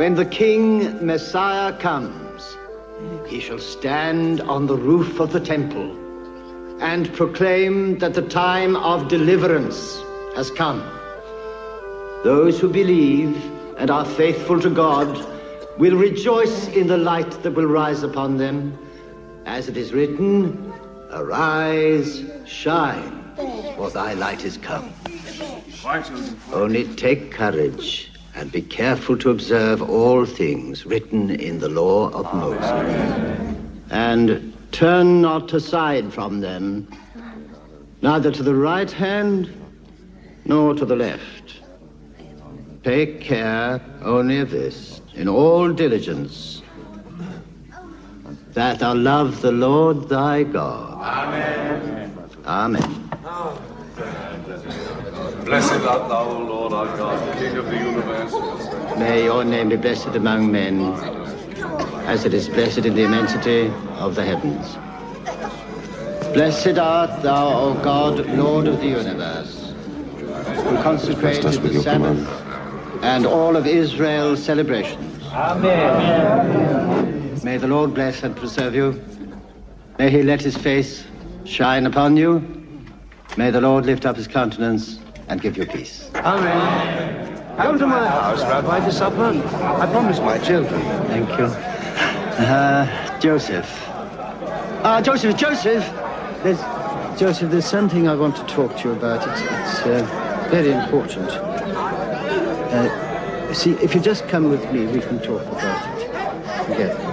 In the hour when the King Messiah comes, he shall stand on the roof of the temple and proclaim that the time of deliverance has come. Those who believe and are faithful to God will rejoice in the light that will rise upon them. As it is written, Arise, shine, for thy light is come. Only take courage and be careful to observe all things written in the law of Moses. And turn not aside from them, neither to the right hand nor to the left. Take care only of this, in all diligence, that thou love the Lord thy God. Amen. Amen. Blessed art thou, O Lord our God, King of the universe. May your name be blessed among men, as it is blessed in the immensity of the heavens. Blessed art thou, O God, Lord of the universe, who consecrated us with the your Sabbath and all of Israel's celebrations. Amen. May the Lord bless and preserve you. May he let his face shine upon you. May the Lord lift up his countenance and give you peace. Amen. Come to my house, Rabbi, to supper. I promised my children. Thank you. Uh, Joseph. Ah, Joseph, Joseph! There's, Joseph, there's something I want to talk to you about. It's, it's uh, very important. Uh, see, if you just come with me, we can talk about it together.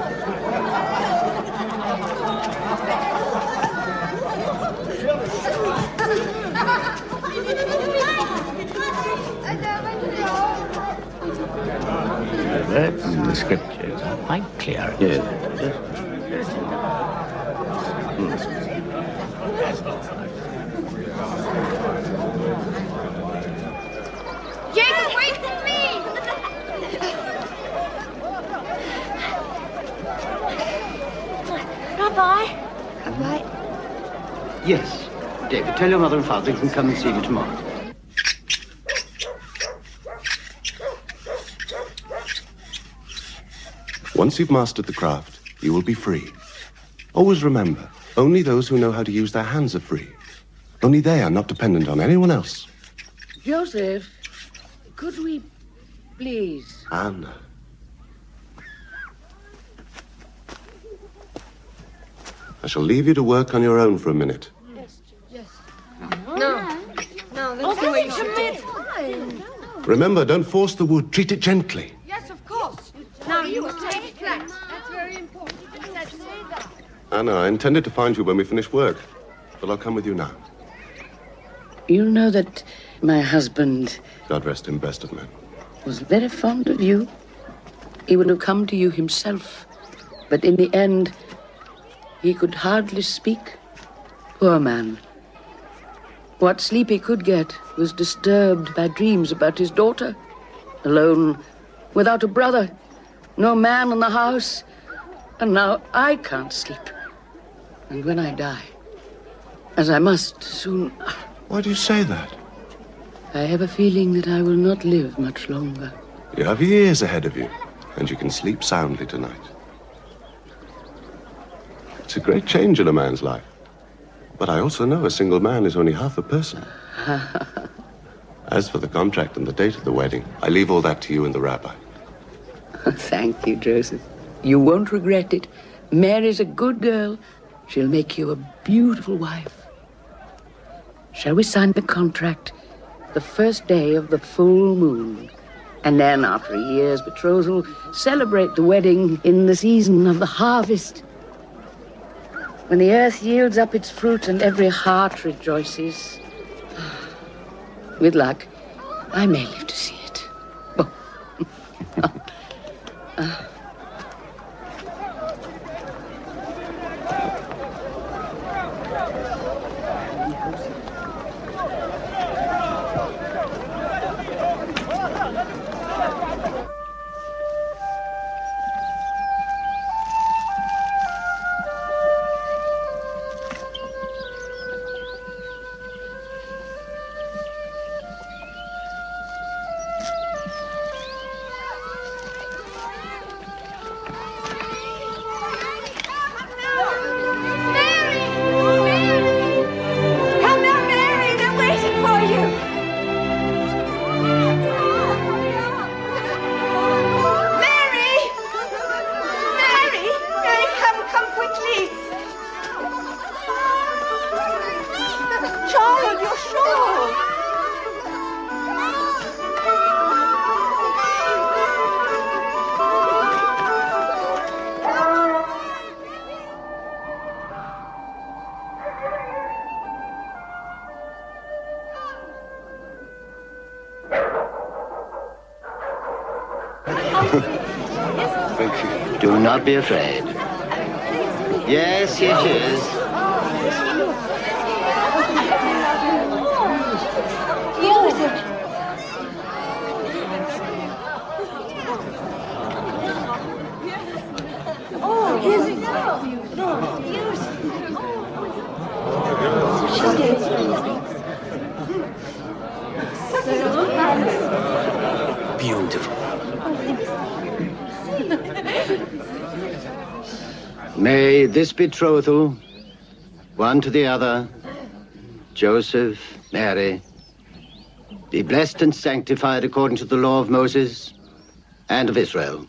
The scriptures are quite clear. Yes. Jacob, wait for me! Rabbi? Rabbi? Yes. David, tell your mother and father you can come and see me tomorrow. Once you've mastered the craft, you will be free. Always remember, only those who know how to use their hands are free. Only they are not dependent on anyone else. Joseph, could we please? Anna. I shall leave you to work on your own for a minute. Yes, yes. No. No, that's the way you should do Remember, don't force the wood. Treat it gently. Yes, of course. Now you take it flat. That's very important. Let's say that. Anna, I intended to find you when we finish work, but I'll come with you now. You know that my husband God rest him, best of men. was very fond of you. He would have come to you himself, but in the end, he could hardly speak. Poor man. What sleep he could get was disturbed by dreams about his daughter. Alone, without a brother, no man in the house, and now I can't sleep. And when I die, as I must soon, Why do you say that? I have a feeling that I will not live much longer. You have years ahead of you, and you can sleep soundly tonight. It's a great change in a man's life. But I also know a single man is only half a person. As for the contract and the date of the wedding, I leave all that to you and the rabbi. Thank you, Joseph. You won't regret it. Mary's a good girl. She'll make you a beautiful wife. Shall we sign the contract the first day of the full moon? And then, after a year's betrothal, celebrate the wedding in the season of the harvest. When the earth yields up its fruit and every heart rejoices. With luck, I may live to see it. Oh. Do not be afraid. Yes, it is. Beautiful. May this betrothal, one to the other, Joseph, Mary, be blessed and sanctified according to the law of Moses and of Israel.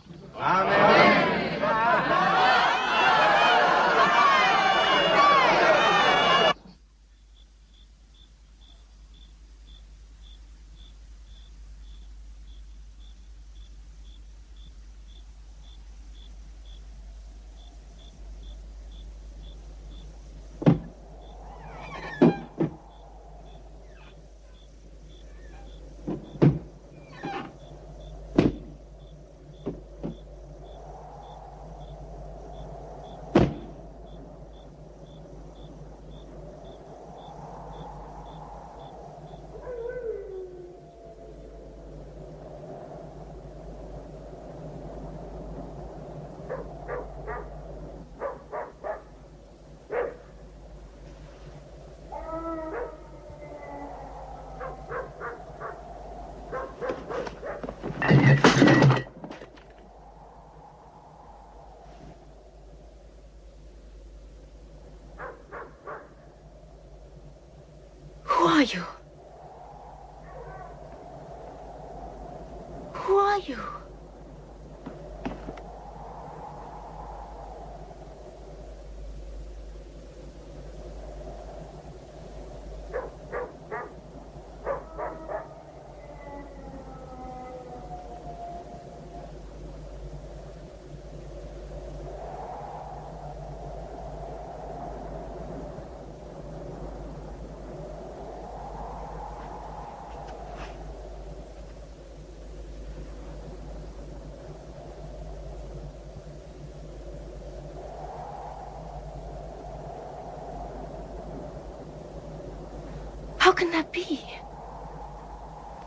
Can that be?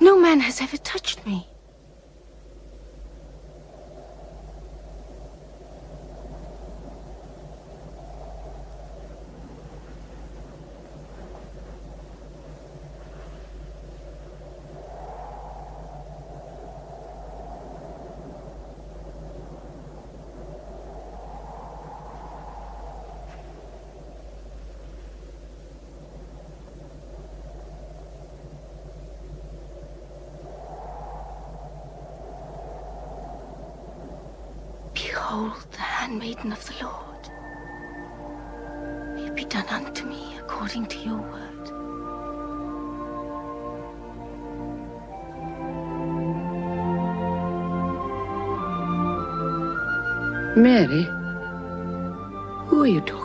No man has ever touched me. Behold the of the Lord. May it be done unto me according to your word. Mary, who are you talking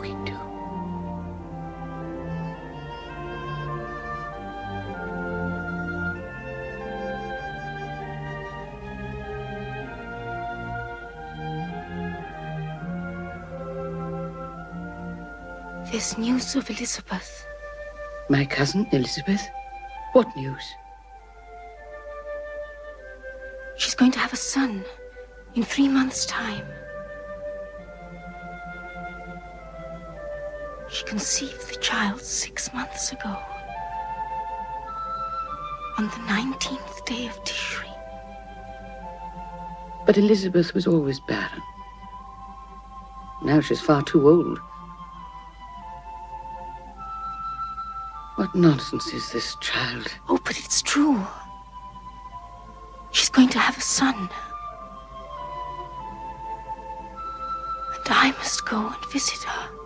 There's news of Elizabeth. My cousin Elizabeth? What news? She's going to have a son in three months' time. She conceived the child six months ago. On the 19th day of Tishri. But Elizabeth was always barren. Now she's far too old. What nonsense is this child? Oh, but it's true. She's going to have a son. And I must go and visit her.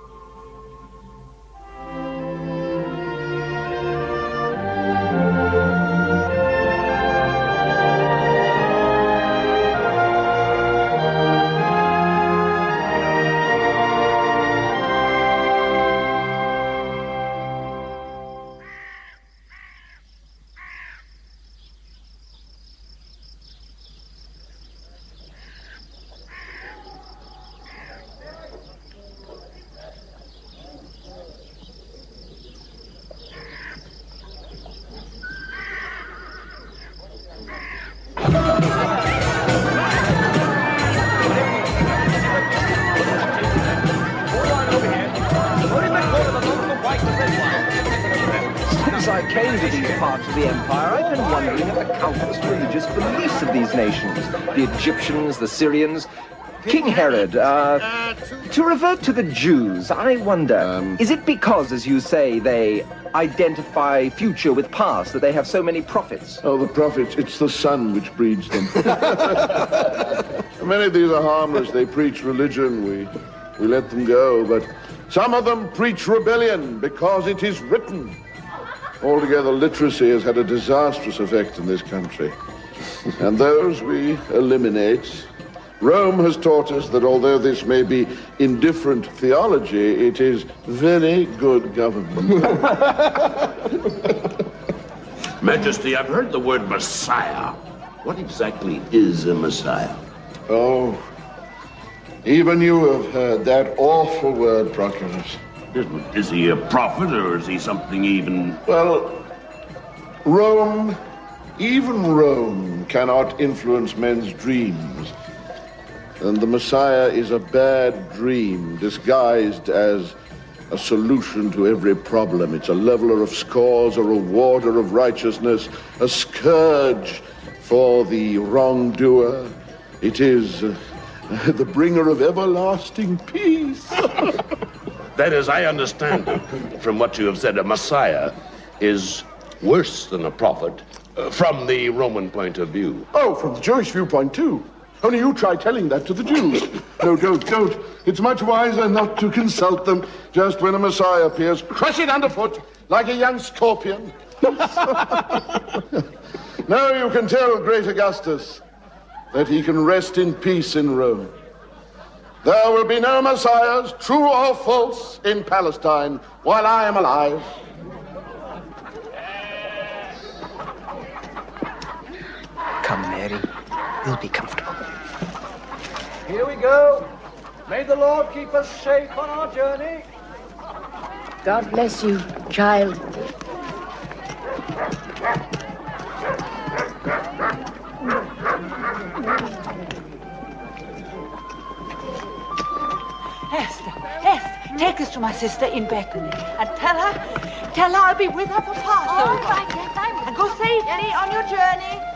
Syrians. King Herod, uh, to revert to the Jews, I wonder, is it because, as you say, they identify future with past, that they have so many prophets? Oh, the prophets, it's the sun which breeds them. Many of these are harmless. They preach religion. We, we let them go. But some of them preach rebellion because it is written. Altogether, literacy has had a disastrous effect in this country. And those we eliminate. Rome has taught us that although this may be indifferent theology, it is very good government. Majesty, I've heard the word Messiah. What exactly is a Messiah? Oh, even you have heard that awful word, Proculus. Is he a prophet or is he something even. Well, Rome, even Rome, cannot influence men's dreams. And the Messiah is a bad dream disguised as a solution to every problem. It's a leveler of scores, a rewarder of righteousness, a scourge for the wrongdoer. It is uh, the bringer of everlasting peace. That is, I understand from what you have said, a Messiah is worse than a prophet uh, from the Roman point of view. Oh, from the Jewish viewpoint, too. Only you try telling that to the Jews. no, don't, don't. It's much wiser not to consult them. Just when a Messiah appears, crush it underfoot like a young scorpion. now you can tell great Augustus that he can rest in peace in Rome. There will be no messiahs, true or false, in Palestine while I am alive. Come, Mary. We'll be comfortable. Here we go. May the Lord keep us safe on our journey. God bless you, child. Esther, Esther, take this to my sister in Bethany and tell her, tell her I'll be with her for Passover. All right, yes, I will. And go safely on your journey.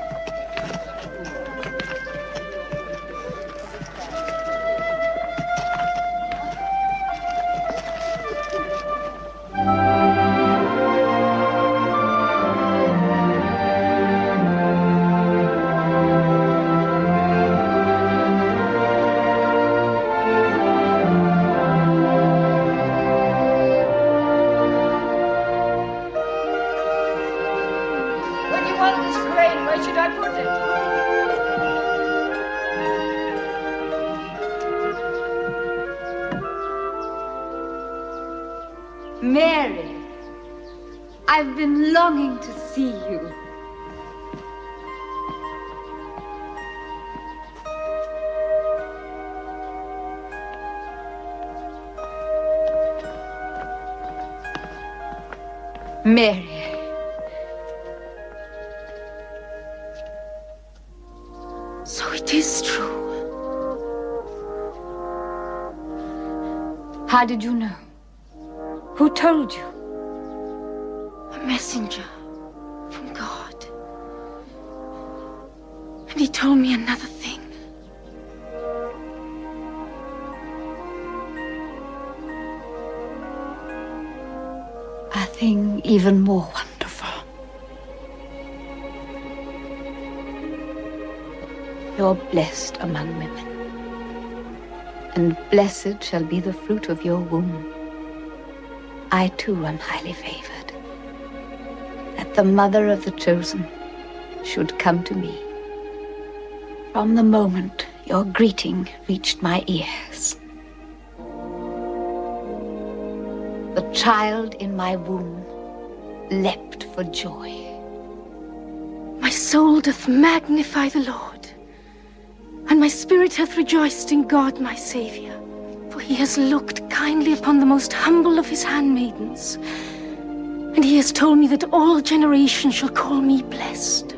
How did you know? Who told you? A messenger from God. And he told me another thing. A thing even more wonderful. You're blessed among women, and blessed shall be the fruit of your womb. I too am highly favored. That the mother of the chosen should come to me. From the moment your greeting reached my ears, the child in my womb leapt for joy. My soul doth magnify the Lord, and my spirit hath rejoiced in God my Saviour. For he has looked kindly upon the most humble of his handmaidens. And he has told me that all generations shall call me blessed.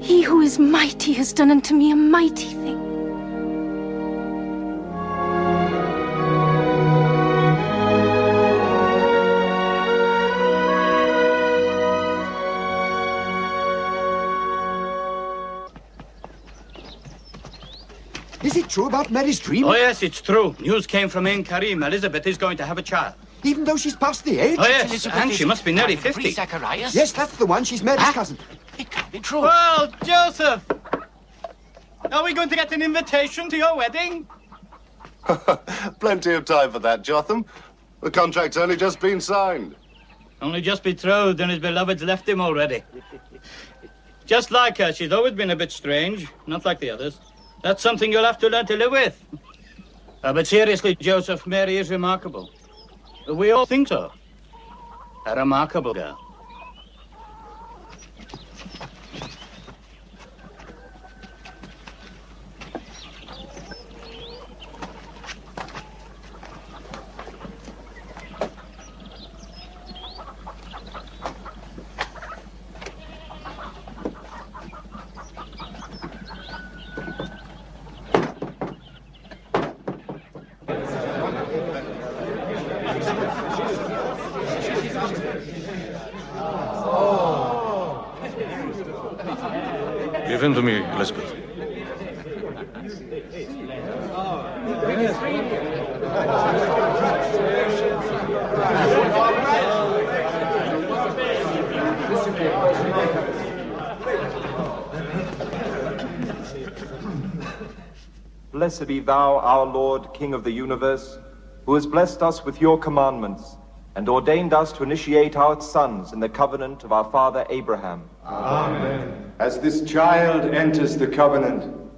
He who is mighty has done unto me a mighty thing. True about Mary's dream? Oh, yes, it's true. News came from Ain Karim. Elizabeth is going to have a child. Even though she's past the age? Oh, yes, and she must be nearly 50. Zacharias? Yes, that's the one. She's Mary's cousin. It can't be true. Well, Joseph! Are we going to get an invitation to your wedding? Plenty of time for that, Jotham. The contract's only just been signed. Only just betrothed and his beloved's left him already. Just like her, she's always been a bit strange, not like the others. That's something you'll have to learn to live with. Uh, but seriously, Joseph, Mary is remarkable. We all think so. A remarkable girl. Blessed be thou, our Lord, King of the universe, who has blessed us with your commandments and ordained us to initiate our sons in the covenant of our father Abraham. Amen. As this child enters the covenant,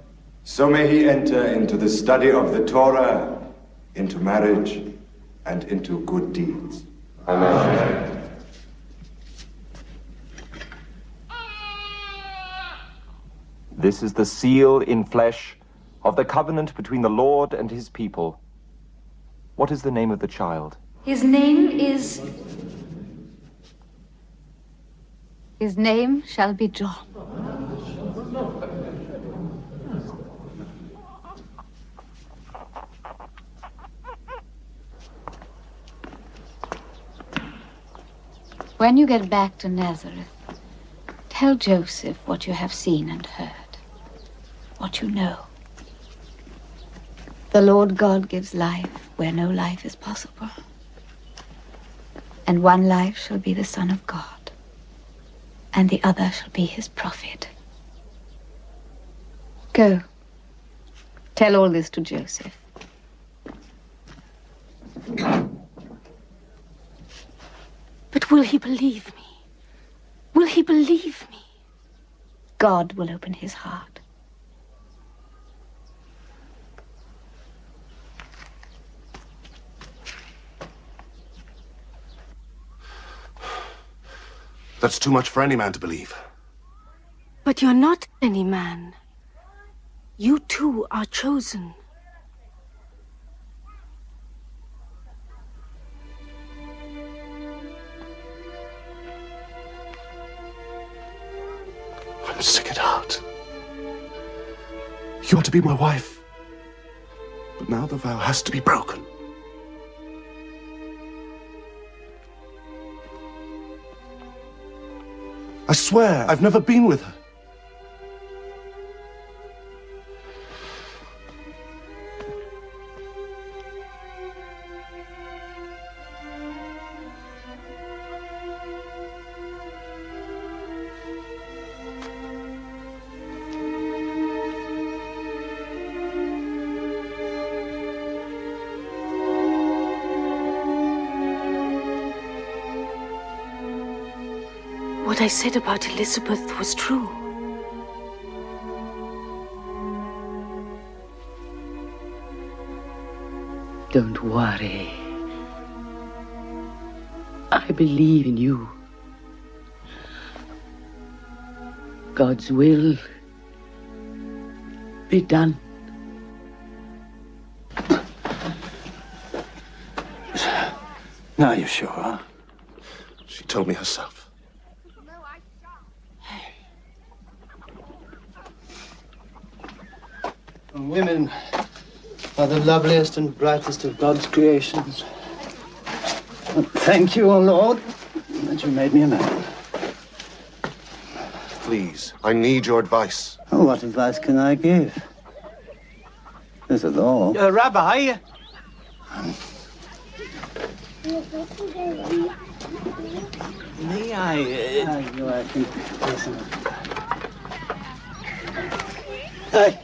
so may he enter into the study of the Torah, into marriage, and into good deeds. Amen. This is the seal in flesh of the covenant between the Lord and his people. What is the name of the child? His name is. His name shall be John. When you get back to Nazareth, tell Joseph what you have seen and heard, what you know. The Lord God gives life where no life is possible. And one life shall be the Son of God, and the other shall be his prophet. Go. Tell all this to Joseph. But will he believe me? Will he believe me? God will open his heart. That's too much for any man to believe. But you're not any man. You too are chosen. I'm sick at heart. You're to be my wife. But now the vow has to be broken. I swear, I've never been with her. I said about Elizabeth was true. Don't worry. I believe in you. God's will be done. Now you're sure, huh? She told me herself. Women are the loveliest and brightest of God's creations. Thank you, O Lord, that you made me a man. Please, I need your advice. Oh, what advice can I give? There's the law. Uh, Rabbi, may I? Uh... you are listen. Hey,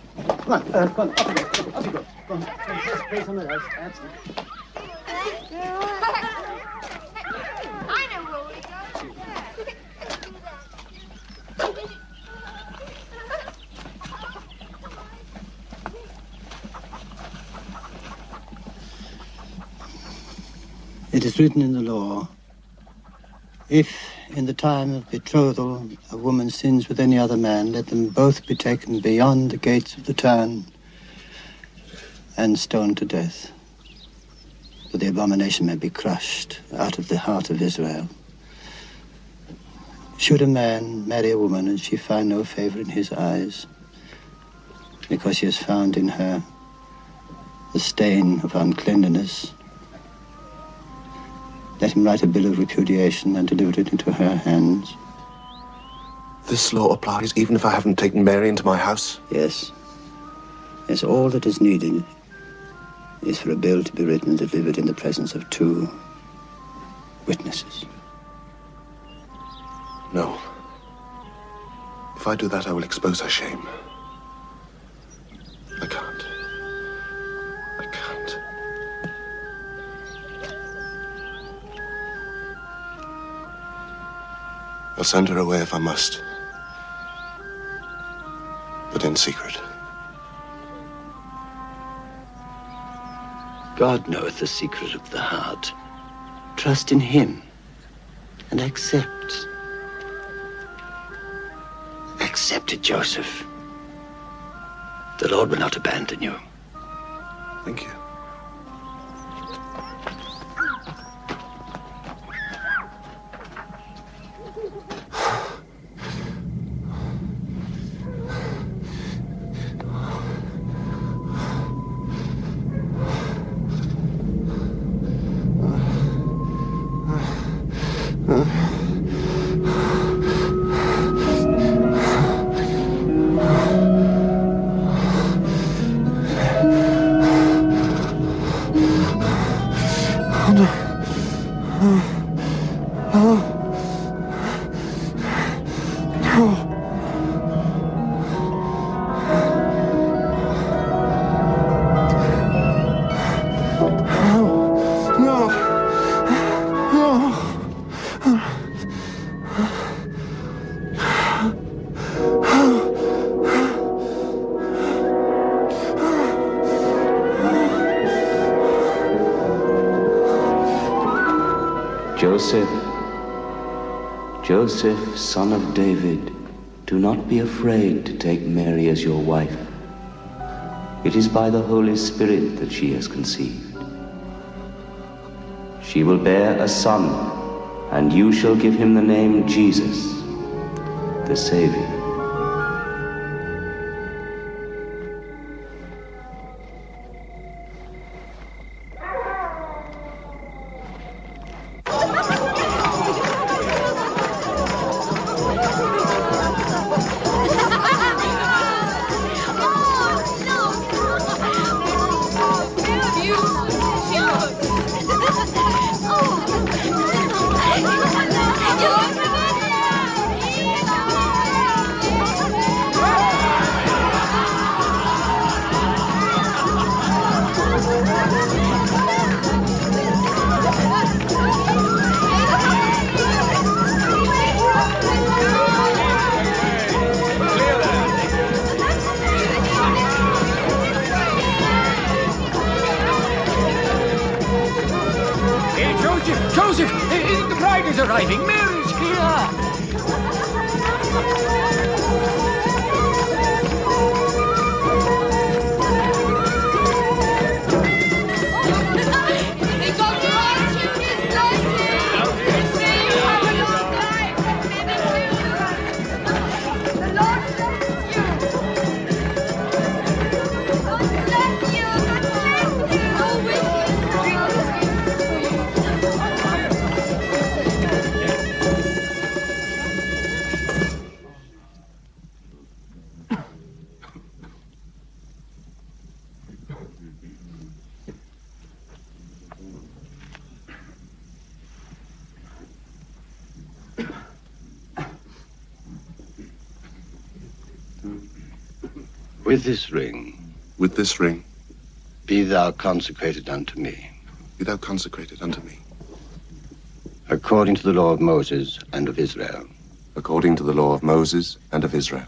come on, uh, come on, up you go, up you go. Go on, let's play something else. That's it. I know where we go. It is written in the law if, in the time of betrothal, a woman sins with any other man, let them both be taken beyond the gates of the town and stoned to death, that the abomination may be crushed out of the heart of Israel. Should a man marry a woman and she find no favor in his eyes, because he has found in her the stain of uncleanliness, let him write a bill of repudiation and deliver it into her hands. This law applies even if I haven't taken Mary into my house? Yes. Yes, all that is needed is for a bill to be written and delivered in the presence of two witnesses. No. If I do that, I will expose her shame. I can't. I'll send her away if I must. But in secret. God knoweth the secret of the heart. Trust in him and accept. Accept it, Joseph. The Lord will not abandon you. Thank you. Joseph, son of David, do not be afraid to take Mary as your wife. It is by the Holy Spirit that she has conceived. She will bear a son, and you shall give him the name Jesus, the Savior. This ring, With this ring, be thou consecrated unto me, be thou consecrated unto me, according to the law of Moses and of Israel. according to the law of Moses and of Israel.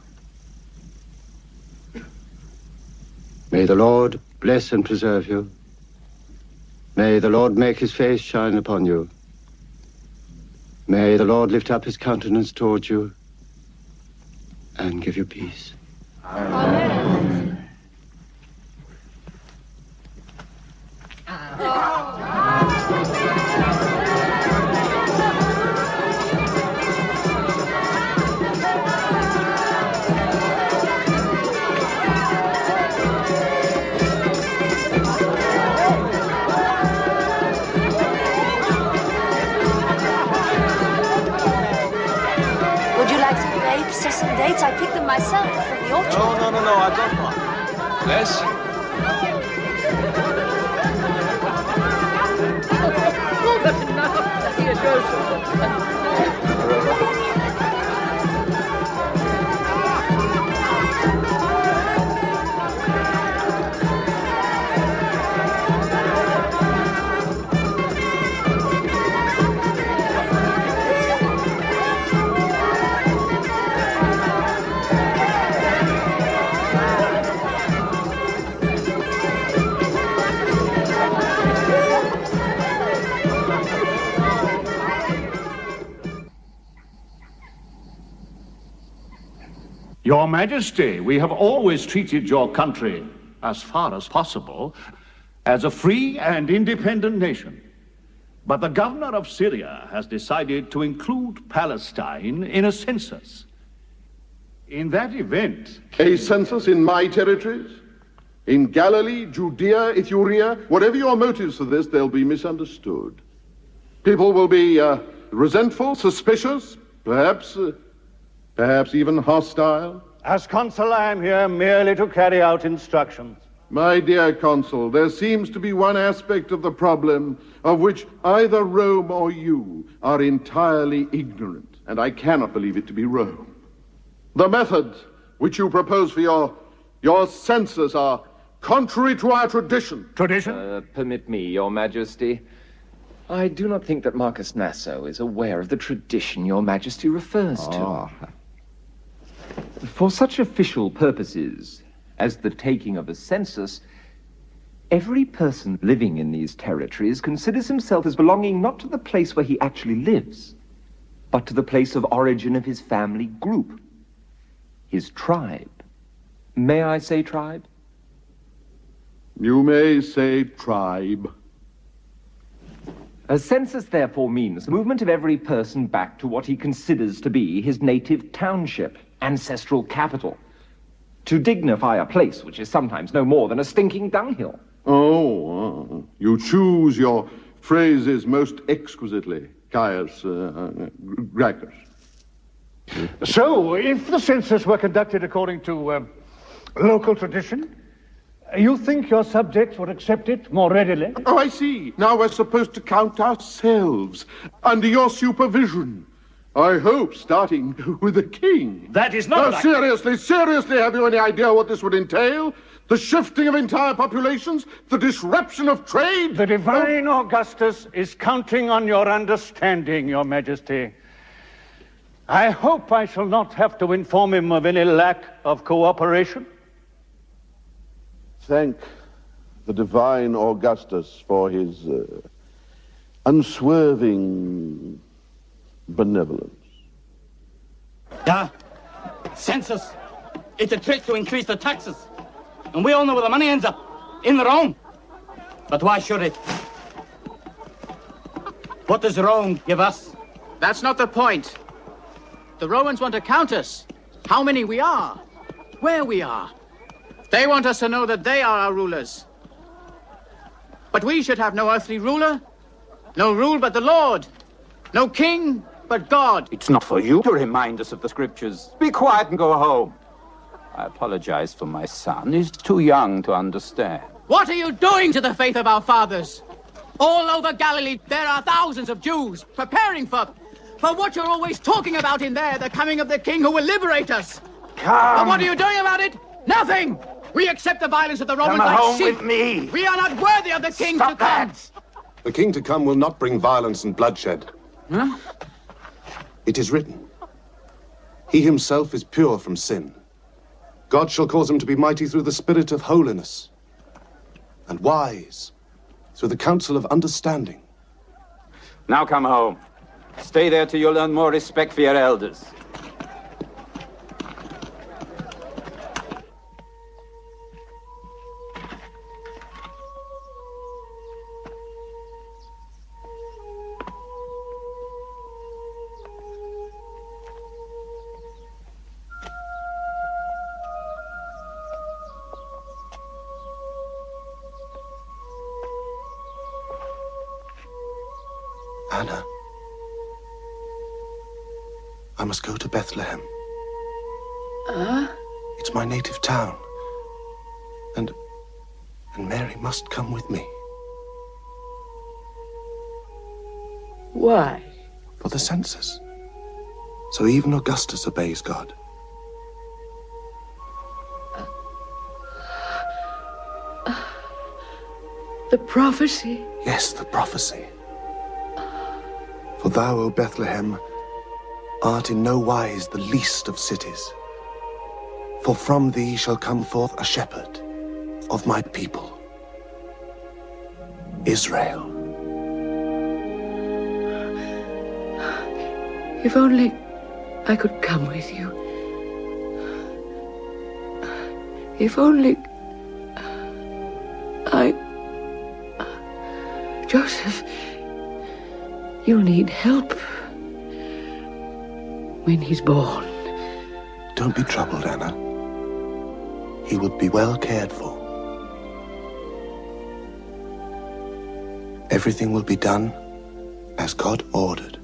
May the Lord bless and preserve you. May the Lord make his face shine upon you. May the Lord lift up his countenance towards you and give you peace. Majesty, we have always treated your country, as far as possible, as a free and independent nation. But the governor of Syria has decided to include Palestine in a census. In that event, A census in my territories? In Galilee, Judea, Ethiopia, whatever your motives for this, they'll be misunderstood. People will be uh, resentful, suspicious, perhaps, uh, perhaps even hostile. As consul, I am here merely to carry out instructions. My dear consul, there seems to be one aspect of the problem of which either Rome or you are entirely ignorant, and I cannot believe it to be Rome. The methods which you propose for your your census are contrary to our tradition. Tradition? Uh, permit me, Your Majesty. I do not think that Marcus Nasso is aware of the tradition Your Majesty refers to. For such official purposes as the taking of a census, every person living in these territories considers himself as belonging not to the place where he actually lives, but to the place of origin of his family group, his tribe. May I say tribe? You may say tribe. A census therefore means the movement of every person back to what he considers to be his native township, ancestral capital, to dignify a place which is sometimes no more than a stinking dunghill. Oh, uh, you choose your phrases most exquisitely, Caius uh, uh, Gracchus. So, if the census were conducted according to uh, local tradition, you think your subjects would accept it more readily? Oh, I see. Now we're supposed to count ourselves under your supervision. I hope starting with the king. That is No, not. like- seriously, seriously, have you any idea what this would entail? The shifting of entire populations? The disruption of trade? The divine Augustus is counting on your understanding, Your Majesty. I hope I shall not have to inform him of any lack of cooperation. Thank the divine Augustus for his uh, unswerving benevolence. Yeah. Census. It's a trick to increase the taxes. And we all know where the money ends up. In Rome. But why should it? What does Rome give us? That's not the point. The Romans want to count us. How many we are. Where we are. They want us to know that they are our rulers. But we should have no earthly ruler. No rule but the Lord. No king but God. It's not for you to remind us of the scriptures. Be quiet and go home. I apologize for my son. He's too young to understand. What are you doing to the faith of our fathers? All over Galilee, there are thousands of Jews preparing for, for what you're always talking about in there, the coming of the king who will liberate us. Come. But what are you doing about it? Nothing! We accept the violence of the Romans Come like home sheep. with me. We are not worthy of the king Stop to come. that. The king to come will not bring violence and bloodshed. Huh? It is written, He himself is pure from sin. God shall cause him to be mighty through the spirit of holiness, and wise through the counsel of understanding. Now come home. Stay there till you learn more respect for your elders. Bethlehem. Ah? It's my native town. And. and Mary must come with me. Why? For the census. So even Augustus obeys God. The prophecy? Yes, the prophecy. For thou, O Bethlehem, art in no wise the least of cities. For from thee shall come forth a shepherd of my people, Israel. If only I could come with you. If only I. Joseph, you'll need help when he's born. Don't be troubled, Anna. He will be well cared for. Everything will be done as God ordered.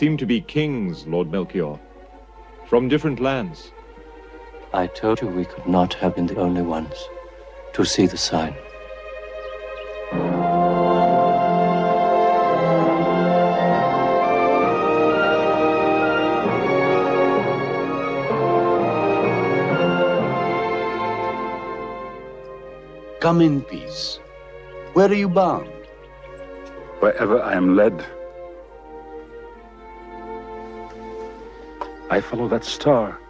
Seem to be kings, Lord Melchior, from different lands. I told you we could not have been the only ones to see the sign. Come in peace. Where are you bound? Wherever I am led, I follow that star.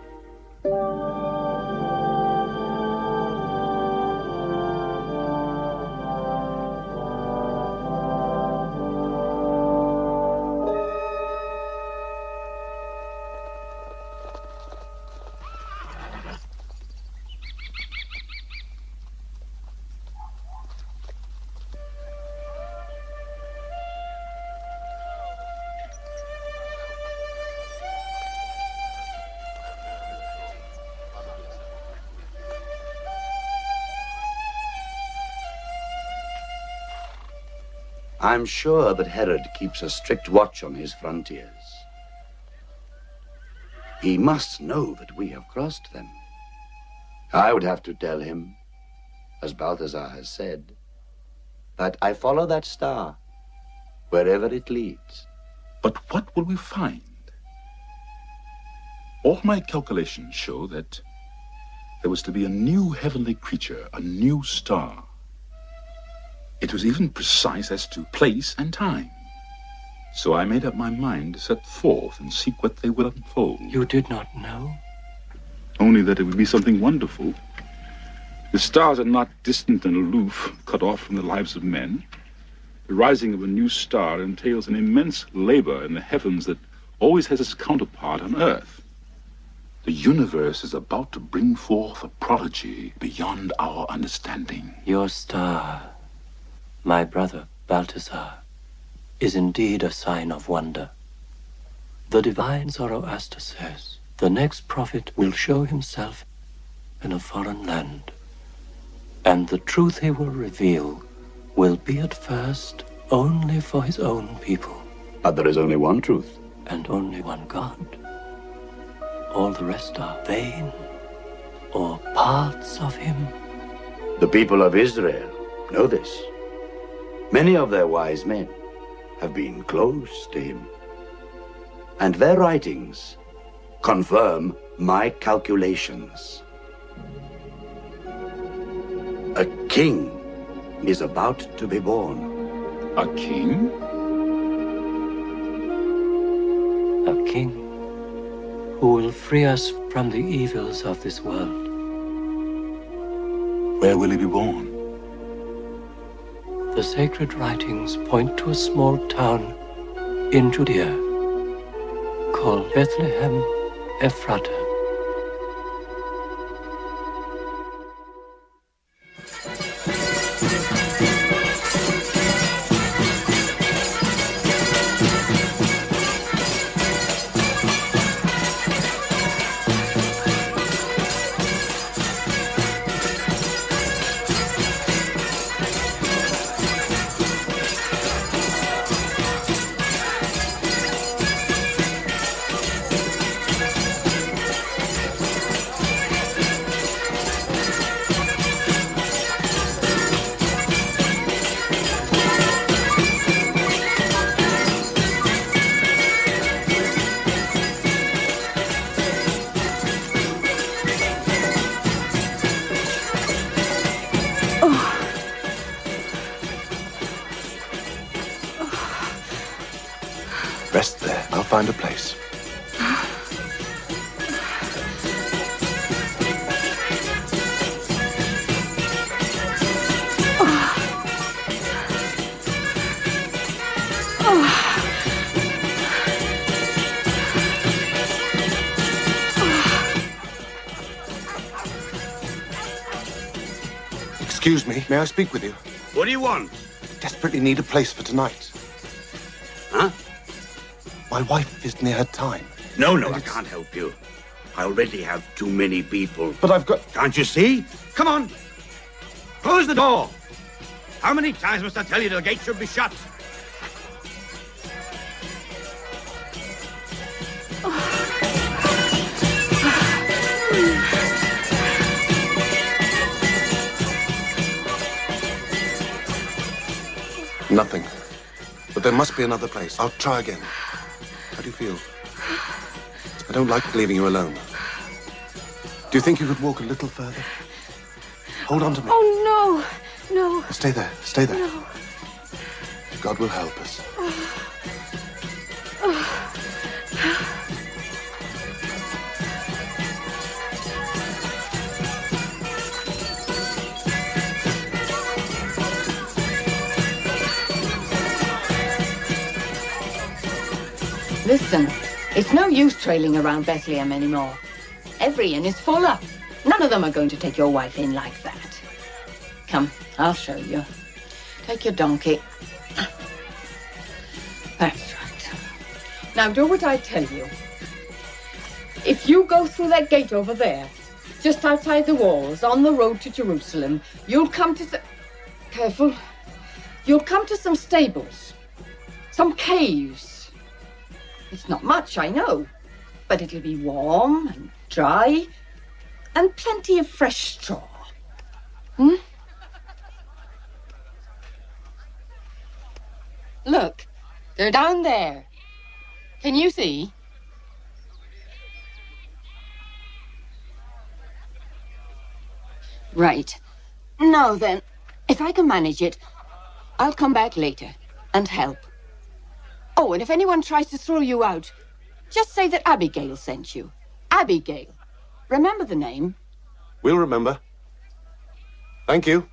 I'm sure that Herod keeps a strict watch on his frontiers. He must know that we have crossed them. I would have to tell him, as Balthazar has said, that I follow that star wherever it leads. But what will we find? All my calculations show that there was to be a new heavenly creature, a new star. It was even precise as to place and time. So I made up my mind to set forth and seek what they would unfold. You did not know? Only that it would be something wonderful. The stars are not distant and aloof, cut off from the lives of men. The rising of a new star entails an immense labor in the heavens that always has its counterpart on earth. The universe is about to bring forth a prodigy beyond our understanding. Your star, my brother Balthazar, is indeed a sign of wonder. The divine Zoroaster says the next prophet will show himself in a foreign land, and the truth he will reveal will be at first only for his own people. But there is only one truth. And only one God. All the rest are vain or parts of him. The people of Israel know this. Many of their wise men have been close to him. And their writings confirm my calculations. A king is about to be born. A king? A king who will free us from the evils of this world. Where will he be born? The sacred writings point to a small town in Judea called Bethlehem Ephrata. May I speak with you? What do you want? Desperately need a place for tonight. Huh? My wife is near her time. No, no, I can't help you. I already have too many people. But I've got. Can't you see? Come on. Close the door. How many times must I tell you the gate should be shut? Nothing. But there must be another place. I'll try again. How do you feel? I don't like leaving you alone. Do you think you could walk a little further? Hold on to me. Oh, no. No. Stay there. Stay there. No. God will help us. Listen, it's no use trailing around Bethlehem anymore. Every inn is full up. None of them are going to take your wife in like that. Come, I'll show you. Take your donkey. That's right. Now do what I tell you. If you go through that gate over there, just outside the walls, on the road to Jerusalem, you'll come to some... Careful. You'll come to some stables. Some caves. It's not much, I know. But it'll be warm and dry and plenty of fresh straw. Hmm? Look, they're down there. Can you see? Right. Now then, if I can manage it, I'll come back later and help. Oh, and if anyone tries to throw you out, just say that Abigail sent you. Abigail. Remember the name? We'll remember. Thank you.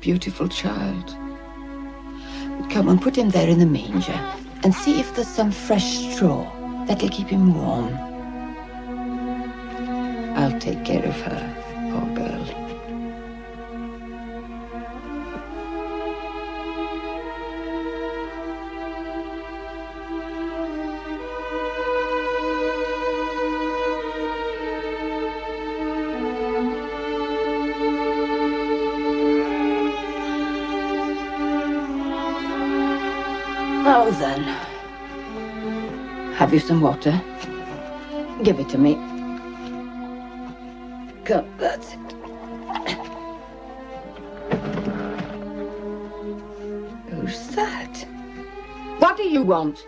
Beautiful child. Come on, put him there in the manger and see if there's some fresh straw that'll keep him warm. I'll take care of her, Have you some water? Give it to me. Come, that's it. Who's that? What do you want?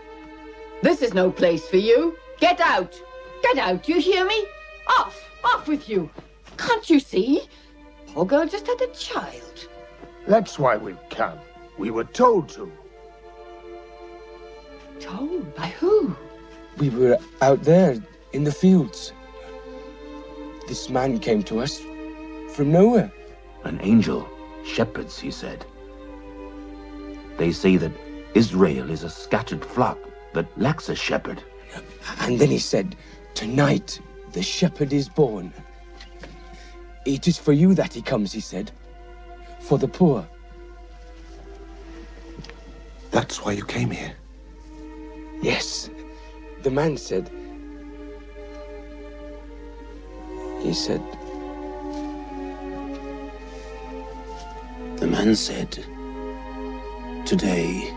This is no place for you. Get out! Get out, you hear me? Off! Off with you! Can't you see? Poor girl just had a child. That's why we've come. We were told to. We were out there in the fields. This man came to us from nowhere. An angel. Shepherds, he said. They say that Israel is a scattered flock that lacks a shepherd. And then he said, Tonight the shepherd is born. It is for you that he comes, he said. For the poor. That's why you came here. Yes. The man said. He said. The man said, Today,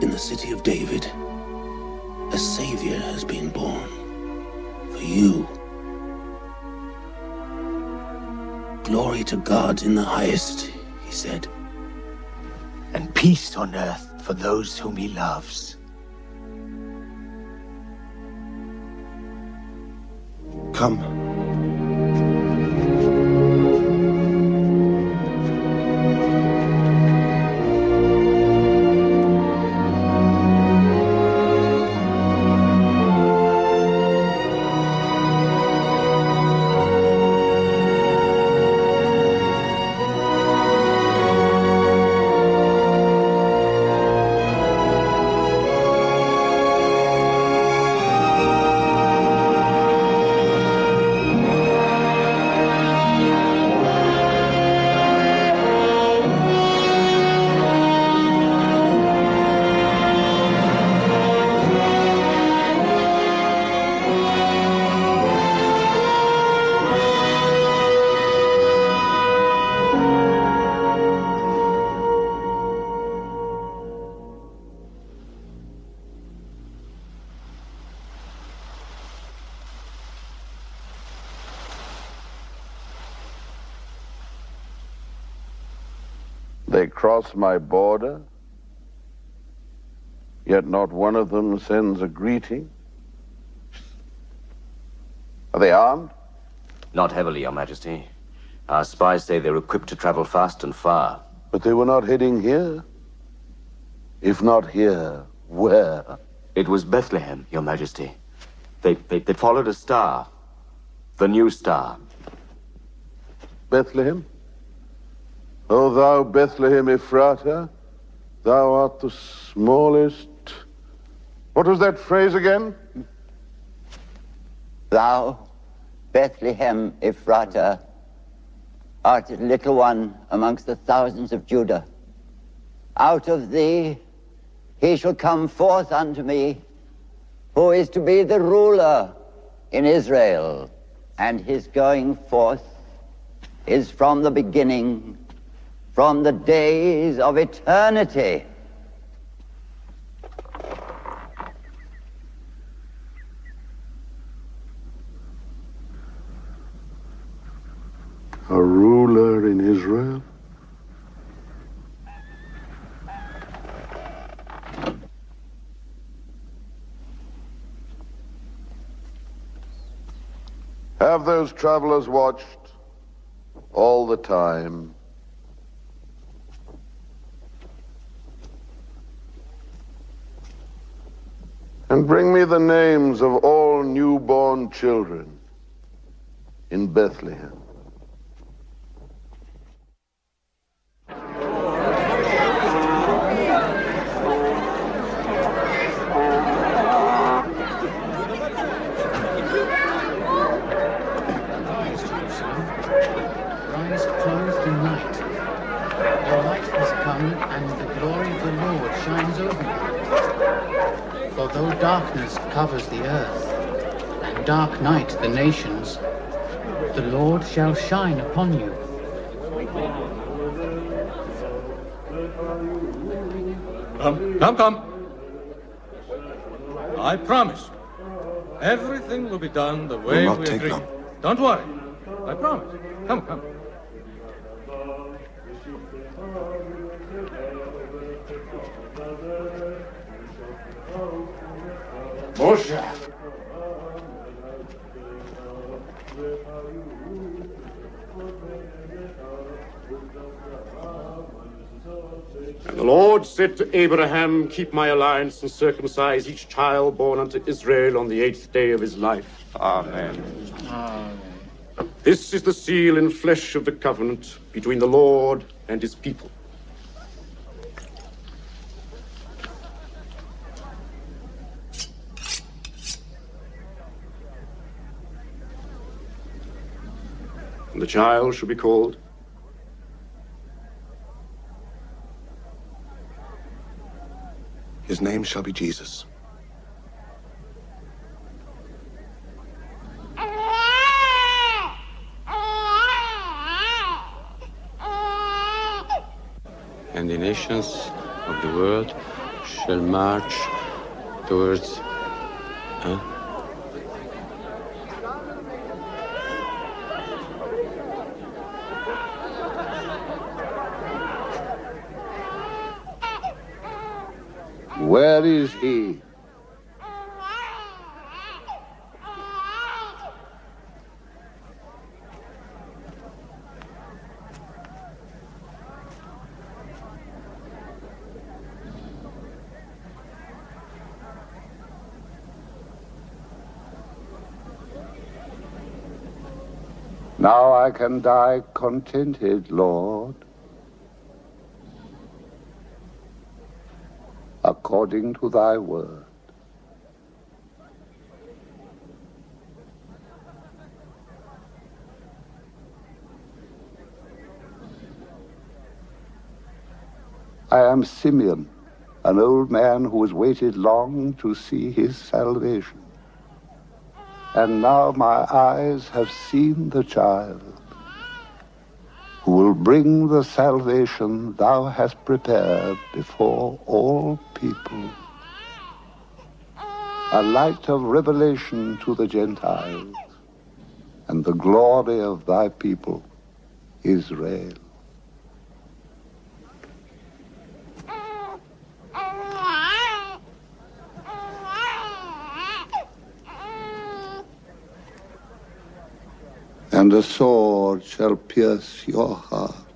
in the city of David, a savior has been born for you. Glory to God in the highest, he said. And peace on earth for those whom he loves. Come. My border, yet not one of them sends a greeting. Are they armed? Not heavily, Your Majesty. Our spies say they're equipped to travel fast and far. But they were not heading here. If not here, where? It was Bethlehem, Your Majesty. They, they, they followed a star. The new star. Bethlehem? O thou Bethlehem Ephrata, thou art the smallest. What was that phrase again? Thou, Bethlehem Ephrata, art a little one amongst the thousands of Judah. Out of thee he shall come forth unto me, who is to be the ruler in Israel. And his going forth is from the beginning, from the days of eternity. A ruler in Israel? Have those travelers watched all the time? And bring me the names of all newborn children in Bethlehem. Though darkness covers the earth, and dark night the nations, the Lord shall shine upon you. Come, come, come. I promise. Everything will be done the way not we take agreed. long. Don't worry. I promise. Come, come. Lord said to Abraham, Keep my alliance and circumcise each child born unto Israel on the eighth day of his life. Amen. This is the seal and flesh of the covenant between the Lord and his people. And the child shall be called His name shall be Jesus. and the nations of the world shall march towards. Huh? Where is he? Now I can die contented, Lord, according to thy word. I am Simeon, an old man who has waited long to see his salvation. And now my eyes have seen the child will bring the salvation thou hast prepared before all people. A light of revelation to the Gentiles and the glory of thy people, Israel. And a sword shall pierce your heart.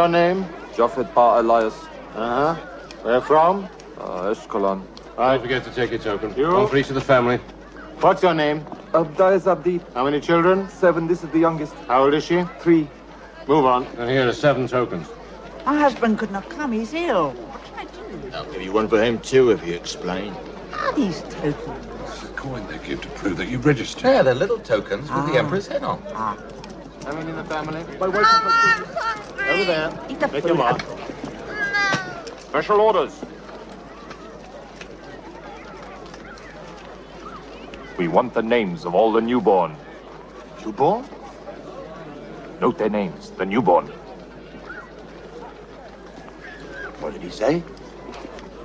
Your name? Japheth Bar Elias. Uh huh. Where from? Uh, Eshkelon. Don't forget to take your token. You? One for each of the family. What's your name? Abdias Abdi. How many children? Seven. This is the youngest. How old is she? Three. Move on. And here are seven tokens. My husband could not come. He's ill. What can I do? I'll give you one for him too if you explain. Are these tokens? It's the Coin they give to prove that you registered. Yeah, they're little tokens with the Ah. Emperor's head on. Ah. How many in the family? My wife Over there. Eat the Make food. your mark. Special orders. We want the names of all the newborn. Newborn? Note their names, the newborn. What did he say?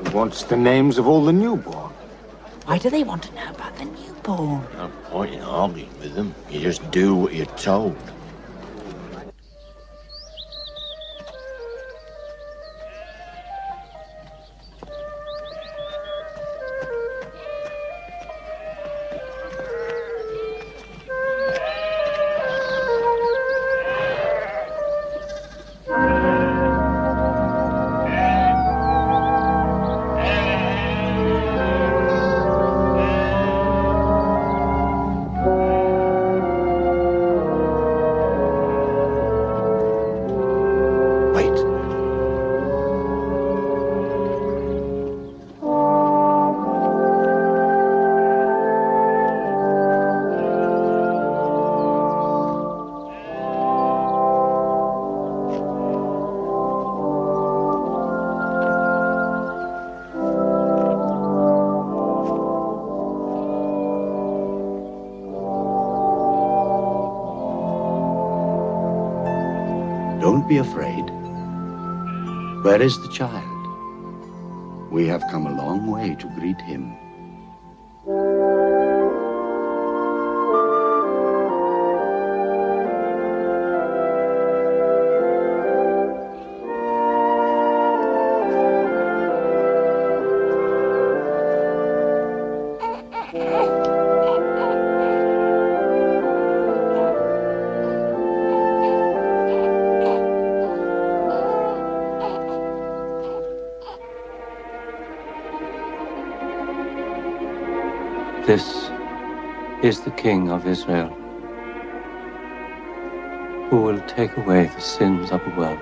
He wants the names of all the newborn. Why do they want to know about the newborn? No point in arguing with them. You just do what you're told. Be afraid. Where is the child? We have come a long way to greet him. Is the King of Israel, who will take away the sins of the world.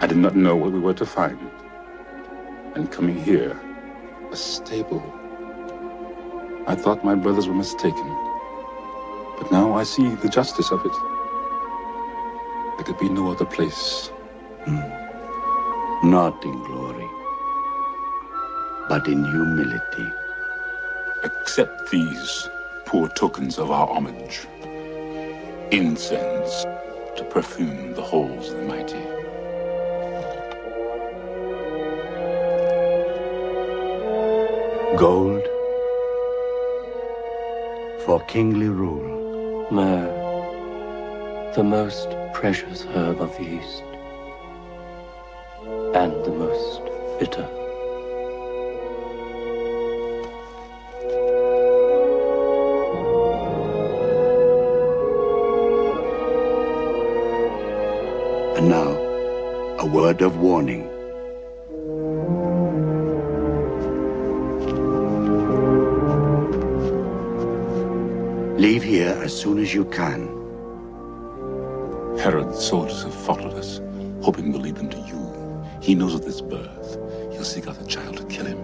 I did not know what we were to find. And coming here, a stable. I thought my brothers were mistaken. But now I see the justice of it. There could be no other place. Hmm. Not in glory, but in humility. Accept these poor tokens of our homage. Incense to perfume the halls of the mighty. Gold for kingly rule. Myrrh, the most precious herb of the East, and the most bitter. And now, a word of warning. Leave here as soon as you can. Herod's soldiers have followed us, hoping we'll lead them to you. He knows of this birth. He'll seek out the child to kill him.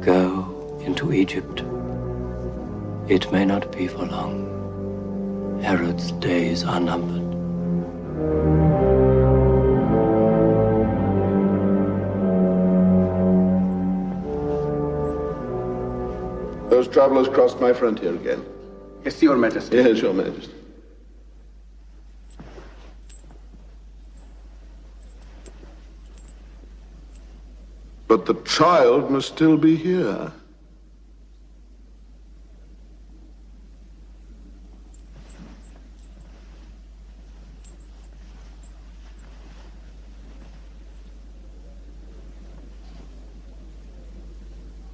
Go into Egypt. It may not be for long. Herod's days are numbered. Travelers crossed my frontier again. Yes, Your Majesty. Yes, Your Majesty. But the child must still be here.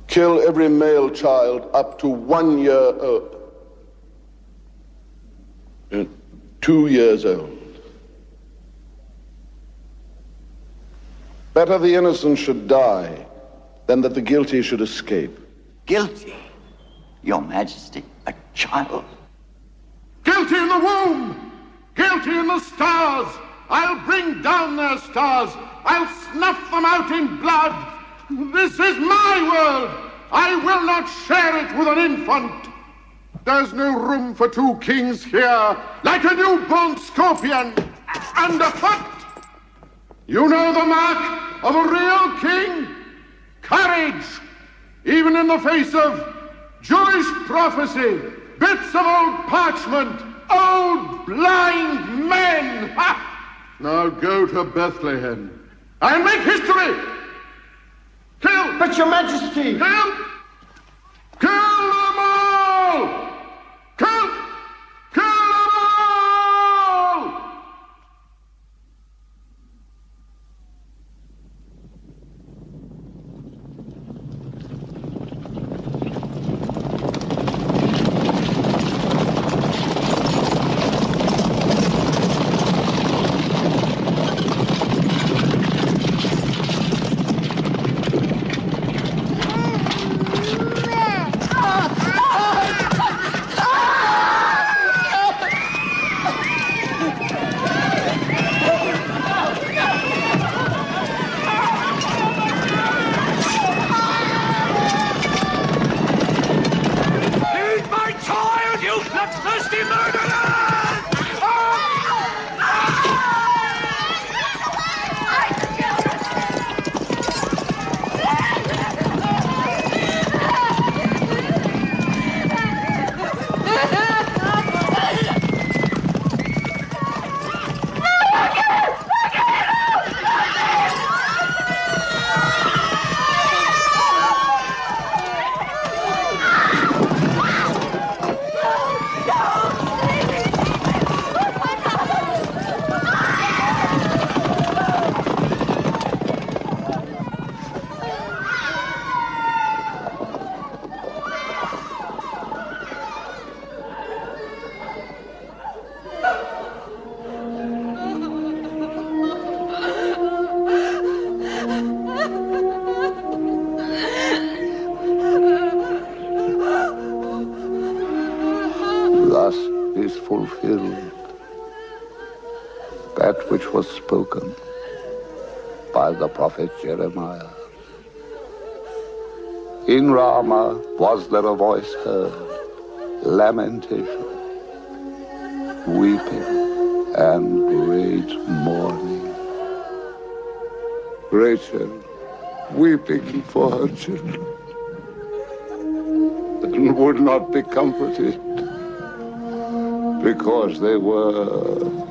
Kill every male child up to one year old. Two years old. Better the innocent should die than that the guilty should escape. Guilty? Your Majesty, a child. Guilty in the womb! Guilty in the stars! I'll bring down their stars! I'll snuff them out in blood! This is my world! I will not share it with an infant! There's no room for two kings here, like a newborn scorpion underfoot! You know the mark of a real king? Courage! Even in the face of Jewish prophecy, bits of old parchment, old blind men! Ha! Now go to Bethlehem and make history! Kill! But your majesty! Kill! Kill Jeremiah. In Rama was there a voice heard, lamentation, weeping, and great mourning. Rachel weeping for her children and would not be comforted because they were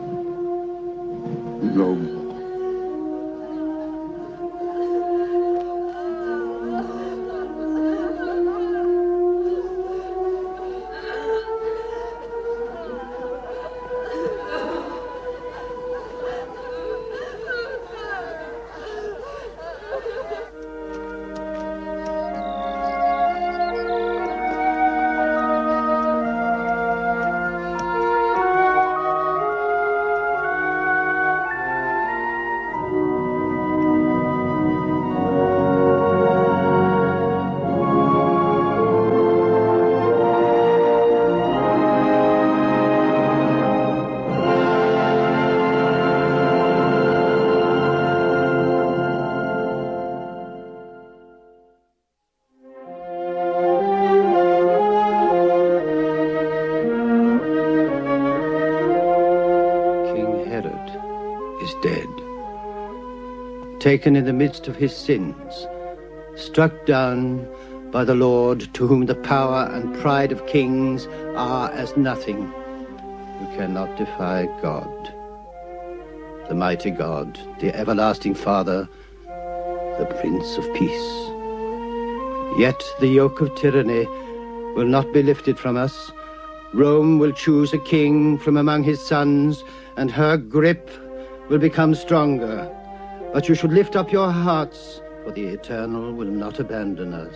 Taken in the midst of his sins, struck down by the Lord, to whom the power and pride of kings are as nothing. You cannot defy God, the mighty God, the everlasting Father, the Prince of Peace. Yet the yoke of tyranny will not be lifted from us. Rome will choose a king from among his sons, and her grip will become stronger. But you should lift up your hearts, for the Eternal will not abandon us.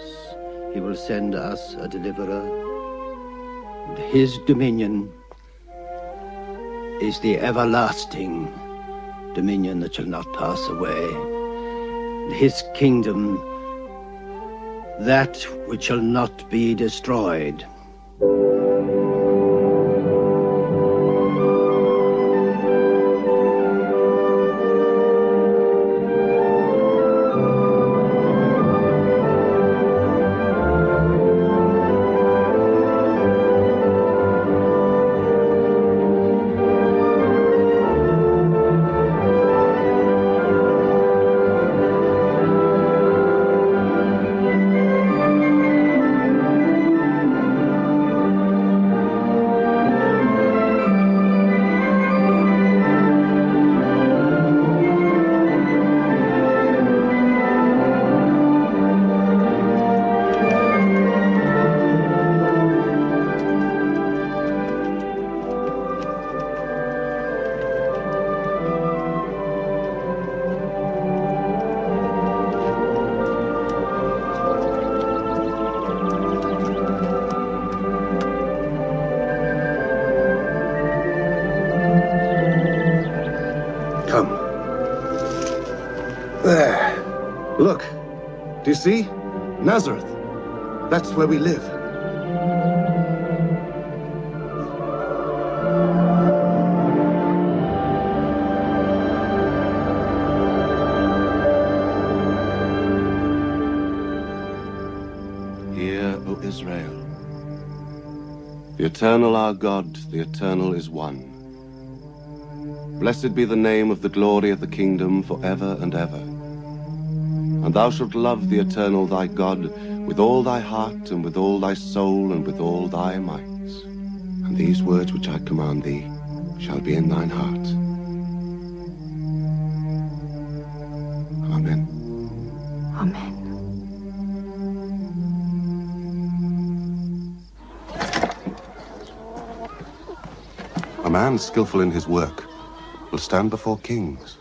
He will send us a deliverer. His dominion is the everlasting dominion that shall not pass away. His kingdom, that which shall not be destroyed. Where we live. Hear, O Israel. The eternal our God, the eternal is one. Blessed be the name of the glory of the kingdom for ever and ever. And thou shalt love the eternal thy God with all thy heart and with all thy soul and with all thy might. And these words which I command thee shall be in thine heart. Amen. Amen. A man skillful in his work will stand before kings.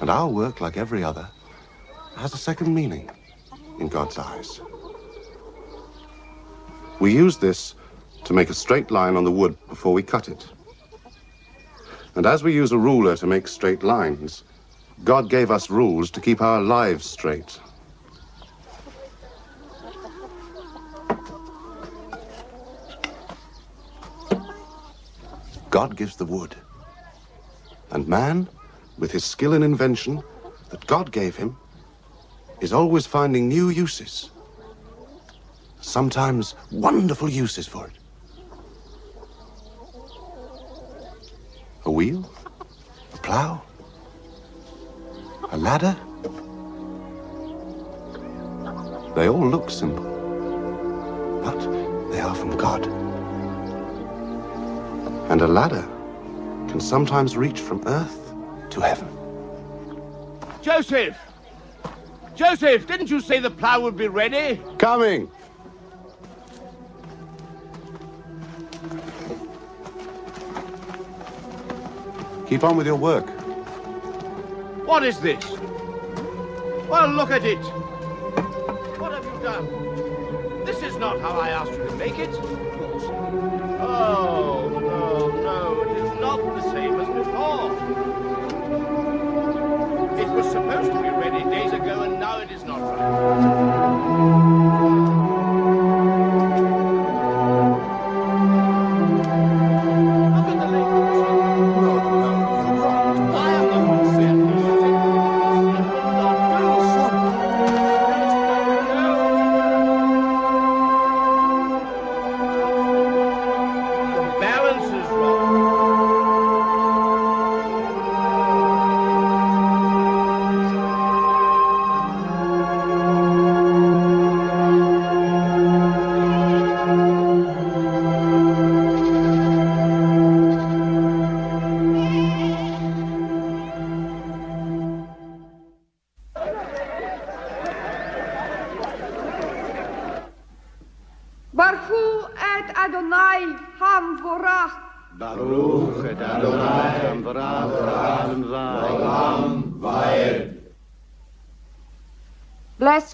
And our work, like every other, has a second meaning in God's eyes. We use this to make a straight line on the wood before we cut it. And as we use a ruler to make straight lines, God gave us rules to keep our lives straight. God gives the wood. And man, with his skill and invention that God gave him, is always finding new uses. Sometimes wonderful uses for it. A wheel? A plow? A ladder? They all look simple, but they are from God. And a ladder can sometimes reach from earth to heaven. Joseph! Joseph, didn't you say the plow would be ready? Coming! Keep on with your work. What is this? Well, look at it. What have you done? This is not how I asked you to make it. Oh, no, no, it is not the same as before. It was supposed to be ready days ago, it is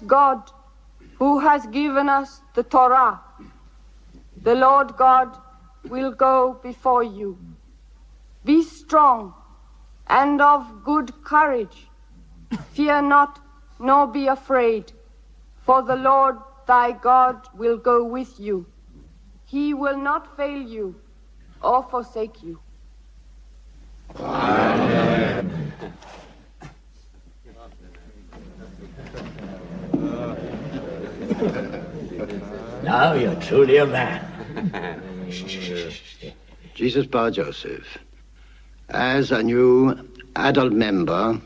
God who has given us the Torah. The Lord God will go before you. Be strong and of good courage. Fear not, nor be afraid, for the Lord thy God will go with you. He will not fail you or forsake you. Now you're truly a man. Jesus Bar Joseph, as a new adult member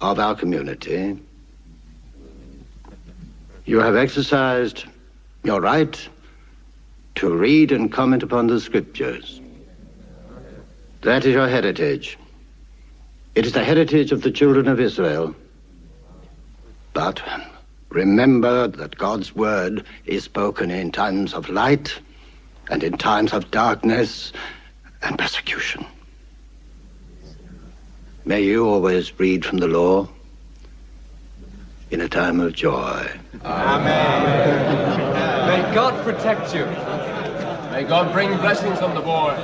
of our community, you have exercised your right to read and comment upon the scriptures. That is your heritage. It is the heritage of the children of Israel. But remember that God's word is spoken in times of light and in times of darkness and persecution. May you always read from the law in a time of joy. Amen. May God protect you. May God bring blessings on the boy.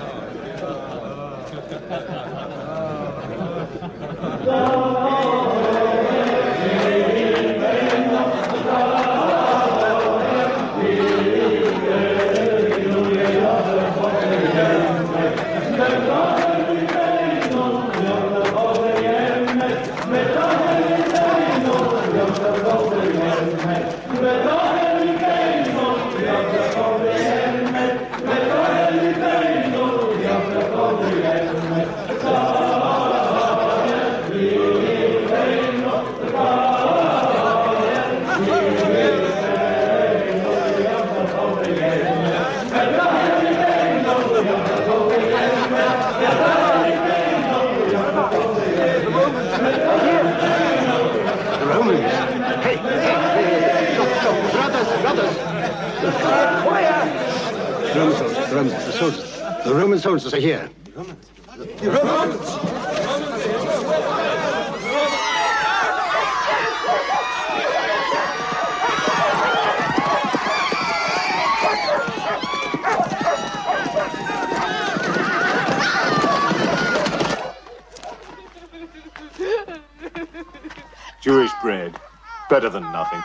Romans, the soldiers. The Roman soldiers are here. The Romans! Jewish bread. Better than nothing.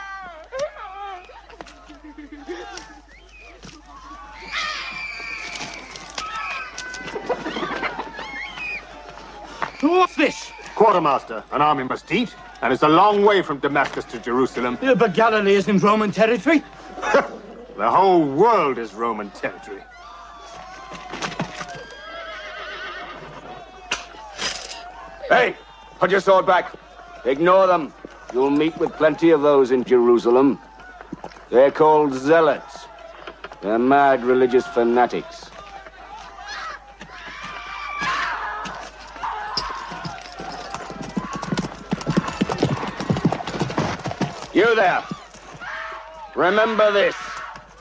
Quartermaster, an army must eat, and it's a long way from Damascus to Jerusalem. Yeah, but Galilee isn't Roman territory. The whole world is Roman territory. Hey, put your sword back. Ignore them. You'll meet with plenty of those in Jerusalem. They're called zealots. They're mad religious fanatics. You there. Remember this.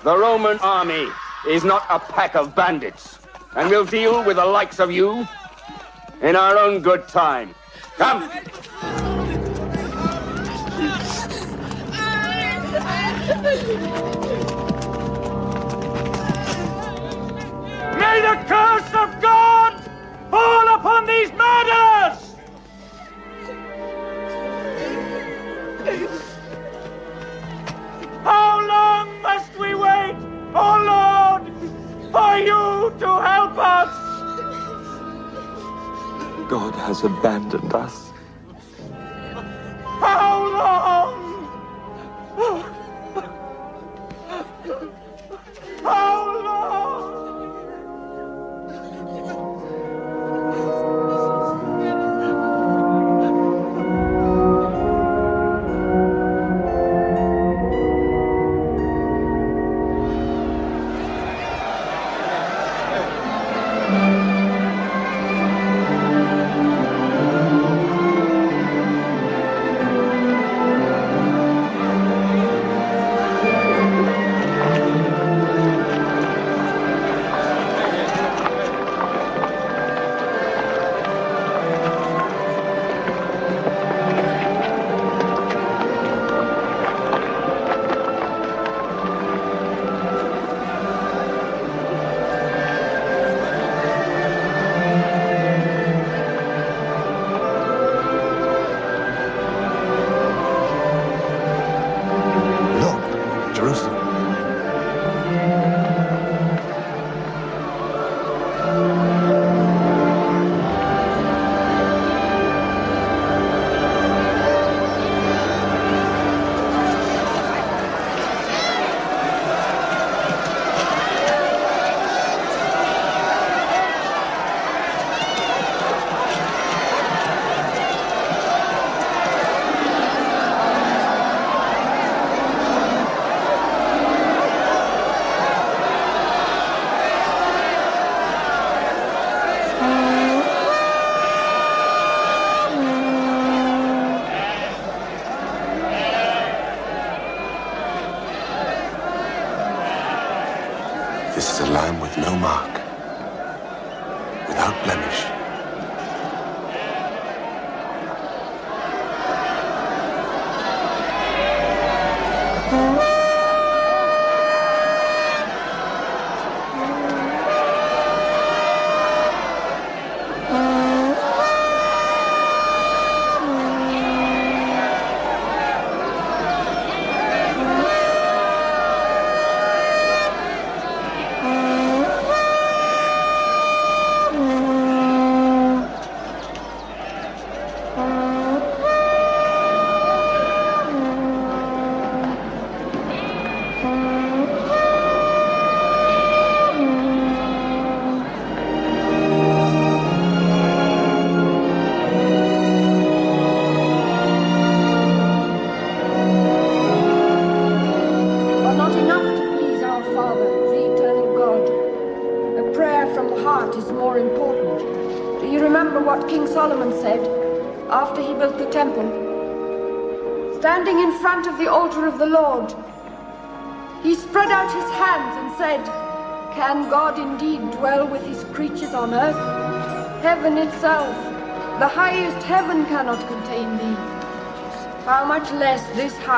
The Roman army is not a pack of bandits. And we'll deal with the likes of you in our own good time. Come. May the curse of God fall upon these murderers! Oh Lord, for you to help us? God has abandoned us. How long? How long?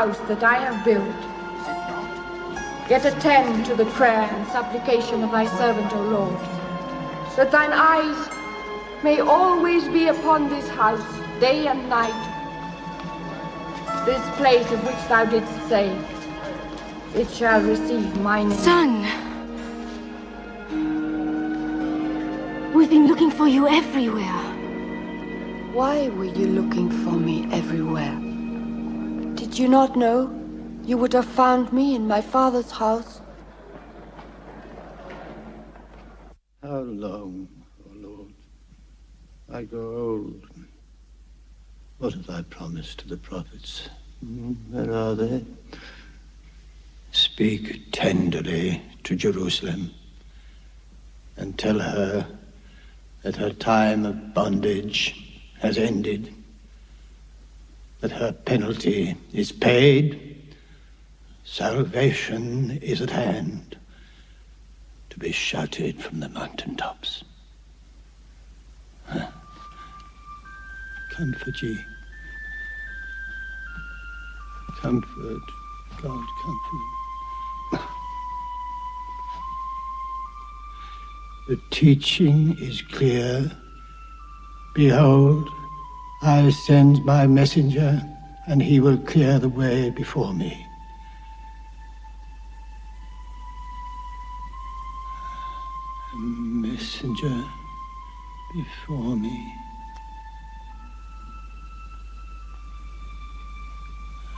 House that I have built? Yet attend to the prayer and supplication of thy servant, O Lord, that thine eyes may always be upon this house, day and night. This place of which thou didst say, it shall receive my name. Son! We've been looking for you everywhere. Why were you looking for me everywhere? Did you not know you would have found me in my father's house? How long, O oh Lord? I grow old. What have I promised to the prophets? Hmm, where are they? Speak tenderly to Jerusalem and tell her that her time of bondage has ended, that her penalty is paid, salvation is at hand, to be shouted from the mountain tops. Comfort ye. Comfort, God, comfort. The teaching is clear. Behold, I send my messenger, and he will clear the way before me. Messenger before me.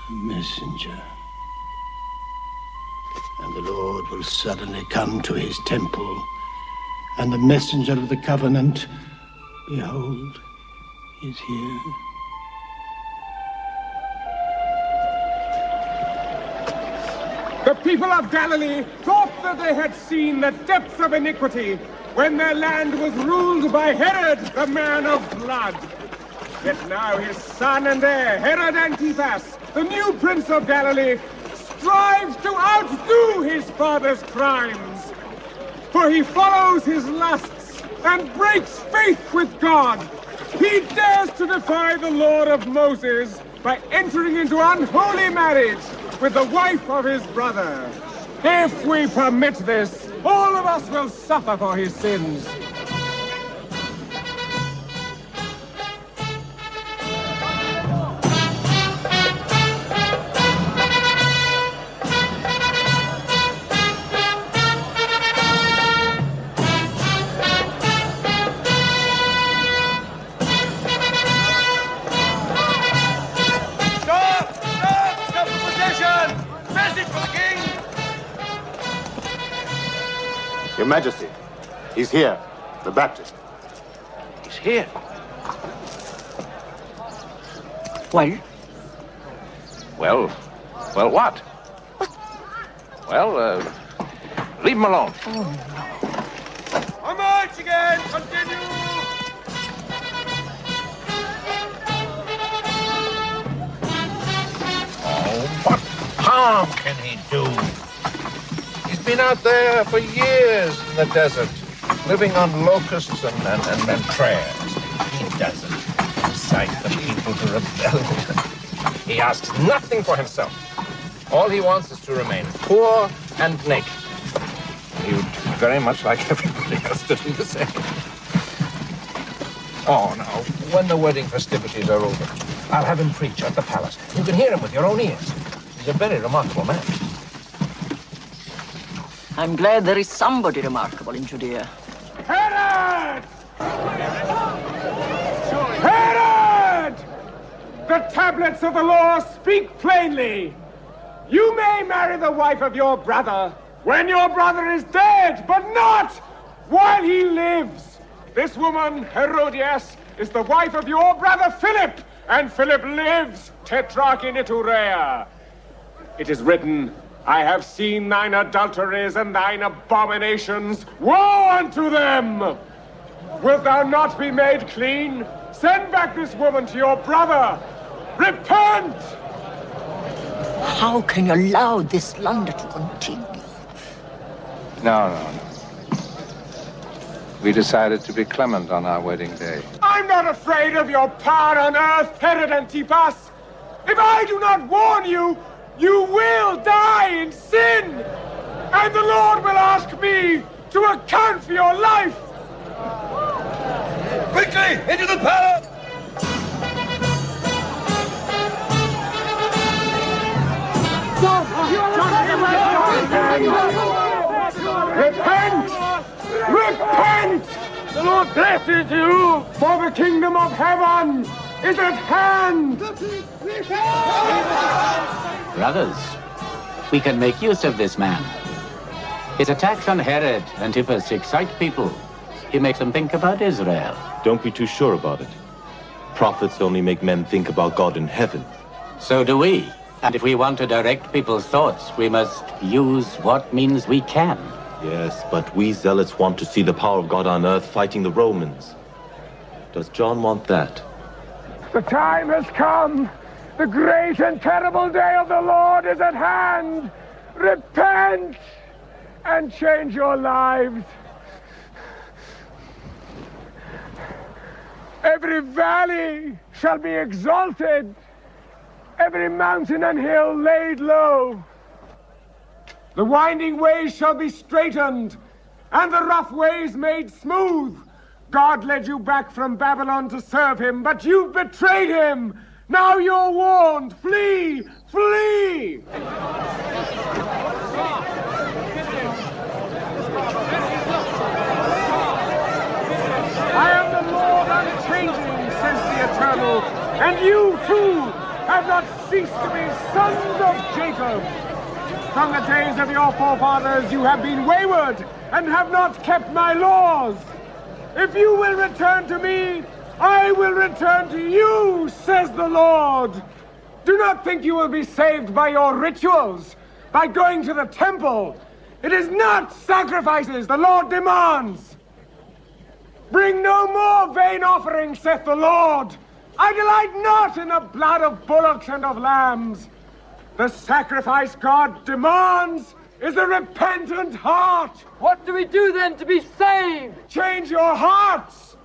A messenger. And the Lord will suddenly come to his temple, and the messenger of the covenant, behold, is here. The people of Galilee thought that they had seen the depths of iniquity when their land was ruled by Herod, the man of blood. Yet now his son and heir, Herod Antipas, the new prince of Galilee, strives to outdo his father's crimes. For he follows his lusts and breaks faith with God. He dares to defy the law of Moses by entering into unholy marriage with the wife of his brother. If we permit this, all of us will suffer for his sins. He's here, the Baptist. He's here. Well? Well, well, what? Well, uh, leave him alone. Oh, On march again! Continue! Oh, what harm can he do? He's been out there for years in the desert, living on locusts and, and, and, and prayers. He doesn't incite the people to rebellion. He asks nothing for himself. All he wants is to remain poor and naked. He would very much like everybody else to do the same. Oh, now, when the wedding festivities are over, I'll have him preach at the palace. You can hear him with your own ears. He's a very remarkable man. I'm glad there is somebody remarkable in Judea. Herod! Herod! The tablets of the law speak plainly. You may marry the wife of your brother when your brother is dead, but not while he lives. This woman, Herodias, is the wife of your brother Philip, and Philip lives, tetrarch in Iturea. It is written, I have seen thine adulteries and thine abominations. Woe unto them! Wilt thou not be made clean? Send back this woman to your brother. Repent! How can you allow this slander to continue? No, no, no. We decided to be clement on our wedding day. I'm not afraid of your power on earth, Herod Antipas. If I do not warn you, you will die in sin. And the Lord will ask me to account for your life. Quickly, into the palace! Repent! Repent! The Lord blesses you, for the kingdom of heaven is at hand. Brothers, we can make use of this man. His attacks on Herod and Antipas excite people. He makes them think about Israel. Don't be too sure about it. Prophets only make men think about God in heaven. So do we. And if we want to direct people's thoughts, we must use what means we can. Yes, but we zealots want to see the power of God on earth fighting the Romans. Does John want that? The time has come. The great and terrible day of the Lord is at hand. Repent and change your lives. Every valley shall be exalted, every mountain and hill laid low. The winding ways shall be straightened, and the rough ways made smooth. God led you back from Babylon to serve him, but you've betrayed him. Now you're warned. Flee! Flee! I am the Lord unchanging, says the Eternal, and you too have not ceased to be sons of Jacob. From the days of your forefathers you have been wayward and have not kept my laws. If you will return to me, I will return to you, says the Lord. Do not think you will be saved by your rituals, by going to the temple. It is not sacrifices the Lord demands. Bring no more vain offerings, saith the Lord. I delight not in the blood of bullocks and of lambs. The sacrifice God demands is a repentant heart. What do we do then to be saved? Change your hearts.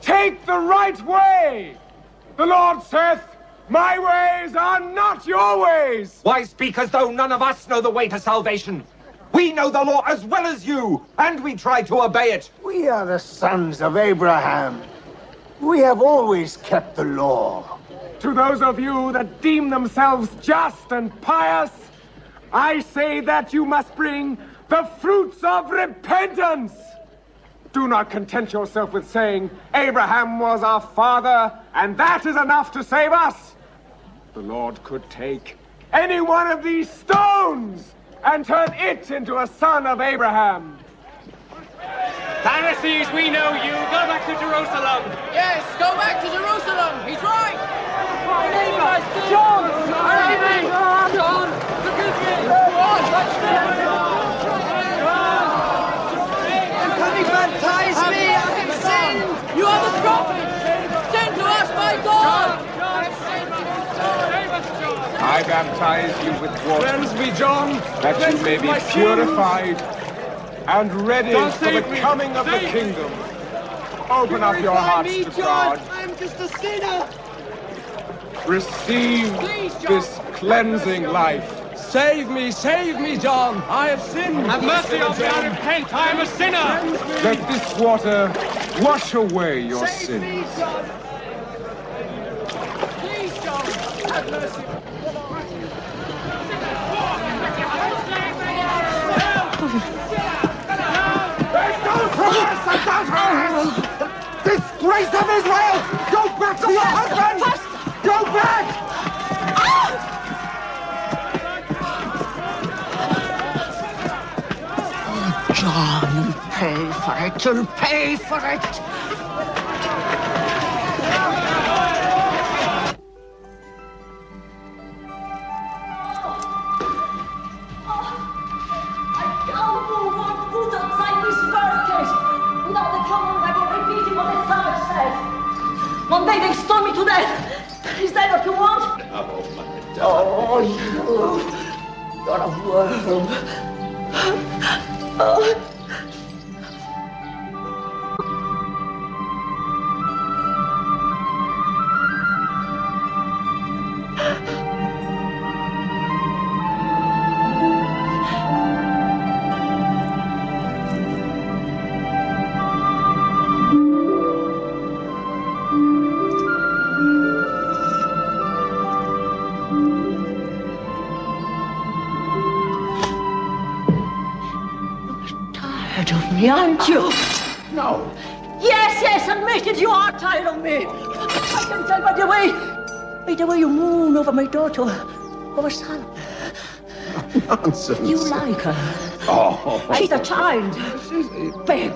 Take the right way. The Lord saith, My ways are not your ways. Why speak as though none of us know the way to salvation? We know the law as well as you, and we try to obey it. We are the sons of Abraham. We have always kept the law. To those of you that deem themselves just and pious, I say that you must bring the fruits of repentance. Do not content yourself with saying, Abraham was our father, and that is enough to save us. The Lord could take any one of these stones and turn it into a son of Abraham. Pharisees, we know you. Go back to Jerusalem. Yes, go back to Jerusalem. He's right. John! John! John! Forgive me! John! Can he baptize me? I have sinned. You are the prophet. Sent to us by God. I baptize you with water. Cleanse me, John, that you may be purified and ready John, for the save me. coming of the Save me. kingdom. Open up your hearts me, to John. God. I'm just a sinner. Receive Please, this cleansing life. Save me, save me, John. I have sinned. Have mercy on me. I repent. I am a sinner. Let this water wash away your Save sins. me, John. Please, John. Have mercy. Disgrace of Israel! Go back to your husband! Go back! John, you'll pay for it. You'll pay for it. One day they stone me to death. Is that what you want? Oh, you. You're a worm. Oh. Tired of me, aren't you? No. Yes, yes, admit it. You are tired of me. I can tell by the way, by the way you moon over my daughter, over son. Nonsense. You like her. Oh. She's a child. Beg.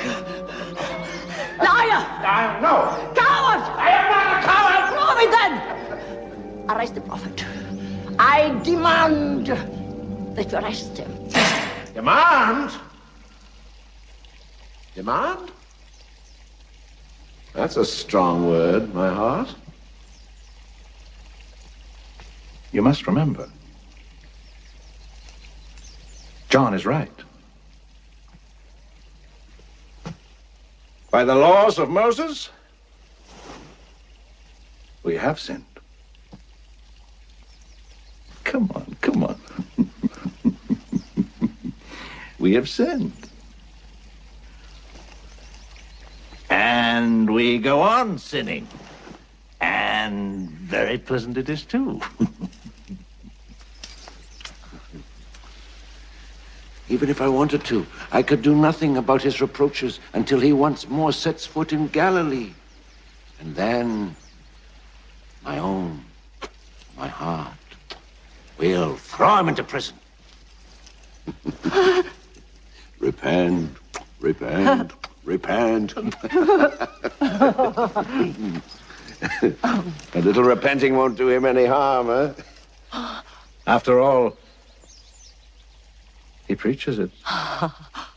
Liar! I no. Coward! I am not a coward! Prove it then! Arrest the prophet. I demand that you arrest him. Demand? Demand? That's a strong word, my heart. You must remember. John is right. By the laws of Moses, We have sinned. Come on, come on. we have sinned. And we go on sinning. And very pleasant it is, too. even if I wanted to, I could do nothing about his reproaches until he once more sets foot in Galilee. And then, my own, my heart, will throw him into prison. repent, repent, repent. A little repenting won't do him any harm, eh? After all, he preaches it.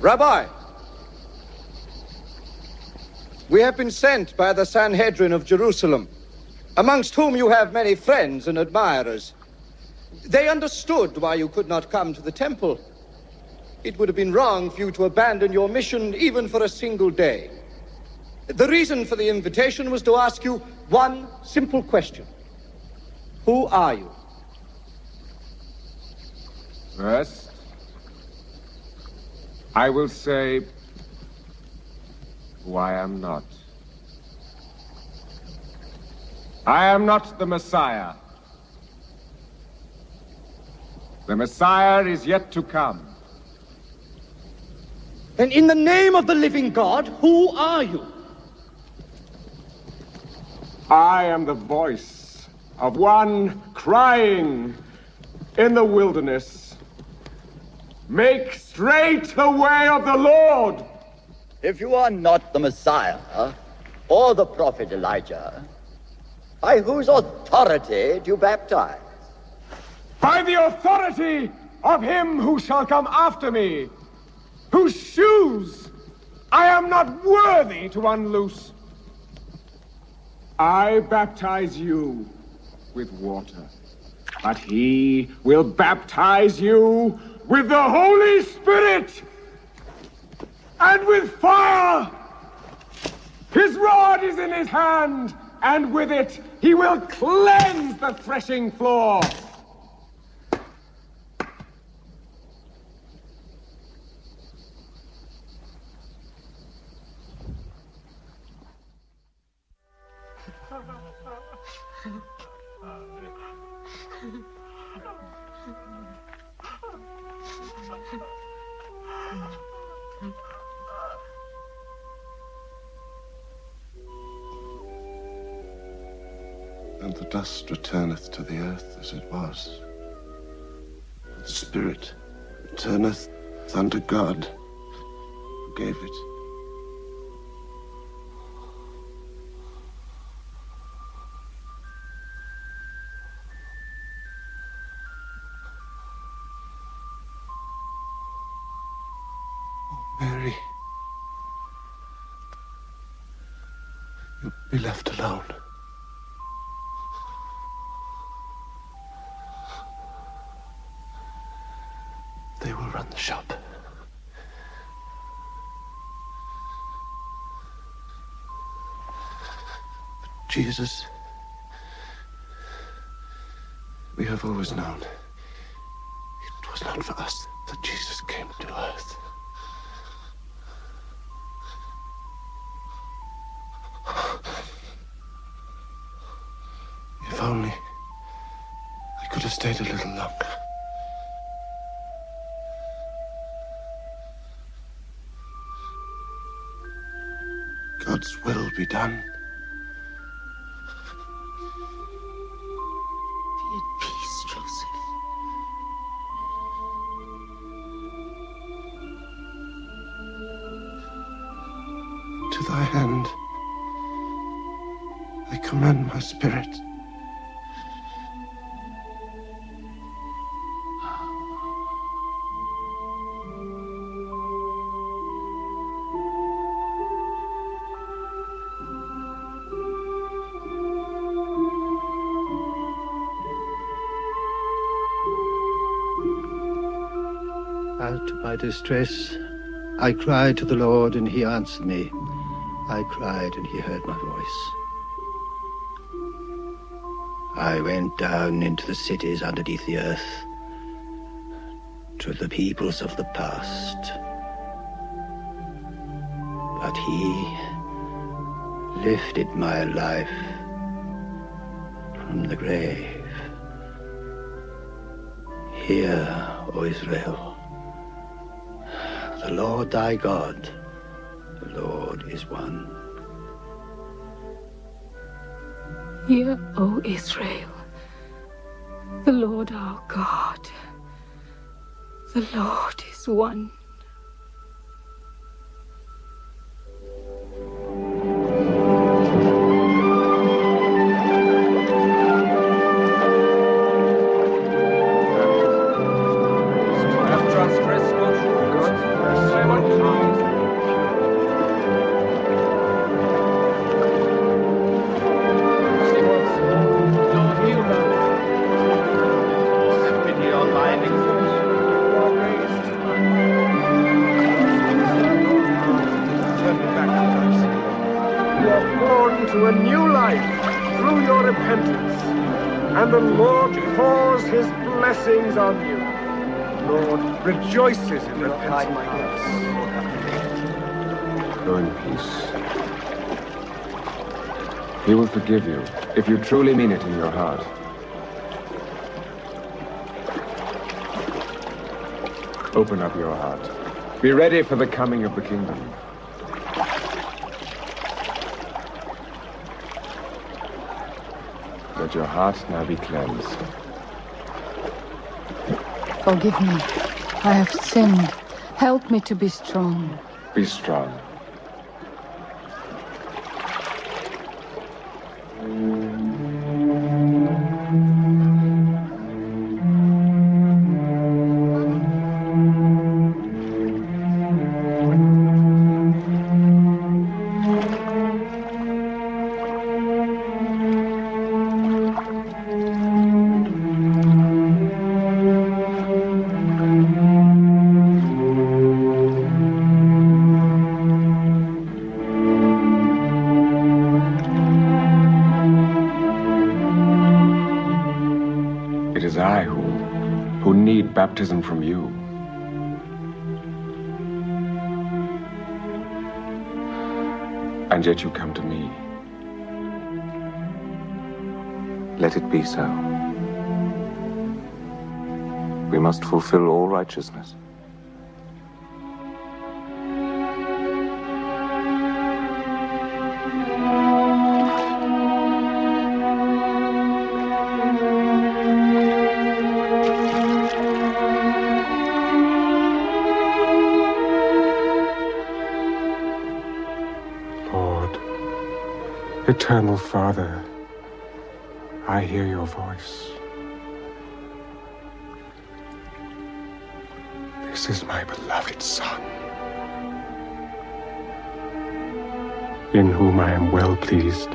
Rabbi, we have been sent by the Sanhedrin of Jerusalem, amongst whom you have many friends and admirers. They understood why you could not come to the temple. It would have been wrong for you to abandon your mission even for a single day. The reason for the invitation was to ask you one simple question Who are you? First, I will say who I am not. I am not the Messiah. The Messiah is yet to come. Then, in the name of the living God, who are you? I am the voice of one crying in the wilderness. Make straight the way of the Lord. If you are not the Messiah or the prophet Elijah, by whose authority do you baptize? By the authority of him who shall come after me, whose shoes I am not worthy to unloose. I baptize you with water, but he will baptize you with the Holy Spirit and with fire. His rod is in his hand, and with it he will cleanse the threshing floor. And the dust returneth to the earth as it was. And the spirit returneth unto God who gave it. Jesus We have always known it was not for us that Jesus came to earth. If only I could have stayed a little longer. God's will be done. Distress, I cried to the Lord, and he answered me. I cried, and he heard my voice. I went down into the cities underneath the earth, to the peoples of the past. But he lifted my life from the grave. Hear, O Israel, the Lord thy God, the Lord is one. Hear, O Israel, the Lord our God, the Lord is one. Forgive you if you truly mean it in your heart. Open up your heart. Be ready for the coming of the kingdom. Let your heart now be cleansed. Forgive me. I have sinned. Help me to be strong. Be strong. Baptism from you. And yet you come to me. Let it be so. We must fulfill all righteousness. Eternal Father, I hear your voice. This is my beloved Son, in whom I am well pleased.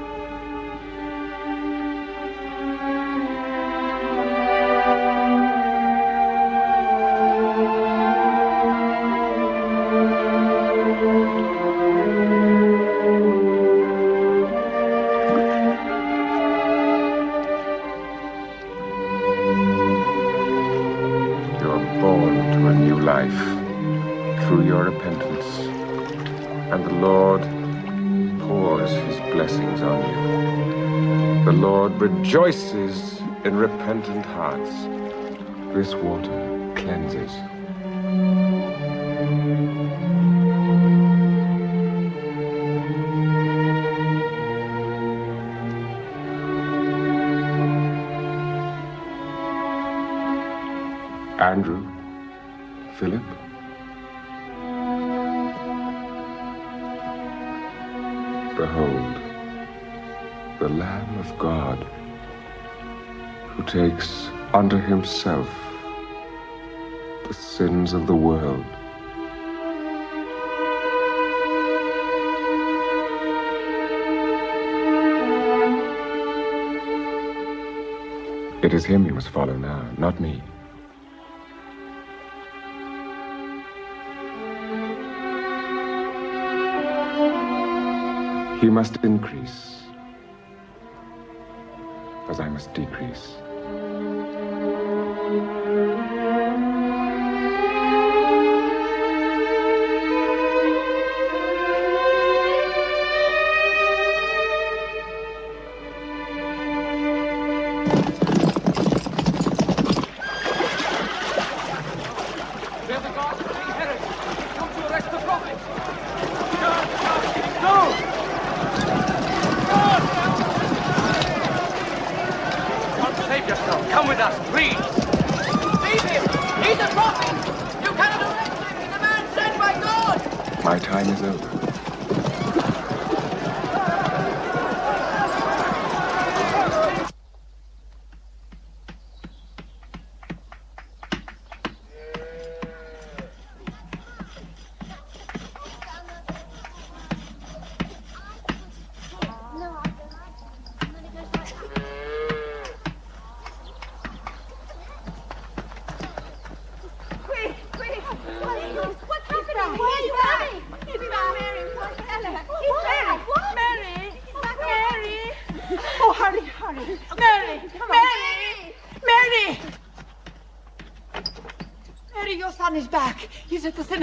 Rejoices in repentant hearts. This water cleanses. Himself the sins of the world. It is him you must follow now, not me. He must increase, as I must decrease.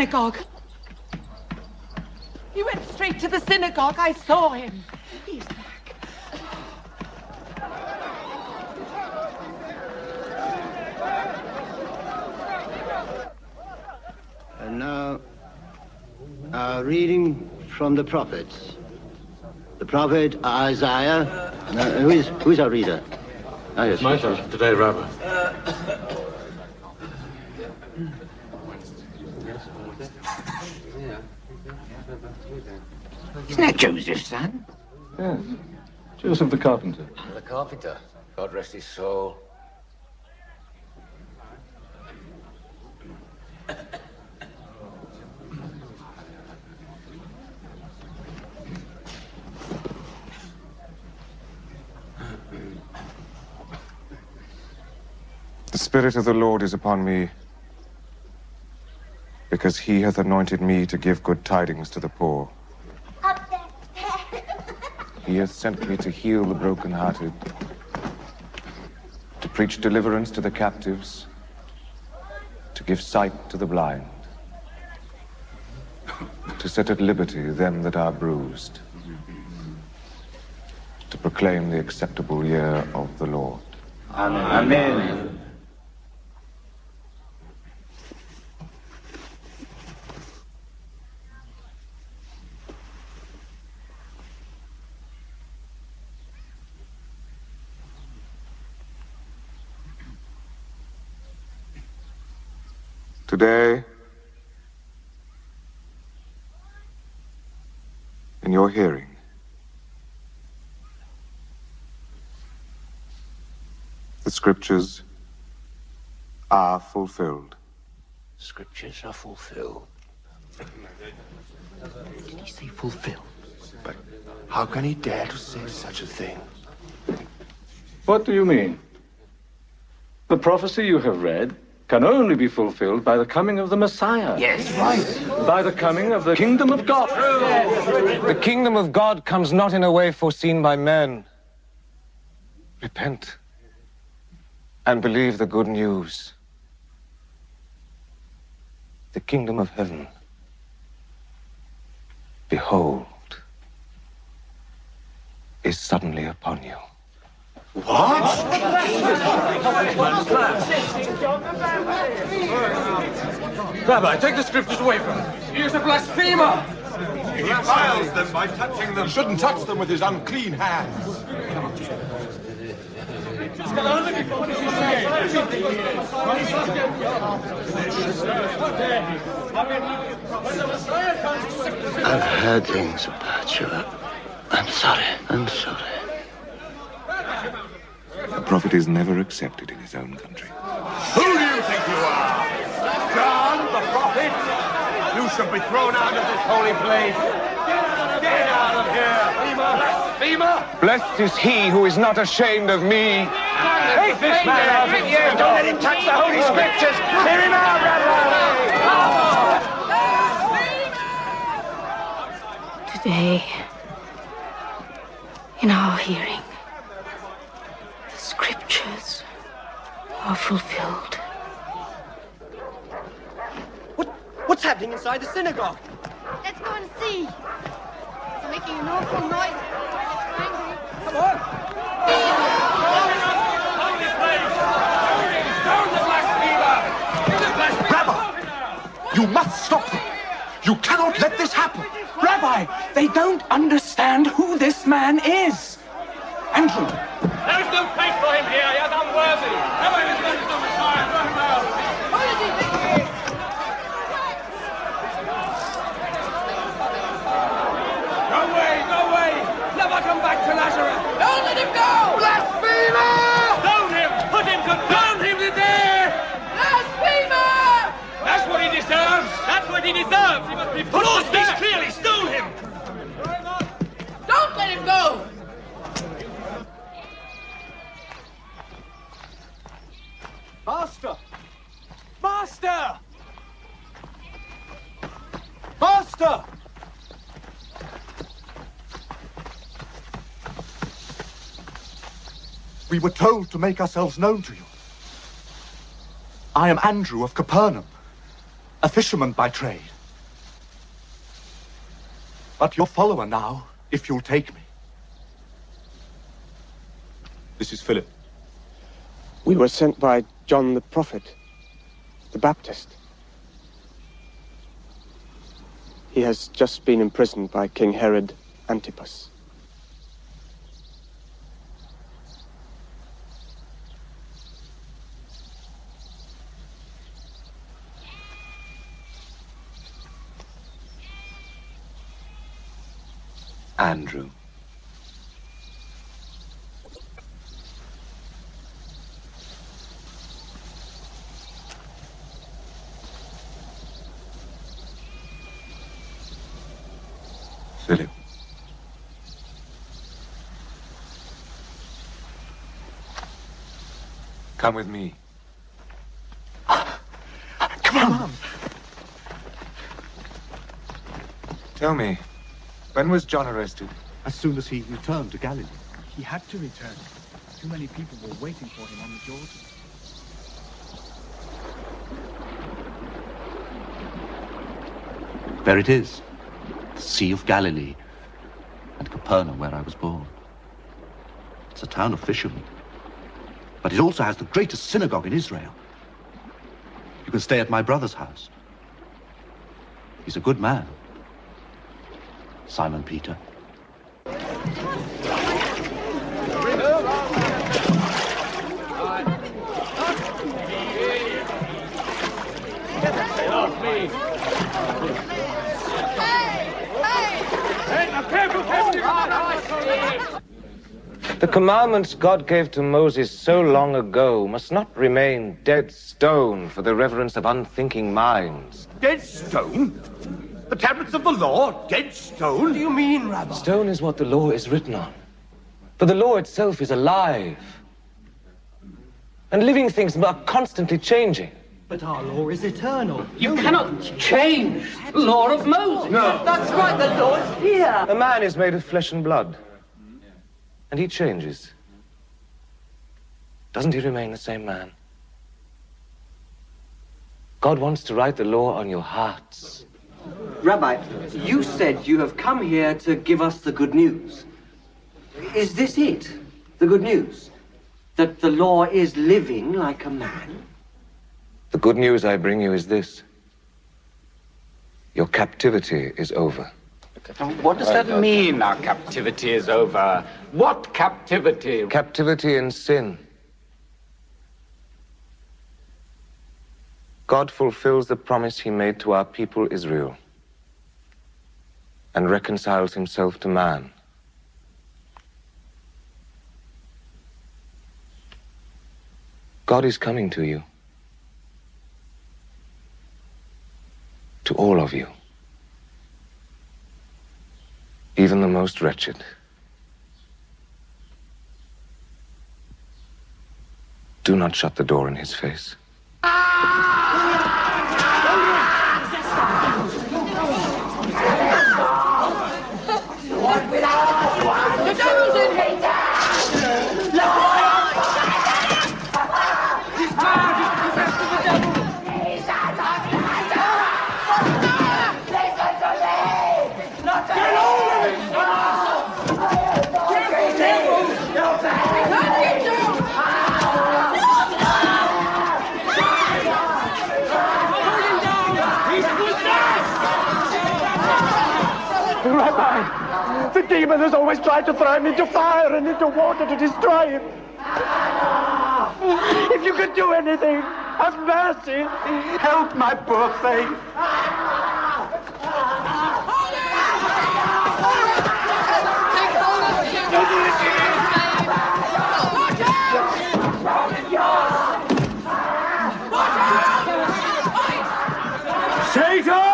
Synagogue. He went straight to the synagogue. I saw him. He's back. And now, our reading from the prophets. The prophet Isaiah. Now, who is who's our reader? Ah, yes. Myself, today, Rabbi. Isn't that Joseph's son? Yes. Joseph the carpenter. The carpenter. God rest his soul. The Spirit of the Lord is upon me, because he hath anointed me to give good tidings to the poor. He hath sent me to heal the brokenhearted, to preach deliverance to the captives, to give sight to the blind, to set at liberty them that are bruised, to proclaim the acceptable year of the Lord. Amen. Amen. Today, in your hearing, the scriptures are fulfilled. Scriptures are fulfilled. Did he say fulfilled? But how can he dare to say such a thing? What do you mean? The prophecy you have read can only be fulfilled by the coming of the Messiah. Yes. Right. By the coming of the kingdom of God. The kingdom of God comes not in a way foreseen by men. Repent and believe the good news. The kingdom of heaven, behold, is suddenly upon you. Rabbi, take the scriptures away from him. He is a blasphemer. He defiles them by touching them. He Shouldn't touch them with his unclean hands. I've heard things about you. I'm sorry. I'm sorry. A prophet is never accepted in his own country. Who do you think you are? John the prophet? You should be thrown out of this holy place. Get out of here, blasphemer! Blessed is he who is not ashamed of me. Take this man out of here. Don't let him touch the holy scriptures. Clear him out, Rabbi. Today, in our hearing, the scriptures are fulfilled. What's happening inside the synagogue? Let's go and see. It's making an awful noise. Come on. Rabbi, you must stop them. You cannot let this happen. Rabbi, they don't understand who this man is. Andrew. There is no place for him here. He is unworthy. This man is the Messiah. Throw him out. Go away, go away. Never come back to Nazareth. Don't let him go! Blasphemer! Stone him! Put him to Stone him to death! Blasphemer! That's what he deserves! That's what he deserves! He must be put to death! clearly! Stone him! Don't let him go! Master! Master! Master! We were told to make ourselves known to you. I am Andrew of Capernaum, a fisherman by trade. But your follower now, if you'll take me. This is Philip. We were sent by John the Prophet, the Baptist. He has just been imprisoned by King Herod Antipas. Andrew. Philip. Come with me. Come on. Tell me, when was John arrested? As soon as he returned to Galilee. He had to return. Too many people were waiting for him on the Jordan. There it is, the Sea of Galilee, and Capernaum, where I was born. It's a town of fishermen, but it also has the greatest synagogue in Israel. You can stay at my brother's house. He's a good man, Simon Peter. The commandments God gave to Moses so long ago must not remain dead stone for the reverence of unthinking minds. Dead stone? The tablets of the law? Dead stone? What do you mean, Rabbi? Stone is what the law is written on. For the law itself is alive. And living things are constantly changing. But our law is eternal. You cannot change the law of Moses. No. That's right, the law is here. A man is made of flesh and blood. And he changes. Doesn't he remain the same man? God wants to write the law on your hearts. Rabbi, you said you have come here to give us the good news. Is this it? The good news? That the law is living like a man? The good news I bring you is this your captivity is over. What does that mean, our captivity is over? What captivity? Captivity in sin. God fulfills the promise he made to our people Israel and reconciles himself to man. God is coming to you. To all of you. Even the most wretched. Do not shut the door in his face. The demon has always tried to throw him into fire and into water to destroy him. If you could do anything, have mercy. Help my poor faith. Satan!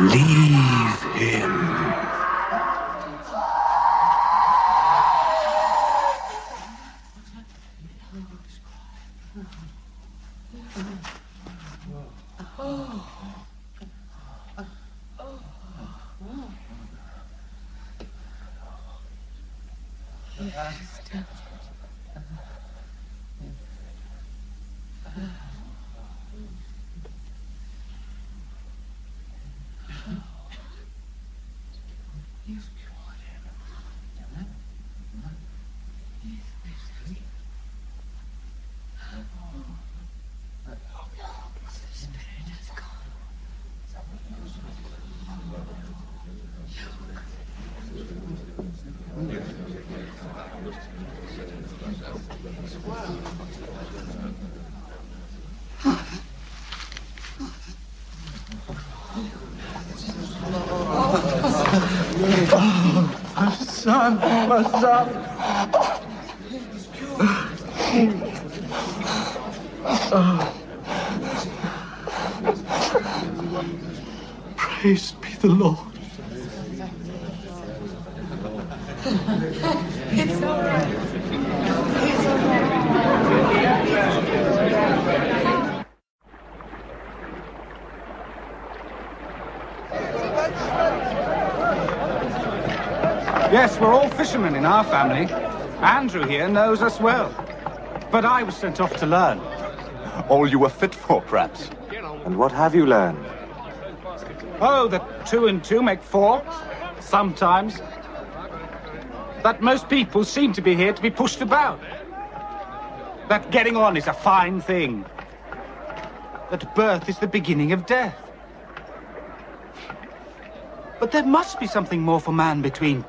Leave him. My son, up? son. Praise be the Lord. It's all right. Yes, we're in our family. Andrew here knows us well. But I was sent off to learn. All you were fit for, perhaps. And what have you learned? Oh, that two and two make four. Sometimes. That most people seem to be here to be pushed about. That getting on is a fine thing. That birth is the beginning of death. But there must be something more for man between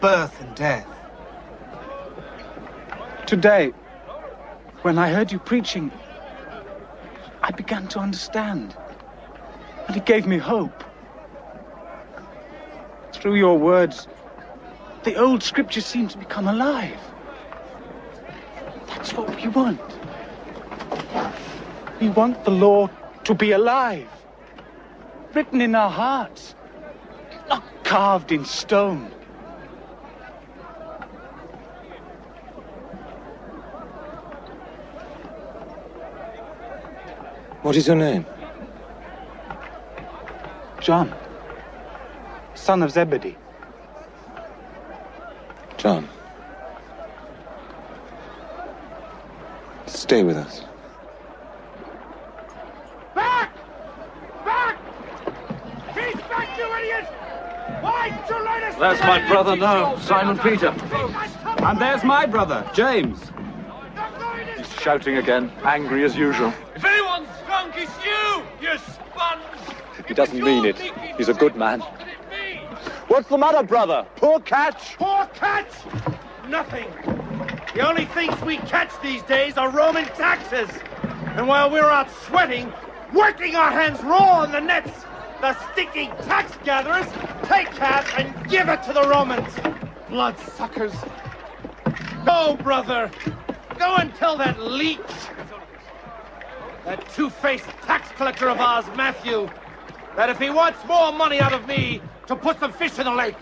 birth and death. Today, when I heard you preaching, I began to understand. And it gave me hope. Through your words, the old scriptures seem to become alive. That's what we want. We want the law to be alive, written in our hearts, not carved in stone. What is your name? John, son of Zebedee. John. Stay with us. Back! Back! He's back, you idiot! Why did you let us... That's my brother now, Simon Peter. And there's my brother, James. He's shouting again, angry as usual. If anyone's drunk, it's you, you sponge! He doesn't mean it. He's a good man. What's the matter, brother? Poor catch? Poor catch? Nothing. The only things we catch these days are Roman taxes. And while we're out sweating, working our hands raw on the nets, the sticky tax gatherers take that and give it to the Romans. Bloodsuckers. Go, brother. Go and tell that leech, that two-faced tax collector of ours, Matthew, that if he wants more money out of me, to put some fish in the lake.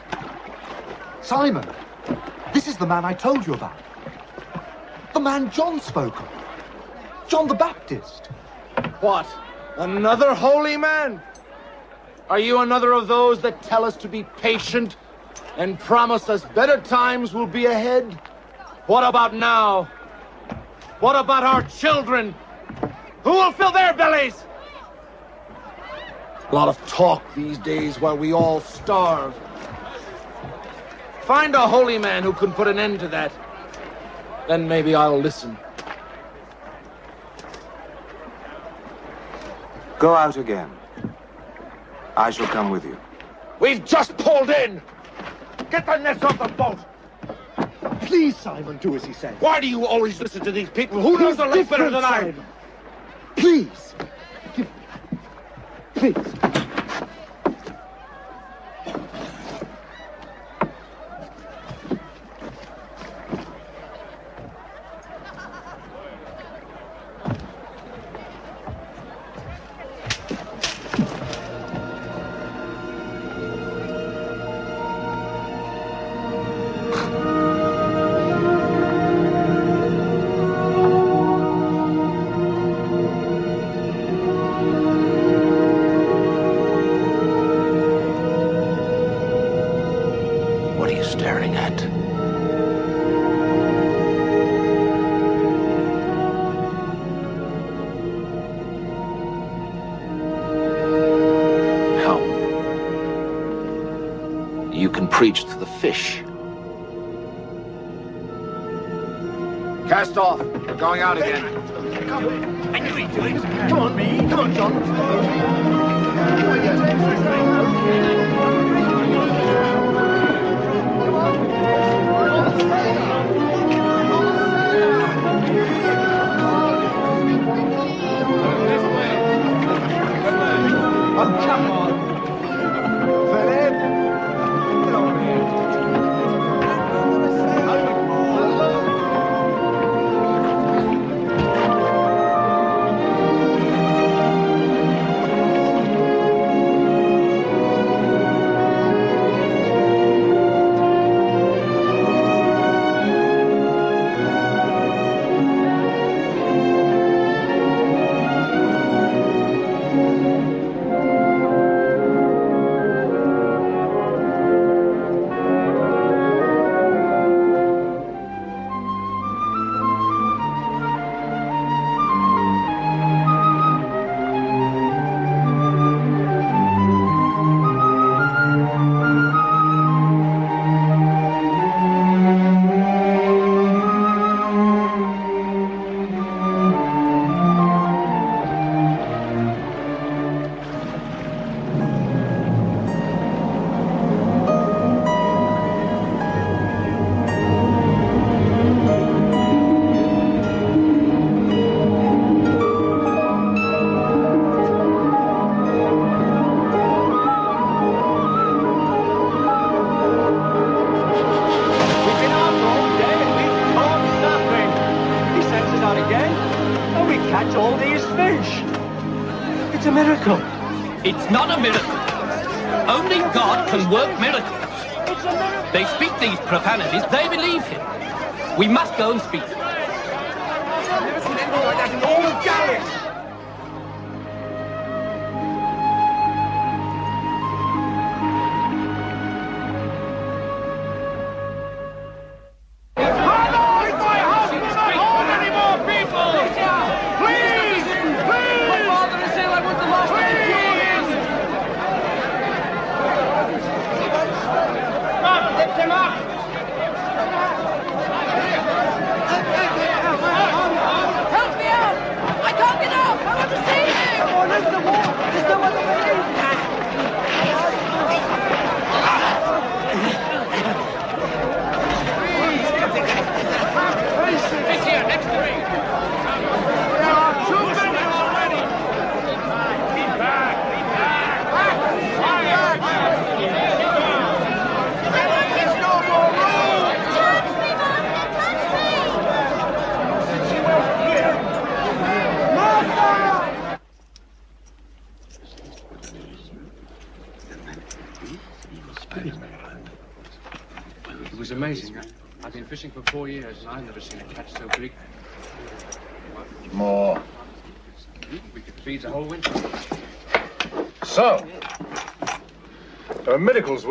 Simon, this is the man I told you about. The man John spoke of. John the Baptist. What? Another holy man? Are you another of those that tell us to be patient and promise us better times will be ahead? What about now? What about our children? Who will fill their bellies? A lot of talk these days while we all starve. Find a holy man who can put an end to that. Then maybe I'll listen. Go out again. I shall come with you. We've just pulled in! Get the nets off the boat! Please, Simon, do as he says. Why do you always listen to these people? Who knows the lake better than I? Simon. Please. Please. What are you staring at? How? You can preach to the fish. Cast off. We're going out again. I knew he'd do it. Come on, me. Come on, John.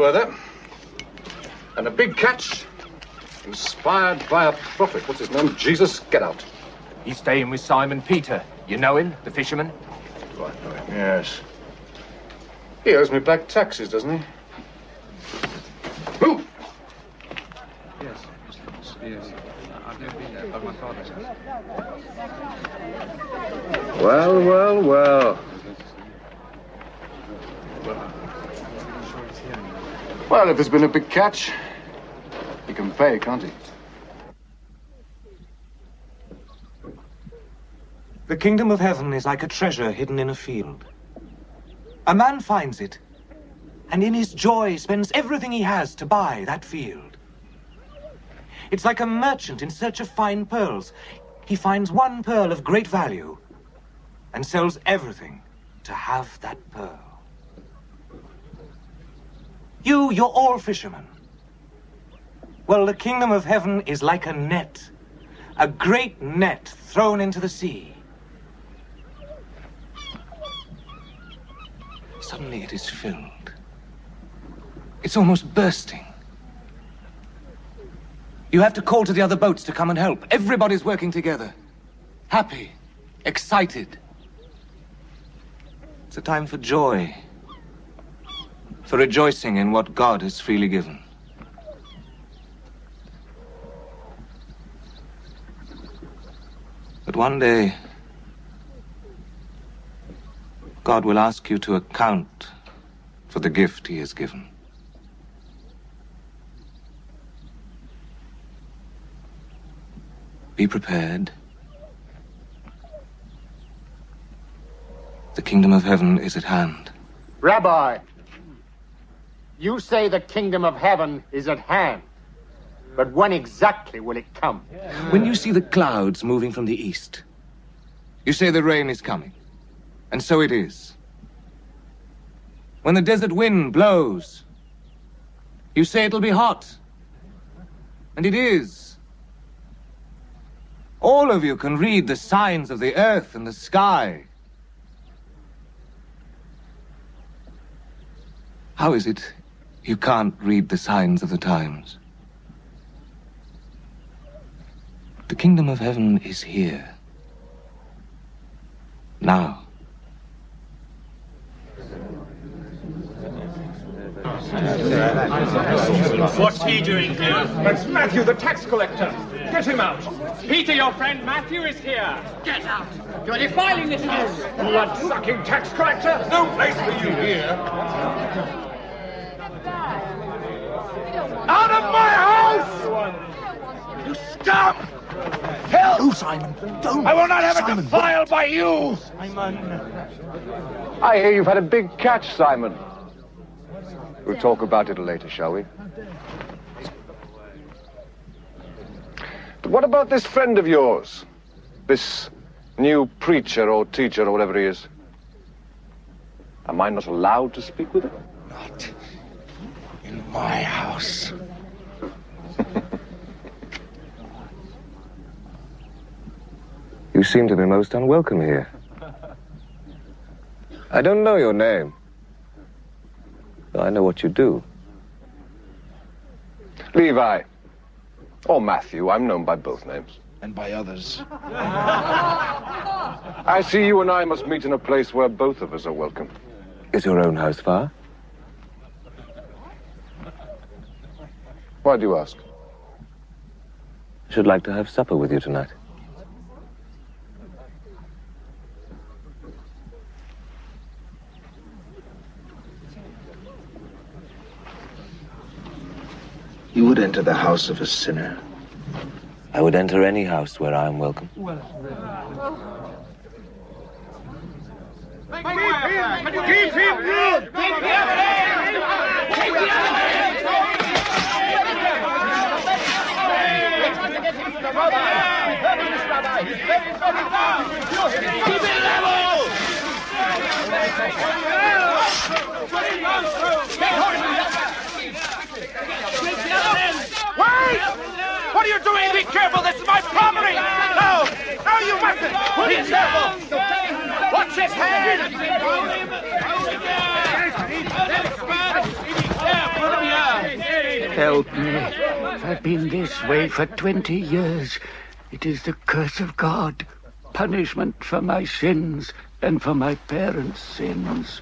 Are were there? And a big catch inspired by a prophet. What's his name? Jesus? Get out. He's staying with Simon Peter. You know him, the fisherman? Do I know him? Yes. He owes me back taxes, doesn't he? Move! Yes. Yes. I've never been there, but my father's house. Well, well, well. Well, if there's been a big catch, he can pay, can't he? The kingdom of heaven is like a treasure hidden in a field. A man finds it, and in his joy spends everything he has to buy that field. It's like a merchant in search of fine pearls. He finds one pearl of great value and sells everything to have that pearl. You, you're all fishermen. Well, the kingdom of heaven is like a net, a great net thrown into the sea. Suddenly it is filled. It's almost bursting. You have to call to the other boats to come and help. Everybody's working together. Happy, excited. It's a time for joy, for rejoicing in what God has freely given. But one day, God will ask you to account for the gift he has given. Be prepared. The kingdom of heaven is at hand. Rabbi, you say the kingdom of heaven is at hand. But when exactly will it come? When you see the clouds moving from the east, you say the rain is coming. And so it is. When the desert wind blows, you say it'll be hot. And it is. All of you can read the signs of the earth and the sky. How is it you can't read the signs of the times? The kingdom of heaven is here. Now. What's he doing here? That's Matthew, the tax collector. Get him out. Peter, your friend Matthew is here. Get out. You're defiling this house. Blood-sucking tax collector. No place for you here. Out of my house! You scum! Help! No, Simon, don't. I will not have Simon, it defiled by you! Simon. I hear you've had a big catch, Simon. We'll talk about it later, shall we? But what about this friend of yours? This new preacher or teacher or whatever he is? Am I not allowed to speak with him? Not in my house. You seem to be most unwelcome here. I don't know your name. But I know what you do. Levi. Or Matthew. I'm known by both names. And by others. I see you and I must meet in a place where both of us are welcome. Is your own house far? Why do you ask? I should like to have supper with you tonight. You would enter the house of a sinner. I would enter any house where I am welcome. Keep him good! Keep Keep it level! Get hold of him! Wait! What are you doing? Be careful! This is my property! No! No, you mustn't! Be careful! Watch his hand! Help me. I've been this way for 20 years. It is the curse of God. Punishment for my sins and for my parents' sins.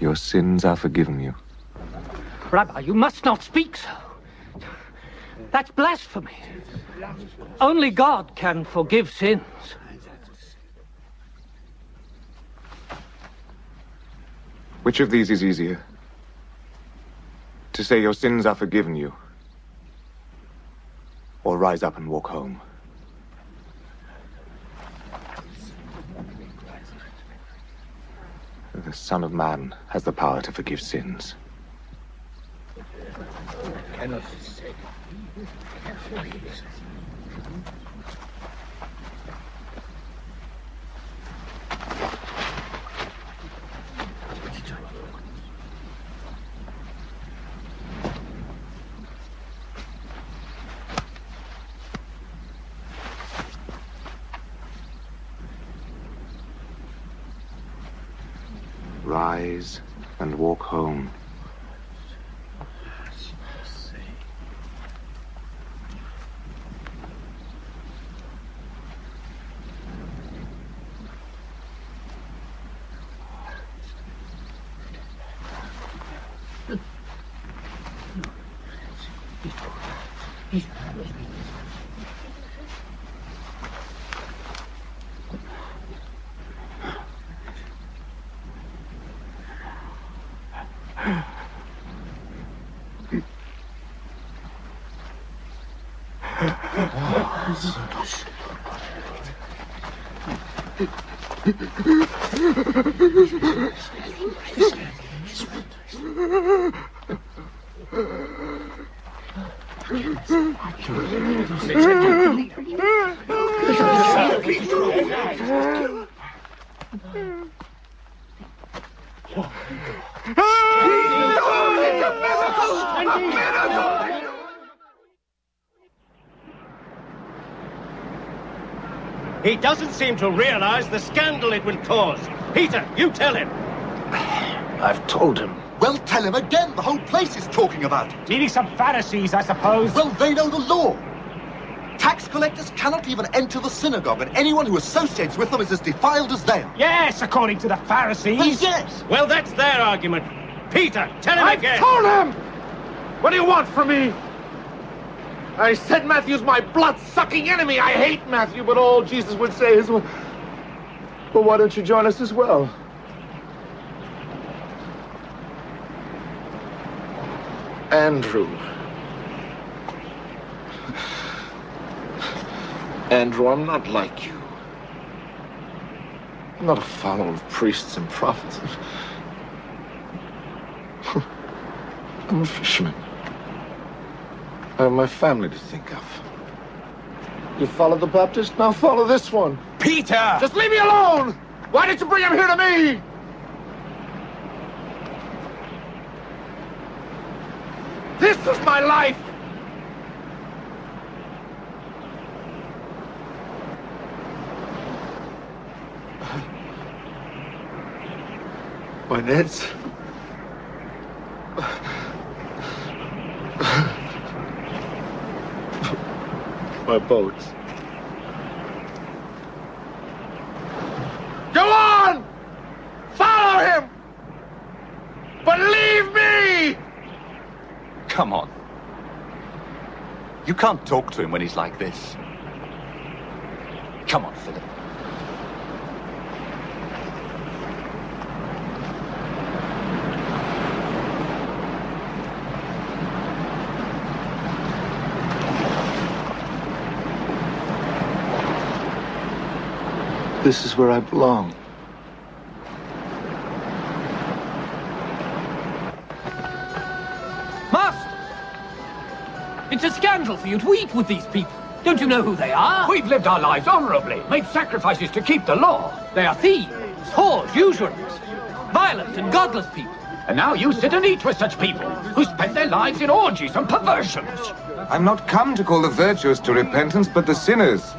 Your sins are forgiven you. Rabbi, you must not speak so. That's blasphemy. Only God can forgive sins. Which of these is easier? To say your sins are forgiven you, or rise up and walk home? The Son of Man has the power to forgive sins. Rise and walk home. It's a miracle! A miracle! He doesn't seem to realize the scandal it will cause. Peter, you tell him. I've told him. Well, tell him again. The whole place is talking about it. Needing some Pharisees, I suppose. Well, they know the law. Tax collectors cannot even enter the synagogue, and anyone who associates with them is as defiled as they are. Yes, according to the Pharisees. Well, yes. Well, that's their argument. Peter, tell him I've again. told him! What do you want from me? I said Matthew's my blood-sucking enemy. I hate Matthew, but all Jesus would say is, well, well, why don't you join us as well? Andrew. Andrew, I'm not like you. I'm not a follower of priests and prophets. I'm a fisherman. I have my family to think of. You follow the Baptist, now follow this one. Peter! Just leave me alone! Why did you bring him here to me? This is my life! My nets. My boats. Go on! Follow him! But leave me! Come on. You can't talk to him when he's like this. Come on, Philip. This is where I belong. Master! It's a scandal for you to eat with these people. Don't you know who they are? We've lived our lives honorably, made sacrifices to keep the law. They are thieves, whores, usurers, violent and godless people. And now you sit and eat with such people who spend their lives in orgies and perversions. I'm not come to call the virtuous to repentance, but the sinners.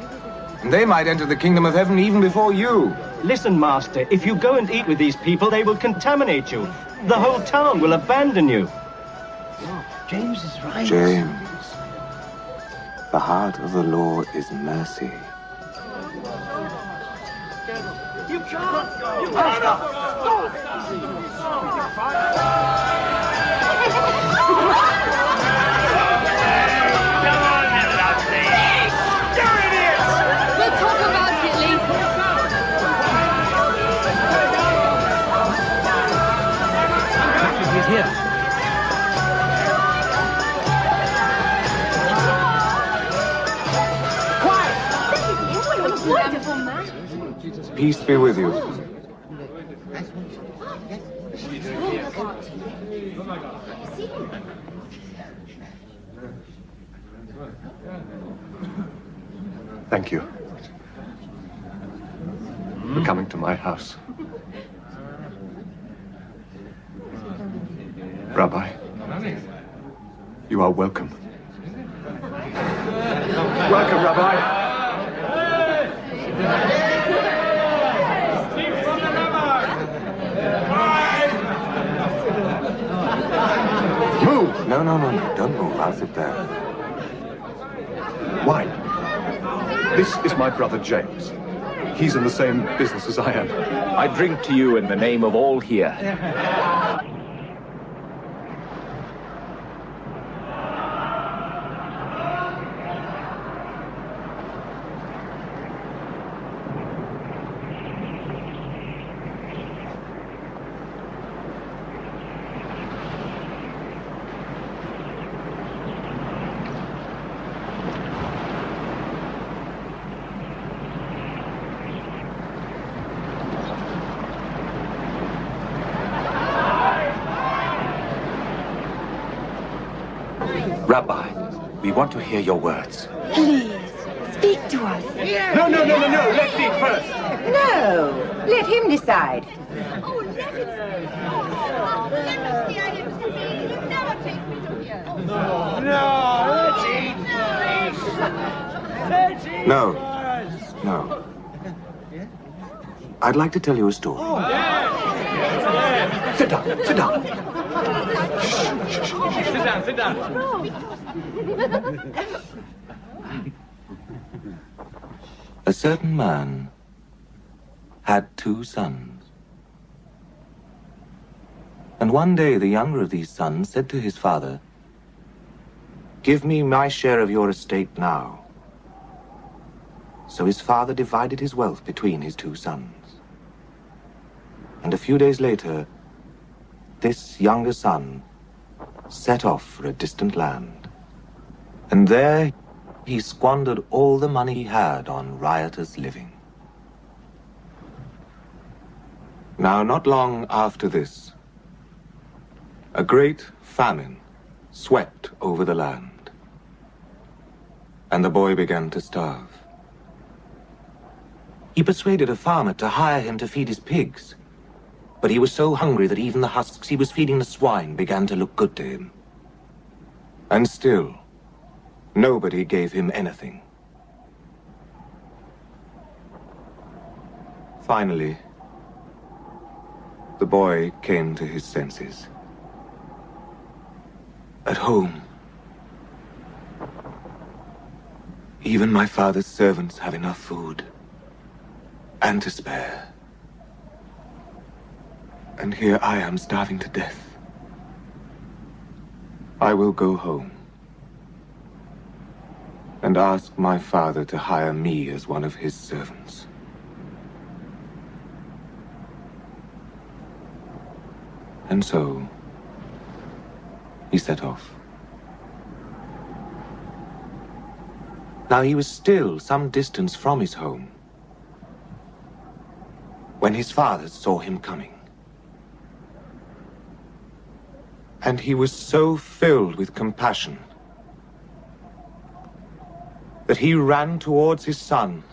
And they might enter the kingdom of heaven even before you. Listen, Master, if you go and eat with these people, they will contaminate you. The whole town will abandon you. James is right. James, the heart of the law is mercy. You can't! You can't! We'll Here. Peace be with you. Thank you for coming to my house. Rabbi, you are welcome. Welcome, Rabbi. Move! No, no, no, no. Don't move. I'll sit there. Why? This is my brother James. He's in the same business as I am. I drink to you in the name of all here. Rabbi, we want to hear your words. Please, speak to us. No, no, no, no, no. Let's eat first. No, let him decide. No. No. no. I'd like to tell you a story. Oh, yes, Sit down, sit down. Sit down, sit down. A certain man had two sons. And one day the younger of these sons said to his father, Give me my share of your estate now. So his father divided his wealth between his two sons. And a few days later, this younger son set off for a distant land. And there he squandered all the money he had on riotous living. Now, not long after this, a great famine swept over the land, and the boy began to starve. He persuaded a farmer to hire him to feed his pigs, but he was so hungry that even the husks he was feeding the swine began to look good to him. And still, nobody gave him anything. Finally, the boy came to his senses. At home, even my father's servants have enough food and to spare. And here I am starving to death. I will go home and ask my father to hire me as one of his servants. And so, he set off. Now he was still some distance from his home when his father saw him coming. And he was so filled with compassion that he ran towards his son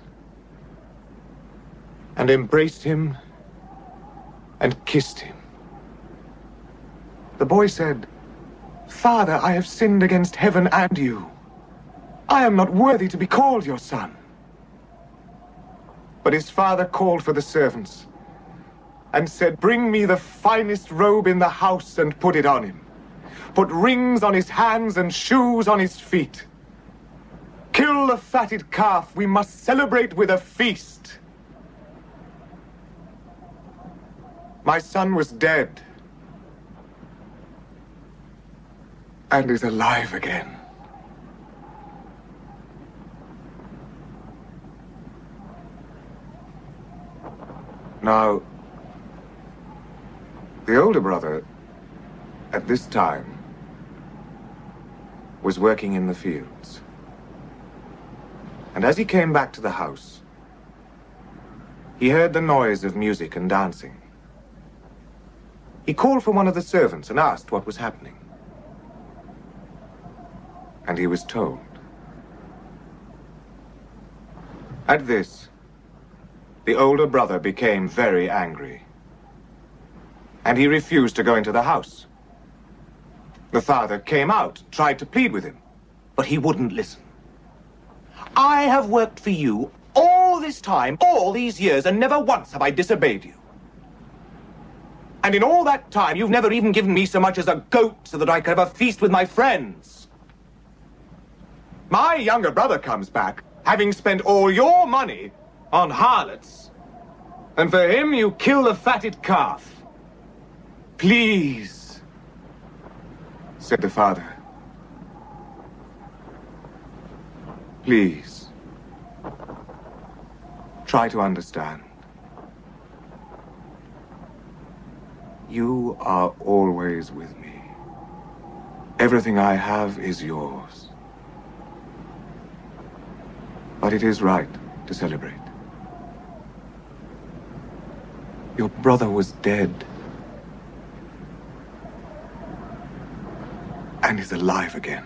and embraced him and kissed him. The boy said, Father, I have sinned against heaven and you. I am not worthy to be called your son. But his father called for the servants and said, Bring me the finest robe in the house and put it on him. Put rings on his hands and shoes on his feet. Kill the fatted calf. We must celebrate with a feast. My son was dead and is alive again. Now, the older brother, at this time, was working in the fields. And as he came back to the house, he heard the noise of music and dancing. He called for one of the servants and asked what was happening. And he was told. At this, the older brother became very angry. And he refused to go into the house. The father came out, tried to plead with him, but he wouldn't listen. I have worked for you all this time, all these years, and never once have I disobeyed you. And in all that time, you've never even given me so much as a goat so that I could have a feast with my friends. My younger brother comes back, having spent all your money on harlots. And for him, you kill the fatted calf. Please, said the father. Please, try to understand. You are always with me. Everything I have is yours. But it is right to celebrate. Your brother was dead. And is alive again.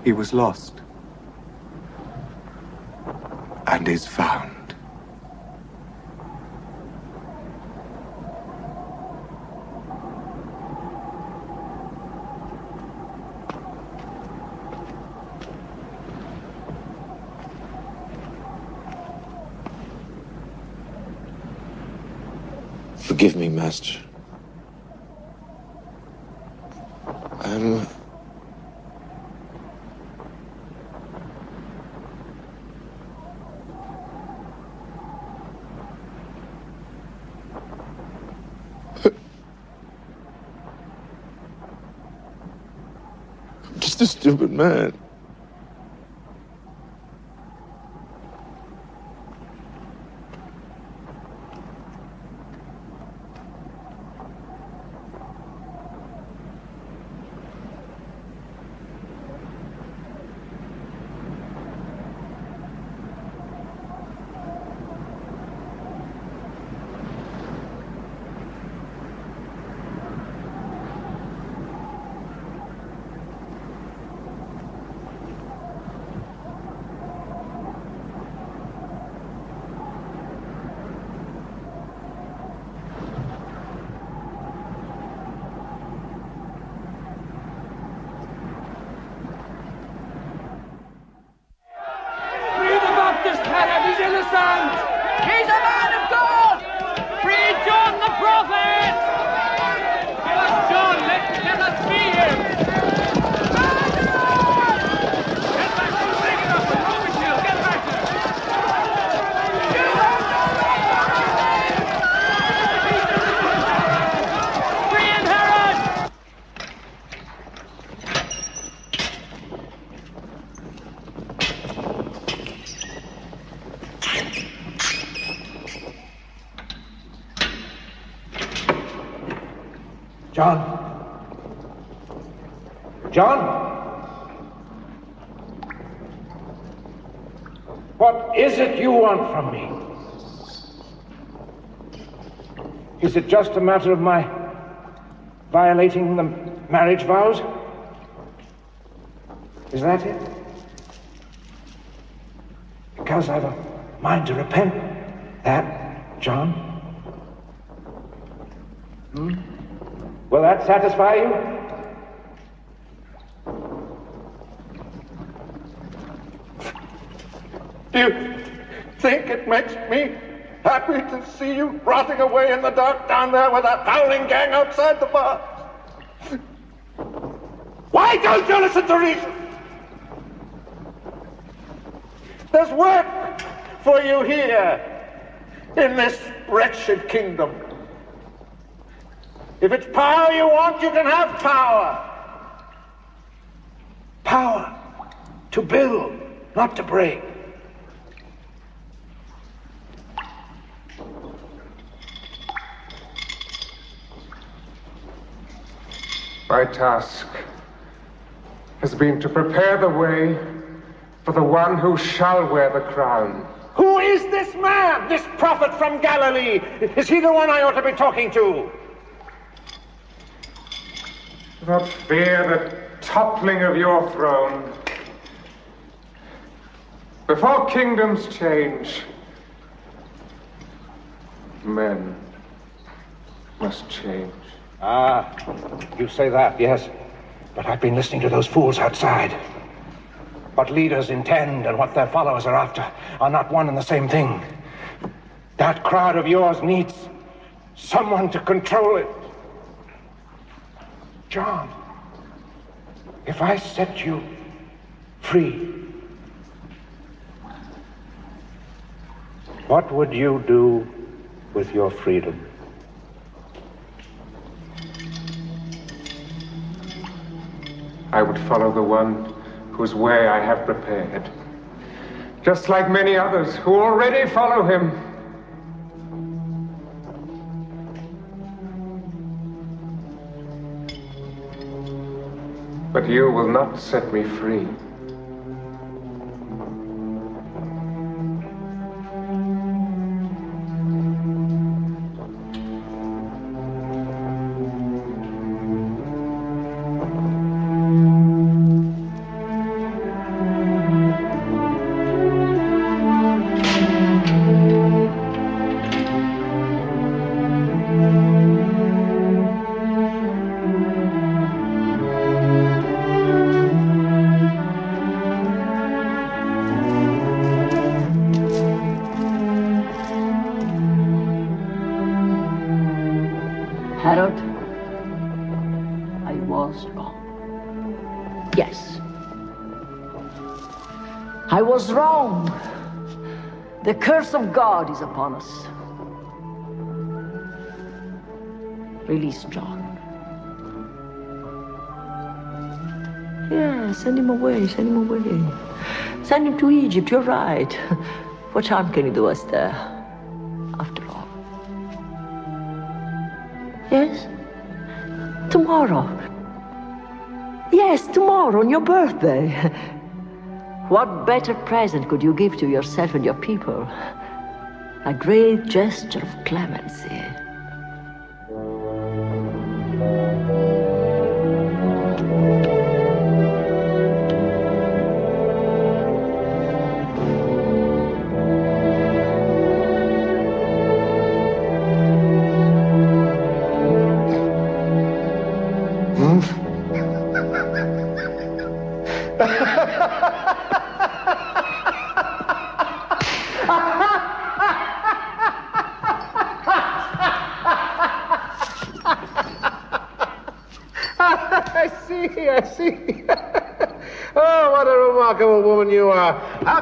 He was lost. And is found. Forgive me, Master. I'm. Just a stupid man. Just a matter of my violating the marriage vows? Is that it? because I've a mind to repent. That, John? Hmm? Will that satisfy you? Do you think it makes me happy to see you rotting away in the dark down there with that howling gang outside the bar? Why don't you listen to reason? There's work for you here in this wretched kingdom. If it's power you want, you can have power. Power to build, not to break. My task has been to prepare the way for the one who shall wear the crown. Who is this man, this prophet from Galilee? Is he the one I ought to be talking to? Do not fear the toppling of your throne. Before kingdoms change, men must change. Ah, you say that, yes. But I've been listening to those fools outside. What leaders intend and what their followers are after are not one and the same thing. That crowd of yours needs someone to control it. John, if I set you free, what would you do with your freedom? I would follow the one whose way I have prepared. Just like many others who already follow him. But you will not set me free. The curse of God is upon us. Release John. Yeah, send him away, send him away. Send him to Egypt, you're right. What harm can he do us there? After all. Yes? Tomorrow. Yes, tomorrow, on your birthday. What better present could you give to yourself and your people? A great gesture of clemency.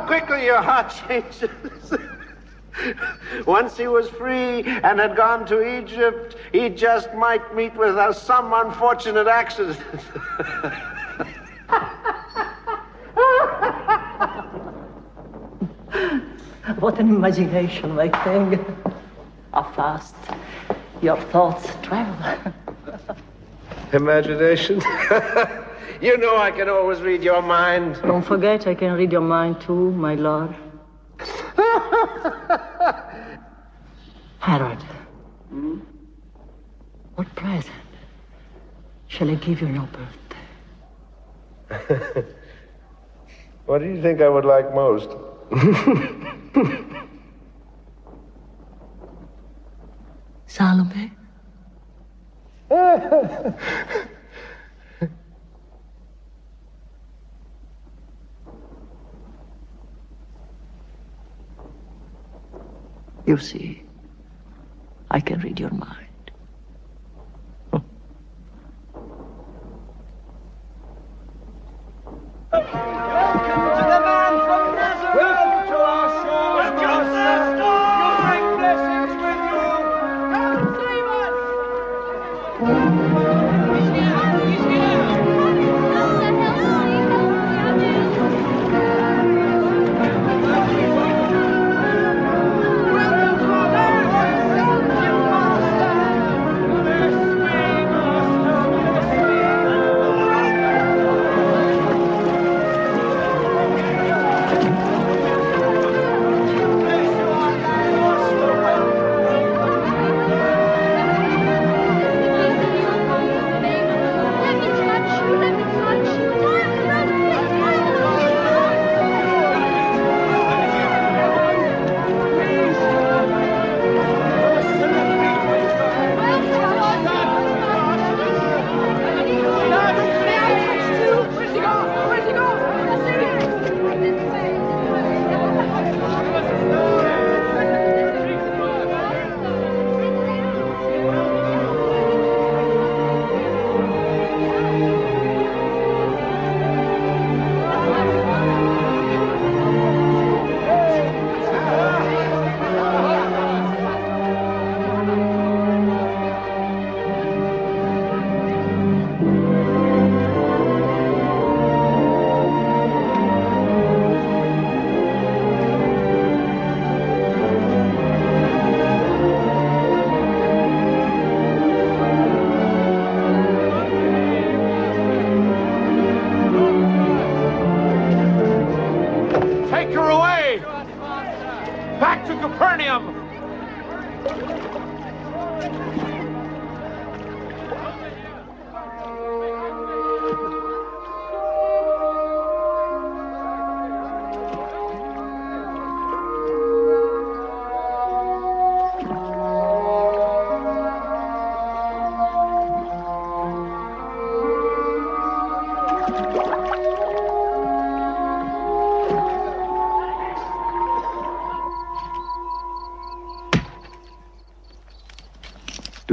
Quickly your heart changes. Once he was free and had gone to Egypt, he just might meet with uh, some unfortunate accident. What an imagination, my king. How fast your thoughts travel. Imagination? You know I can always read your mind. Don't forget, I can read your mind too, my lord. Herod, hmm? what present shall I give you on your birthday? what do you think I would like most? Salome? You see, I can read your mind. Take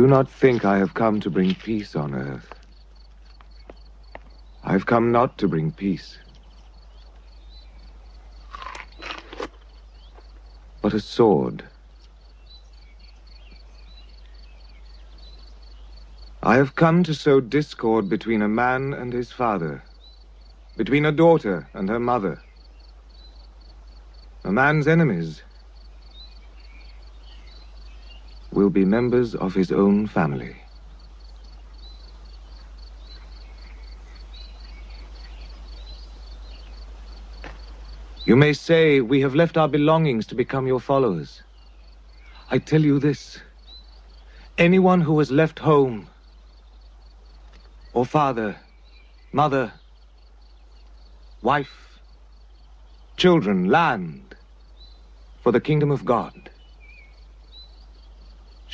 Do not think I have come to bring peace on earth. I've come not to bring peace, but a sword. I have come to sow discord between a man and his father, between a daughter and her mother. A man's enemies will be members of his own family. You may say, we have left our belongings to become your followers. I tell you this, anyone who has left home, or father, mother, wife, children, land, for the kingdom of God,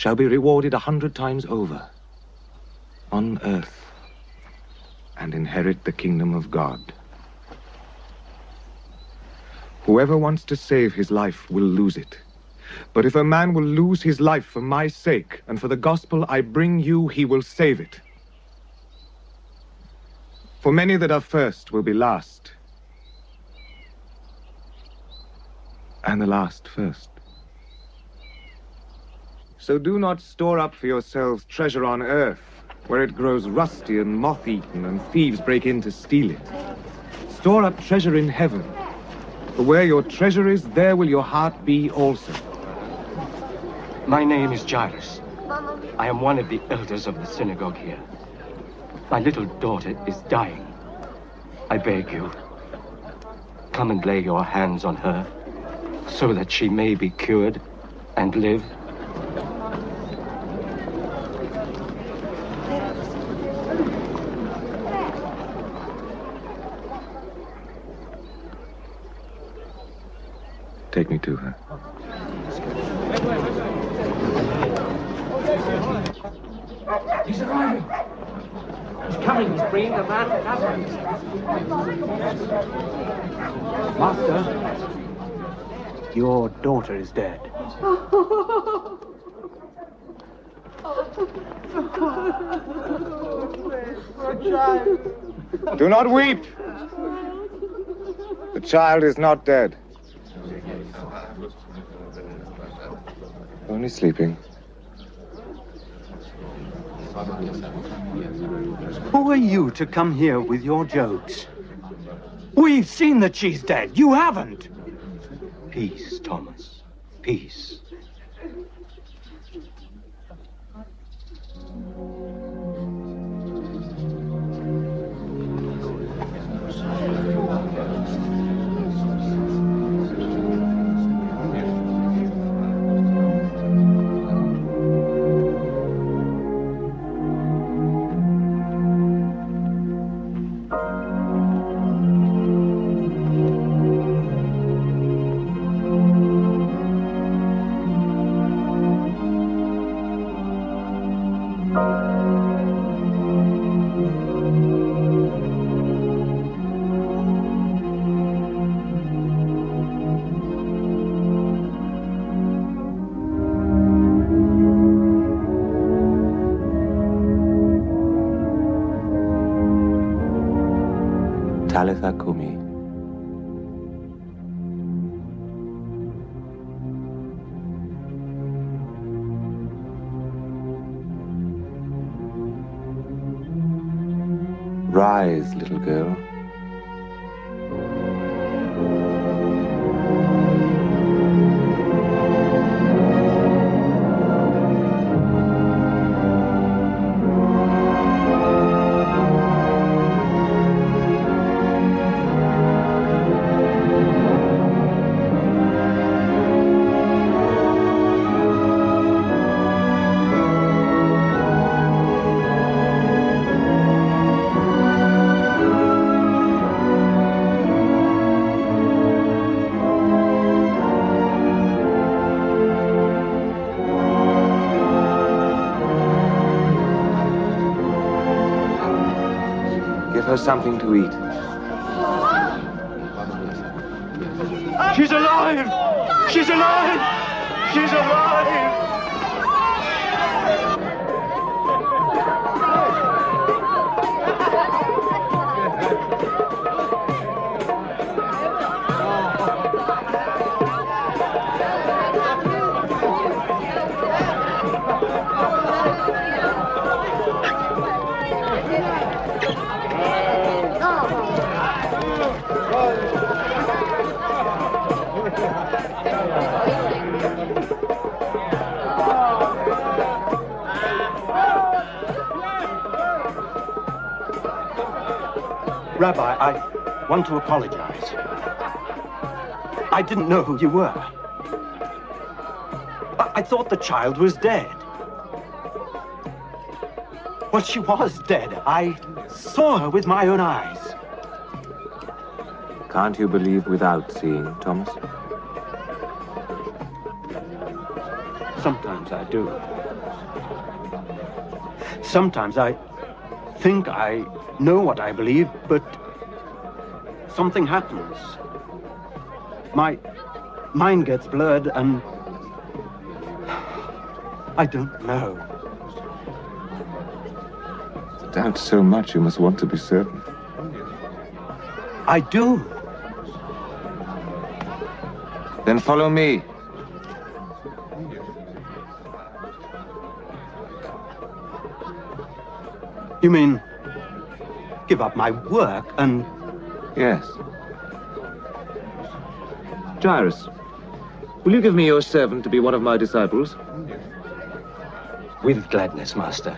shall be rewarded a hundred times over on earth and inherit the kingdom of God. Whoever wants to save his life will lose it. But if a man will lose his life for my sake and for the gospel I bring you, he will save it. For many that are first will be last, and the last first. So do not store up for yourselves treasure on earth, where it grows rusty and moth-eaten, and thieves break in to steal it. Store up treasure in heaven, for where your treasure is, there will your heart be also. My name is Jairus. I am one of the elders of the synagogue here. My little daughter is dying. I beg you, come and lay your hands on her so that she may be cured and live. Take me to her. He's arriving. He's coming. He's bringing the man to Nazareth. Master, your daughter is dead. Do not weep. The child is not dead. Only sleeping. Who are you to come here with your jokes? We've seen that she's dead. You haven't. Peace, Thomas. Peace. Her something to eat. I want to apologize. I didn't know who you were. I, I thought the child was dead. Well, she was dead. I saw her with my own eyes. Can't you believe without seeing, Thomas? Sometimes I do. Sometimes I think I know what I believe, but something happens. My mind gets blurred and I don't know. Doubt so much you must want to be certain. I do. Then follow me. You mean give up my work and Yes. Jairus, will you give me your servant to be one of my disciples? with gladness, master.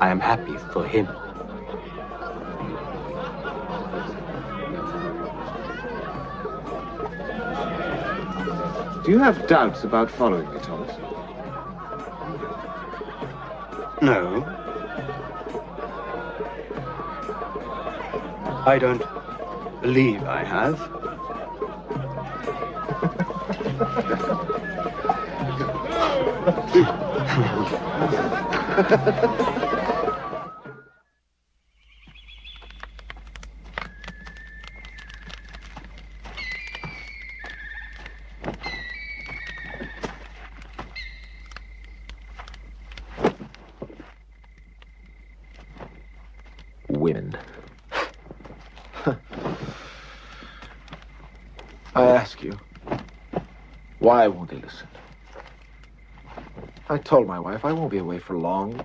I am happy for him. Do you have doubts about following me, Thomas? No. I don't believe I have. Women. I ask you, why won't they listen? I told my wife I won't be away for long.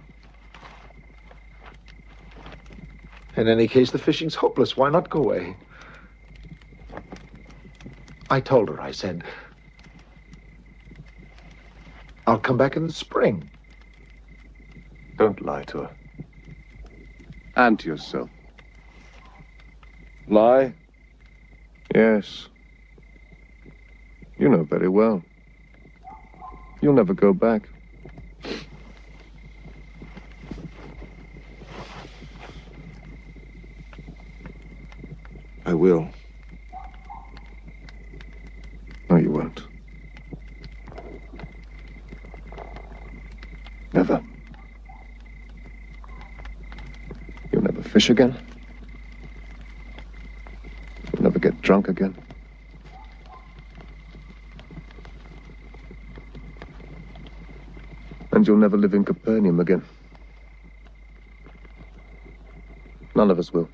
In any case, the fishing's hopeless. Why not go away? I told her, I said, I'll come back in the spring. Don't lie to her. And to yourself. Lie? Yes. You know very well. You'll never go back. I will. No, you won't. Never. You'll never fish again. You'll never get drunk again. And you'll never live in Capernaum again. None of us will.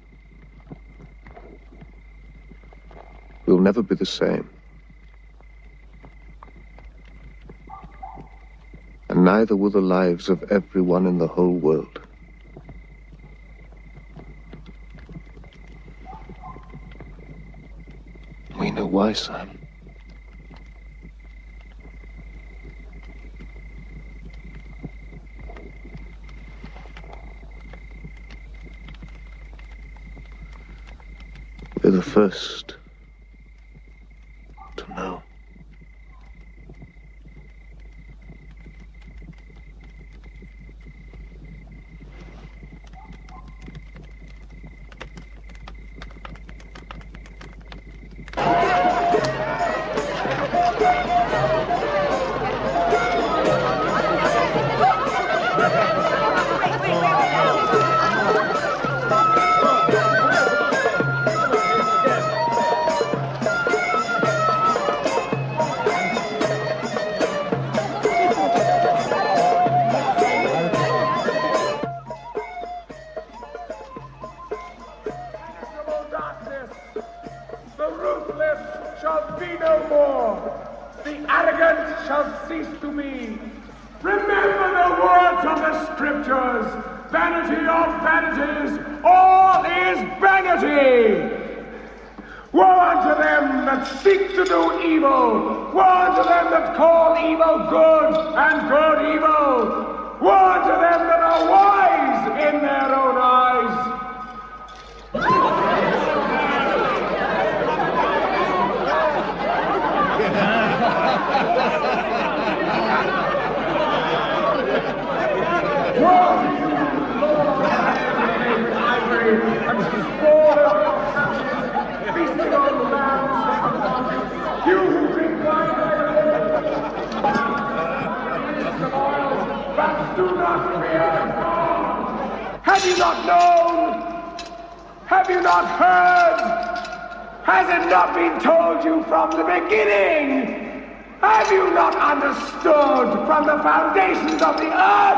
We'll never be the same. And neither will the lives of everyone in the whole world. We know why, Sam. We're the first to know. That seek to do evil. Woe unto them that call evil good and good evil. Woe unto them that are wise in their own eyes. You who drink wine but do not fear God. Have you not known? Have you not heard? Has it not been told you from the beginning? Have you not understood from the foundations of the earth?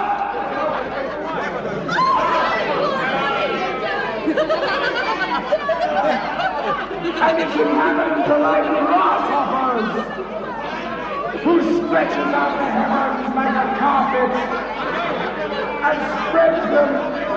and if you happen to like grasshoppers, who stretches out the heavens like a carpet and spreads them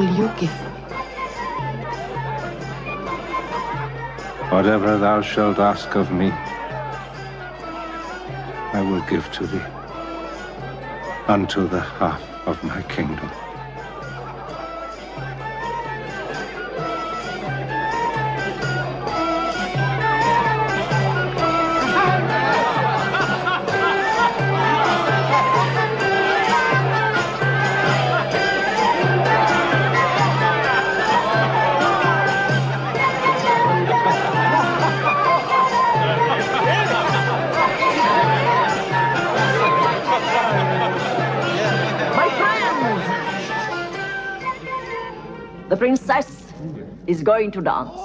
Will you give me? Whatever thou shalt ask of me, I will give to thee unto the half of my kingdom. Is going to dance.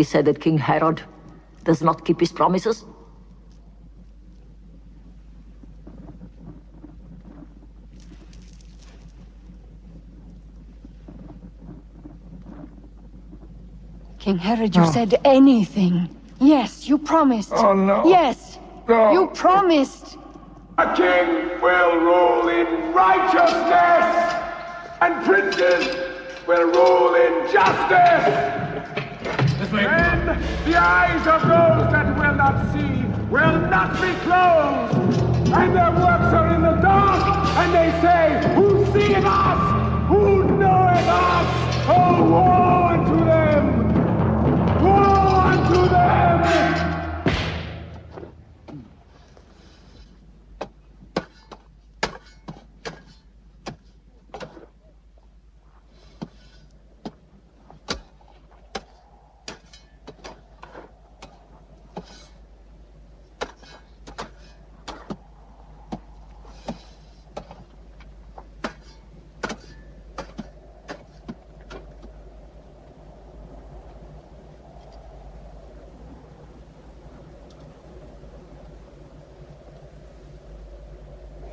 Be said that King Herod does not keep his promises? King Herod, you Oh. said anything. Yes, you promised. Oh, no. Yes. No. You promised. A king will rule in righteousness, and princes will rule in justice. Then the eyes of those that will not see will not be closed, and their works are in the dark, and they say, Who seeth us? Who knoweth us? Oh, woe unto them! Woe unto them!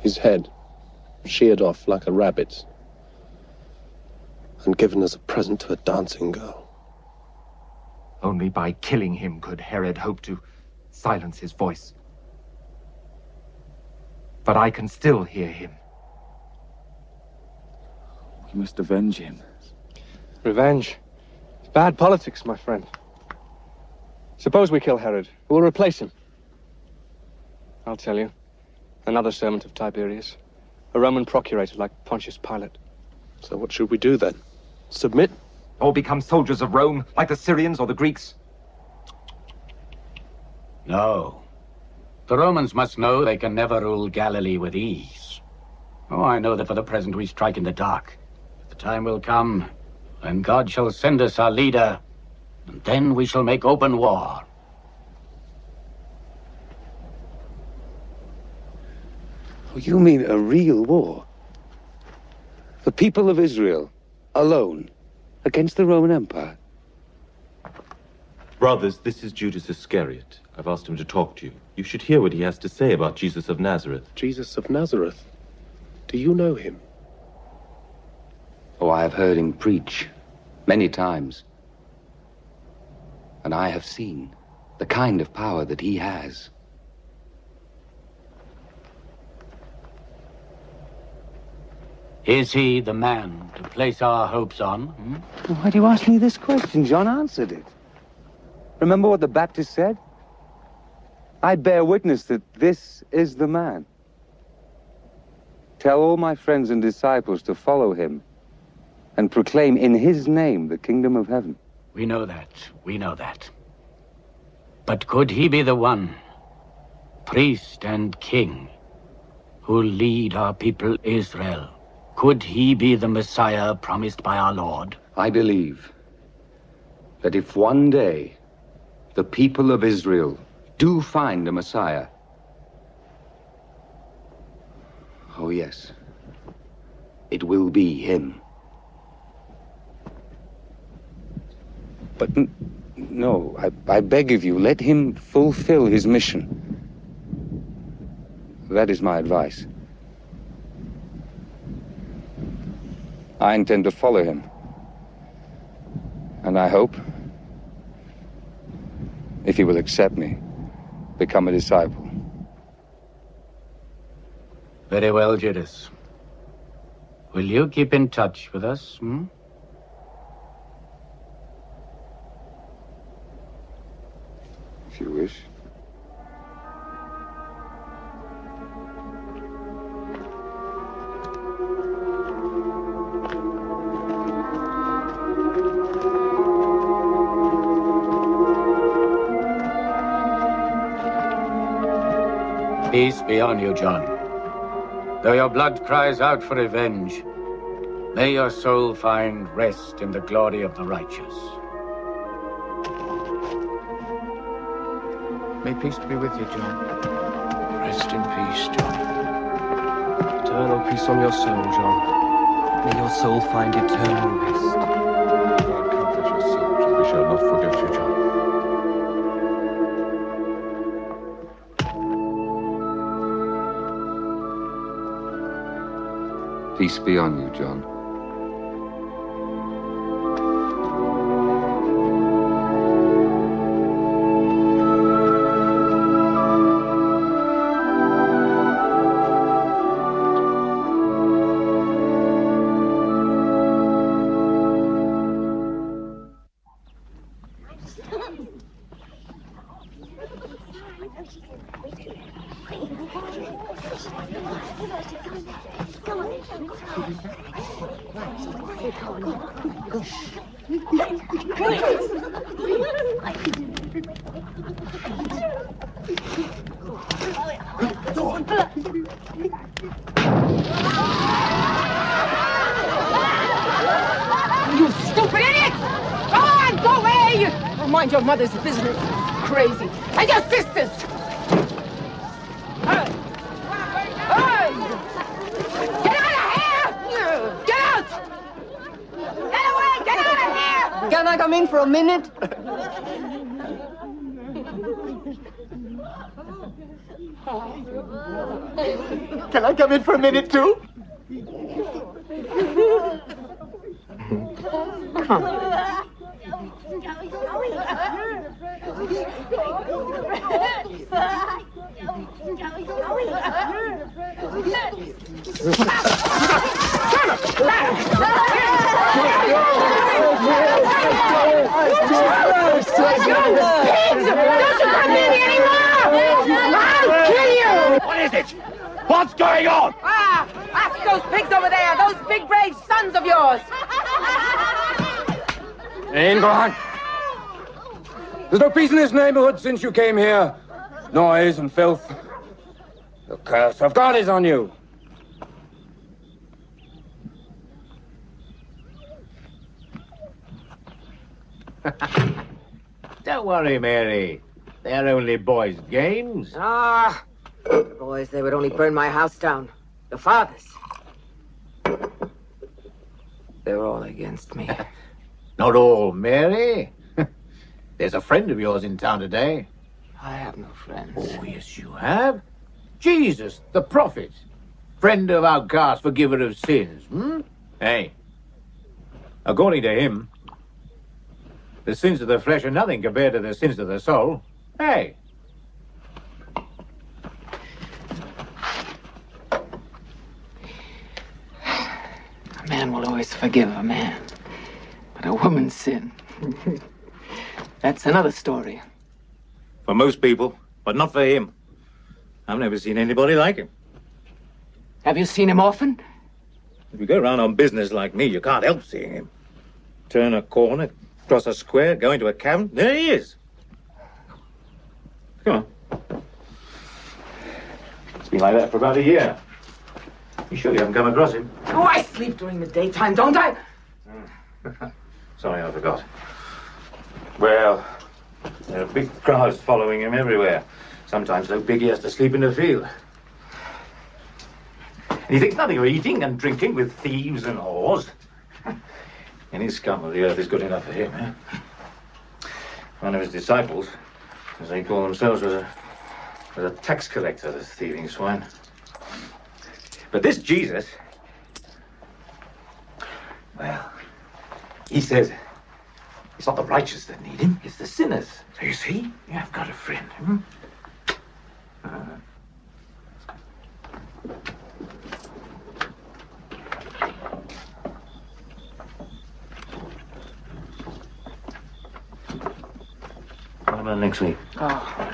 His head sheared off like a rabbit's and given as a present to a dancing girl. Only by killing him could Herod hope to silence his voice. But I can still hear him. We must avenge him. Revenge. It's bad politics, my friend. Suppose we kill Herod. We'll replace him? I'll tell you. Another servant of Tiberius. A Roman procurator like Pontius Pilate. So what should we do then? Submit? Or become soldiers of Rome, like the Syrians or the Greeks? No. The Romans must know they can never rule Galilee with ease. Oh, I know that for the present we strike in the dark. But the time will come when God shall send us our leader, and then we shall make open war. You mean a real war? The people of Israel, alone, against the Roman Empire? Brothers, this is Judas Iscariot. I've asked him to talk to you. You should hear what he has to say about Jesus of Nazareth. Jesus of Nazareth. Do you know him? Oh, I have heard him preach many times. And I have seen the kind of power that he has. Is he the man to place our hopes on? hmm? Why do you ask me this question? John answered it. Remember what the Baptist said? I bear witness that this is the man. Tell all my friends and disciples to follow him and proclaim in his name the kingdom of heaven. We know that. We know that. But could he be the one, priest and king, who lead our people Israel? Could he be the Messiah promised by our Lord? I believe that if one day the people of Israel do find a Messiah, oh yes, it will be him. But no, I, I beg of you, let him fulfill his mission. That is my advice. I intend to follow him. And I hope, if he will accept me, become a disciple. Very well, Judas. Will you keep in touch with us? Hmm? If you wish. Peace be on you, John. Though your blood cries out for revenge, may your soul find rest in the glory of the righteous. May peace be with you, John. Rest in peace, John. Eternal peace on your soul, John. May your soul find eternal rest. Peace be on you, John. Come in for a minute too? What is it? What's going on? Ah! Ask those pigs over there, those big brave sons of yours! In, go on. There's no peace in this neighborhood since you came here. Noise and filth. The curse of God is on you. Don't worry, Mary. They're only boys' games. Ah, boys, they would only burn my house down. Your father's. They're all against me. Not all, Mary. There's a friend of yours in town today. I have no friends. Oh, yes, you have. Jesus, the prophet. Friend of outcasts, forgiver of sins. Hmm? Hey, according to him, the sins of the flesh are nothing compared to the sins of the soul. Hey, A man will always forgive a man, but a woman's sin. That's another story. for most people, but not for him. I've never seen anybody like him. Have you seen him often? If you go around on business like me, you can't help seeing him. Turn a corner, cross a square, go into a cavern, there he is. Come on. It's been like that for about a year. You sure you haven't come across him? Oh, I sleep during the daytime, don't I? Sorry, I forgot. Well, there are big crowds following him everywhere. Sometimes so big he has to sleep in the field. And he thinks nothing of eating and drinking with thieves and whores. Any scum of the earth is good enough for him, eh? One of his disciples, as they call themselves, was a, was a tax collector, this thieving swine. But this Jesus, well, he says it's not the righteous that need him, it's the sinners. So you see, you have got a friend. Hmm? Uh, what about next week? Oh.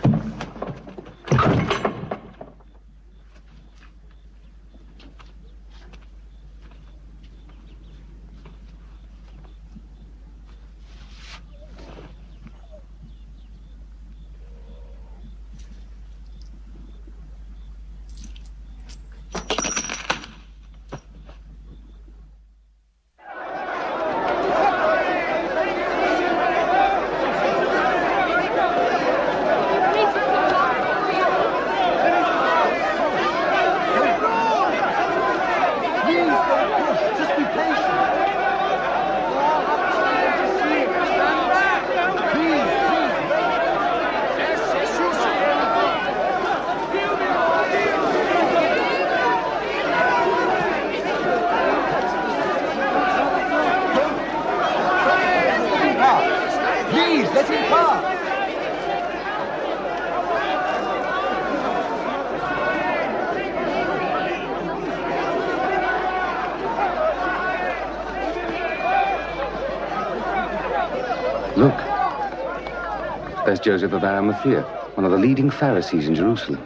Joseph of Arimathea, one of the leading Pharisees in Jerusalem.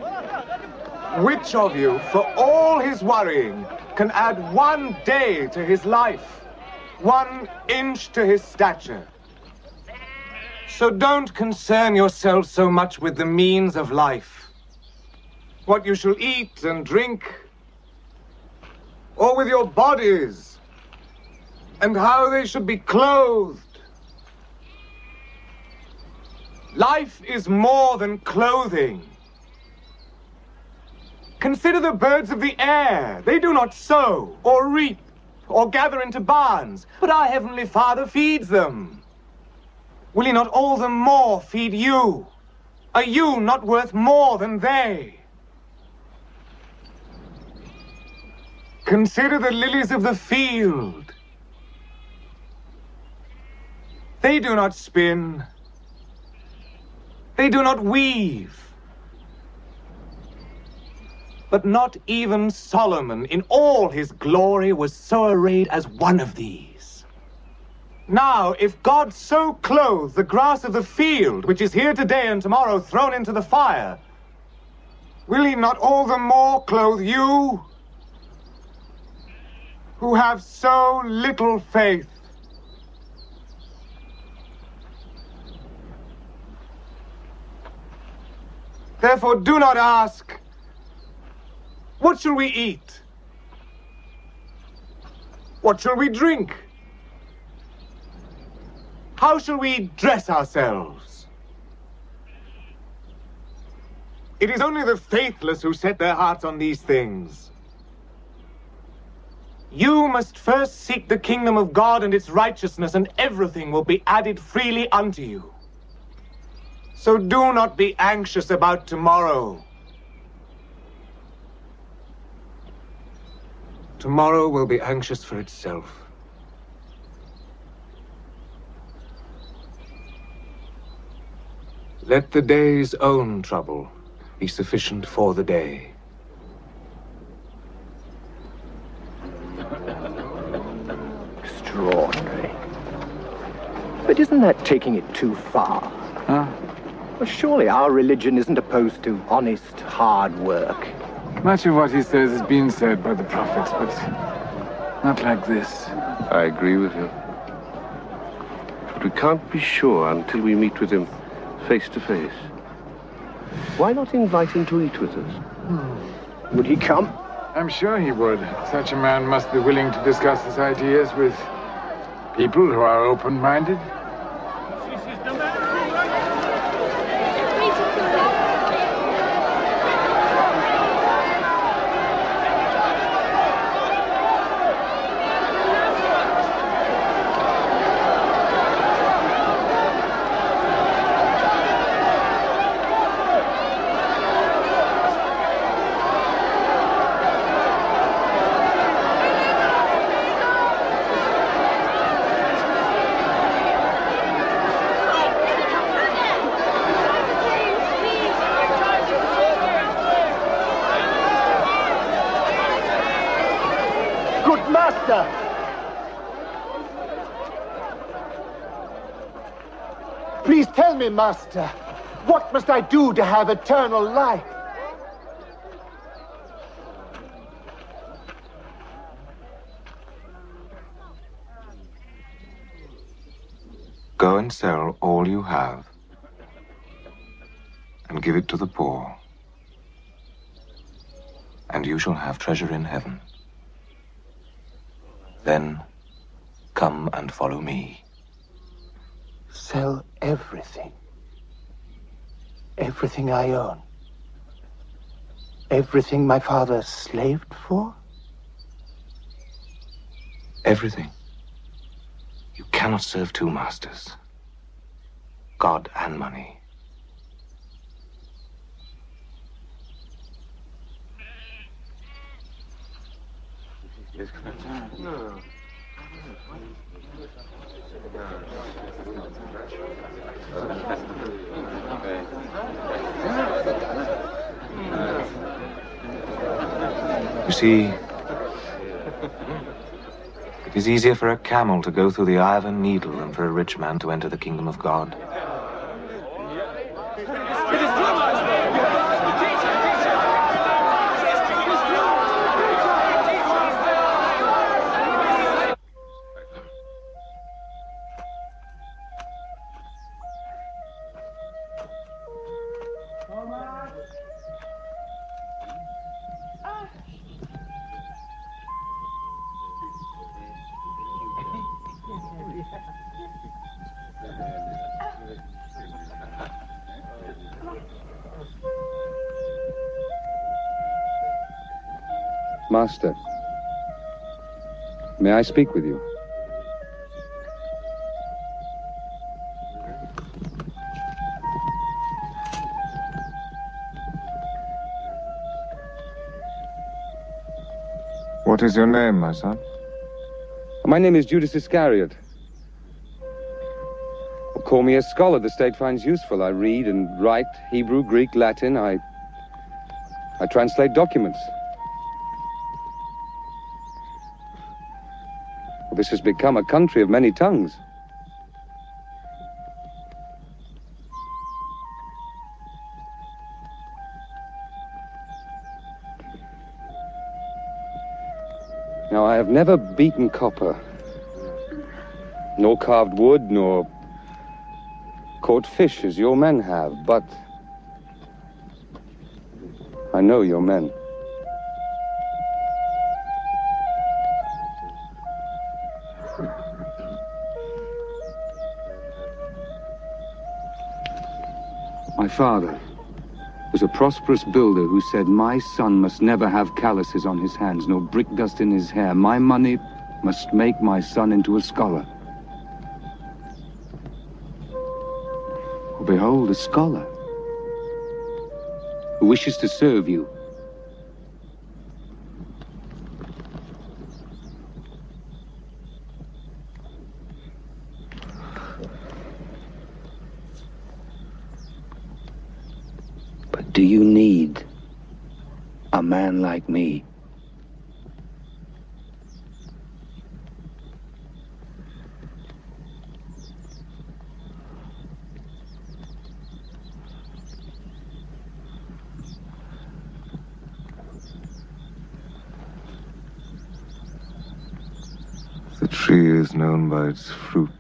Which of you, for all his worrying, can add one day to his life, one inch to his stature? So don't concern yourself so much with the means of life, what you shall eat and drink, or with your bodies, and how they should be clothed. Life is more than clothing. Consider the birds of the air. They do not sow or reap or gather into barns, but our Heavenly Father feeds them. Will He not all the more feed you? Are you not worth more than they? Consider the lilies of the field. They do not spin. They do not weave. But not even Solomon in all his glory was so arrayed as one of these. Now, if God so clothes the grass of the field, which is here today and tomorrow thrown into the fire, will he not all the more clothe you, who have so little faith? Therefore, do not ask, What shall we eat? What shall we drink? How shall we dress ourselves? It is only the faithless who set their hearts on these things. You must first seek the kingdom of God and its righteousness, and everything will be added freely unto you. So do not be anxious about tomorrow. Tomorrow will be anxious for itself. Let the day's own trouble be sufficient for the day. Extraordinary. But isn't that taking it too far? Huh? Well, surely our religion isn't opposed to honest, hard work. Much of what he says has been said by the prophets, but not like this. I agree with you. But we can't be sure until we meet with him face to face. Why not invite him to eat with us? Hmm. Would he come? I'm sure he would. Such a man must be willing to discuss his ideas with people who are open-minded. Good master! Please tell master, what must I do to have eternal life? Go and sell all you have and give it to the poor, and you shall have treasure in heaven. Then come and follow me. Sell everything. Everything I own. Everything my father slaved for? Everything. You cannot serve two masters God and money. You see, it is easier for a camel to go through the eye of a needle than for a rich man to enter the kingdom of God. Master, may I speak with you? What is your name, my son? My name is Judas Iscariot. Well, call me a scholar the state finds useful. I read and write Hebrew, Greek, Latin. I. I translate documents. This has become a country of many tongues. Now, I have never beaten copper, nor carved wood, nor caught fish as your men have, but I know your men. Father was a prosperous builder who said, My son must never have calluses on his hands, nor brick dust in his hair. My money must make my son into a scholar. Well, behold, a scholar who wishes to serve you. But do you need a man like me? The tree is known by its fruit.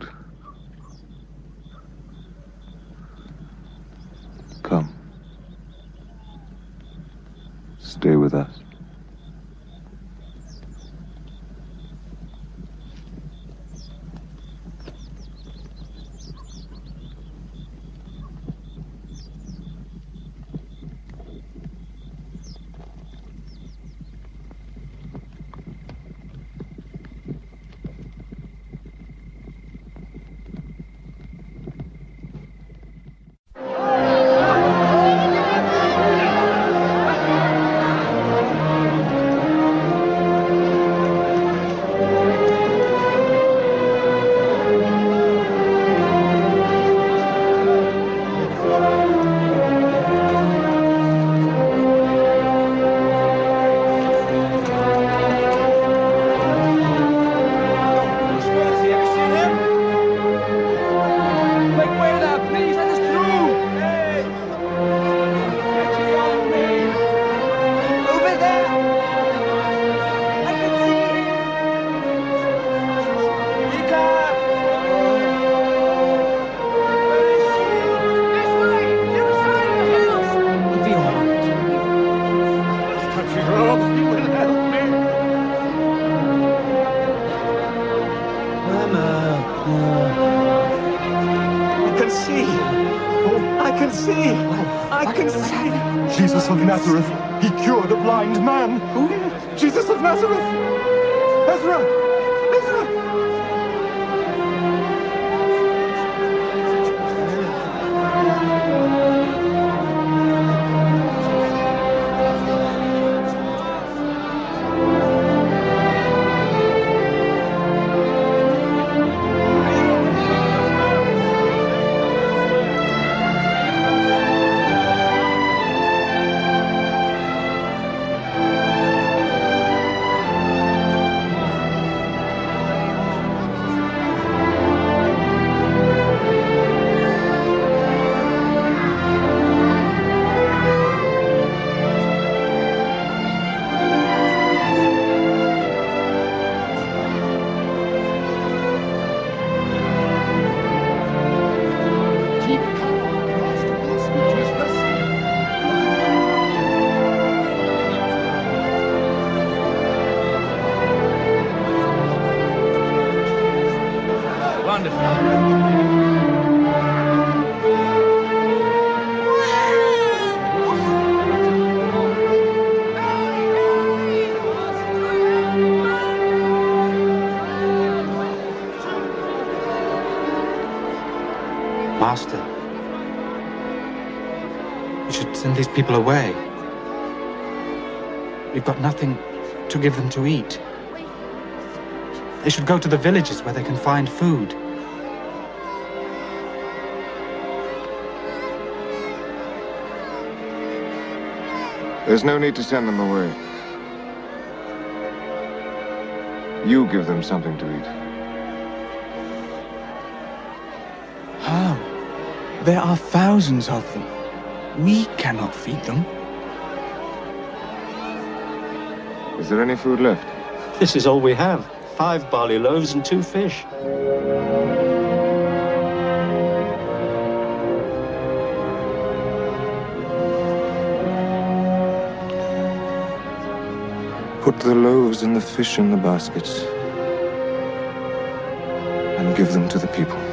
People away. We've got nothing to give them to eat. They should go to the villages where they can find food. There's no need to send them away. You give them something to eat. How? There are thousands of them. We cannot feed them. Is there any food left? This is all we have. Five barley loaves and two fish. Put the loaves and the fish in the baskets and give them to the people.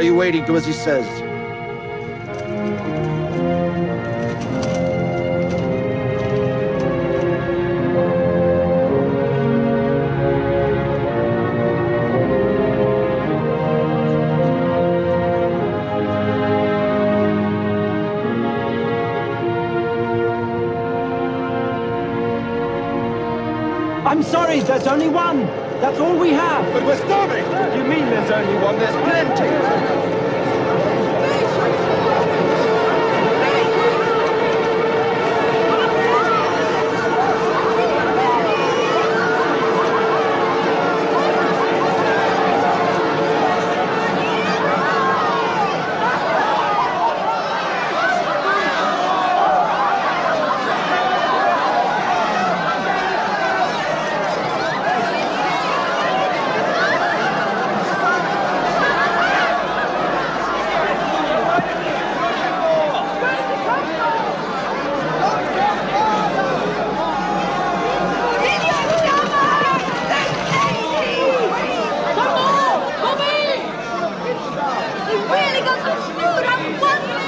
Are you waiting? Do as he says. I'm sorry, there's only one. That's all we have. But we're starving. You mean There's plenty. really got some food. I'm wondering.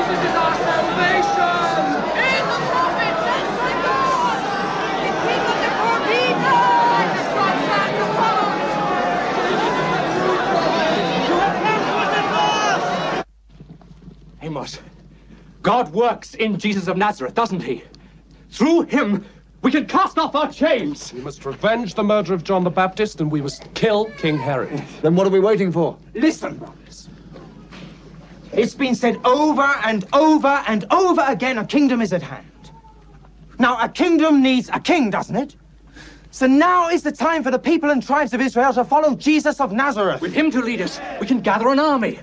Jesus is our salvation. He's the prophet sent by God. The king of the forbidden. The Christ and the Amos, God works in Jesus of Nazareth, doesn't he? Through him, we can cast off our chains. We must revenge the murder of John the Baptist and we must kill King Herod. Then what are we waiting for? Listen, brothers. It's been said over and over and over again a kingdom is at hand. Now, a kingdom needs a king, doesn't it? So now is the time for the people and tribes of Israel to follow Jesus of Nazareth. With him to lead us, we can gather an army.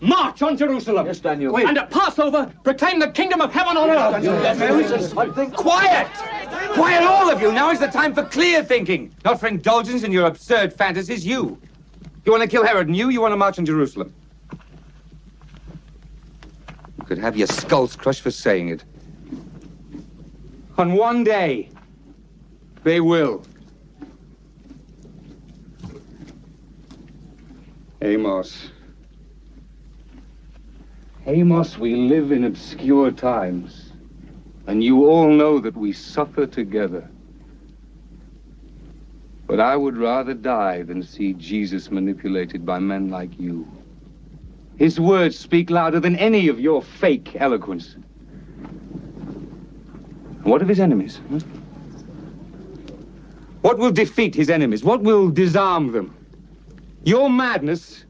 March on Jerusalem. Yes, Daniel. And at Passover, proclaim the kingdom of heaven on earth. Quiet! Quiet, all of you! Now is the time for clear thinking, not for indulgence in your absurd fantasies. You. You want to kill Herod, and you, you want to march on Jerusalem. You could have your skulls crushed for saying it. On one day, they will. Amos. Amos, we live in obscure times, and you all know that we suffer together. But I would rather die than see Jesus manipulated by men like you. His words speak louder than any of your fake eloquence. What of his enemies? What will defeat his enemies? What will disarm them? Your madness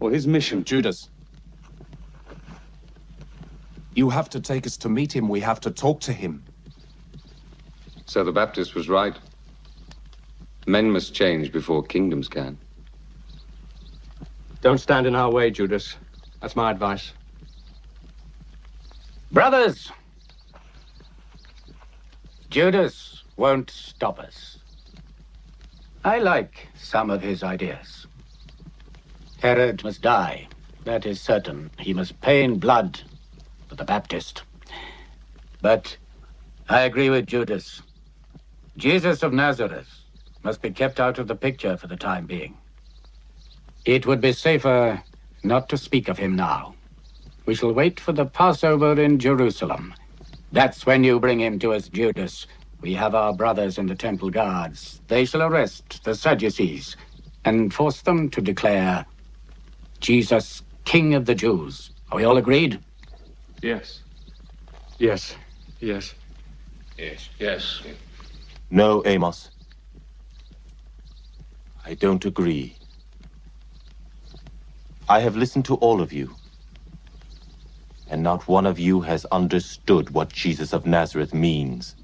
or his mission? Judas. You have to take us to meet him. We have to talk to him. So the Baptist was right. Men must change before kingdoms can. Don't stand in our way, Judas. That's my advice. Brothers! Judas won't stop us. I like some of his ideas. Herod must die. That is certain. He must pay in blood the Baptist. But I agree with Judas. Jesus of Nazareth must be kept out of the picture for the time being. It would be safer not to speak of him now. We shall wait for the Passover in Jerusalem. That's when you bring him to us, Judas. We have our brothers in the temple guards. They shall arrest the Sadducees and force them to declare Jesus King of the Jews. Are we all agreed? Yes. Yes. Yes. Yes, yes. No, Amos. I don't agree. I have listened to all of you. And not one of you has understood what Jesus of Nazareth means.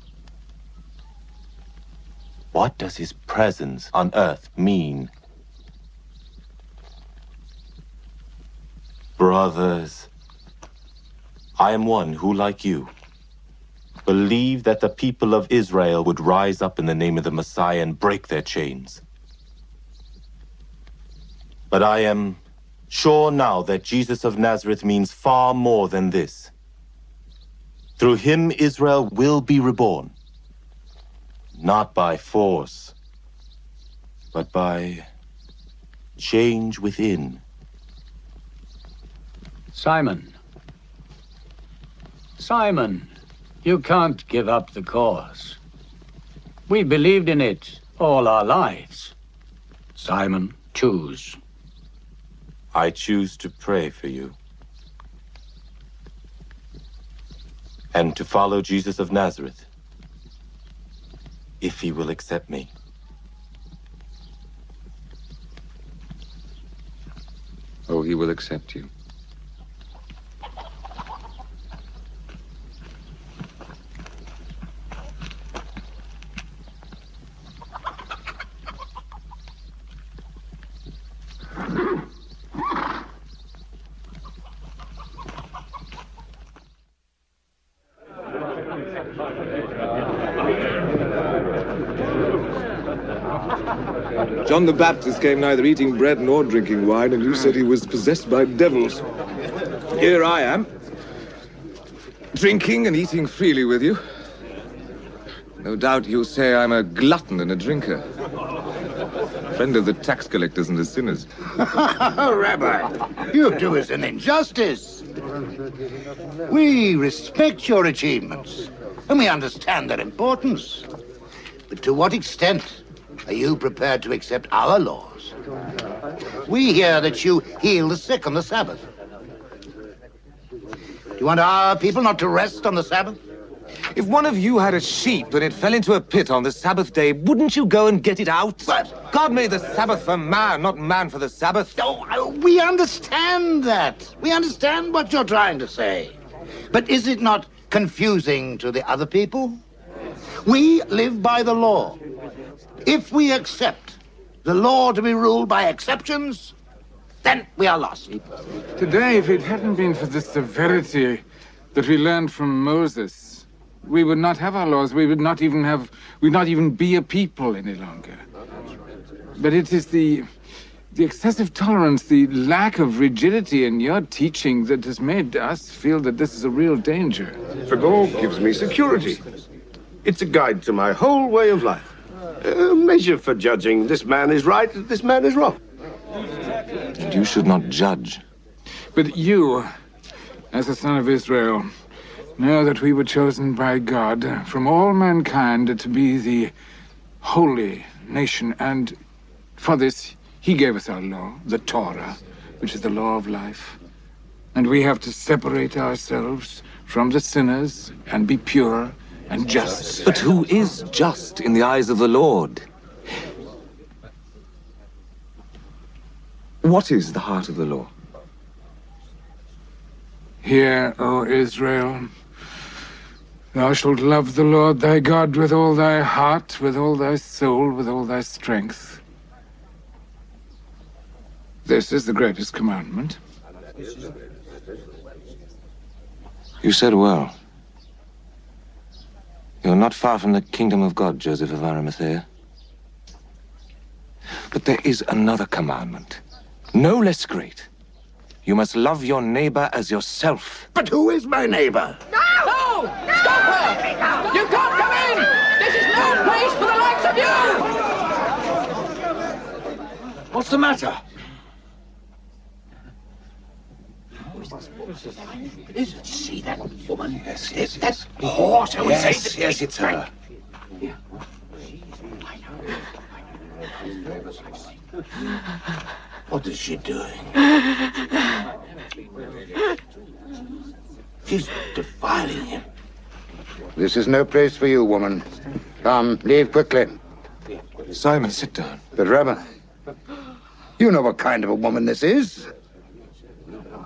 What does his presence on earth mean? Brothers, I am one who, like you, believed that the people of Israel would rise up in the name of the Messiah and break their chains. But I am sure now that Jesus of Nazareth means far more than this. Through him, Israel will be reborn. Not by force, but by change within. Simon. Simon, you can't give up the cause. We believed in it all our lives. Simon, choose. I choose to pray for you. And to follow Jesus of Nazareth. If he will accept me. Oh, he will accept you. John the Baptist came neither eating bread nor drinking wine, and you said he was possessed by devils. Here I am, drinking and eating freely with you. No doubt you'll say I'm a glutton and a drinker. Friend of the tax collectors and the sinners. Rabbi, you do us an injustice. We respect your achievements, and we understand their importance. But to what extent are you prepared to accept our laws? We hear that you heal the sick on the Sabbath. Do you want our people not to rest on the Sabbath? If one of you had a sheep and it fell into a pit on the Sabbath day, wouldn't you go and get it out? But God made the Sabbath for man, not man for the Sabbath. Oh, we understand that. We understand what you're trying to say. But is it not confusing to the other people? We live by the law. If we accept the law to be ruled by exceptions, then we are lost. Today, if it hadn't been for the severity that we learned from Moses, we would not have our laws. We would not even have, we'd not even be a people any longer. But it is the, the excessive tolerance, the lack of rigidity in your teaching that has made us feel that this is a real danger. Fagor gives me security. It's a guide to my whole way of life. A measure for judging this man is right, this man is wrong. And you should not judge. But you, as a son of Israel, know that we were chosen by God from all mankind to be the holy nation, and for this he gave us our law, the Torah, which is the law of life. And we have to separate ourselves from the sinners and be pure and just. But who is just in the eyes of the Lord? What is the heart of the law? Hear, O Israel. Thou shalt love the Lord thy God with all thy heart, with all thy soul, with all thy strength. This is the greatest commandment. You said well. You're not far from the kingdom of God, Joseph of Arimathea. But there is another commandment, no less great. You must love your neighbor as yourself. But who is my neighbor? No! no Stop her! You can't come in! This is no place for the likes of you! What's the matter? See that woman? Yes, yes. That whore, shall we say? Yes, yes, it's her. What is she doing? She's defiling him. This is no place for you, woman. Come, leave quickly. Simon, sit down. But, Rabbi, you know what kind of a woman this is.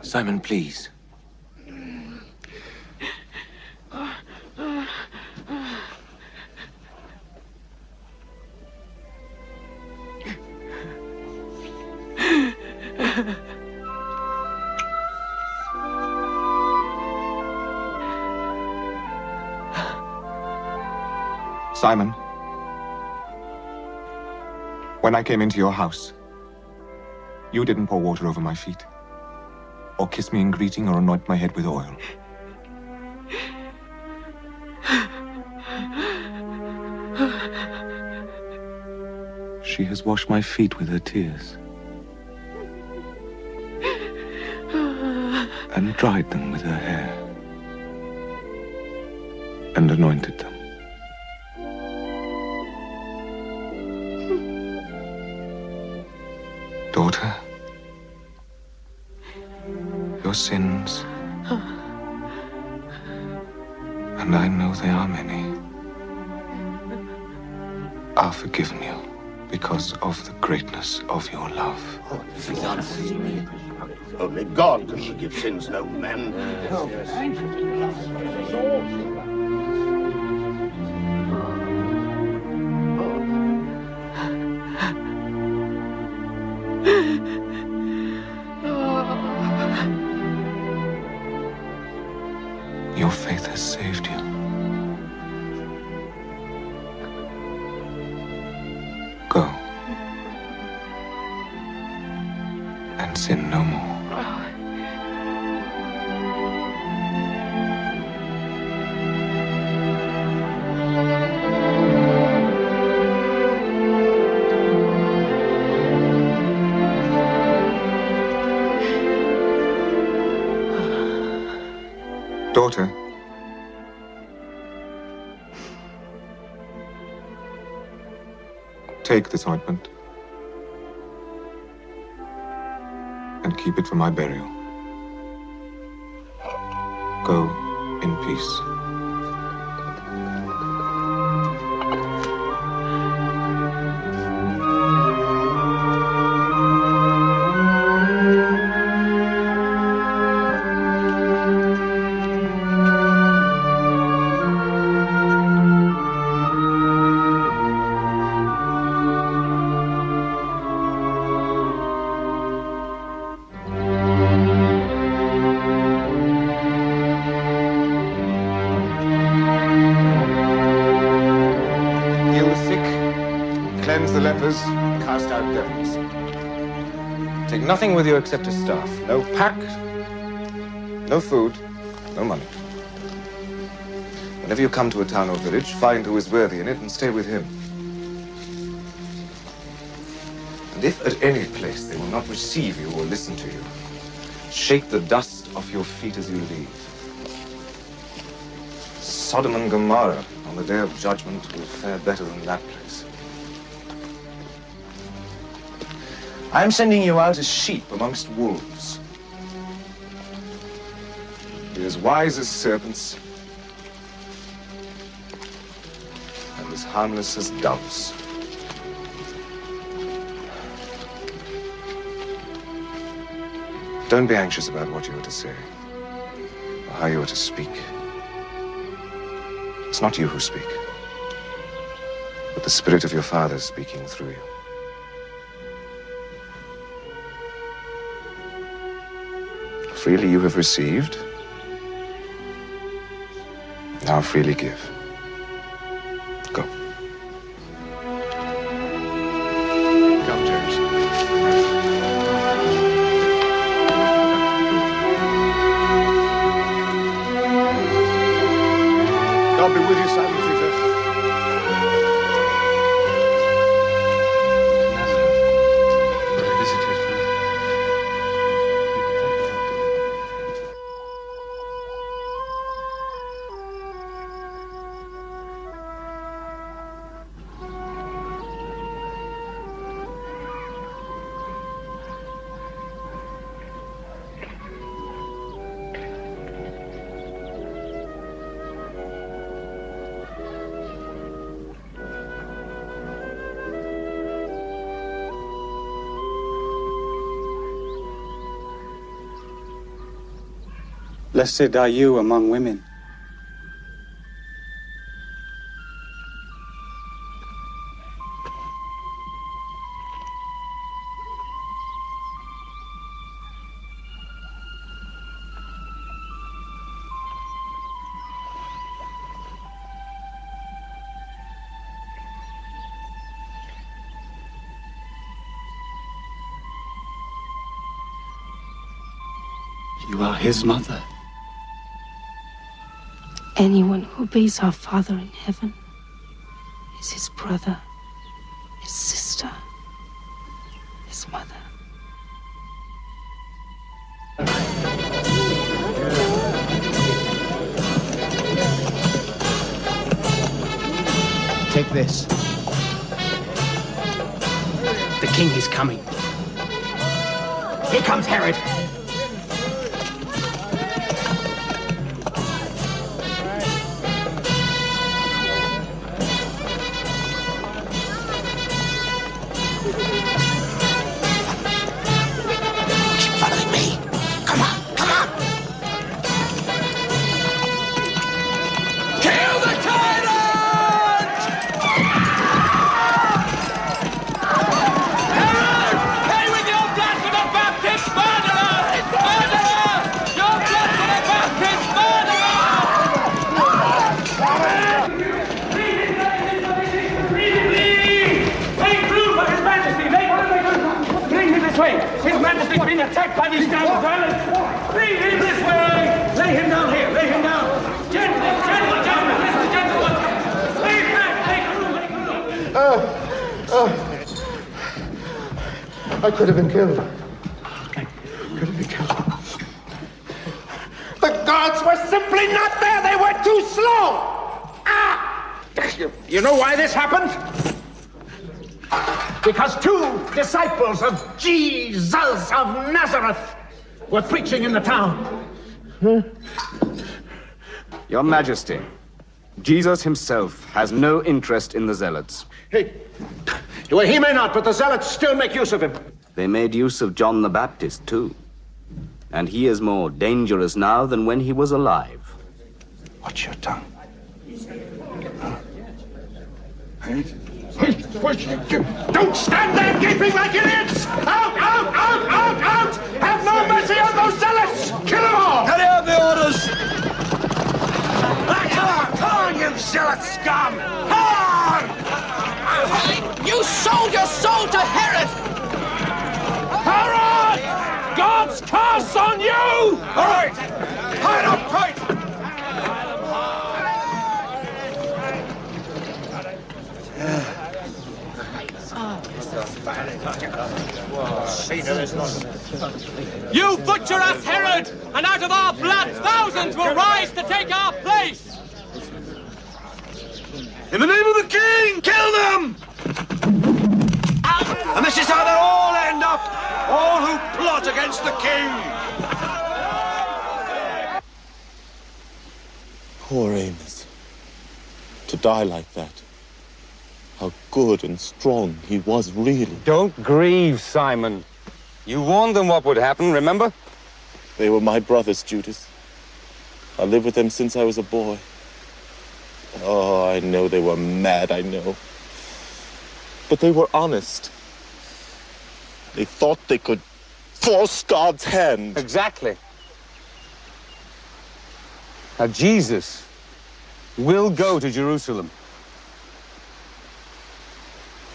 Simon, please. Simon, when I came into your house, you didn't pour water over my feet, or kiss me in greeting, or anoint my head with oil. She has washed my feet with her tears and dried them with her hair and anointed them. Daughter, your sins, and I know they are many, are forgiven you because of the greatness of your love. Only God can forgive sins, no man. Take this ointment and keep it for my burial. Nothing with you except a staff. No pack, no food, no money. Whenever you come to a town or village, find who is worthy in it and stay with him. And if at any place they will not receive you or listen to you, shake the dust off your feet as you leave. Sodom and Gomorrah on the day of judgment will fare better than that I'm sending you out as sheep amongst wolves. Be as wise as serpents and as harmless as doves. Don't be anxious about what you are to say or how you are to speak. It's not you who speak, but the spirit of your father speaking through you. Freely you have received, now freely give. Blessed are you among women. You are his mother. Anyone who obeys our Father in heaven is his brother, his sister, his mother. Take this. The king is coming. Here comes Herod. of Nazareth were preaching in the town. Huh? Your Majesty, Jesus himself has no interest in the zealots. Hey, well, he may not, but the zealots still make use of him. They made use of John the Baptist, too. And he is more dangerous now than when he was alive. good and strong he was really. Don't grieve, Simon. You warned them what would happen, remember? They were my brothers, Judas. I lived with them since I was a boy. Oh, I know they were mad, I know. But they were honest. They thought they could force God's hand. Exactly. Now, Jesus will go to Jerusalem.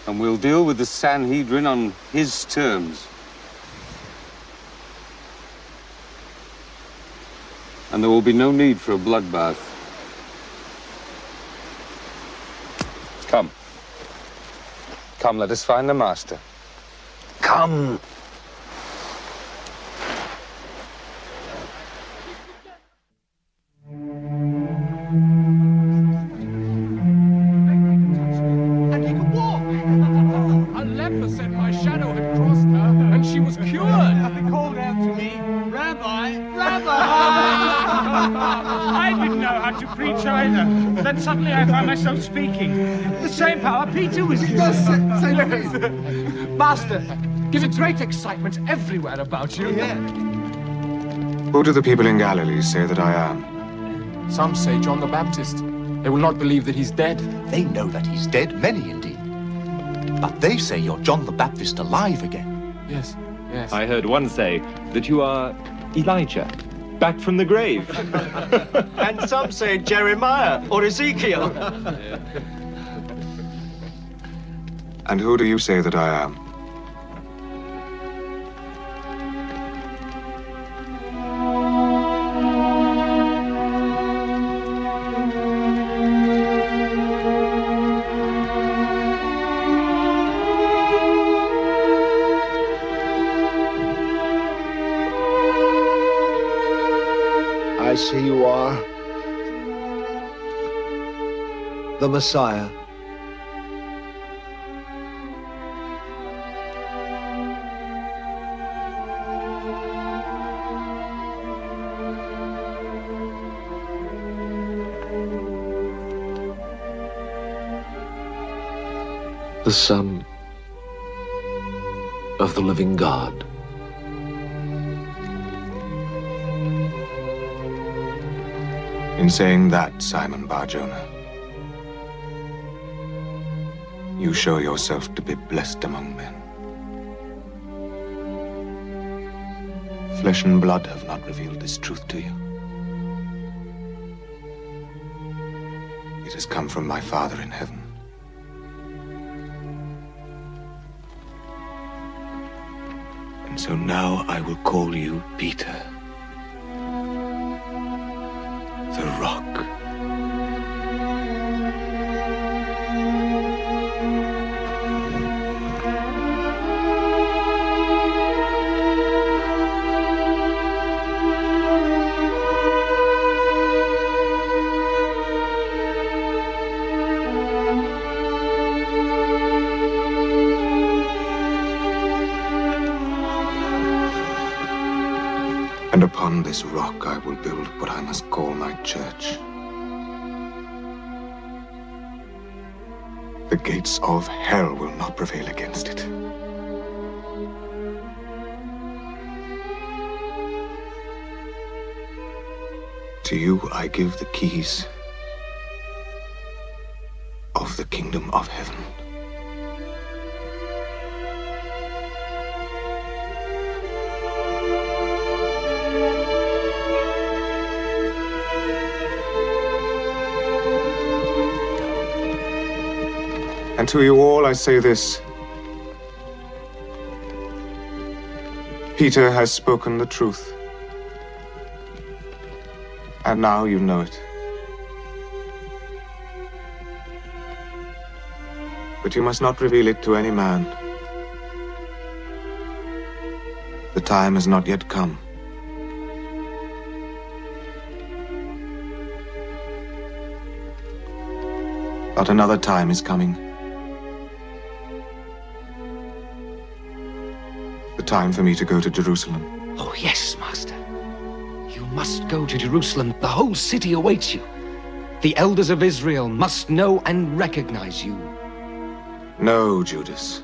And we'll deal with the Sanhedrin on his terms. And there will be no need for a bloodbath. Come. Come, let us find the master. Come. Didn't know how to preach either. Then suddenly I found myself speaking. The same power Peter was using. Master, gives great excitement everywhere about you. Yeah. Who do the people in Galilee say that I am? Some say John the Baptist. They will not believe that he's dead. They know that he's dead, many indeed. But they say you're John the Baptist alive again. Yes, yes. I heard one say that you are Elijah, back from the grave. And some say Jeremiah or Ezekiel. And who do you say that I am? The Messiah. The Son of the living God. In saying that, Simon Barjona, you show yourself to be blessed among men. Flesh and blood have not revealed this truth to you. It has come from my Father in heaven. And so now I will call you Peter, the rock. Will build what I must call my church. The gates of hell will not prevail against it. To you I give the keys of the kingdom of heaven. And to you all I say this Peter has spoken the truth. And now you know it. But you must not reveal it to any man. The time has not yet come. But another time is coming. Time for me to go to Jerusalem. Oh, yes, Master. You must go to Jerusalem. The whole city awaits you. The elders of Israel must know and recognize you. No, Judas.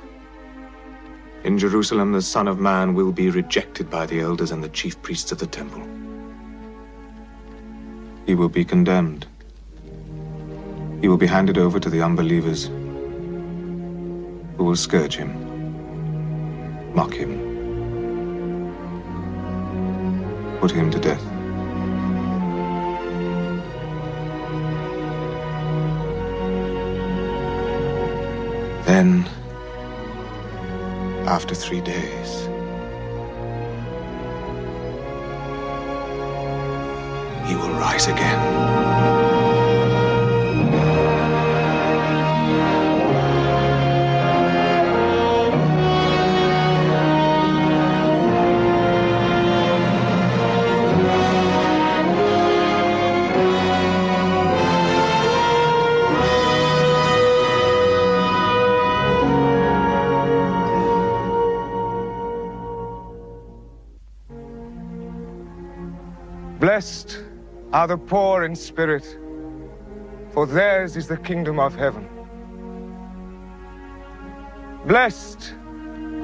In Jerusalem, the Son of Man will be rejected by the elders and the chief priests of the temple. he will be condemned. He will be handed over to the unbelievers who will scourge him, mock him, put him to death. Then, after three days, he will rise again. Blessed are the poor in spirit, for theirs is the kingdom of heaven. Blessed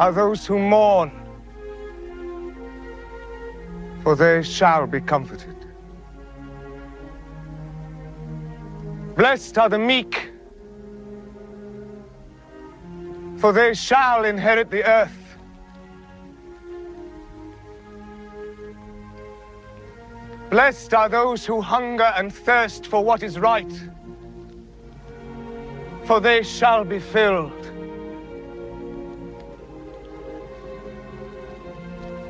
are those who mourn, for they shall be comforted. Blessed are the meek, for they shall inherit the earth. Blessed are those who hunger and thirst for what is right, for they shall be filled.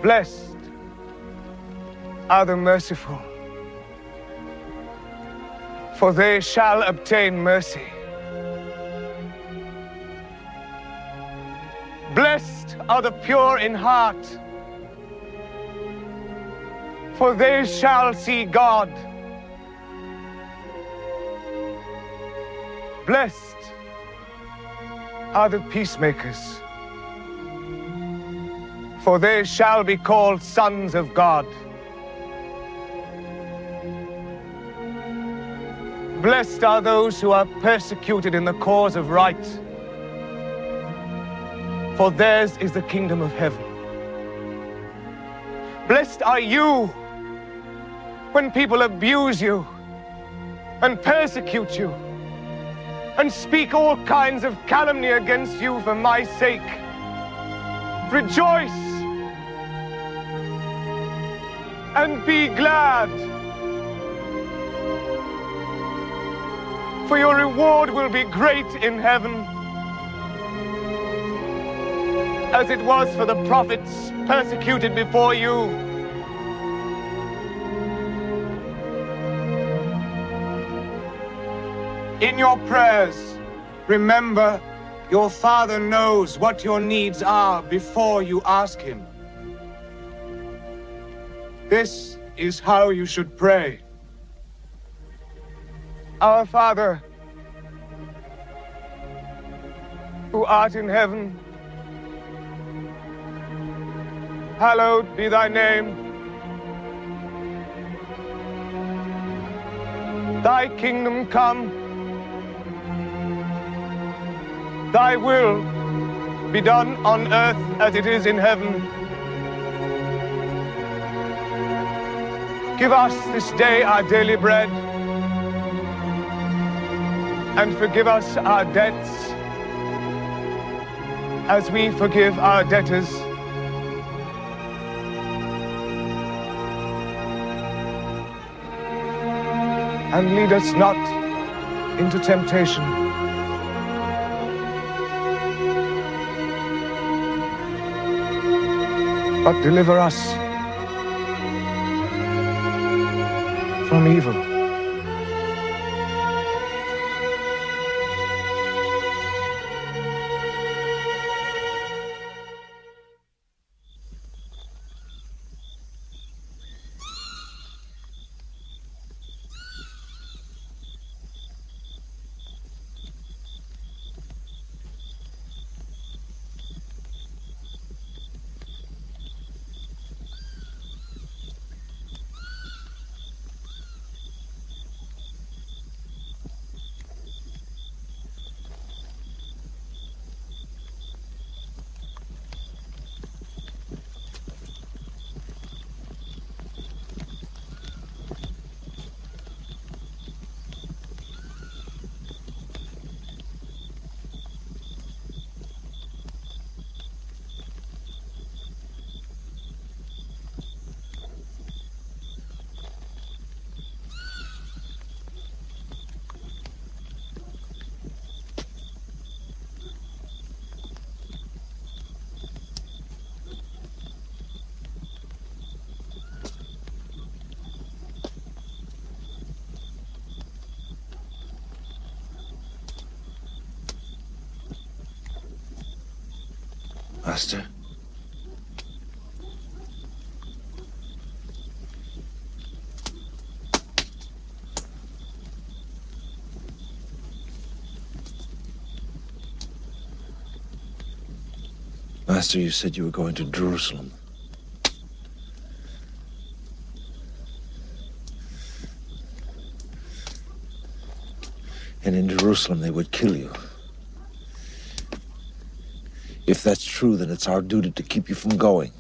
Blessed are the merciful, for they shall obtain mercy. Blessed are the pure in heart for they shall see God. Blessed are the peacemakers, for they shall be called sons of God. Blessed are those who are persecuted in the cause of right, for theirs is the kingdom of heaven. Blessed are you when people abuse you and persecute you and speak all kinds of calumny against you for my sake. Rejoice and be glad, for your reward will be great in heaven, as it was for the prophets persecuted before you. In your prayers, remember your Father knows what your needs are before you ask Him. This is how you should pray. Our Father, who art in heaven, hallowed be thy name. Thy kingdom come. Thy will be done on earth as it is in heaven. Give us this day our daily bread, and forgive us our debts as we forgive our debtors. And lead us not into temptation. But deliver us from evil. Master, you said you were going to Jerusalem. And in Jerusalem they would kill you. If that's true, then it's our duty to keep you from going.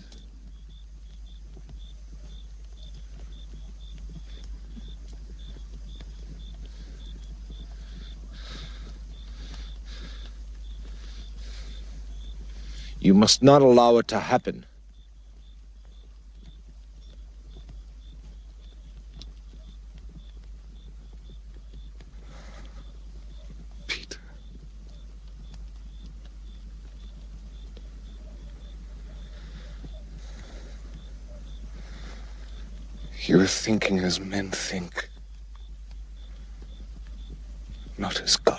Must not allow it to happen. Peter. You are thinking as men think, not as God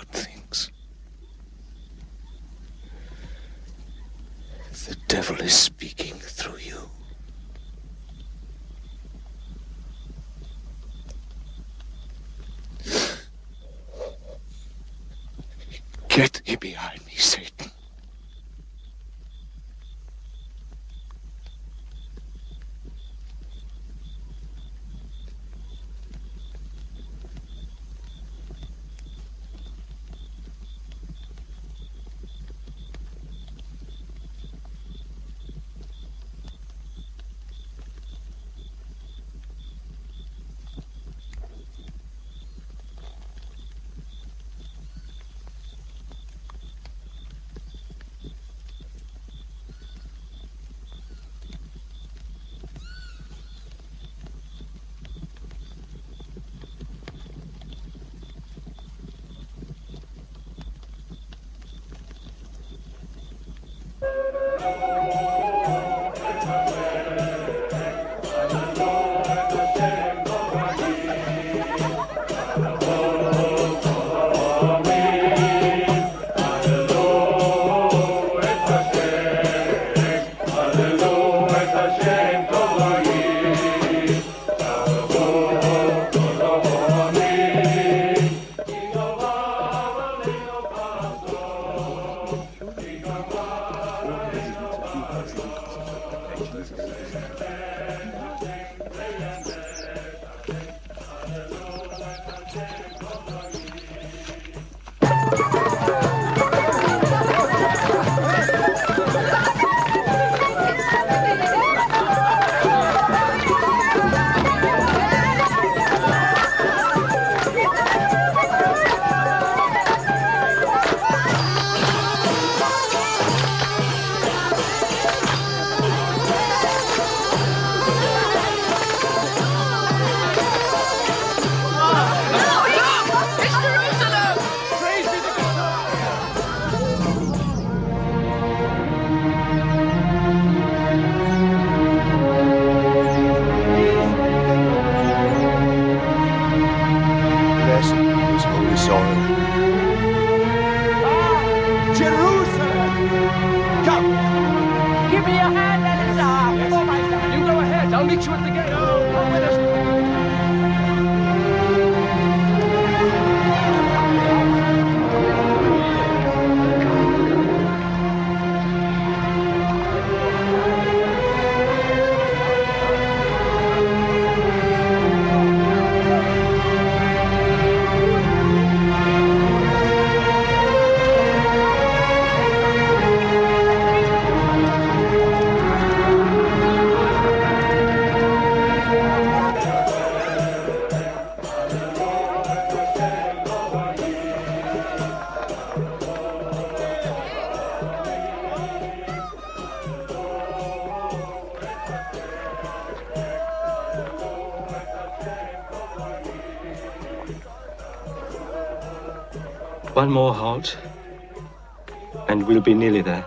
be nearly there.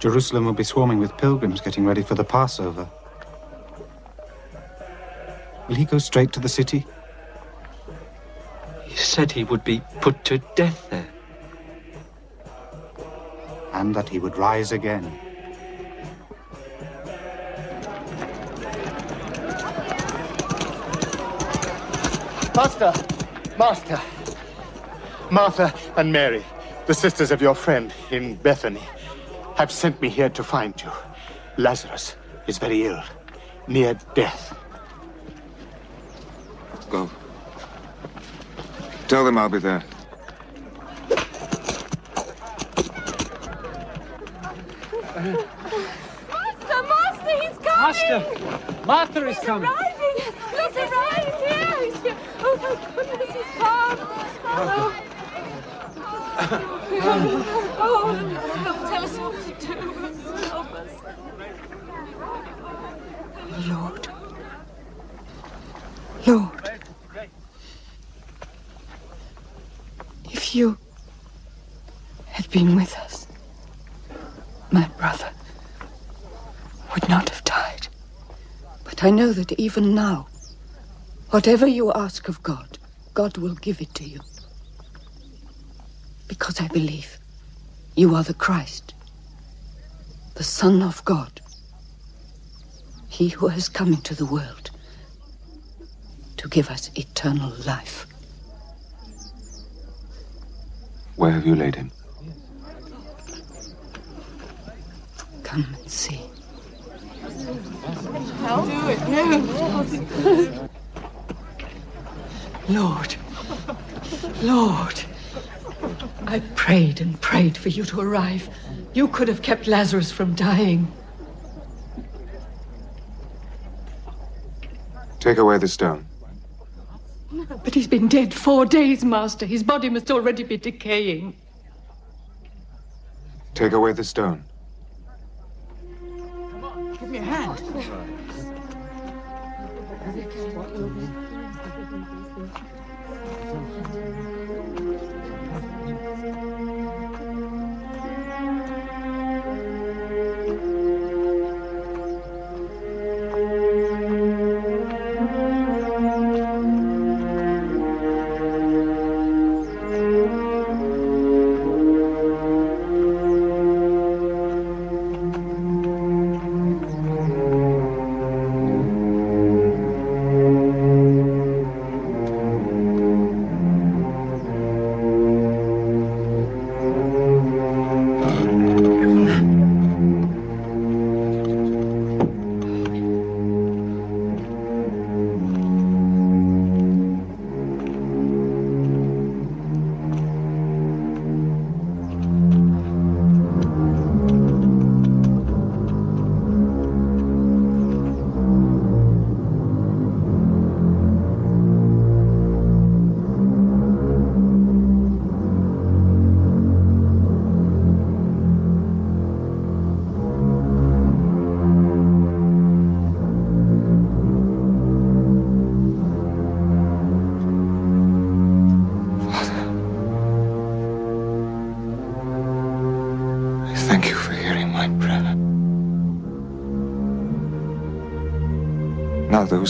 Jerusalem will be swarming with pilgrims getting ready for the Passover. Will he go straight to the city? He said he would be put to death there. and that he would rise again. Master! Master! Martha and Mary, the sisters of your friend in Bethany, have sent me here to find you. Lazarus is very ill, near death. Go. Tell them I'll be there. Master, Master, he's coming! Master, Martha is He's coming. arriving! Look, he's right here! He's here! Oh, my goodness, he's come! Oh. Oh, tell us what to do. Help us. Lord. Lord. If you had been with us, my brother would not have died. But I know that even now, whatever you ask of God, God will give it to you. Because I believe you are the Christ, the Son of God, He who has come into the world to give us eternal life. Where have you laid him? Come and see. I'll do it. No. Lord, Lord, I prayed and prayed for you to arrive. You could have kept Lazarus from dying. Take away the stone. But he's been dead four days, Master. His body must already be decaying. Take away the stone.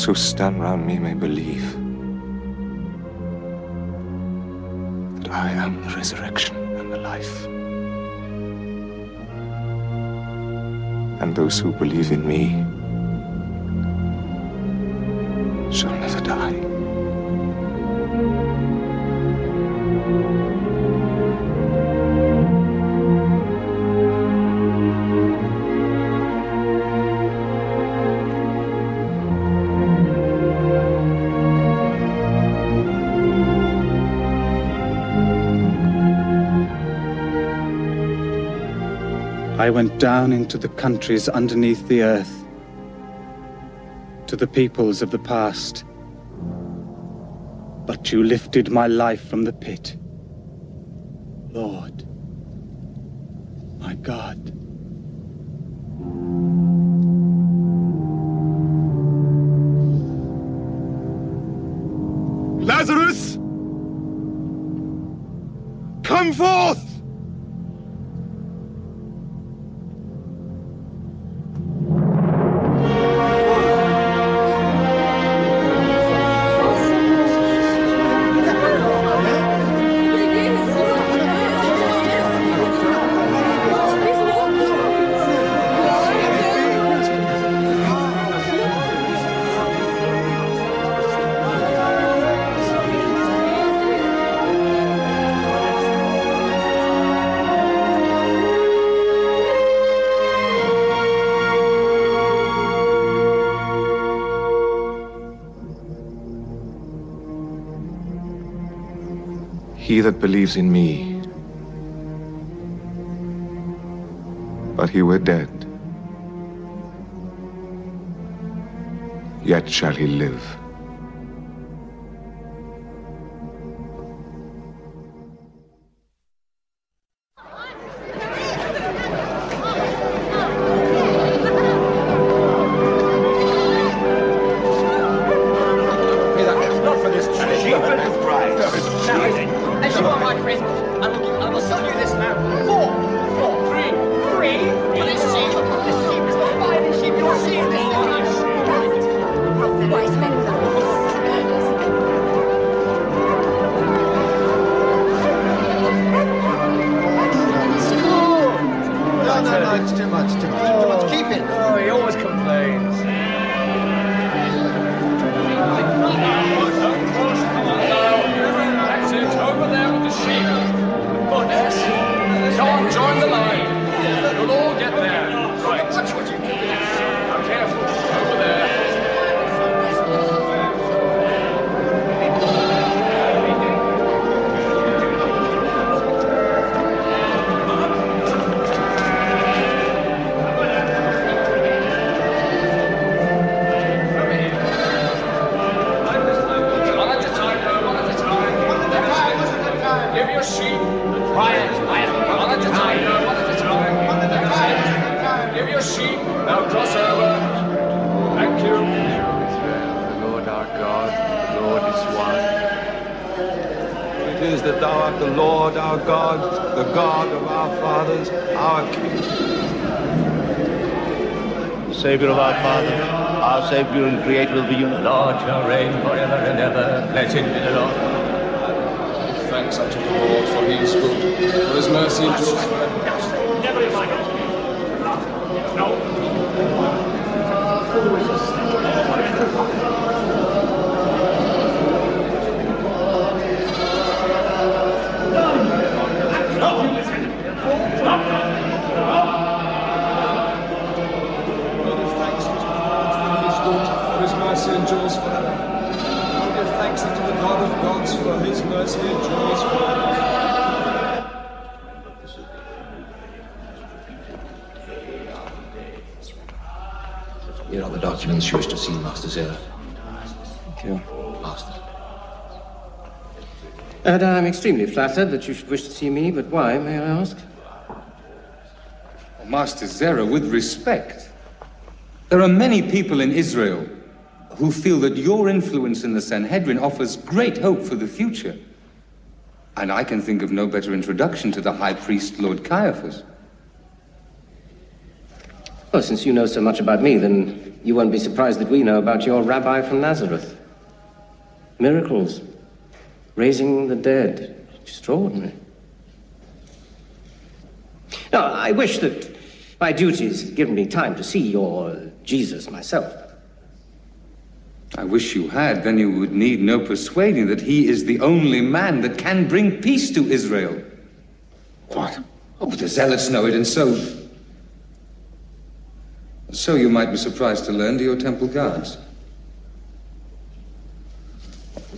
Those who stand round me may believe that I am the resurrection and the life. And those who believe in me I went down into the countries underneath the earth, to the peoples of the past. But you lifted my life from the pit. That believes in me, but he were dead, yet shall he live. Extremely flattered that you should wish to see me, but why, may I ask? Master Zerah, with respect, there are many people in Israel who feel that your influence in the Sanhedrin offers great hope for the future. And I can think of no better introduction to the high priest, Lord Caiaphas. Well, since you know so much about me, then you won't be surprised that we know about your rabbi from Nazareth. Miracles, raising the dead, extraordinary. Now, I wish that my duties had given me time to see your Jesus myself. I wish you had, then you would need no persuading that he is the only man that can bring peace to Israel. What? Oh, the zealots know it, and so. So you might be surprised to learn to your temple guards. The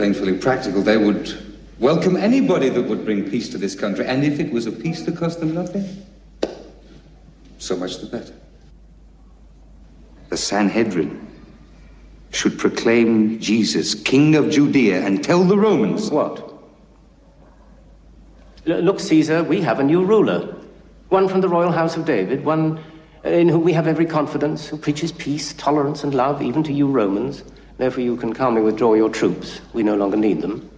Painfully practical. They would welcome anybody that would bring peace to this country, and if it was a peace that cost them nothing, so much the better. The Sanhedrin should proclaim Jesus King of Judea and tell the Romans. What? Look, Caesar, we have a new ruler. One from the royal house of David, one uh, in whom we have every confidence, who preaches peace, tolerance, and love, even to you Romans. Therefore, you can calmly withdraw your troops. We no longer need them.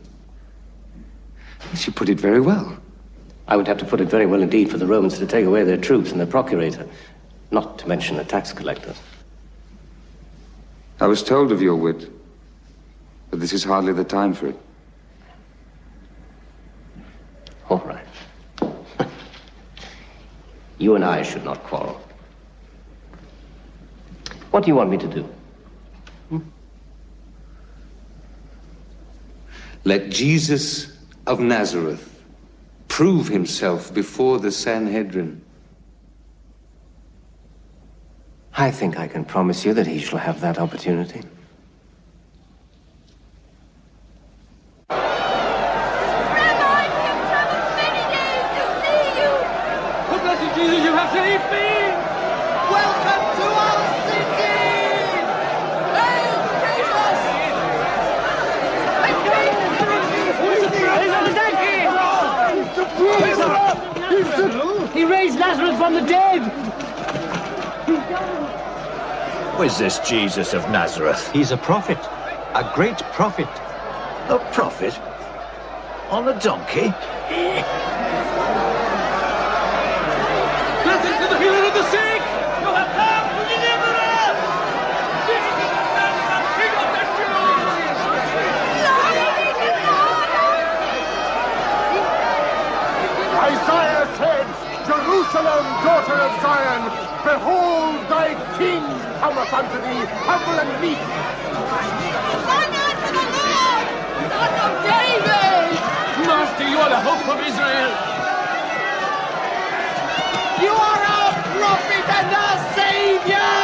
You put it very well. I would have to put it very well indeed for the Romans to take away their troops and their procurator, not to mention the tax collectors. I was told of your wit, but this is hardly the time for it. All right. you and I should not quarrel. What do you want me to do? Let Jesus of Nazareth prove himself before the Sanhedrin. I think I can promise you that he shall have that opportunity. will he be? Welcome to our city! Hail He raised Lazarus from the dead. Who is this Jesus of Nazareth? He's a prophet. A great prophet. A prophet? On a donkey? Blessings to the healer of the sick! You have come to deliver us! Jesus of Nazareth, King of the Isaiah said, Jerusalem, daughter of Zion, behold thy king cometh unto thee, humble and meek. Son of David! Master, you are the hope of Israel! You are our prophet and our savior!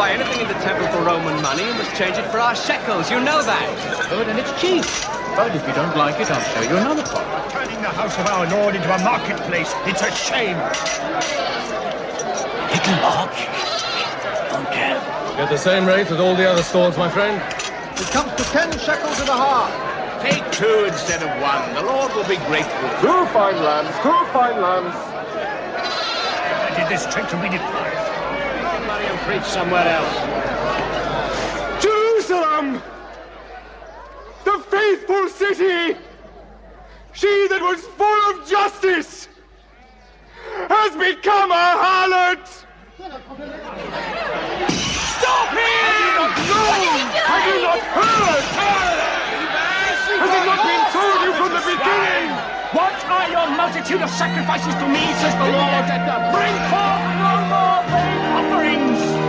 Buy anything in the temple for Roman money. You must change it for our shekels. You know that. Good, and it's cheap. But if you don't like it, I'll show you another pot. Turning the house of our Lord into a marketplace. It's a shame. Little Lodge. Okay. Get the same rate as all the other stalls, my friend. It comes to ten shekels and a half. Take two instead of one. The Lord will be grateful. Two fine lambs, two fine lambs. I did this trick to be deprived. Preach somewhere else. Jerusalem! The faithful city! She that was full of justice has become a harlot! Stop him! Have you not heard? Has it not been told you from the beginning? What are your multitude of sacrifices to me, says the Lord? Bring forth no more vain offerings!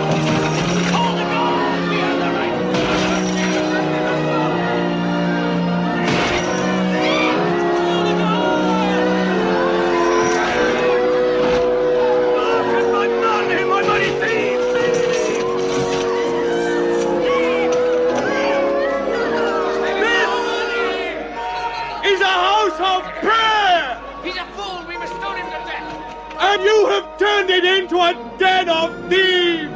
You have turned it into a den of thieves!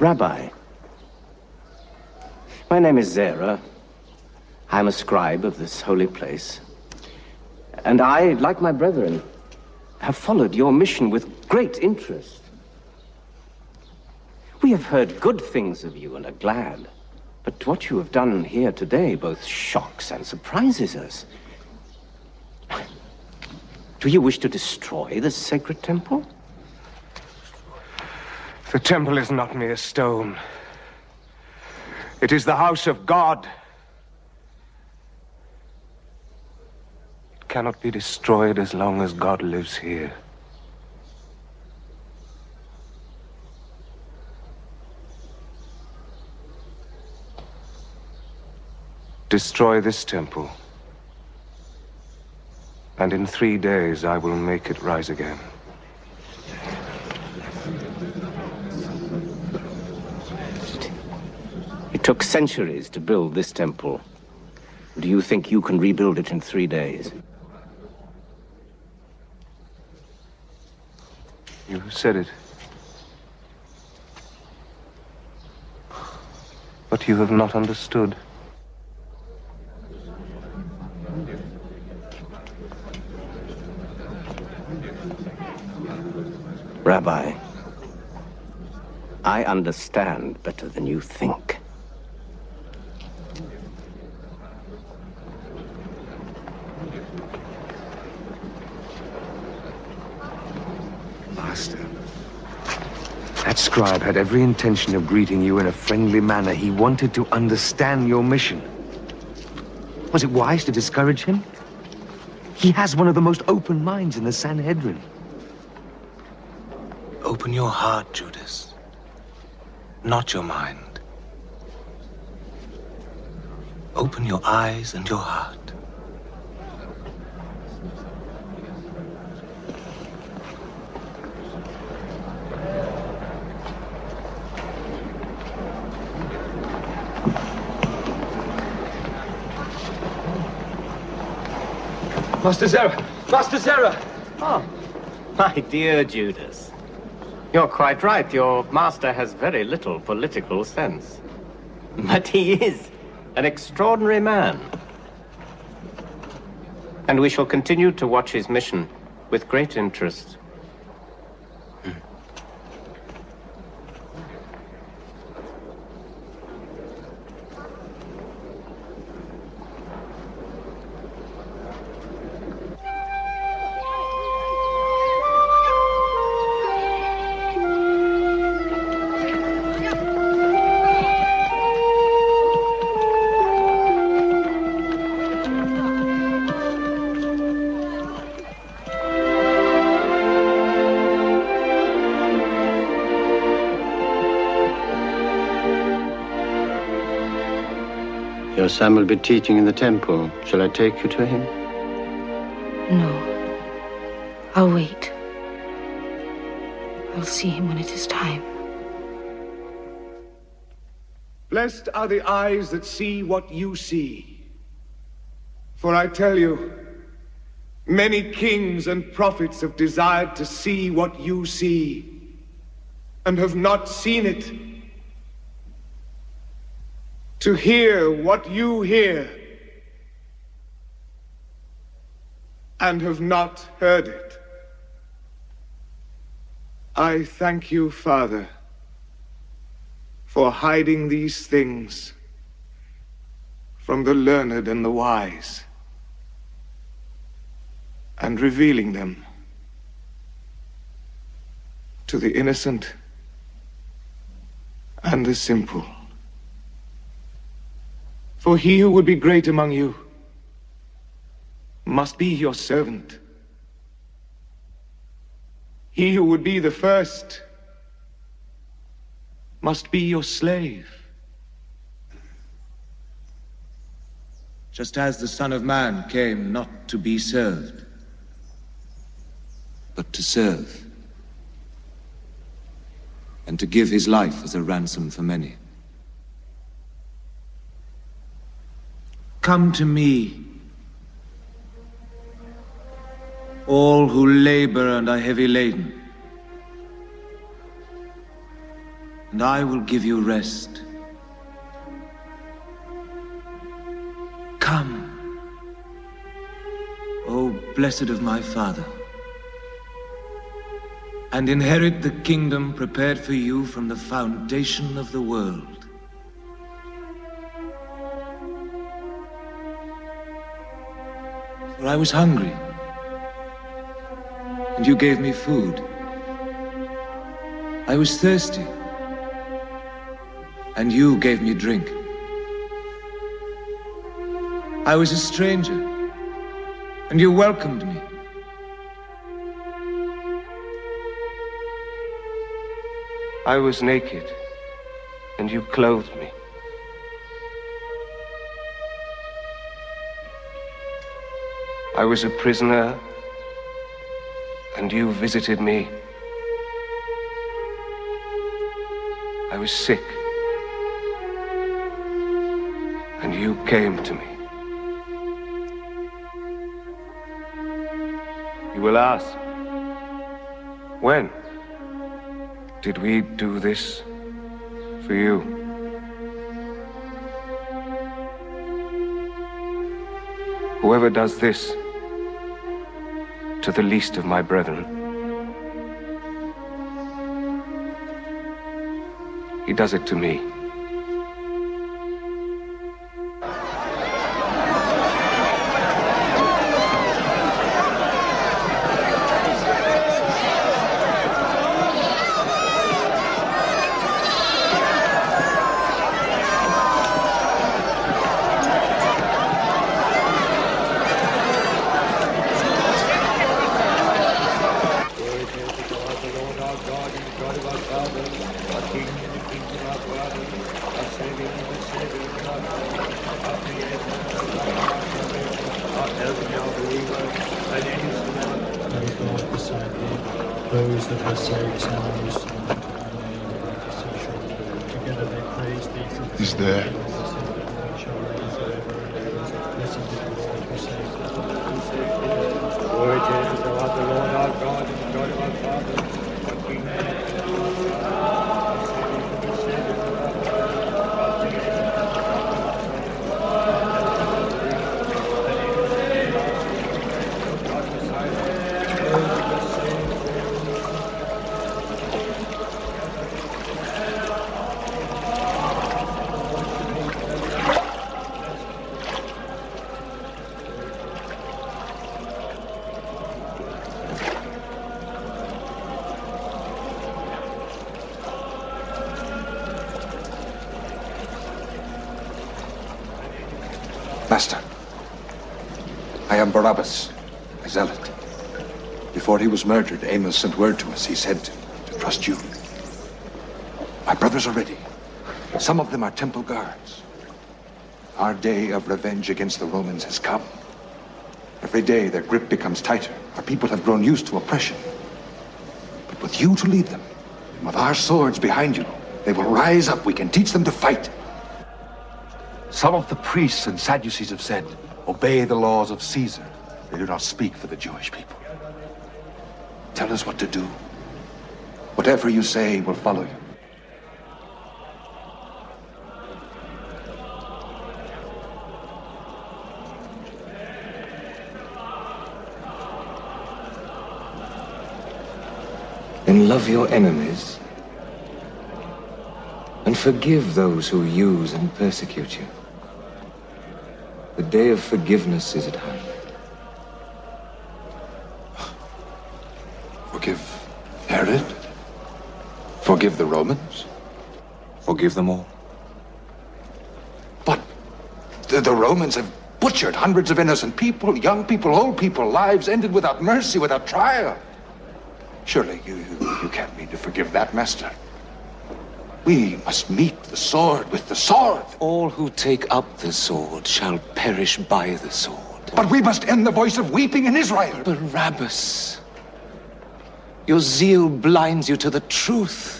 Rabbi, my name is Zerah. I'm a scribe of this holy place. And I, like my brethren, have followed your mission with great interest. We have heard good things of you and are glad. But what you have done here today both shocks and surprises us. Do you wish to destroy the sacred temple? The temple is not mere stone. It is the house of God. It cannot be destroyed as long as God lives here. Destroy this temple, and in three days I will make it rise again. It took centuries to build this temple. Do you think you can rebuild it in three days? You said it. But you have not understood. Rabbi, I understand better than you think. Master. That scribe had every intention of greeting you in a friendly manner. He wanted to understand your mission. Was it wise to discourage him? He has one of the most open minds in the Sanhedrin. Open your heart, Judas. Not your mind. Open your eyes and your heart. Master Zerah! Master Zerah! Oh, my dear Judas. You're quite right. Your master has very little political sense. But he is an extraordinary man. And we shall continue to watch his mission with great interest. Your son will be teaching in the temple. Shall I take you to him? No. I'll wait. I'll see him when it is time. Blessed are the eyes that see what you see. For I tell you, many kings and prophets have desired to see what you see, and have not seen it. To hear what you hear, and have not heard it. I thank you, Father for hiding these things from the learned and the wise, and revealing them to the innocent and the simple. For he who would be great among you must be your servant. He who would be the first must be your slave. Just as the Son of Man came not to be served, but to serve, and to give his life as a ransom for many. Come to me, all who labor and are heavy laden. and I will give you rest. Come, O blessed of my Father, and inherit the kingdom prepared for you from the foundation of the world. For I was hungry, and you gave me food. I was thirsty and you gave me drink. I was a stranger, And you welcomed me. I was naked, and you clothed me. I was a prisoner, and you visited me. I was sick, and you came to me. You will ask, when did we do this for you? Whoever does this to the least of my brethren, he does it to me. Murdered, Amos sent word to us. He said to trust you. My brothers are ready. Some of them are temple guards. Our day of revenge against the Romans has come. Every day their grip becomes tighter. Our people have grown used to oppression. But with you to lead them, and with our swords behind you, they will rise up. We can teach them to fight. Some of the priests and Sadducees have said, obey the laws of Caesar. They do not speak for the Jewish people. Tell us what to do. Whatever you say, we'll follow you. Then love your enemies and forgive those who use and persecute you. The day of forgiveness is at hand. Forgive Herod. Forgive the Romans. Forgive them all. But the, the Romans have butchered hundreds of innocent people, young people, old people, lives ended without mercy, without trial. Surely you, you, you can't mean to forgive that, Master. We must meet the sword with the sword. All who take up the sword shall perish by the sword. But we must end the voice of weeping in Israel. Barabbas, your zeal blinds you to the truth.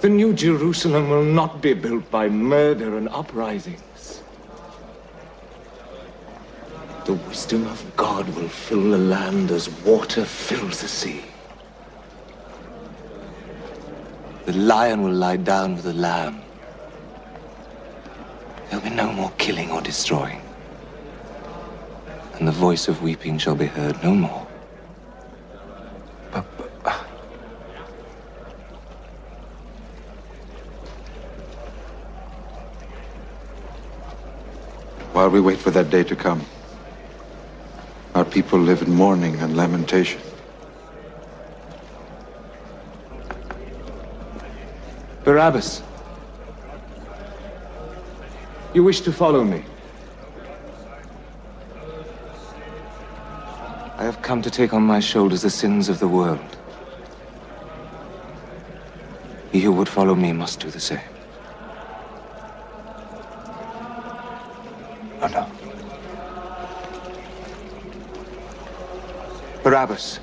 The New Jerusalem will not be built by murder and uprisings. The wisdom of God will fill the land as water fills the sea. The lion will lie down with the lamb. There'll be no more killing or destroying. And the voice of weeping shall be heard no more. While we wait for that day to come, our people live in mourning and lamentation. Barabbas, you wish to follow me. I have come to take on my shoulders the sins of the world. He who would follow me must do the same. Barabbas.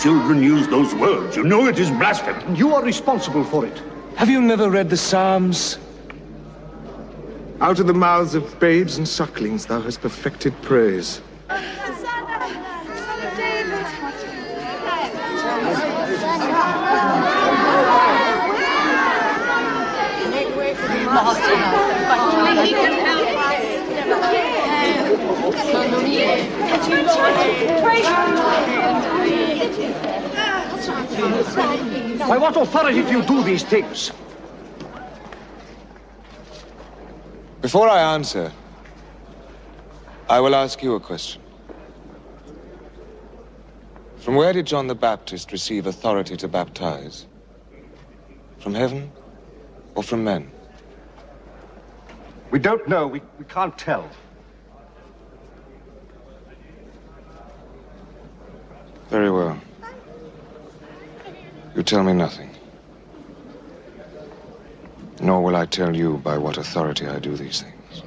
Children use those words. You know it is blasphemy. You are responsible for it. Have you never read the Psalms? Out of the mouths of babes and sucklings thou hast perfected praise. By what authority do you do these things? Before I answer, I will ask you a question. From where did John the Baptist receive authority to baptize? From heaven or from men? We don't know. We, we can't tell. Very well. You tell me nothing. Nor will I tell you by what authority I do these things.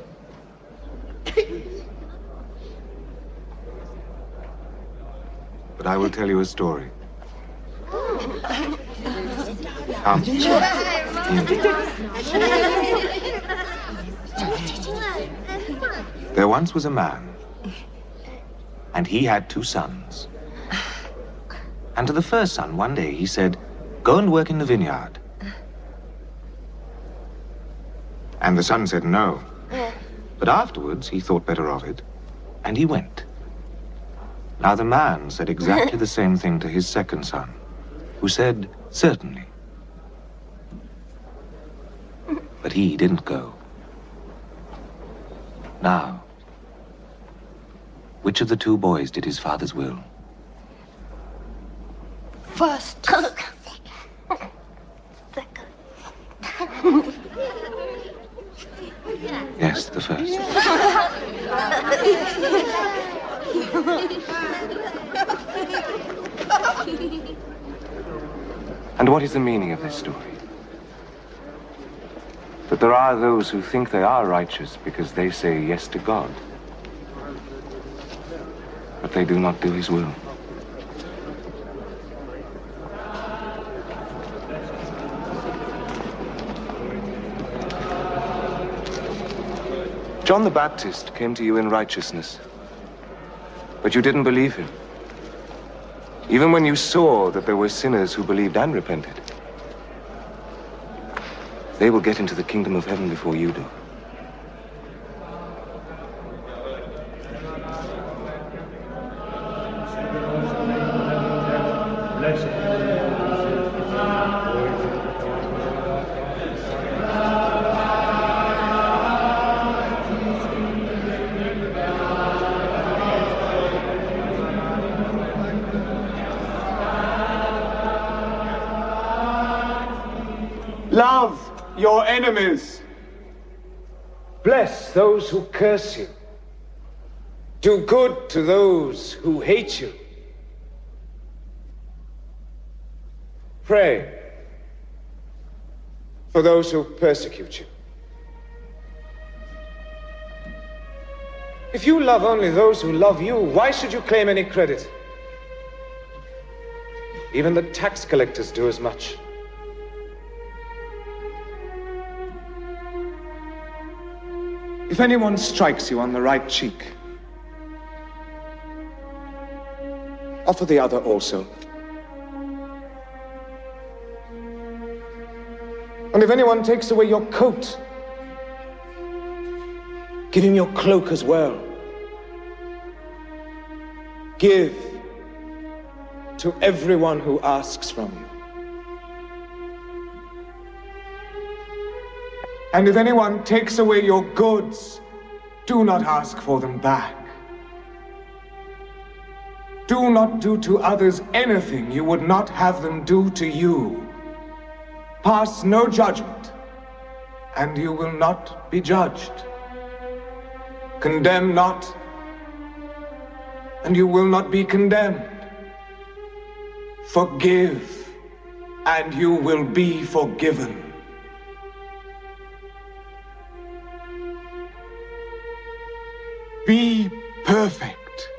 But I will tell you a story. There once was a man, and he had two sons. And to the first son, one day, he said, Go and work in the vineyard. And the son said no. But afterwards, he thought better of it, and he went. Now, the man said exactly the same thing to his second son, who said, Certainly. But he didn't go. Now, which of the two boys did his father's will? First. Yes, the first. And what is the meaning of this story? That there are those who think they are righteous because they say yes to God, but they do not do his will. John the Baptist came to you in righteousness, but you didn't believe him. Even when you saw that there were sinners who believed and repented. They will get into the kingdom of heaven before you do. Enemies. Bless those who curse you. Do good to those who hate you. Pray for those who persecute you. If you love only those who love you, why should you claim any credit? Even the tax collectors do as much. If anyone strikes you on the right cheek, Offer the other also. And if anyone takes away your coat, give him your cloak as well. Give to everyone who asks from you. And if anyone takes away your goods, do not ask for them back. Do not do to others anything you would not have them do to you. Pass no judgment, and you will not be judged. Condemn not, and you will not be condemned. Forgive, and you will be forgiven. Be perfect.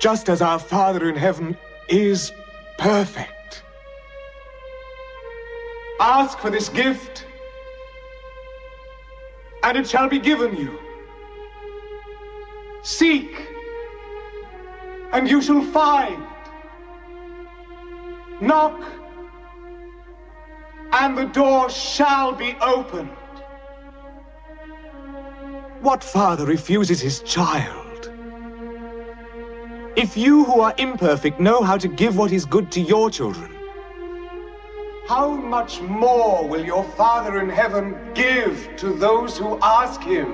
Just as our Father in heaven is perfect. Ask for this gift, and it shall be given you. Seek, and you shall find. Knock, and the door shall be opened. What father refuses his child? If you who are imperfect know how to give what is good to your children, how much more will your Father in heaven give to those who ask him?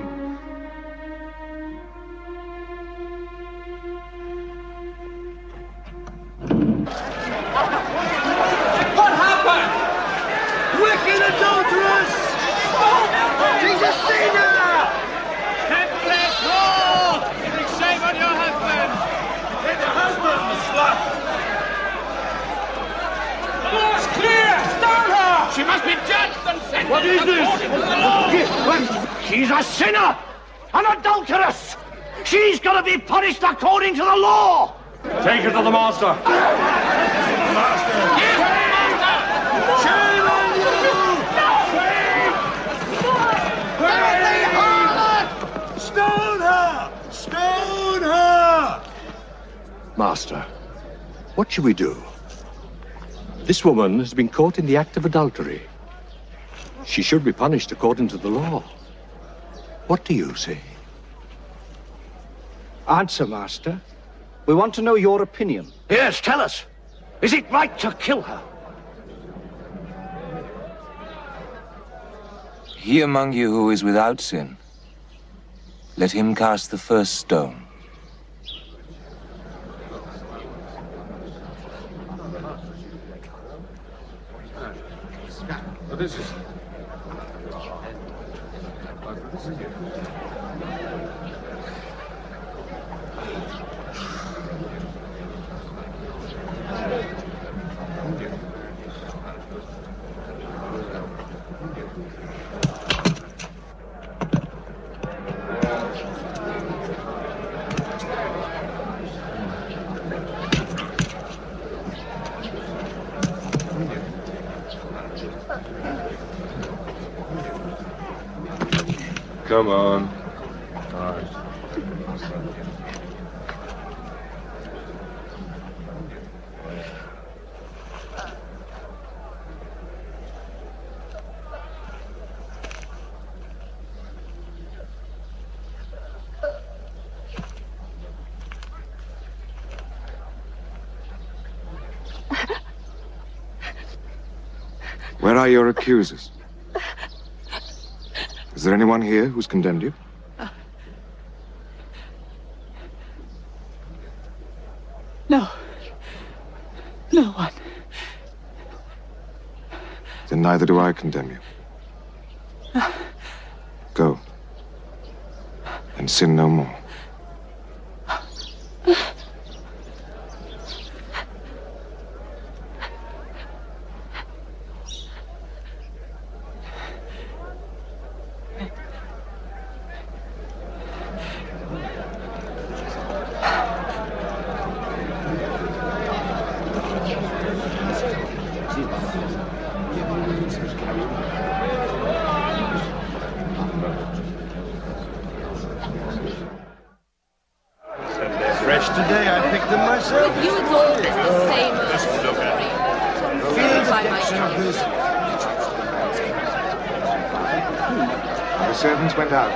What happened? Wicked adulteress! She's a sinner! Templet, roar! Bring shame on your husband! Let the husband, slut! The law's clear! Stone her! She must be judged and sentenced What is this? according to the law! She's a sinner! An adulteress! She's gonna be punished according to the law! Take her to the master. Shame on you! Stone her! Stone her! Master, what shall we do? This woman has been caught in the act of adultery. She should be punished according to the law. What do you say? Answer, Master. We want to know your opinion. Yes, tell us. Is it right to kill her? He among you who is without sin, let him cast the first stone. This is. Come on. Where are your accusers? Is there anyone here who's condemned you? No. No one. Then neither do I condemn you. Go. And sin no more. Fresh Yesterday I picked them myself. With you, it's always the same old story. Filled by my choice. The servants went out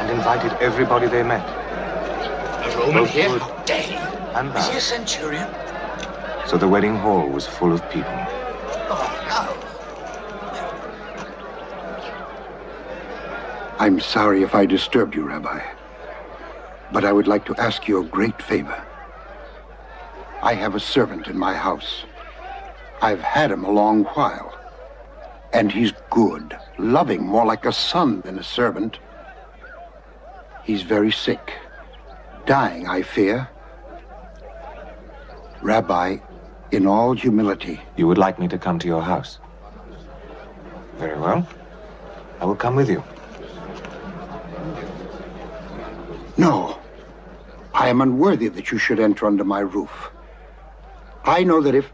and invited everybody they met. A Roman Both here? good Dang. and Is he a bad. Centurion? So the wedding hall was full of people. Oh, I'm sorry if I disturbed you, Rabbi. But I would like to ask you a great favor. I have a servant in my house. I've had him a long while. And he's good, loving, more like a son than a servant. He's very sick. Dying, I fear. Rabbi, in all humility, You would like me to come to your house? Very well. I will come with you. No. I am unworthy that you should enter under my roof. I know that if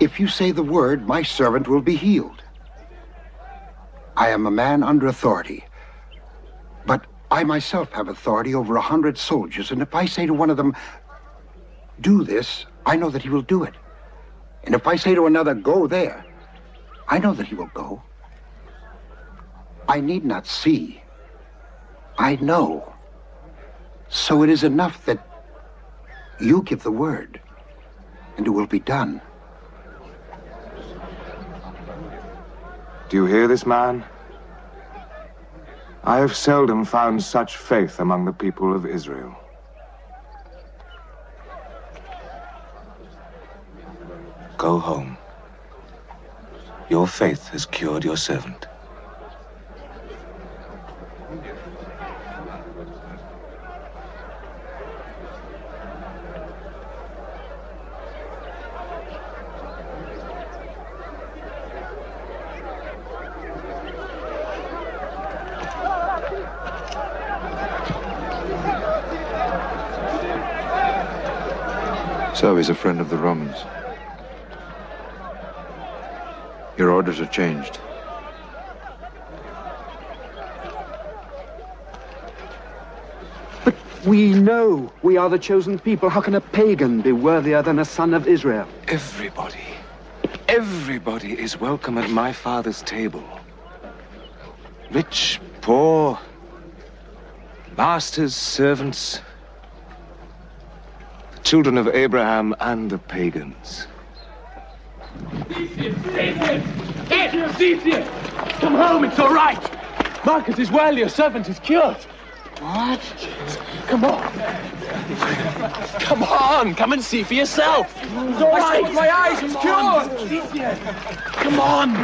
if you say the word, my servant will be healed. I am a man under authority. But I myself have authority over a hundred soldiers, and if I say to one of them, do this, I know that he will do it. And if I say to another, go there, I know that he will go. I need not see. I know. So it is enough that you give the word, and it will be done. Do you hear this man? I have seldom found such faith among the people of Israel. Go home. Your faith has cured your servant. So he's a friend of the Romans. Your orders are changed. But we know we are the chosen people. How can a pagan be worthier than a son of Israel? Everybody, everybody is welcome at my father's table. Rich, poor, masters, servants, the children of Abraham and the pagans. Theseus! Come home, it's all right! Marcus is well, your servant is cured. What? Come on. Come on, come and see for yourself. It's all right. with my eyes, it's cured. Come on.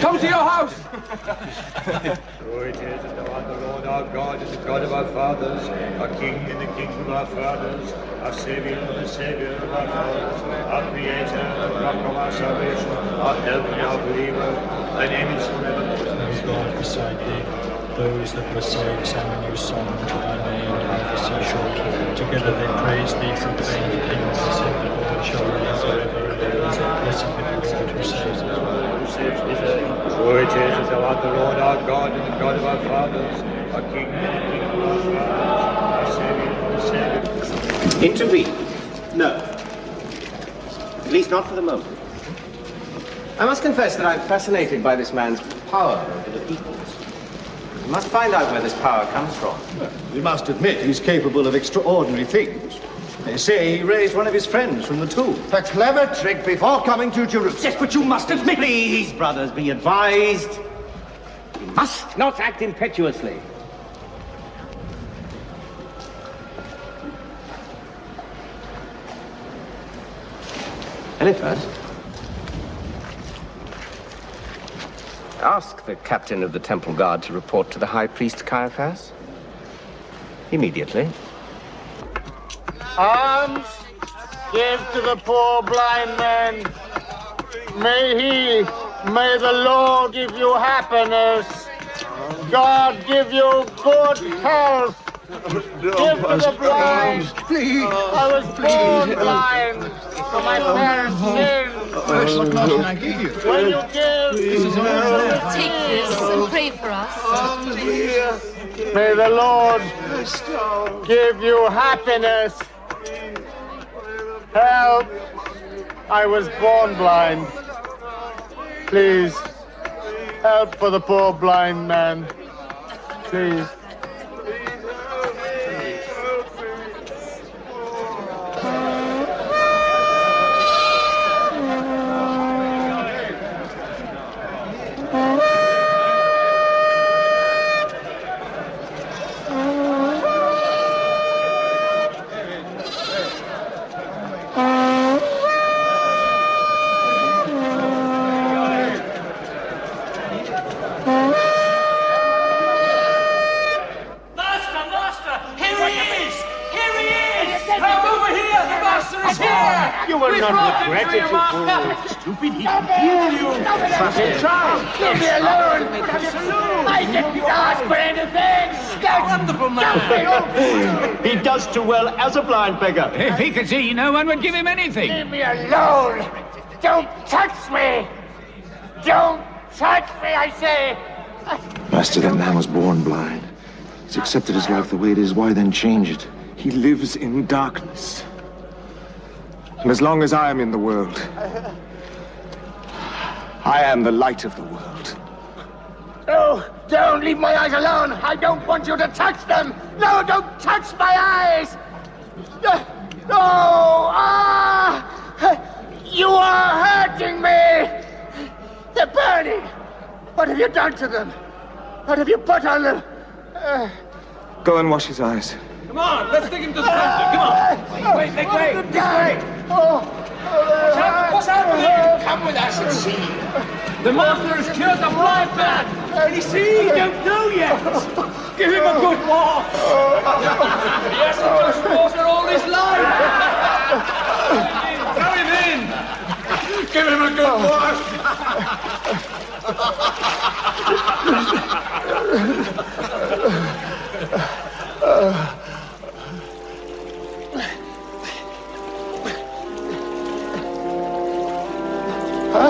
Come to your house. Glory to you, thou art the Lord our God, and the God of our fathers, our King and the King of our fathers, our Savior and the Savior of our fathers, our Creator and the Rock of our salvation, our help and our believer. Thy name is forever. There is God beside thee. Those that were saved sang a new song to thy name by the seashore. Together they praise thee, proclaim the King of the said that all shall reign forever and ever. Blessed be the Lord who saves us. Who saves Israel. Glory to you, thou art the Lord our God, and the God of our fathers, our King and the King of our fathers, our Savior and the Savior. Intervene? No. At least not for the moment. I must confess that I'm fascinated by this man's power over the peoples. We must find out where this power comes from. We must admit he's capable of extraordinary things. They say he raised one of his friends from the tomb. A clever trick before coming to Jerusalem. Yes, but you must admit... Please, brothers, be advised. You must not act impetuously. Eliphaz, ask the captain of the temple guard to report to the high priest Caiaphas. Immediately. Alms, give to the poor blind man. May he, may the Lord give you happiness. God give you good health. Give to the blind. Please. I was born blind, so my parents sinned. What can I give you? Will you give? Take this and pray for us. May the Lord give you happiness. Help. I was born blind. Please, help for the poor blind man. Please. Man! He does too well as a blind beggar. If he could see, no one would give him anything. Leave me alone! Don't touch me! Don't touch me, I say! Master, that man was born blind. He's accepted his life the way it is. Why then change it? He lives in darkness. And as long as I am in the world, I am the light of the world. No, don't leave my eyes alone! I don't want you to touch them! No, don't touch my eyes! Uh, No! Ah! You are hurting me! They're burning! What have you done to them? What have you put on them? Uh, Go and wash his eyes. Come on, let's take him to the doctor. Come on. Wait, make way. This way. Oh. What's happening? What's happening? Come with us and see. The master has killed the blind man. Can he see? He don't know yet. Give him a good wash. he hasn't touched water all his life. Throw him in. Give him a good wash. I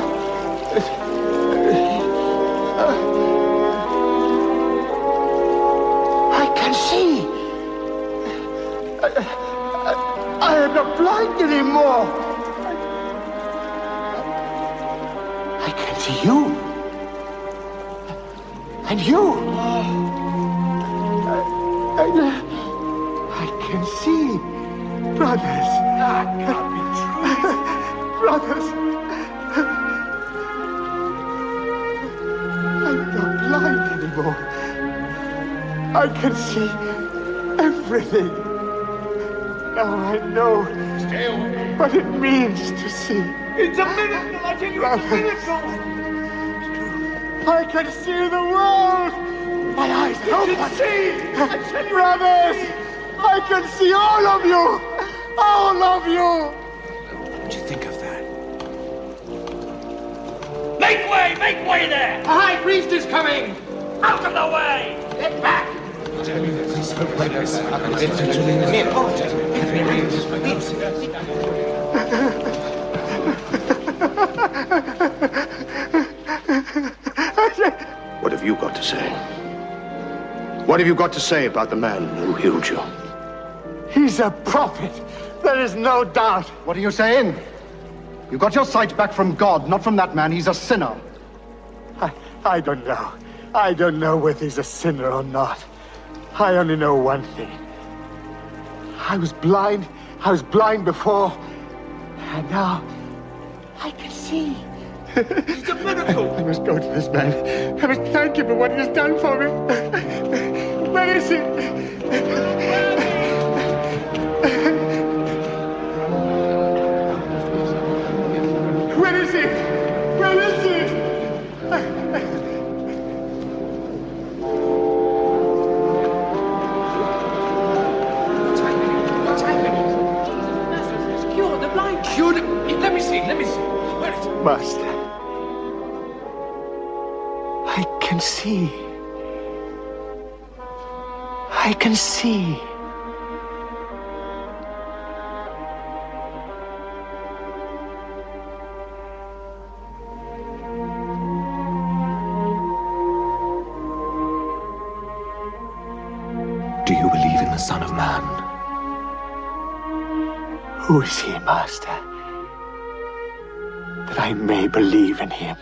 can see. I, I, I am not blind anymore. I can see you. And you. I, I, I can see. Brothers. That can't be true. Brothers. Blind. I can see everything. Now I know what it means to see. It's a miracle! I tell you, it's a miracle! I can see the world! My eyes are open! can see! I tell you, brothers! I can see all of you! All of you! What do you think of that? Make way! Make way there! A high priest is coming! Out of the way! Get back! What have you got to say? What have you got to say about the man who healed you? He's a prophet. There is no doubt. What are you saying? You got your sight back from God, not from that man. He's a sinner. I, I don't know. I don't know whether he's a sinner or not. I only know one thing. I was blind. I was blind before. And now I can see. it's a miracle. I must go to this man. I must thank him for what he has done for me. Where is he? Master. I can see. I can see. Do you believe in the Son of Man. Who is he, Master? That I may believe in him.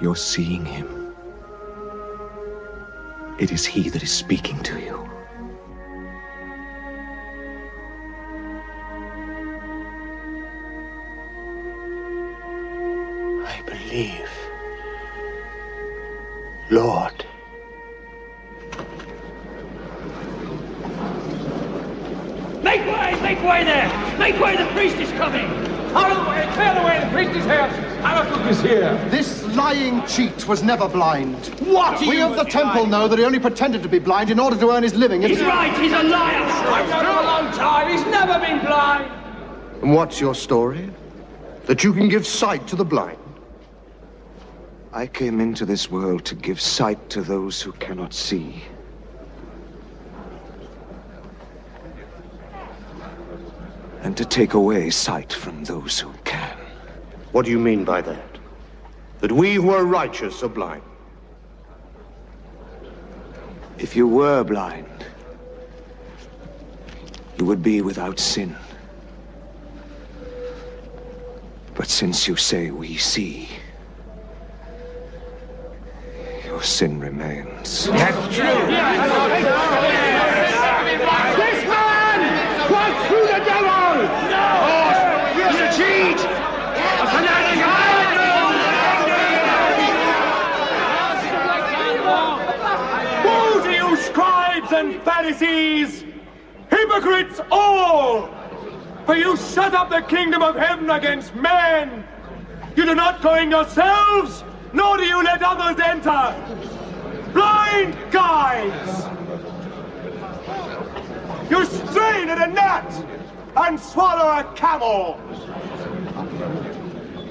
You're seeing him. It is he that is speaking to you. I believe. Lord. Make way! Make way there! Make way! The priest is coming! Out of the way! Clear the way! The priest is here! Habakkuk is here! This lying cheat was never blind. What? We of the temple blind. know that he only pretended to be blind in order to earn his living. He's right! He's a liar! I've known him a long time! He's never been blind! And what's your story? That you can give sight to the blind? I came into this world to give sight to those who cannot see. And to take away sight from those who can. What do you mean by that? That we who are righteous are blind? If you were blind, you would be without sin. But since you say we see, your sin remains. That's true! This man wants through the devil! No! He's a cheat! A fanatic! Woe to you, scribes and Pharisees! Hypocrites all! For you shut up the kingdom of heaven against men! You do not go in yourselves, nor do you let others enter! Blind guides! You strain at a gnat and swallow a camel!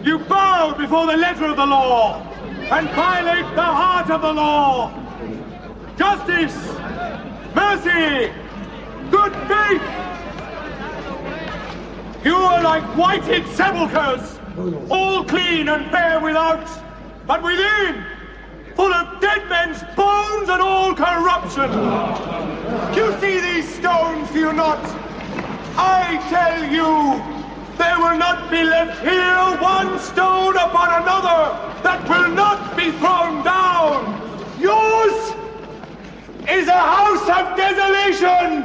You bow before the letter of the law and violate the heart of the law! Justice! Mercy! Good faith! You are like whited sepulchres, all clean and fair without, but within, full of dead men's bones and all corruption. You see these stones, do you not? I tell you, there will not be left here one stone upon another that will not be thrown down. Yours is a house of desolation,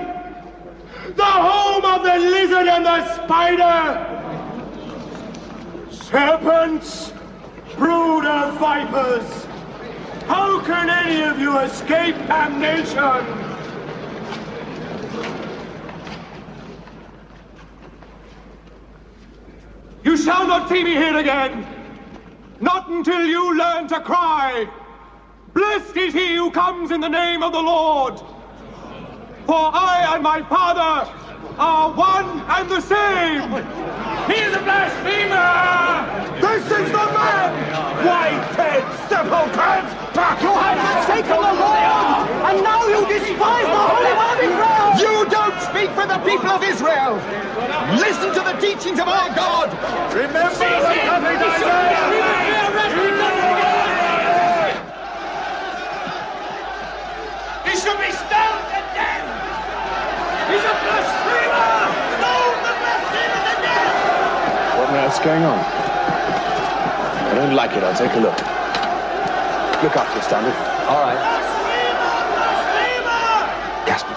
the home of the lizard and the spider. Serpents, brood of vipers, how can any of you escape damnation? You shall not see me here again. Not until you learn to cry. Blessed is he who comes in the name of the Lord. For I and my Father are one and the same. He is a blasphemer! This is the man! White-head sepulchres! You have forsaken the Lord, and now you despise the Holy One of Israel! You don't speak for the people of Israel! Listen to the teachings of our God! Remember the prophet He should be stoned to death! He's a blasphemer! Stone the blasphemer to death! What on earth's going on? I don't like it. I'll take a look. Look after you, Standard. All right. Gaspar.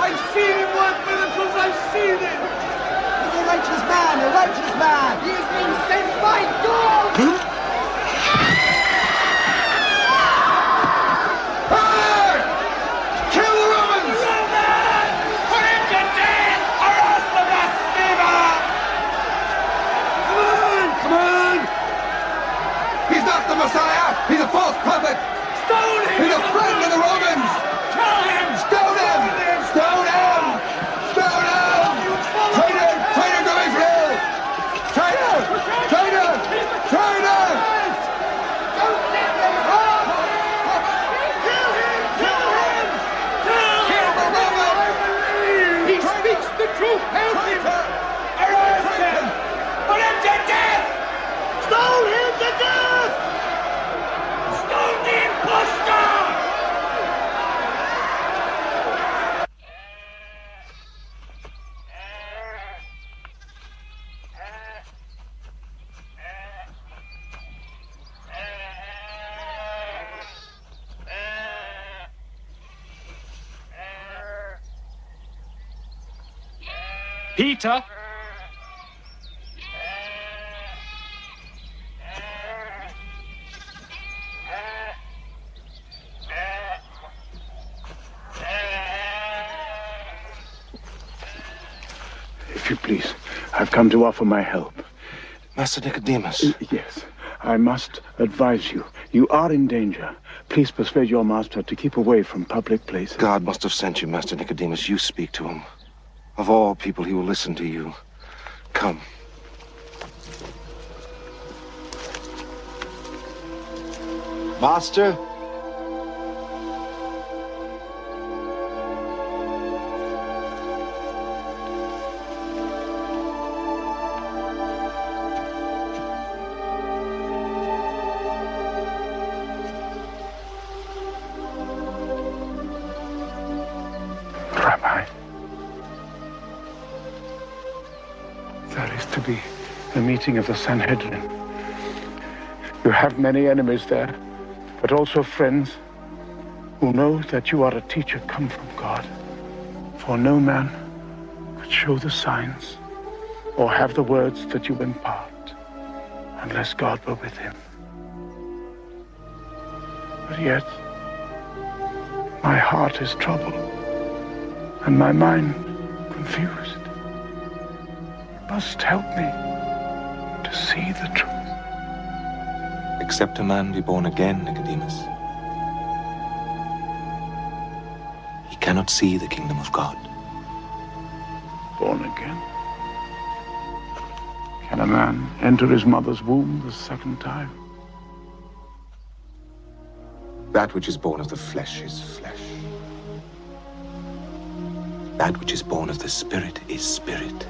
I've seen him work miracles, I've seen him! He's a righteous man, a righteous man! He has been sent by God! Kill the Romans! Put him to death! Arrest the blasphemer! Come on! Come on! He's not the Messiah! He's a false prophet! Stone him! He's a friend of the Romans! Kill him! Stone him! Stone him! Stone him! Traitor! Traitor to Israel! Traitor! Traitor! Traitor! Peter? If you please, I've come to offer my help. Master Nicodemus. Yes. I must advise you. You are in danger. Please persuade your master to keep away from public places. God must have sent you, Master Nicodemus. You speak to him. Of all people, he will listen to you. Come. Master? Meeting of the Sanhedrin. You have many enemies there, but also friends who know that you are a teacher come from God. For no man could show the signs or have the words that you impart unless God were with him. But yet, my heart is troubled and my mind confused. You must help me to see the truth. Except a man be born again, Nicodemus. He cannot see the kingdom of God. Born again. Can a man enter his mother's womb the second time? That which is born of the flesh is flesh. That which is born of the Spirit is spirit.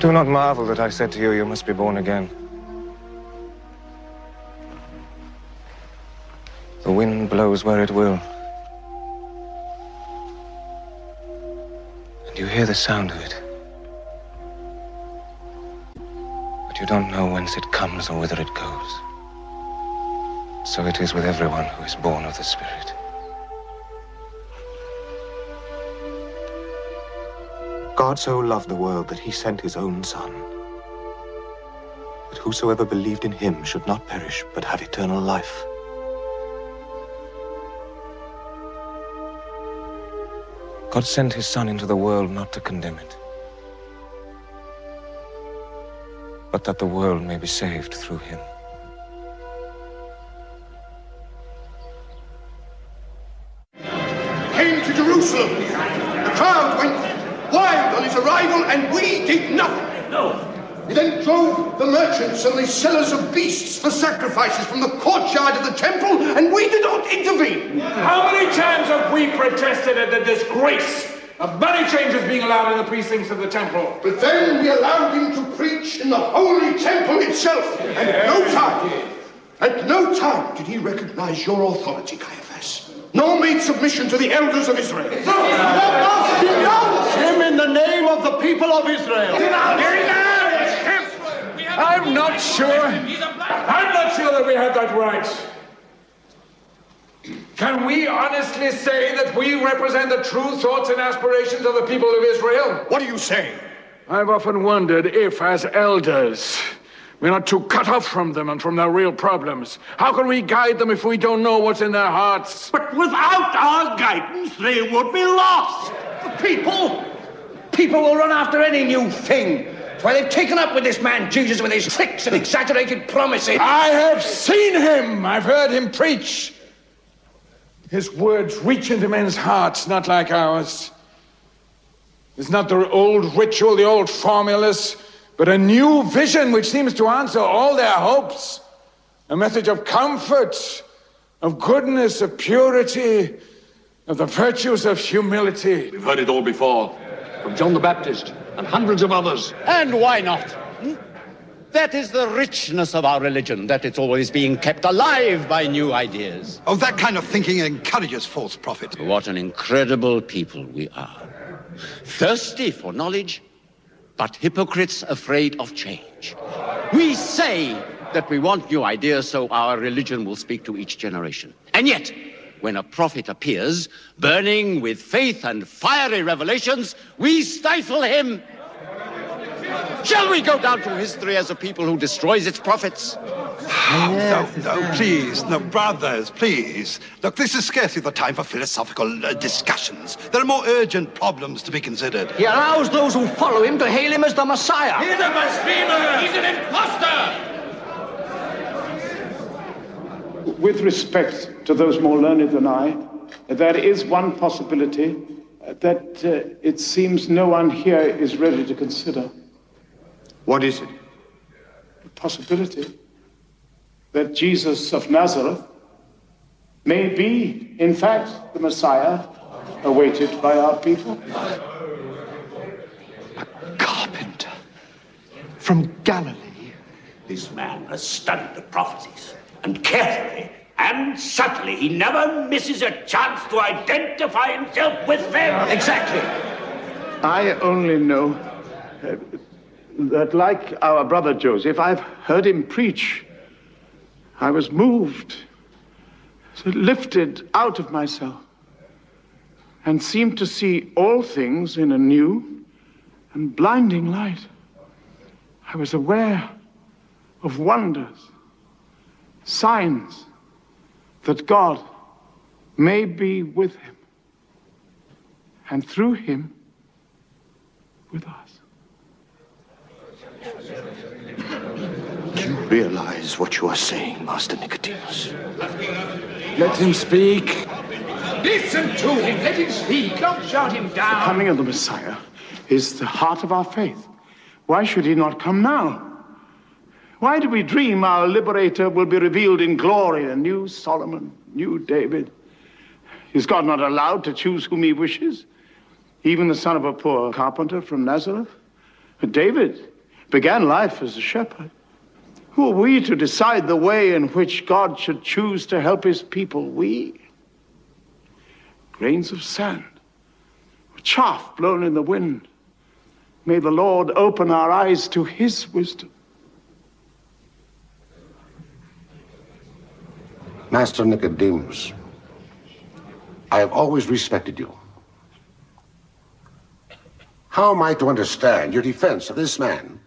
Do not marvel that I said to you, you must be born again. The wind blows where it will. And you hear the sound of it. But you don't know whence it comes or whither it goes. So it is with everyone who is born of the Spirit. God so loved the world that he sent his own Son, that whosoever believed in him should not perish, but have eternal life. God sent his Son into the world not to condemn it, but that the world may be saved through him. came to Jerusalem. The crowd went wild on his arrival, and we did nothing. No. He then drove the merchants and the sellers of beasts for sacrifices from the courtyard of the temple, and we did not intervene. How many times have we protested at the disgrace of money changers being allowed in the precincts of the temple? But then we allowed him to preach in the holy temple itself, and at no time, at no time did he recognize your authority, Caiaphas, nor made submission to the elders of Israel. Denounce him the name of the people of Israel. I'm not sure. I'm not sure that we have that right. Can we honestly say that we represent the true thoughts and aspirations of the people of Israel? What do you say? I've often wondered if, as elders, we're not too cut off from them and from their real problems. How can we guide them if we don't know what's in their hearts? But without our guidance, they would be lost. The people, people will run after any new thing. That's why they've taken up with this man Jesus with his tricks and exaggerated promises. I have seen him. I've heard him preach. His words reach into men's hearts, not like ours. It's not the old ritual, the old formulas, but a new vision which seems to answer all their hopes. A message of comfort, of goodness, of purity, of the virtues of humility. We've heard it all before. From John the Baptist and hundreds of others. And why not? Hmm? That is the richness of our religion, that it's always being kept alive by new ideas. Oh, that kind of thinking encourages false prophet. What an incredible people we are. Thirsty for knowledge, but hypocrites afraid of change. We say that we want new ideas so our religion will speak to each generation. And yet, when a prophet appears, burning with faith and fiery revelations, we stifle him. Shall we go down to history as a people who destroys its prophets? no, no, please, no, brothers, please. Look, this is scarcely the time for philosophical uh, discussions. There are more urgent problems to be considered. He allows those who follow him to hail him as the Messiah. He's a blasphemer! He's an impostor! With respect to those more learned than I, there is one possibility that uh, it seems no one here is ready to consider. What is it? The possibility that Jesus of Nazareth may be, in fact, the Messiah awaited by our people. A carpenter. From Galilee. This man has studied the prophecies, and carefully and subtly, he never misses a chance to identify himself with them. Exactly. I only know uh, that, like our brother Joseph, I've heard him preach. I was moved, lifted out of myself, and seemed to see all things in a new and blinding light. I was aware of wonders, signs that God may be with him, and through him, with us. Do you realize what you are saying, Master Nicodemus? Let him speak. Listen to him. Let him speak. Don't shut him down. The coming of the Messiah is the heart of our faith. Why should he not come now? Why do we dream our liberator will be revealed in glory, a new Solomon, new David? Is God not allowed to choose whom he wishes? Even the son of a poor carpenter from Nazareth? David began life as a shepherd. Who are we to decide the way in which God should choose to help his people? We? Grains of sand, chaff blown in the wind. May the Lord open our eyes to his wisdom. Master Nicodemus, I have always respected you. How am I to understand your defense of this man,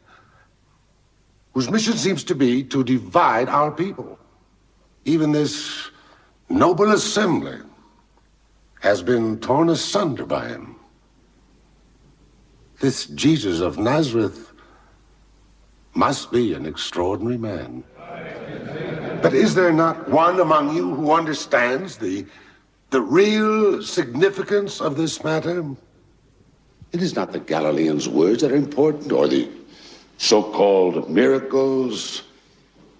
whose mission seems to be to divide our people? Even this noble assembly has been torn asunder by him. This Jesus of Nazareth must be an extraordinary man. But is there not one among you who understands the, the real significance of this matter? It is not the Galileans' words that are important, or the so-called miracles.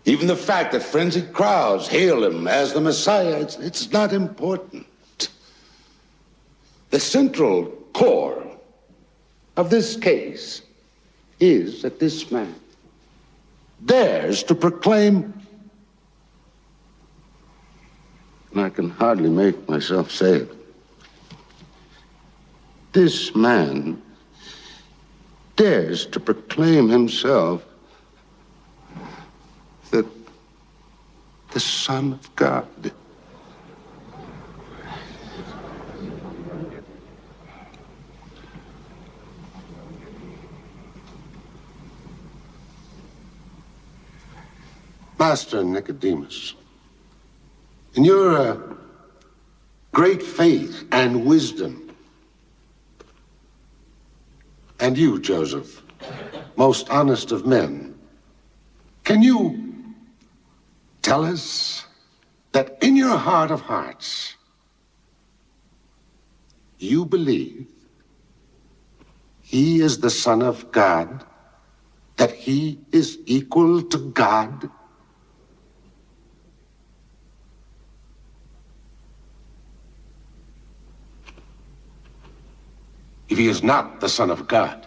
Even the fact that frenzied crowds hail him as the Messiah, it's, it's not important. The central core of this case is that this man dares to proclaim, and I can hardly make myself say it. This man dares to proclaim himself the, the Son of God. Master Nicodemus, in your uh, great faith and wisdom, and you, Joseph, most honest of men, can you tell us that in your heart of hearts, you believe he is the Son of God, that he is equal to God? If he is not the Son of God,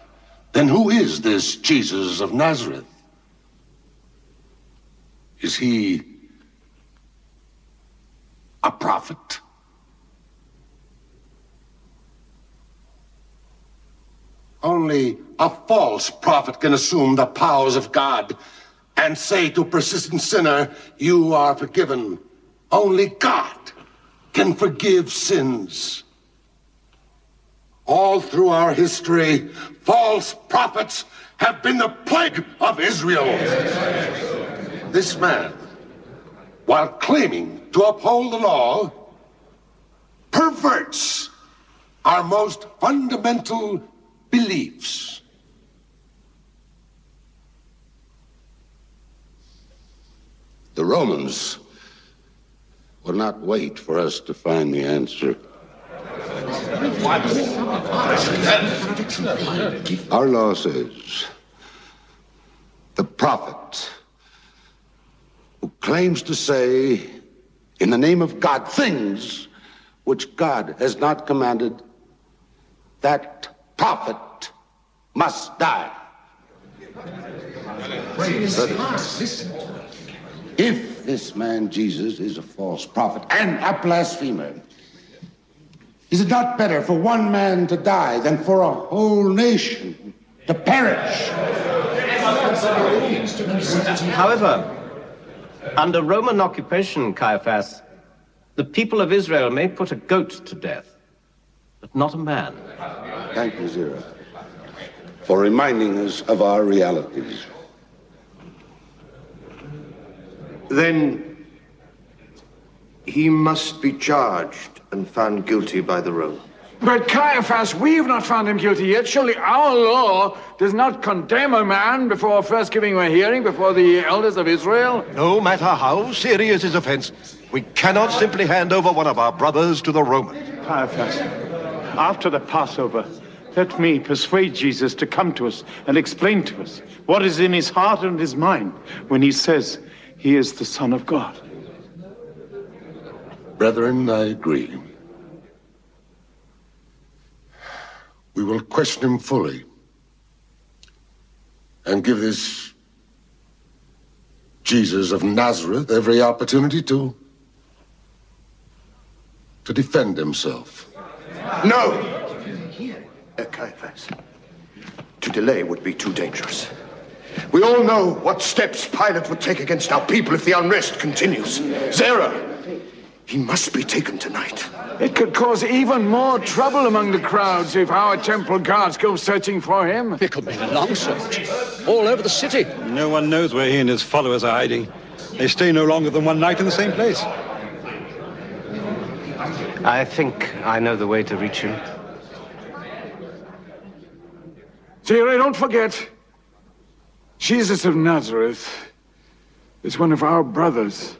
then who is this Jesus of Nazareth? Is he a prophet? Only a false prophet can assume the powers of God and say to a persistent sinner, You are forgiven. Only God can forgive sins. All through our history, false prophets have been the plague of Israel. This man, while claiming to uphold the law, perverts our most fundamental beliefs. The Romans will not wait for us to find the answer. Our law says the prophet who claims to say in the name of God things which God has not commanded, that prophet must die. If this man Jesus is a false prophet and a blasphemer, is it not better for one man to die than for a whole nation to perish? However, under Roman occupation, Caiaphas, the people of Israel may put a goat to death, but not a man. Thank you, Zerah, for reminding us of our realities. Then he must be charged and found guilty by the Romans. But Caiaphas, we've not found him guilty yet. Surely our law does not condemn a man before first giving him a hearing before the elders of Israel? No matter how serious his offense, we cannot simply hand over one of our brothers to the Romans. Caiaphas, after the Passover, let me persuade Jesus to come to us and explain to us what is in his heart and his mind when he says he is the Son of God. Brethren, I agree. We will question him fully and give this Jesus of Nazareth every opportunity to to defend himself. No! Uh, Caiaphas, to delay would be too dangerous. We all know what steps Pilate would take against our people if the unrest continues. Zerah, he must be taken tonight. It could cause even more trouble among the crowds if our temple guards go searching for him. It could mean a long search. All over the city. No one knows where he and his followers are hiding. They stay no longer than one night in the same place. I think I know the way to reach him. Zerah, don't forget, Jesus of Nazareth is one of our brothers.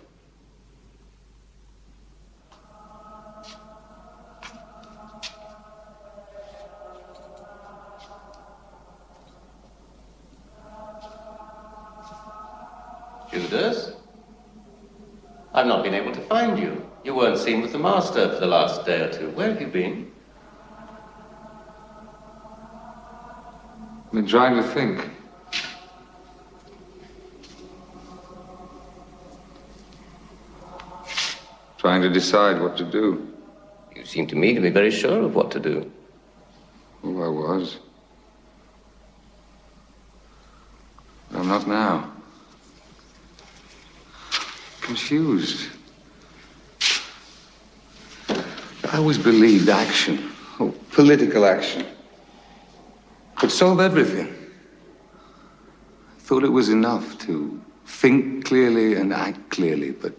I've not been able to find you. You weren't seen with the master for the last day or two. Where have you been? I've been trying to think. Trying to decide what to do. You seem to me to be very sure of what to do. Oh, I was. But I'm not now. Confused. I always believed action, oh, political action, could solve everything. I thought it was enough to think clearly and act clearly, but.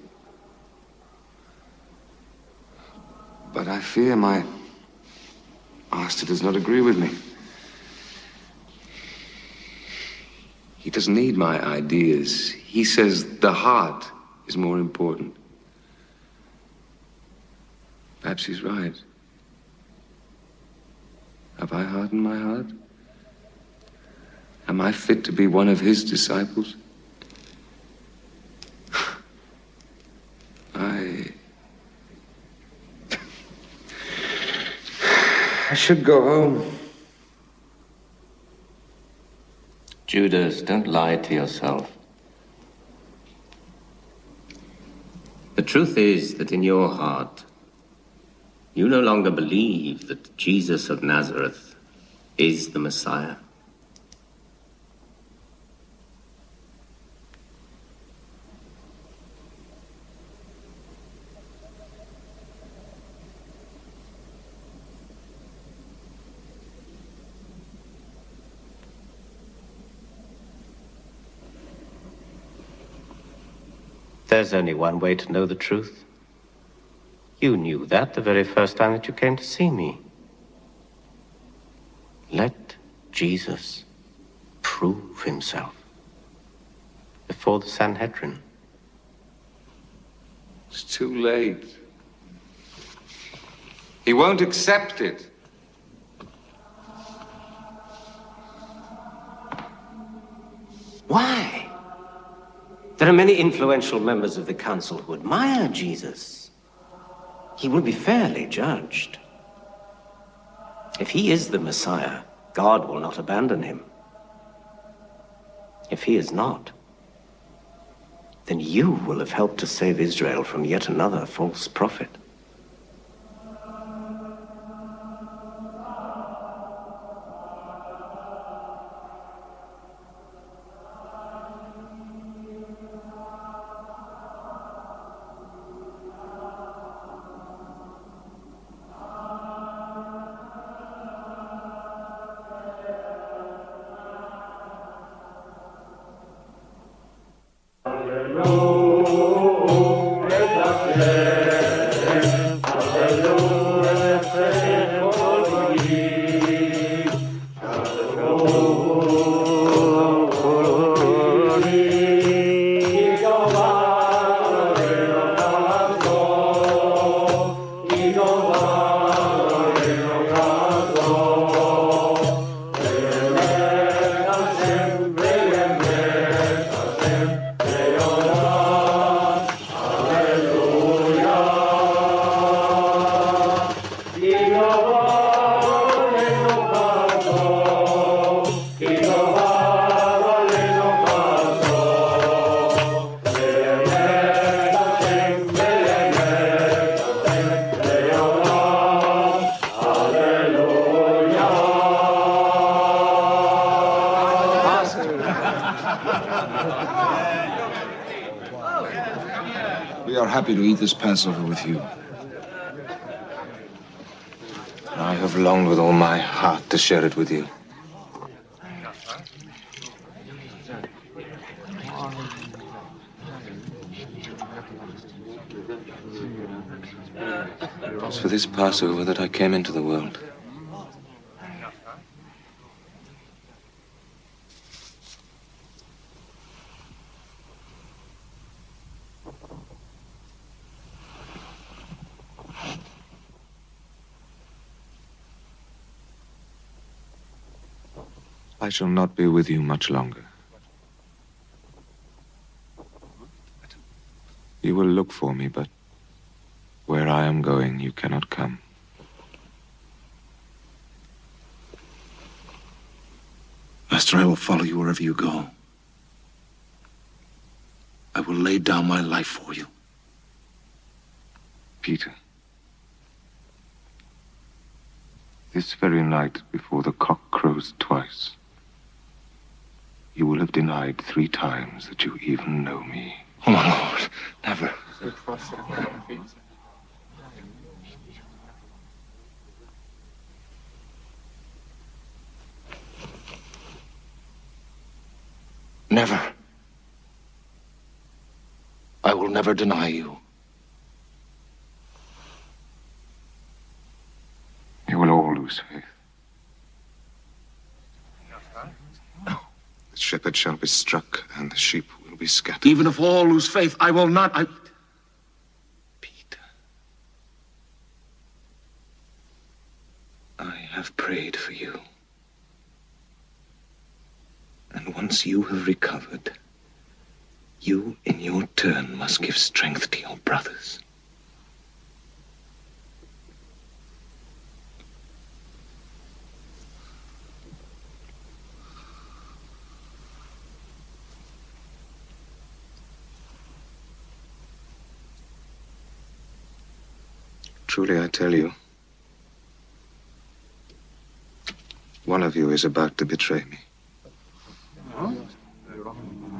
But I fear my master does not agree with me. He doesn't need my ideas. He says the heart is more important. Perhaps he's right. Have I hardened my heart? Am I fit to be one of his disciples? I. I should go home. Judas, don't lie to yourself. The truth is that in your heart, you no longer believe that Jesus of Nazareth is the Messiah. There's only one way to know the truth. You knew that the very first time that you came to see me. Let Jesus prove himself before the Sanhedrin. It's too late. He won't accept it. Why? There are many influential members of the council who admire Jesus. He will be fairly judged. If he is the Messiah, God will not abandon him. If he is not, then you will have helped to save Israel from yet another false prophet. With you. I have longed with all my heart to share it with you. It was for this Passover that I came into the world. I shall not be with you much longer. You will look for me, but where I am going, you cannot come. Master, I will follow you wherever you go. I will lay down my life for you. Peter. This very night, before the cock crows twice, you will have denied three times that you even know me. Oh, my Lord, never. Never. I will never deny you. You will all lose faith. The shepherd shall be struck, and the sheep will be scattered. Even if all lose faith, I will not. I. Peter. I have prayed for you. And once you have recovered, you in your turn must give strength to your brothers. Truly, I tell you, one of you is about to betray me.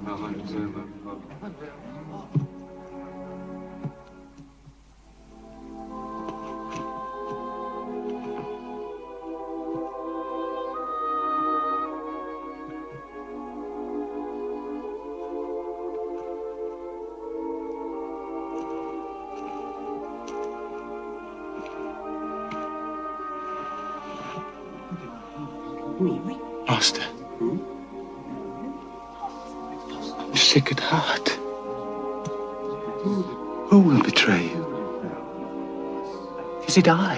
Master. Sick heart. Who will betray you? Is it I?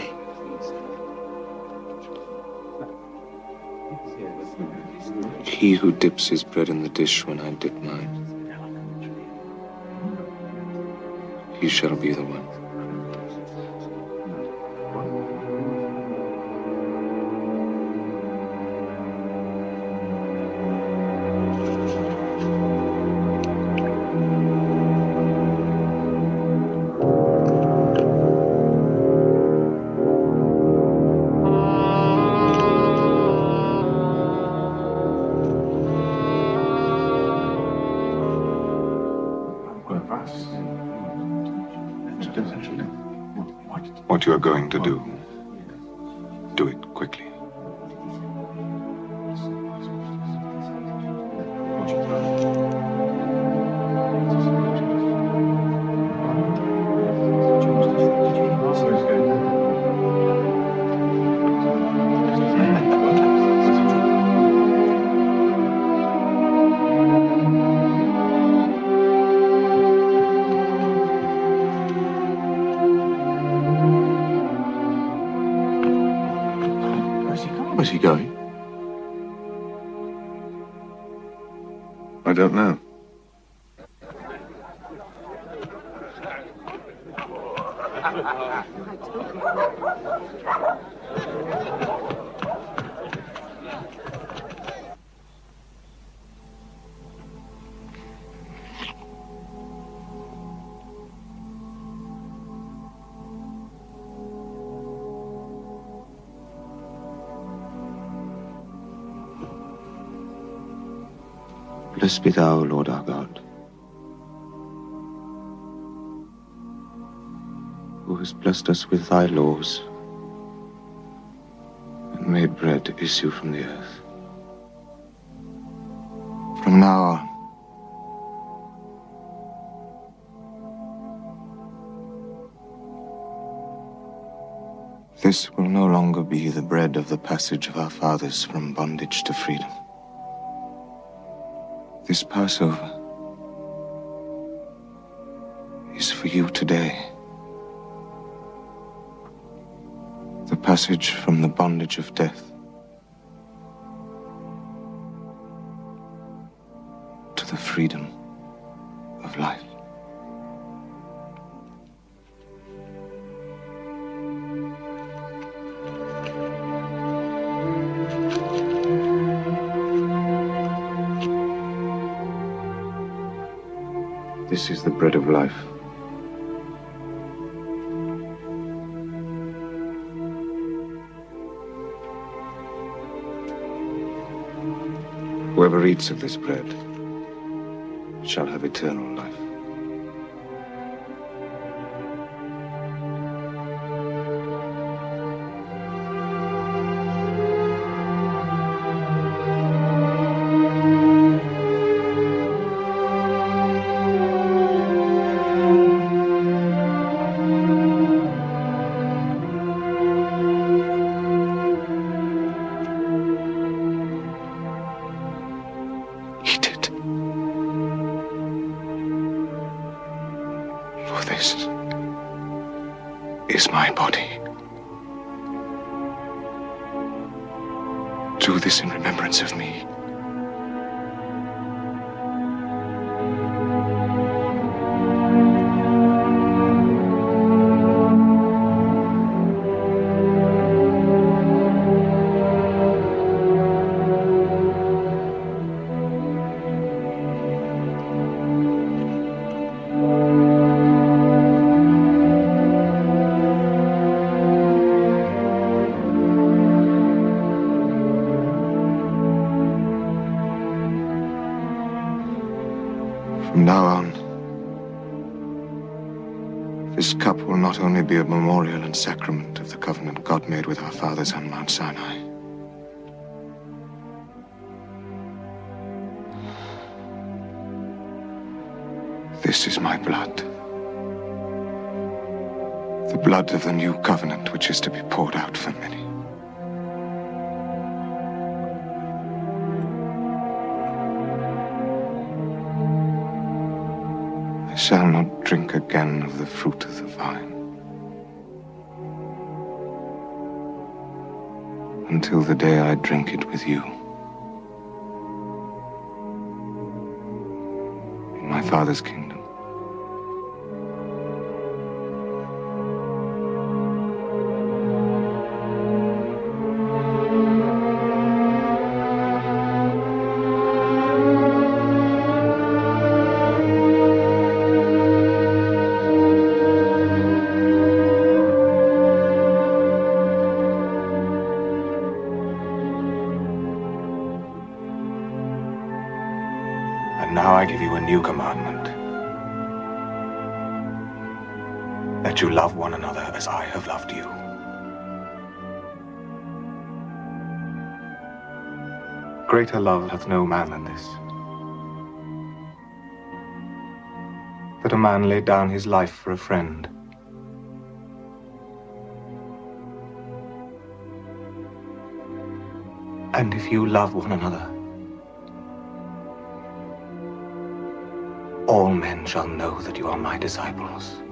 He who dips his bread in the dish when I dip mine. He shall be the one. What you are going to do, do it quickly. Blessed be thou, Lord our God, who has blessed us with thy laws and made bread to issue from the earth. From now on, this will no longer be the bread of the passage of our fathers from bondage to freedom. This Passover is for you today. The passage from the bondage of death This is the bread of life. Whoever eats of this bread shall have eternal life. sacred memorial and sacrament of the covenant God made with our fathers on Mount Sinai. This is my blood. The blood of the new covenant which is to be poured out for many. I shall not drink again of the fruit of the vine. Until the day I drink it with you. In my Father's kingdom. Love hath no man than this that a man lay down his life for a friend. And if you love one another, all men shall know that you are my disciples.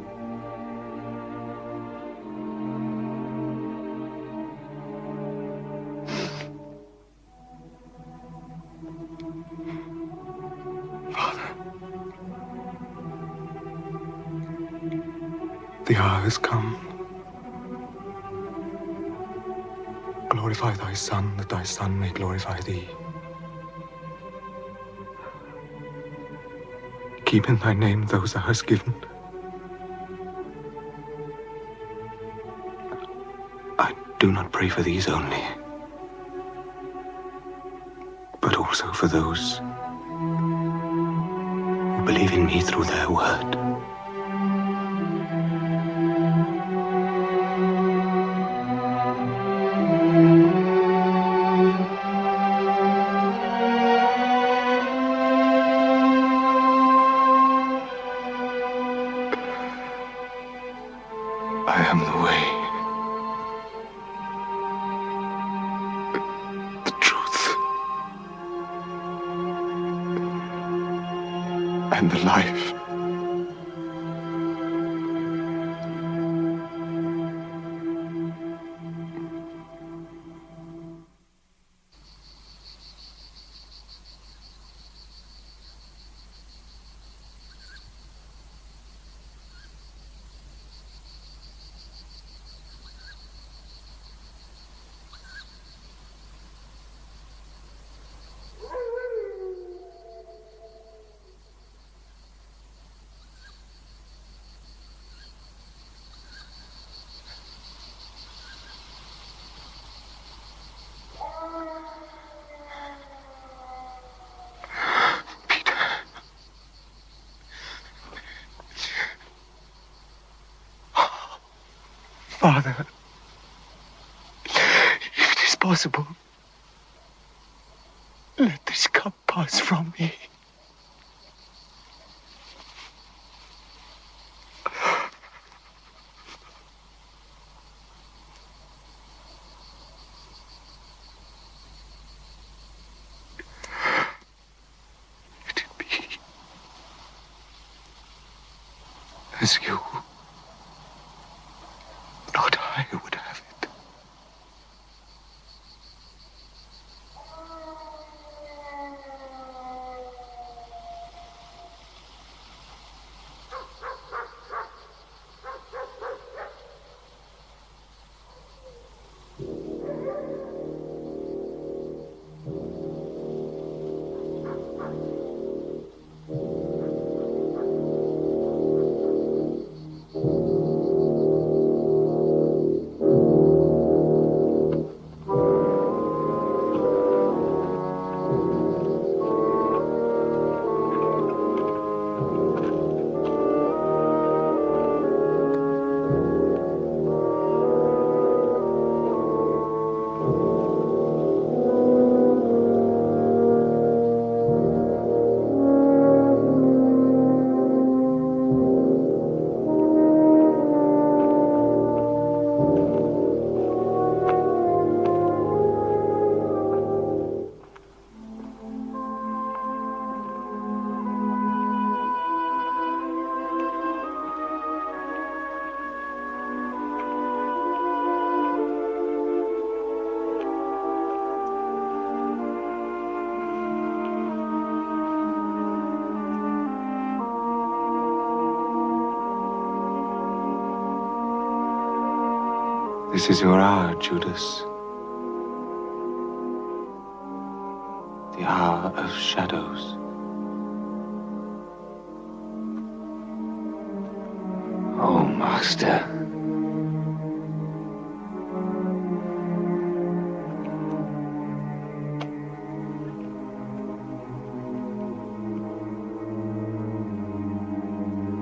Has come. Glorify thy Son, that thy Son may glorify thee. Keep in thy name those thou hast given. I do not pray for these only, but also for those who believe in me through their word. Father, if it is possible, let this cup pass from me. As you, This is your hour, Judas. The hour of shadows. Oh, Master.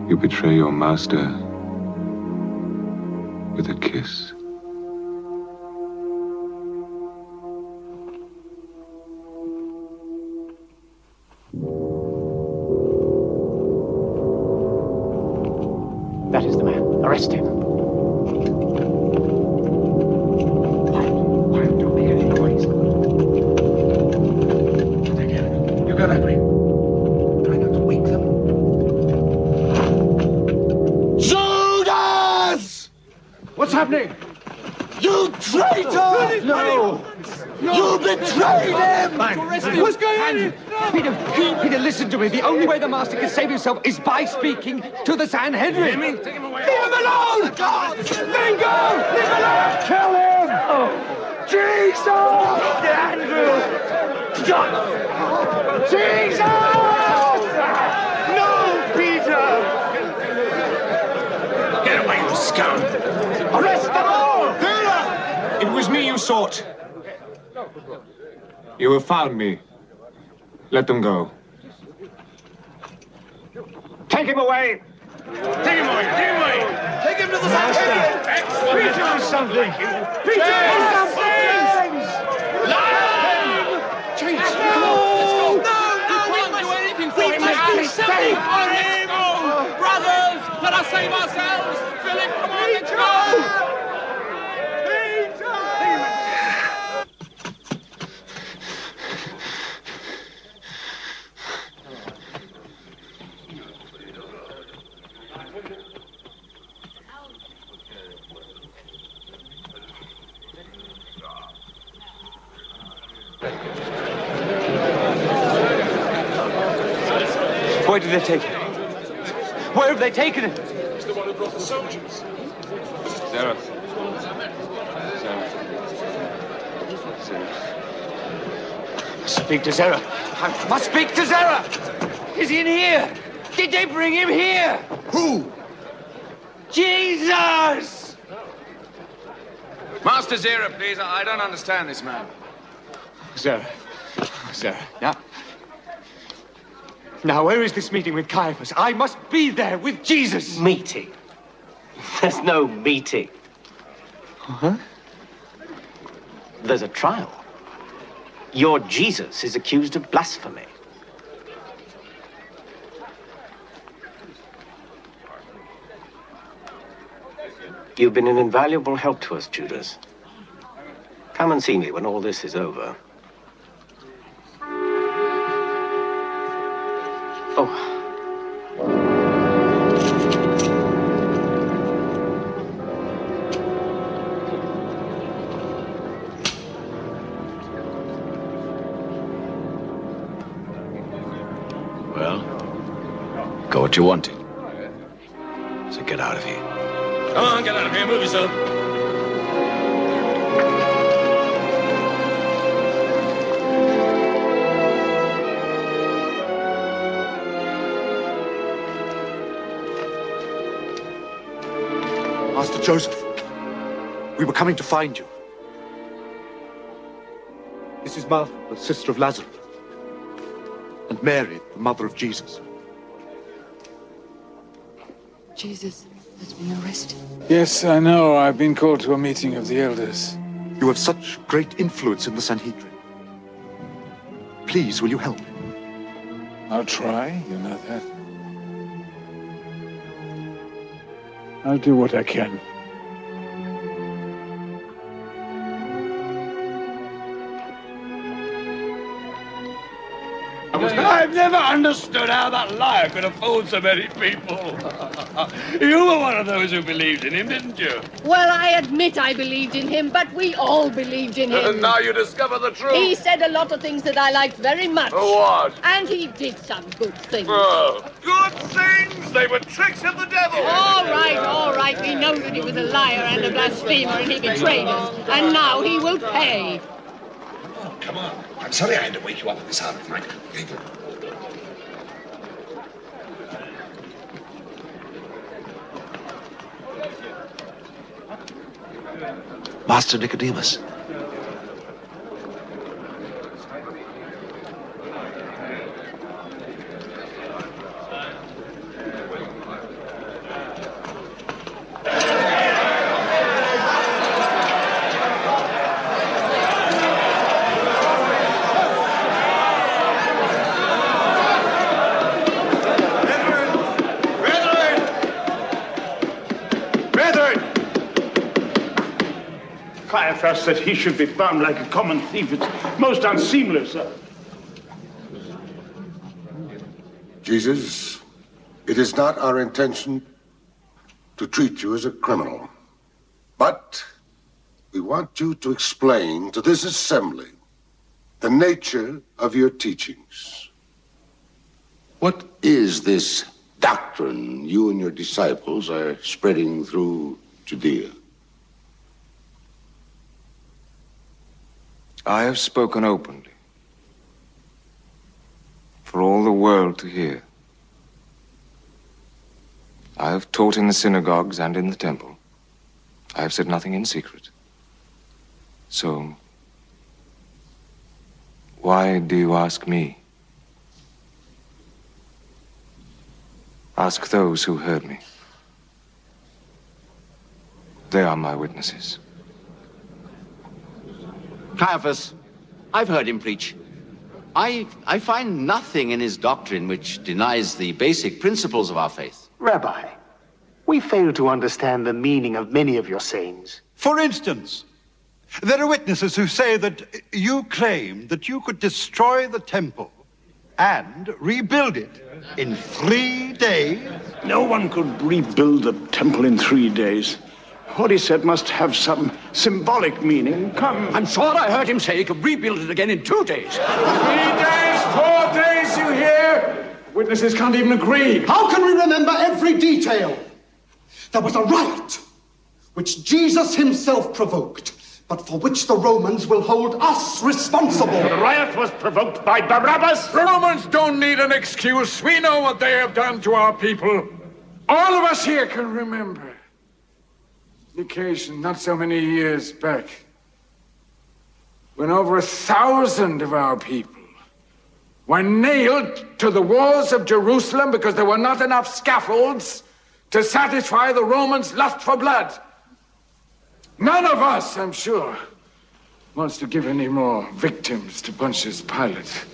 You betray your master with a kiss. Was me you have found me. Let them go. Take him away! Take him away! Take him away! Take him to the Master! Peter, do something! Peter, do something! James! No! No! No! We can't do anything for him! We must do something for him! Brothers! Let us save ourselves! Philip, come on, let's go! Where did they take him? Where have they taken him? It's the one who brought the soldiers. Zerah. Speak to Zerah. I must speak to Zerah. Is he in here? Did they bring him here? Who? Jesus! Master Zerah, please. I I don't understand this man. Zerah. Zerah. Now. Now, where is this meeting with Caiaphas? I must be there with Jesus. Meeting? There's no meeting. Huh? There's a trial. Your Jesus is accused of blasphemy. You've been an invaluable help to us, Judas. Come and see me when all this is over. Oh, Well, got what you wanted. So get out of here. Come on, get out of here. Move yourself. Joseph, we were coming to find you. This is Martha, the sister of Lazarus, and Mary, the mother of Jesus. Jesus has been arrested. Yes, I know. I've been called to a meeting of the elders. You have such great influence in the Sanhedrin. Please, will you help? Me? I'll try, you know that. I'll do what I can. Never understood how that liar could have fooled so many people. you were one of those who believed in him, didn't you? Well, I admit I believed in him, but we all believed in him. And now you discover the truth. He said a lot of things that I liked very much. What? And he did some good things. Oh, good things! They were tricks of the devil! All right, all right. We know that he was a liar and a blasphemer and he betrayed us. And now he will pay. Come on. I'm sorry I had to wake you up at this hour of night. Master Nicodemus. Brethren! Caiaphas said he should be bound like a common thief. It's most unseemly, sir. Jesus, it is not our intention to treat you as a criminal. But we want you to explain to this assembly the nature of your teachings. What is this doctrine you and your disciples are spreading through Judea? I have spoken openly for all the world to hear. I have taught in the synagogues and in the temple. I have said nothing in secret. So, why do you ask me? Ask those who heard me. They are my witnesses. Caiaphas, I've heard him preach. I, I find nothing in his doctrine which denies the basic principles of our faith. Rabbi, we fail to understand the meaning of many of your sayings. For instance, there are witnesses who say that you claim that you could destroy the temple and rebuild it in three days. No one could rebuild the temple in three days. What he said must have some symbolic meaning. Come. I'm sure I heard him say he could rebuild it again in two days. Three days, four days, you hear? Witnesses can't even agree. How can we remember every detail? There was a riot which Jesus himself provoked, but for which the Romans will hold us responsible. The riot was provoked by Barabbas. The Romans don't need an excuse. We know what they have done to our people. All of us here can remember not so many years back when over a thousand of our people were nailed to the walls of Jerusalem because there were not enough scaffolds to satisfy the Romans' lust for blood. None of us, I'm sure, wants to give any more victims to Pontius Pilate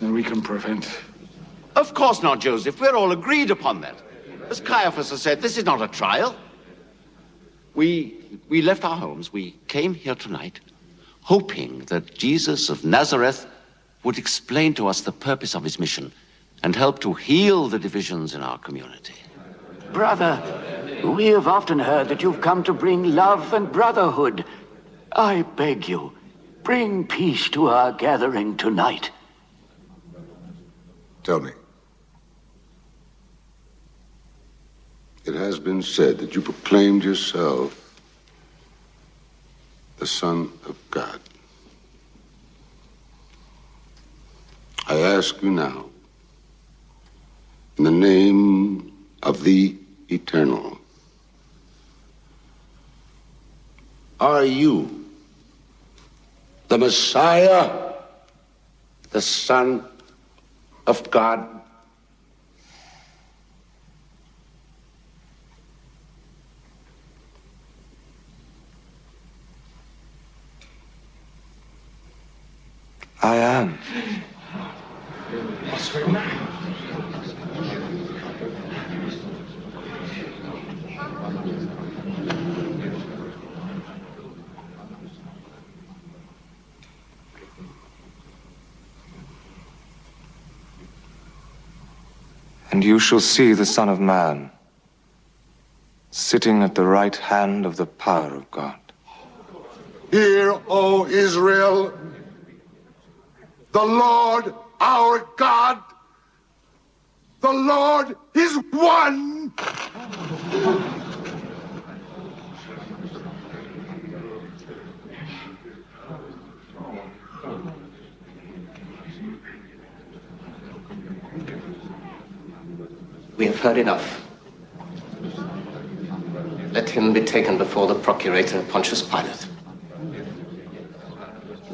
than we can prevent. Of course not, Joseph. We're all agreed upon that. As Caiaphas has said, this is not a trial. We, we left our homes. We came here tonight hoping that Jesus of Nazareth would explain to us the purpose of his mission and help to heal the divisions in our community. Brother, we have often heard that you've come to bring love and brotherhood. I beg you, bring peace to our gathering tonight. Tell me. It has been said that you proclaimed yourself the Son of God. I ask you now, in the name of the Eternal, are you the Messiah, the Son of God? I am. And you shall see the Son of Man sitting at the right hand of the power of God. Hear, O Israel, the Lord our God, the Lord is one. We have heard enough. Let him be taken before the procurator Pontius Pilate,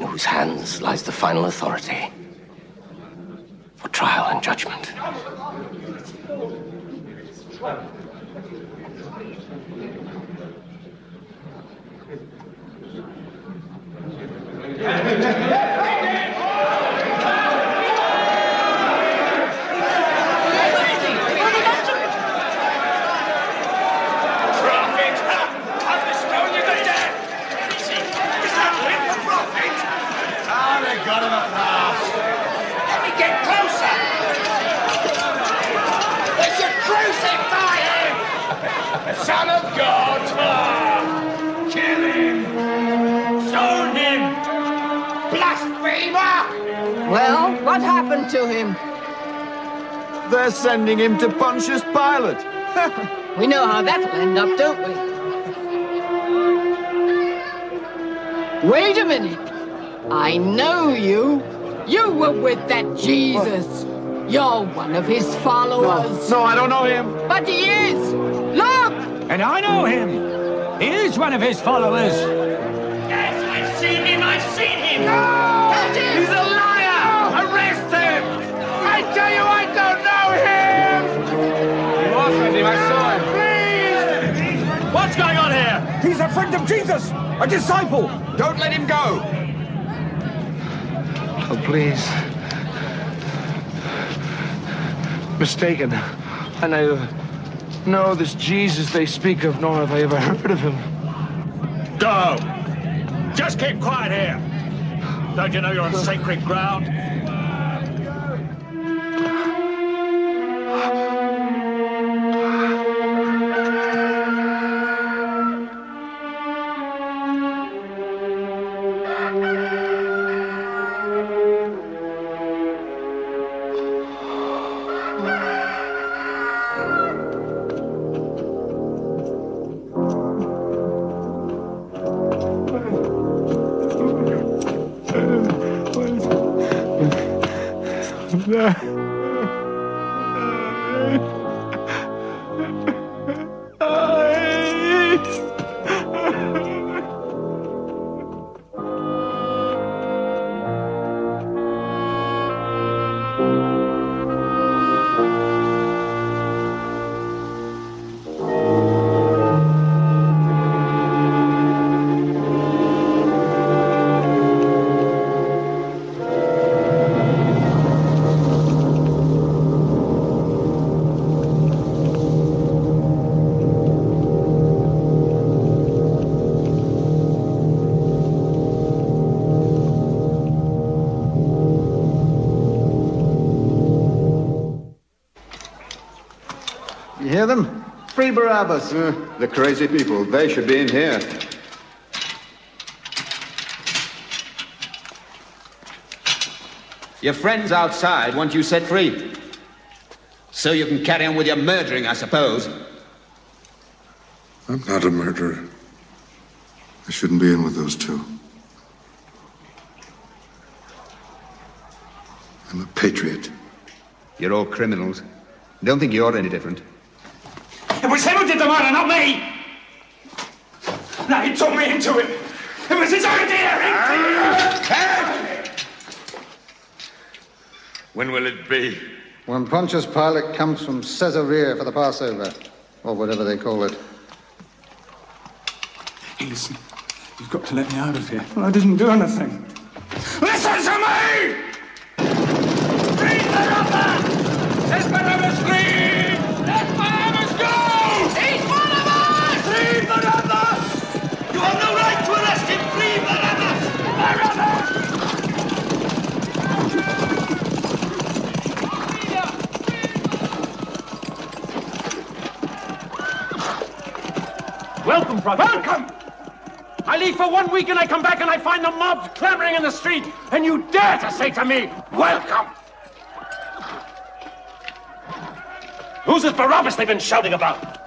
in whose hands lies the final authority for trial and judgment. Prophet! I've bestowed you the dead! Is he? Is that him, the prophet? Ah, they got him at last. Let me get closer! They should crucify him! The Son of God! Ah, kill him! Stone him! Blasphemer! Well, what happened to him? They're sending him to Pontius Pilate. We know how that'll end up, don't we? Wait a minute. I know you. You were with that Jesus. You're one of his followers. No, I don't know him. But he is. Look! And I know him. He is one of his followers. Yes, I've seen him! I've seen him! Catch him! He's a liar! Arrest him! I tell you, I don't know him! You are friendly, I saw him. Please! What's going on here? He's a friend of Jesus, a disciple. Don't let him go. Oh, please. Mistaken. I neither know this Jesus they speak of, nor have I ever heard of him. Go! Just keep quiet here. Don't you know you're on sacred ground? Barabbas. Uh, the crazy people. They should be in here. Your friends outside want you set free. So you can carry on with your murdering, I suppose. I'm not a murderer. I shouldn't be in with those two. I'm a patriot. You're all criminals. Don't think you're any different. It was him who did the murder, not me! Now he took me into it! It was his idea! When will it be? When Pontius Pilate comes from Caesarea for the Passover, or whatever they call it. Hey, listen. You've got to let me out of here. Well, I didn't do anything. Listen to me! Free Barabbas! Let Barabbas free! Let Barabbas go! He's one of us! Free Barabbas! You have no right to arrest him! Free Barabbas! Barabbas! Welcome, Procurator. Welcome! I leave for one week and I come back and I find the mob clamoring in the street, and you dare to say to me, Welcome! Who's this Barabbas they've been shouting about?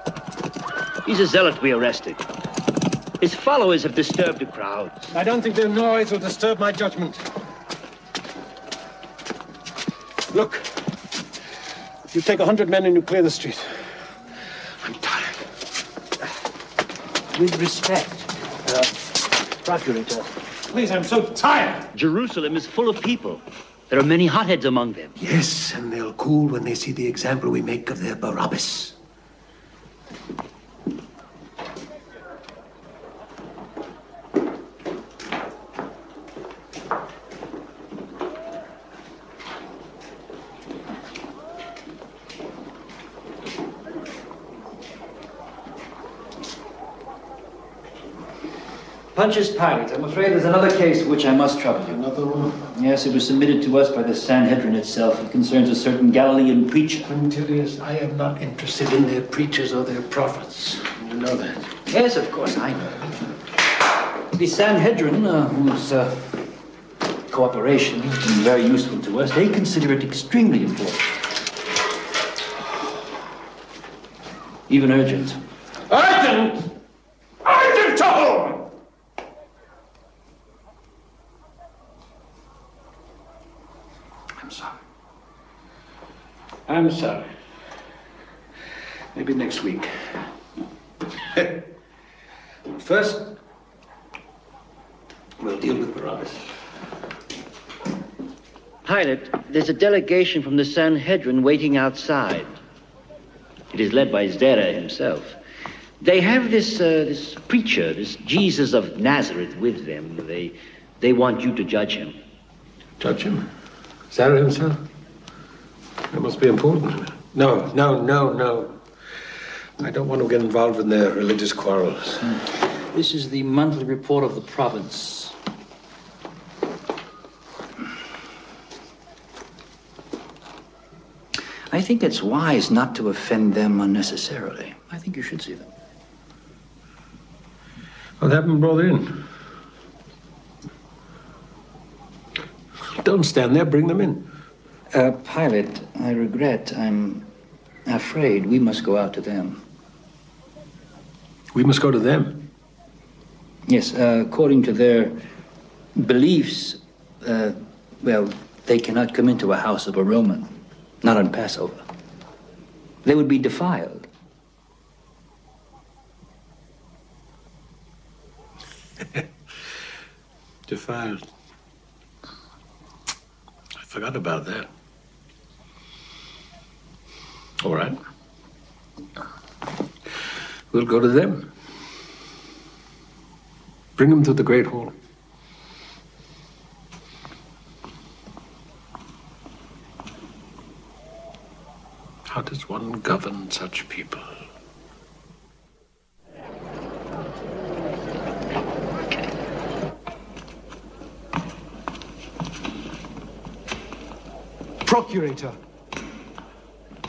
He's a zealot we arrested. His followers have disturbed the crowds. I don't think their noise will disturb my judgment. Look, you take a hundred men and you clear the street. I'm tired. With respect, uh, Procurator. Please, I'm so tired. Jerusalem is full of people. There are many hotheads among them. Yes, and they'll cool when they see the example we make of their Barabbas. Pontius Pilate, I'm afraid there's another case which I must trouble you. Another one? Yes, it was submitted to us by the Sanhedrin itself. It concerns a certain Galilean preacher. Quintilius, I am not interested in their preachers or their prophets. You know that. Yes, of course, I know. The Sanhedrin, uh, whose uh, cooperation has been very useful to us, they consider it extremely important. Even urgent. Urgent! Urgent to whom? I'm sorry. I'm sorry. Maybe next week. First, we'll deal with Barabbas. Pilate, there's a delegation from the Sanhedrin waiting outside. It is led by Zerah himself. They have this, uh, this preacher, this Jesus of Nazareth with them. They, they want you to judge him. Judge him? Zerah himself? That must be important. No, no, no, no. I don't want to get involved in their religious quarrels. Hmm. This is the monthly report of the province. I think it's wise not to offend them unnecessarily. I think you should see them. Well, have them brought in. Don't stand there, bring them in. Uh, Pilate, I regret, I'm afraid we must go out to them. We must go to them. Yes, uh, according to their beliefs, uh, well, they cannot come into a house of a Roman, not on Passover. They would be defiled. Defiled. I forgot about that. All right. We'll go to them. Bring them to the Great Hall. How does one govern such people? Procurator,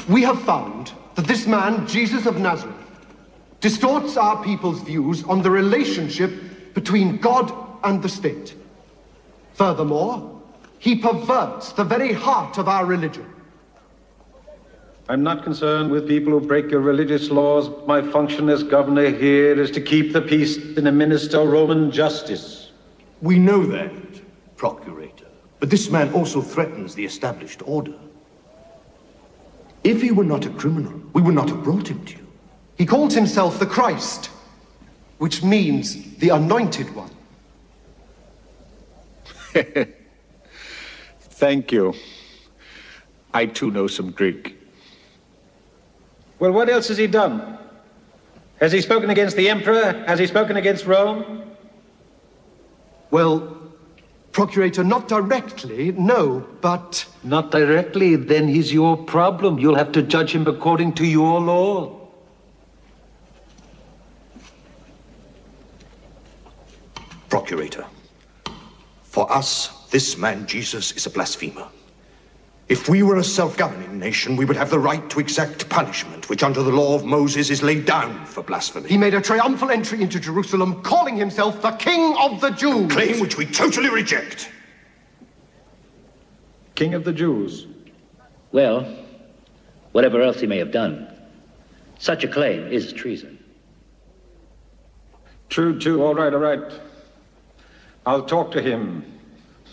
we have found that this man, Jesus of Nazareth, distorts our people's views on the relationship between God and the state. Furthermore, he perverts the very heart of our religion. I'm not concerned with people who break your religious laws. My function as governor here is to keep the peace and administer Roman justice. We know that, Procurator. But this man also threatens the established order. If he were not a criminal, we would not have brought him to you. He calls himself the Christ, which means the anointed one. Thank you. I too know some Greek. Well, what else has he done? Has he spoken against the emperor? Has he spoken against Rome? Well, Procurator, not directly, no, but. Not directly, then he's your problem. You'll have to judge him according to your law. Procurator, for us, this man Jesus is a blasphemer. If we were a self-governing nation, we would have the right to exact punishment, which under the law of Moses is laid down for blasphemy. He made a triumphal entry into Jerusalem, calling himself the King of the Jews. A Claim which we totally reject. King of the Jews. Well, whatever else he may have done, such a claim is treason. True, too. All right, all right. I'll talk to him.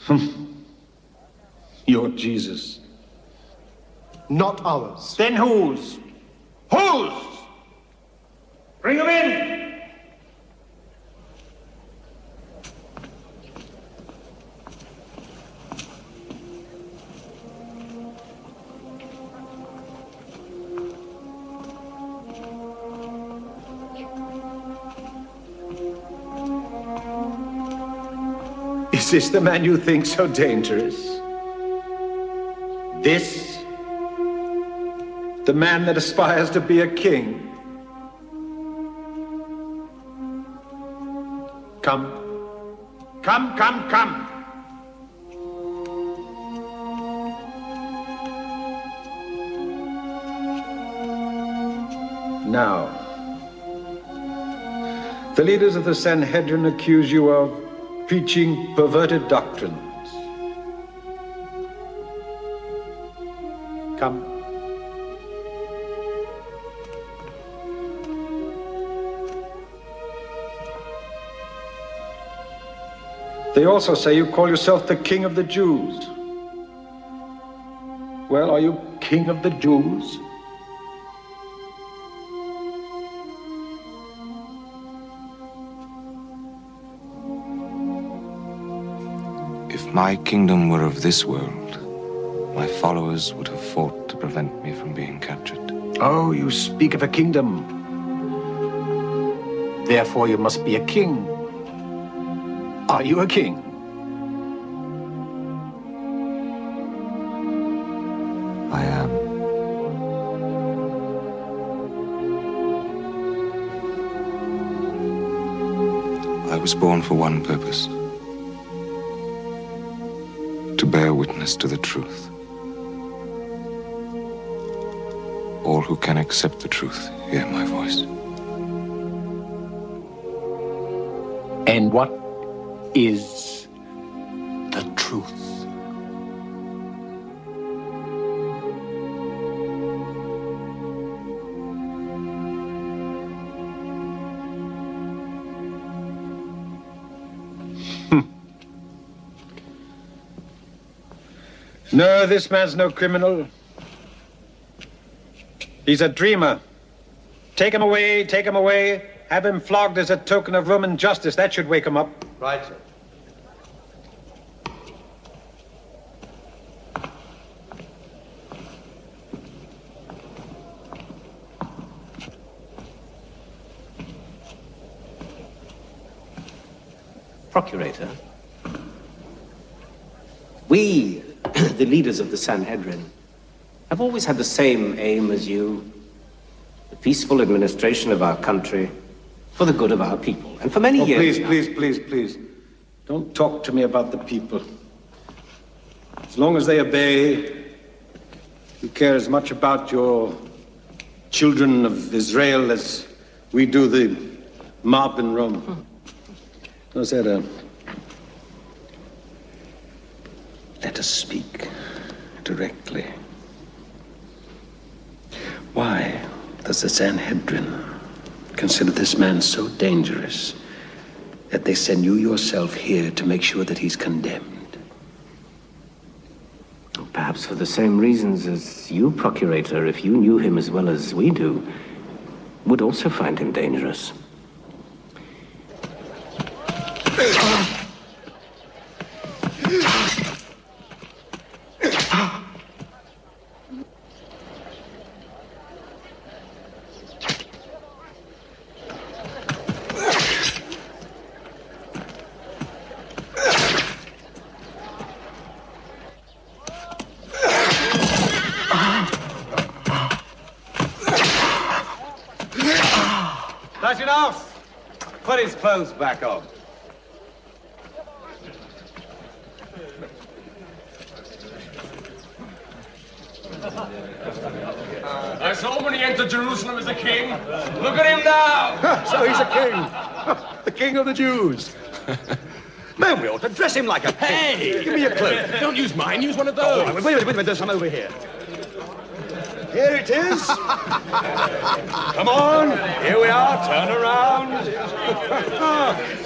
You're Jesus. Not ours. Then whose? Whose? Bring him in! Is this the man you think so dangerous? This? The man that aspires to be a king? Come. Come, come, come. Now, the leaders of the Sanhedrin accuse you of preaching perverted doctrines. Come. They also say you call yourself the King of the Jews. Well, are you King of the Jews? If my kingdom were of this world, my followers would have fought to prevent me from being captured. Oh, you speak of a kingdom. Therefore, you must be a king. Are you a king? I am. I was born for one purpose to bear witness to the truth. All who can accept the truth hear my voice. And what is the truth? Hmm. No, this man's no criminal. He's a dreamer. Take him away, take him away. Have him flogged as a token of Roman justice. That should wake him up. Right, sir. Procurator, we, the leaders of the Sanhedrin, have always had the same aim as you the peaceful administration of our country for the good of our people. And for many Oh, years. please, please, please, please. Don't talk to me about the people. As long as they obey, you care as much about your children of Israel as we do the mob in Rome. How's that, uh, Let us speak directly. Why does the Sanhedrin consider this man so dangerous that they send you yourself here to make sure that he's condemned? Perhaps for the same reasons as you, Procurator, if you knew him as well as we do, would also find him dangerous. That's enough. Put his clothes back on. I saw when he entered Jerusalem as a king. Look at him now. so he's a king. the king of the Jews. Man, we ought to dress him like a king. Hey! Give me a clue. Don't use mine, use one of Oh, those. wait a minute, wait a minute. There's some over here. Here it is. Come on. Here we are. Turn around.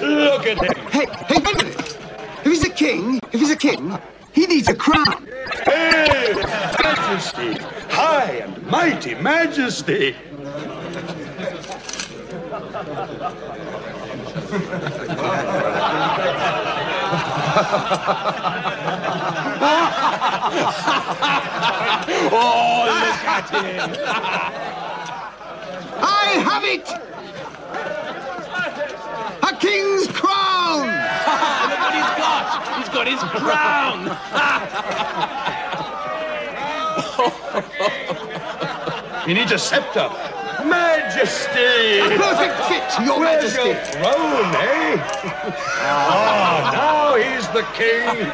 Look at him. Hey, hey, wait a minute. If he's a king, if he's a king, he needs a crown. Hey, majesty. High and mighty majesty. oh, look at him. I have it! A king's crown! look what he's got. He's got his crown. He needs a scepter. Majesty! A perfect fit, your Where's majesty. your throne, eh? Ah, now he's the king.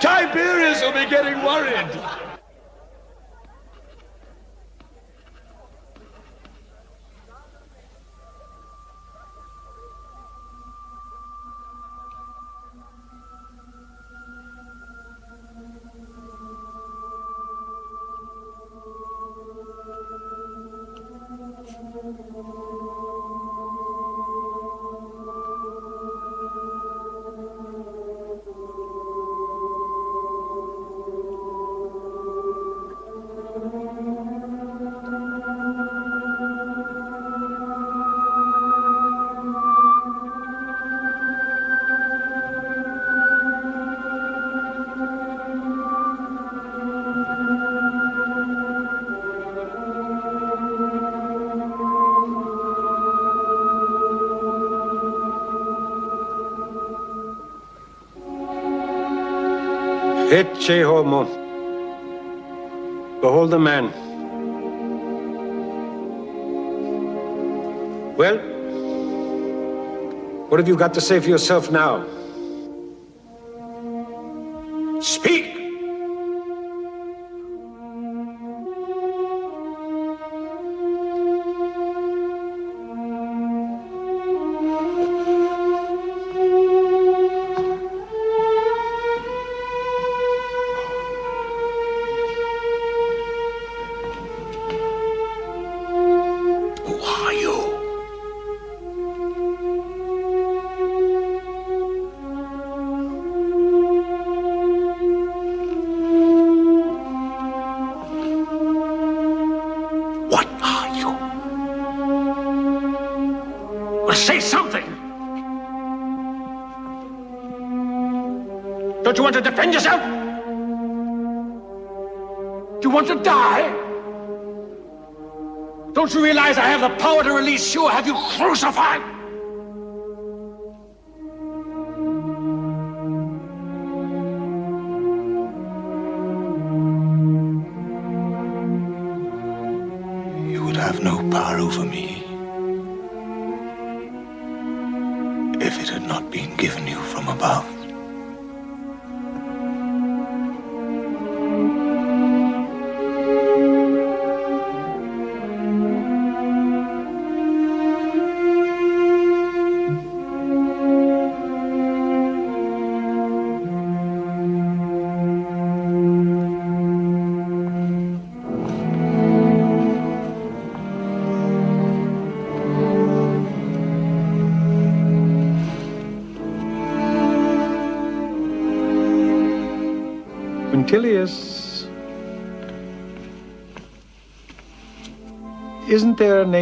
Tiberius will be getting worried. Ecce homo. Behold the man. Well, what have you got to say for yourself now? Defend yourself? Do you want to die? Don't you realize I have the power to release you or have you crucified?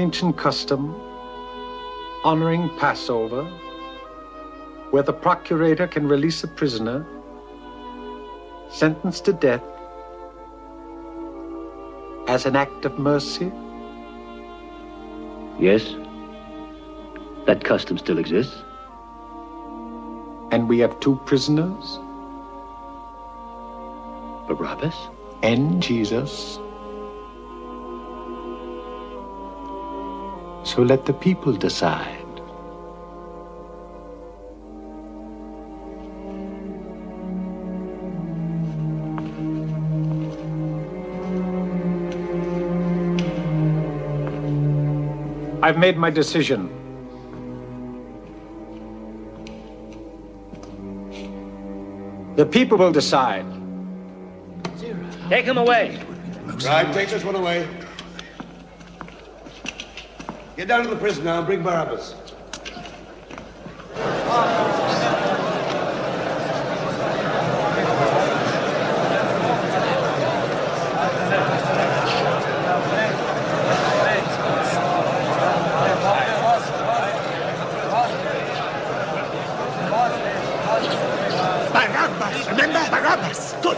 Ancient custom honoring Passover where the procurator can release a prisoner sentenced to death as an act of mercy? Yes. That custom still exists. And we have two prisoners? Barabbas? and Jesus. To let the people decide. I've made my decision. The people will decide. Take him away. Right, take this one away. Get down to the prison now and bring Barabbas remember? Barabbas. Good.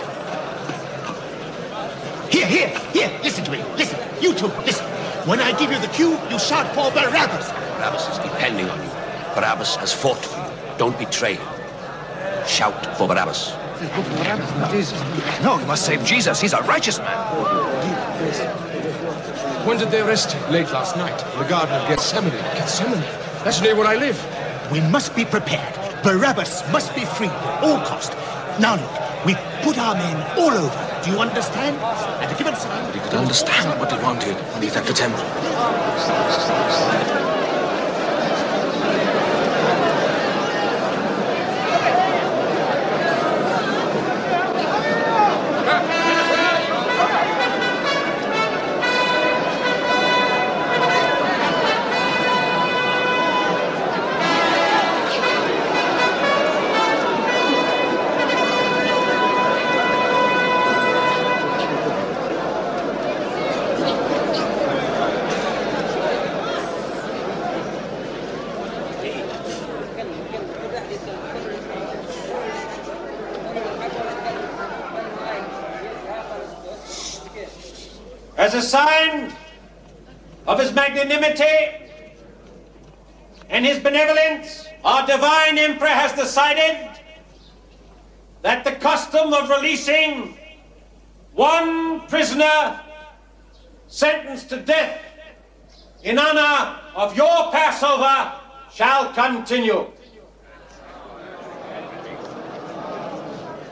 Here, here, here. Listen to me. Listen. You two, listen. When I give you the cue, you shout for Barabbas. Barabbas is depending on you. Barabbas has fought for you. Don't betray him. Shout for Barabbas. No, you must save Jesus. He's a righteous man. When did they arrest him? Late last night. In the Garden of Gethsemane. Gethsemane? That's near where I live. We must be prepared. Barabbas must be freed at all cost. Now look, we put our men all over. Do you understand? At a given sign, He could understand what he wanted when he's at the temple. Magnanimity and his benevolence, our divine emperor has decided that the custom of releasing one prisoner sentenced to death in honor of your Passover shall continue.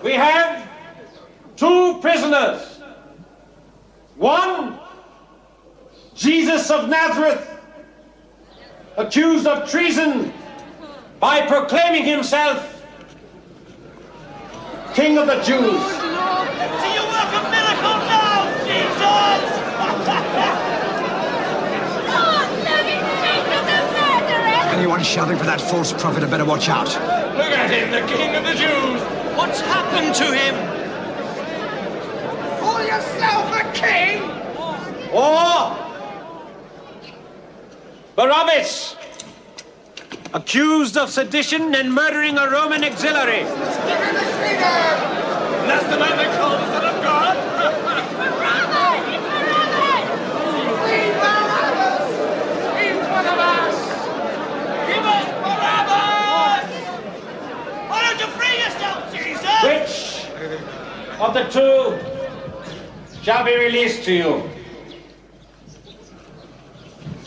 We have two prisoners. One, Jesus of Nazareth, accused of treason by proclaiming himself King of the Jews. Do you work a miracle now, Jesus? anyone shouting for that false prophet had better watch out. Look at him, the King of the Jews. What's happened to him? Call yourself a king? Or Barabbas, accused of sedition and murdering a Roman auxiliary. That's the man they call the Son of God. Which of the two shall be released to you?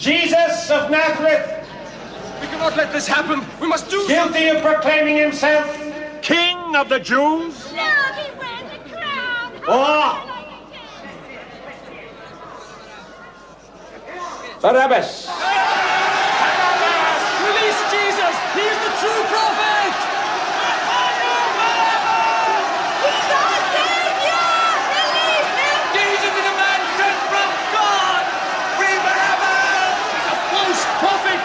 Jesus of Nazareth, We cannot let this happen. We must do guilty of proclaiming himself King of the Jews? Look, he wears a crown. Or oh. Barabbas? Release Jesus! He is the true prophet! Jesus is a man sent from God! Free Barabbas! A false prophet!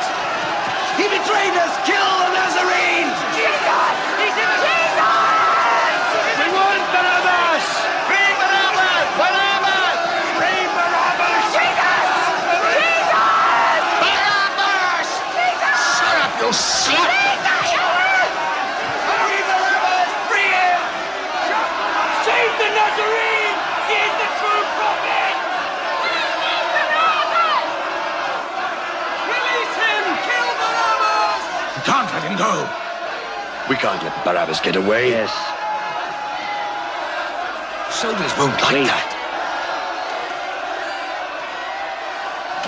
He betrayed us! Kill the Nazarene! Jesus! He's in Jesus! We want Barabbas! Free Barabbas! Barabbas! Free Barabbas! Jesus! Jesus! Barabbas! Jesus! Shut up, you slut! Free Barabbas! Free him! Save the Nazarene! He is the true prophet! Release him! Kill Barabbas! You can't let him go. We can't let Barabbas get away. Yes. Soldiers won't like Wait. that.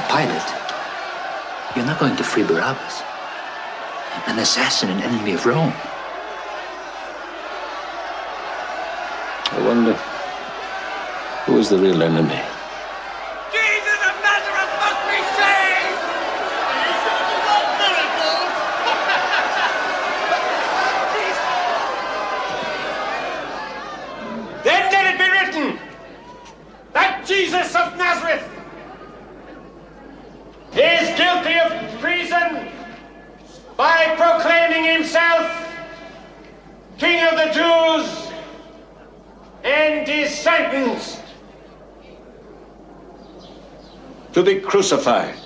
Pilate, you're not going to free Barabbas, an assassin and enemy of Rome. I wonder who is the real enemy? by proclaiming himself King of the Jews and is sentenced to be crucified.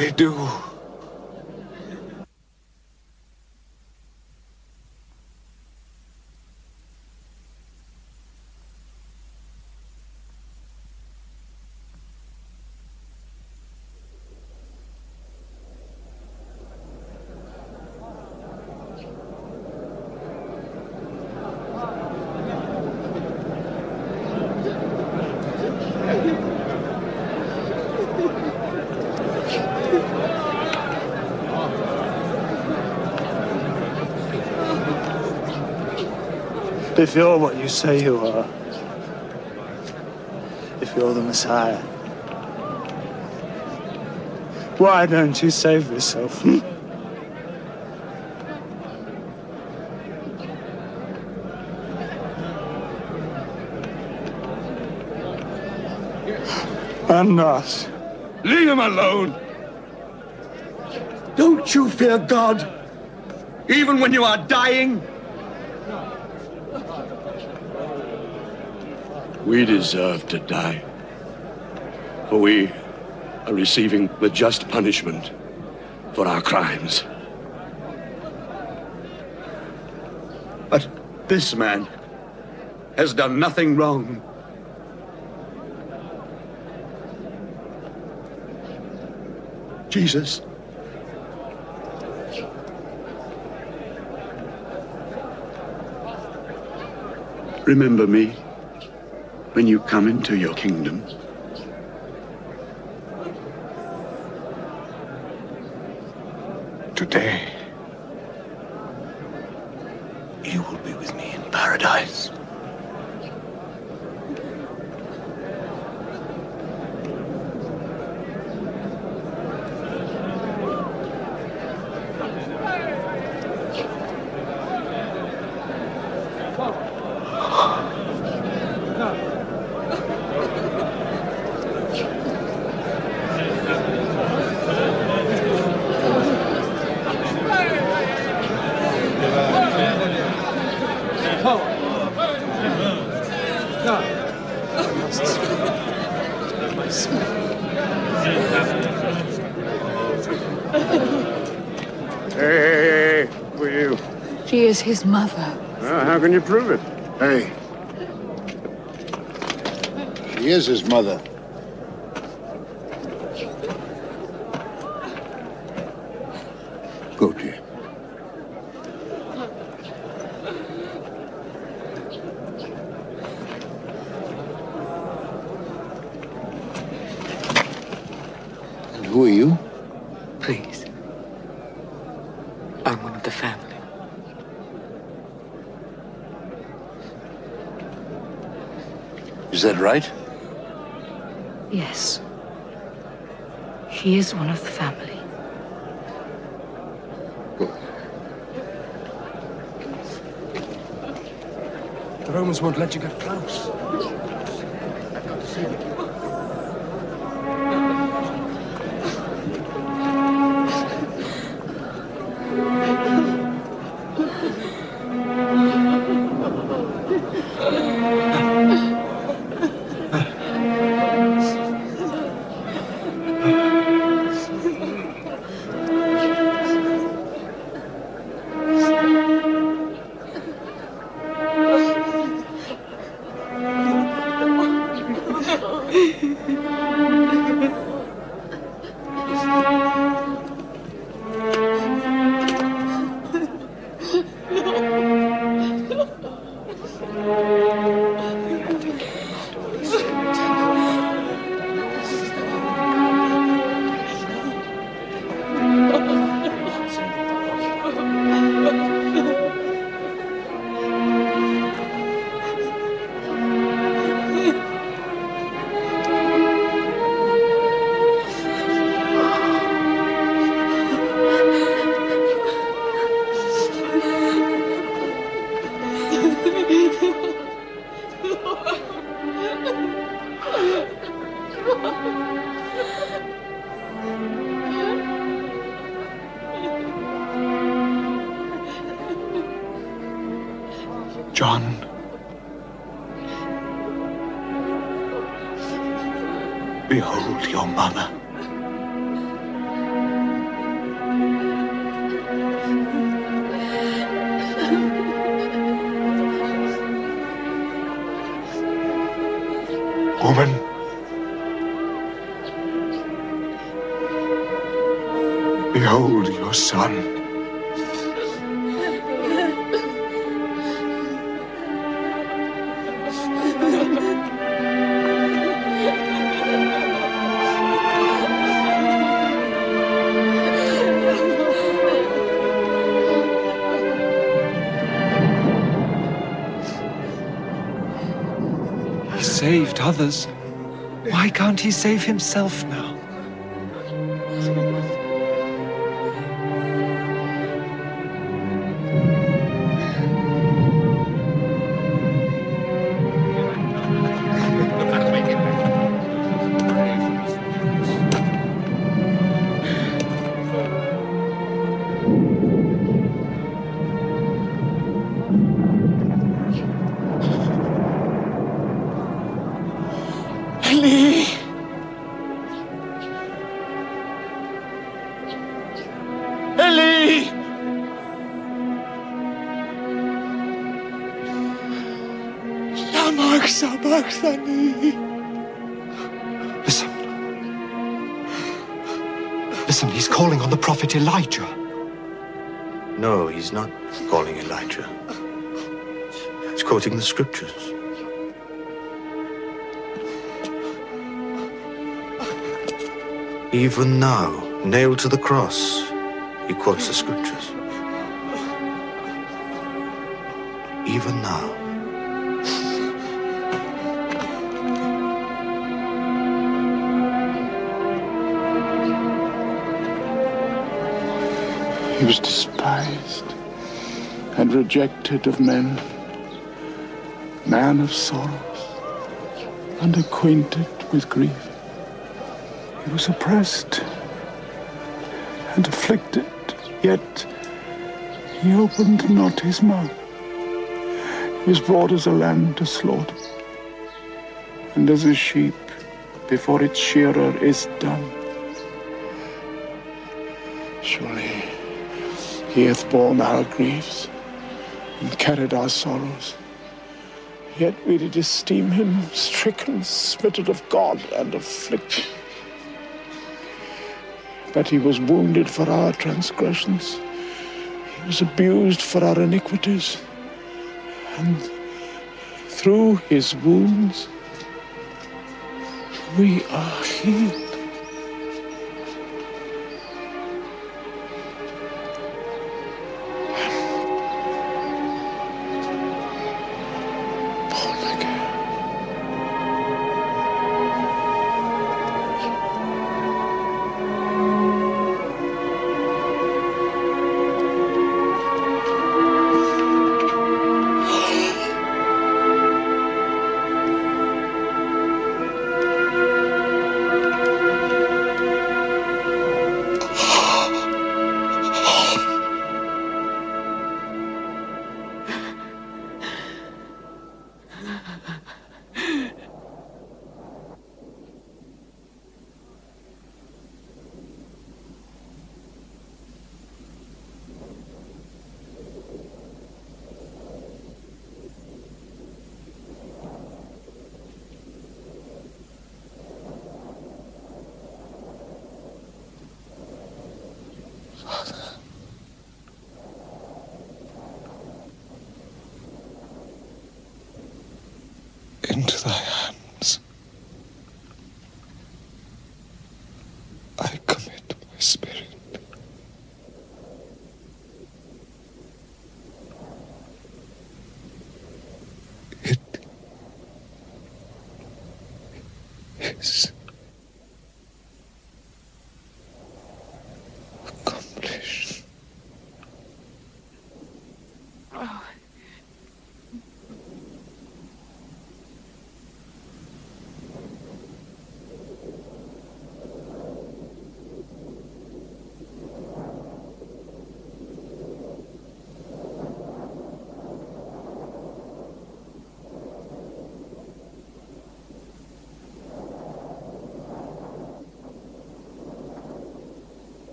They do. If you're what you say you are, if you're the Messiah, why don't you save yourself? hmm? And us. Leave him alone! Don't you fear God? Even when you are dying? We deserve to die. For we are receiving the just punishment for our crimes. But this man has done nothing wrong. Jesus. Remember me when you come into your kingdom. Today, You will be with me in paradise. Hey, hey, hey, who are you? She is his mother. Well, how can you prove it? Hey. She is his mother. Go, dear. And who are you? Please. I'm one of the family. Is that right? Yes. She is one of the family. The Romans won't let you get close. Others. Why can't he save himself quoting the scriptures. Even now, nailed to the cross, he quotes the scriptures. Even now. He was despised and rejected of men, man of sorrows, unacquainted with grief. He was oppressed and afflicted, yet he opened not his mouth. He was brought as a lamb to slaughter, and as a sheep before its shearer is dumb. Surely he hath borne our griefs and carried our sorrows. Yet we did esteem him stricken, smitten of God, and afflicted. But he was wounded for our transgressions, he was abused for our iniquities, and through his wounds we are healed.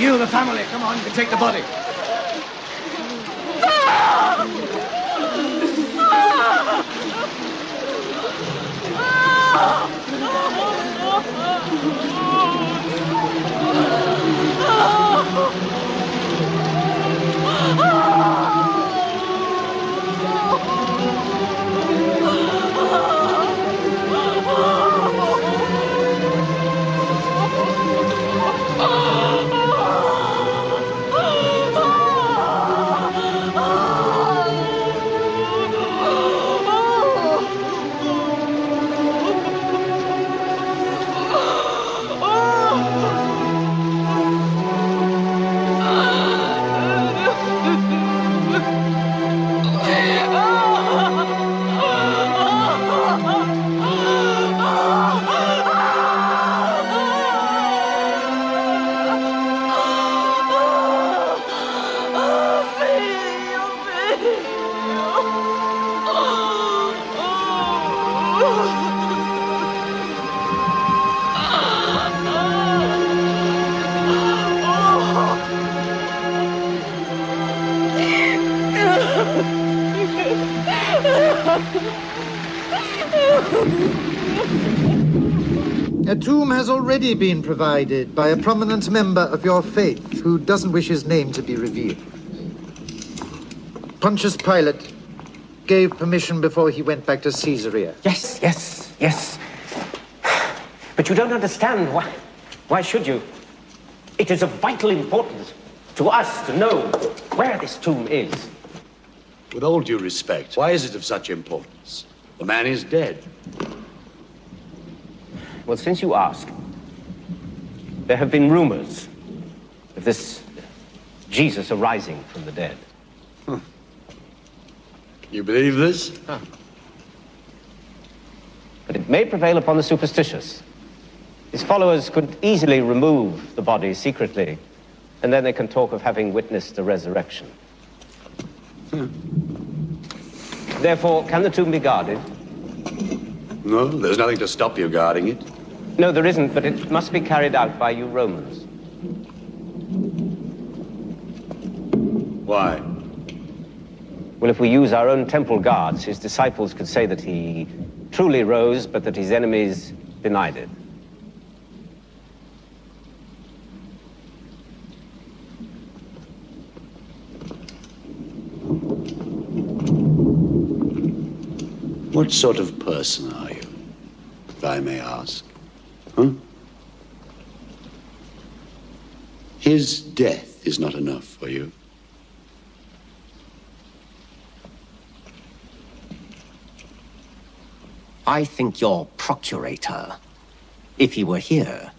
You, the family, come on, you can take the body. Already been provided by a prominent member of your faith who doesn't wish his name to be revealed. Pontius Pilate gave permission before he went back to Caesarea. Yes, yes, yes. But you don't understand. Why, why should you? It is of vital importance to us to know where this tomb is. With all due respect, why is it of such importance? The man is dead. Well, since you ask, there have been rumors of this Jesus arising from the dead. You believe this? But it may prevail upon the superstitious. His followers could easily remove the body secretly, and then they can talk of having witnessed the resurrection. Therefore, can the tomb be guarded? No, there's nothing to stop you guarding it. No, there isn't, but it must be carried out by you Romans. Why? Well, if we use our own temple guards, his disciples could say that he truly rose, but that his enemies denied it. What sort of person are you, if I may ask? Huh? His death is not enough for you. I think your procurator, if he were here,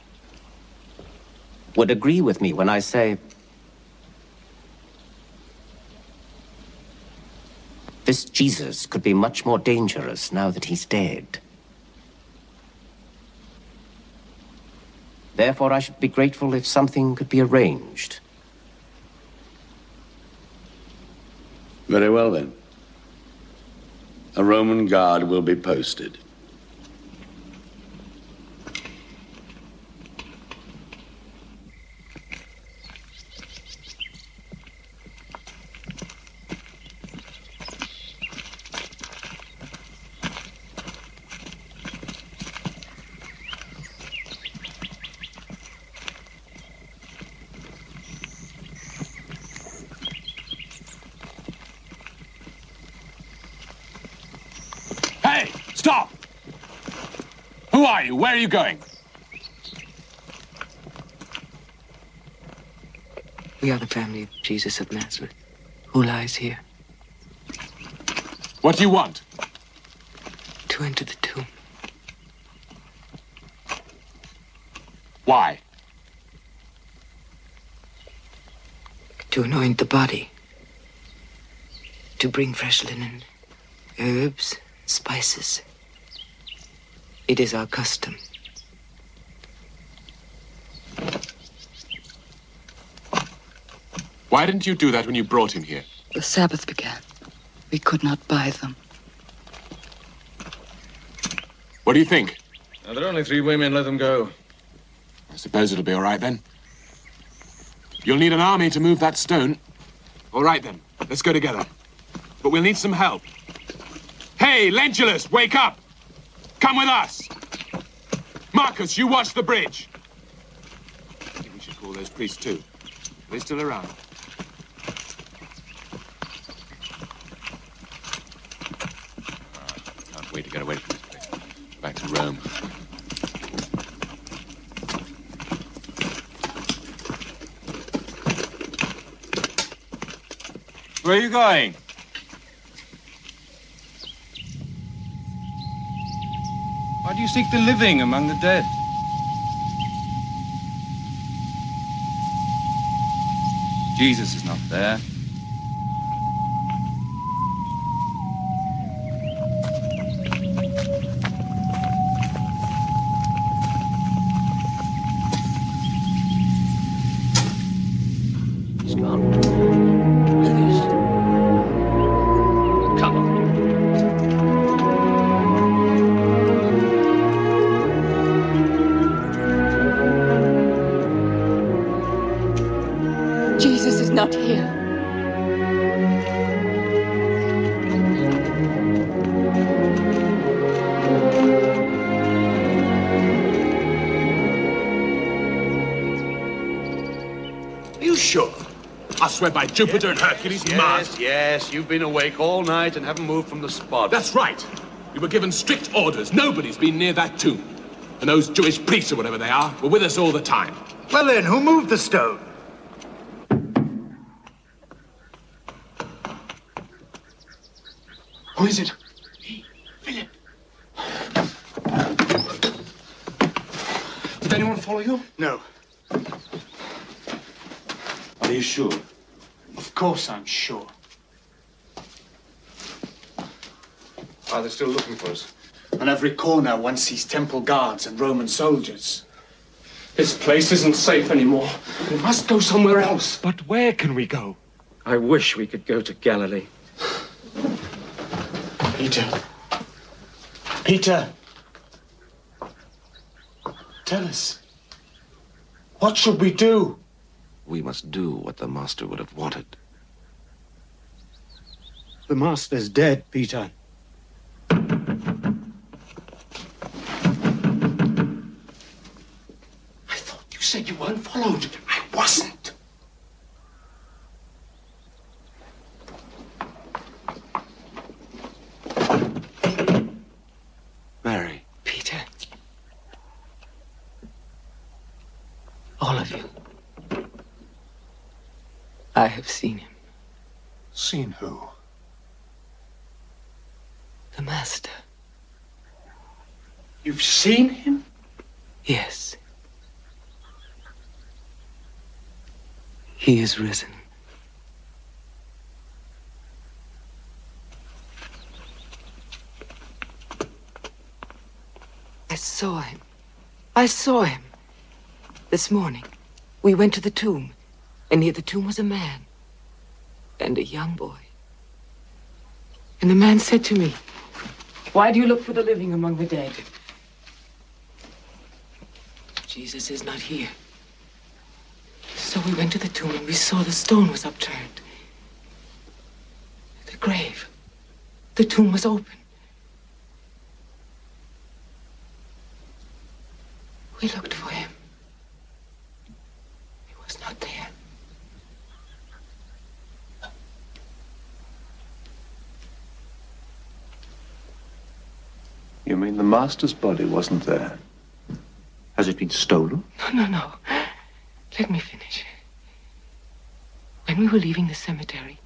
would agree with me when I say this Jesus could be much more dangerous now that he's dead. Therefore, I should be grateful if something could be arranged. Very well, then. A Roman guard will be posted. Stop! Who are you? Where are you going? We are the family of Jesus of Nazareth, who lies here. What do you want? To enter the tomb. Why? To anoint the body. To bring fresh linen, herbs, spices. It is our custom. Why didn't you do that when you brought him here? The Sabbath began. We could not buy them. What do you think? Now, there are only three women. Let them go. I suppose it'll be all right then. You'll need an army to move that stone. All right then, let's go together. But we'll need some help. Hey, Lentulus, wake up! Come with us! Marcus, you watch the bridge. I think we should call those priests too. Are they still around? Ah, can't wait to get away from this place. Back to Rome. Where are you going? You seek the living among the dead? Jesus is not there. Jupiter and Hercules Yes, Mars. yes, you've been awake all night and haven't moved from the spot. That's right. We were given strict orders. Nobody's been near that tomb. And those Jewish priests or whatever they are were with us all the time. Well then, who moved the stone? Who is it? Philip. Did anyone follow you? No. Are you sure? Of course I'm sure. Ah, Are they still looking for us? On every corner, one sees temple guards and Roman soldiers. This place isn't safe anymore. We must go somewhere else. But where can we go? I wish we could go to Galilee. Peter. Peter. Tell us. What should we do? We must do what the Master would have wanted. The Master's dead, Peter. I thought you said you weren't followed. I wasn't. Mary. Peter. All of you. I have seen him. Seen who? Master. You've seen him? Yes. He is risen. I saw him. I saw him. This morning, we went to the tomb, and near the tomb was a man and a young boy. And the man said to me, Why do you look for the living among the dead? Jesus is not here. So we went to the tomb and we saw the stone was upturned. The grave. The tomb was open. We looked for him. He was not there. You mean the master's body wasn't there? Has it been stolen? No, no, no. Let me finish. When we were leaving the cemetery,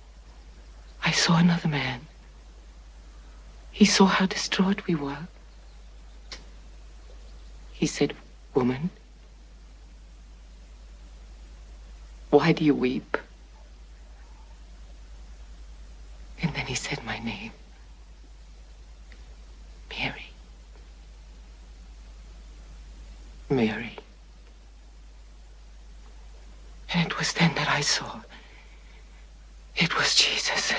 I saw another man. He saw how distraught we were. He said, Woman, why do you weep? And then he said my name Mary. Mary. And it was then that I saw it was Jesus.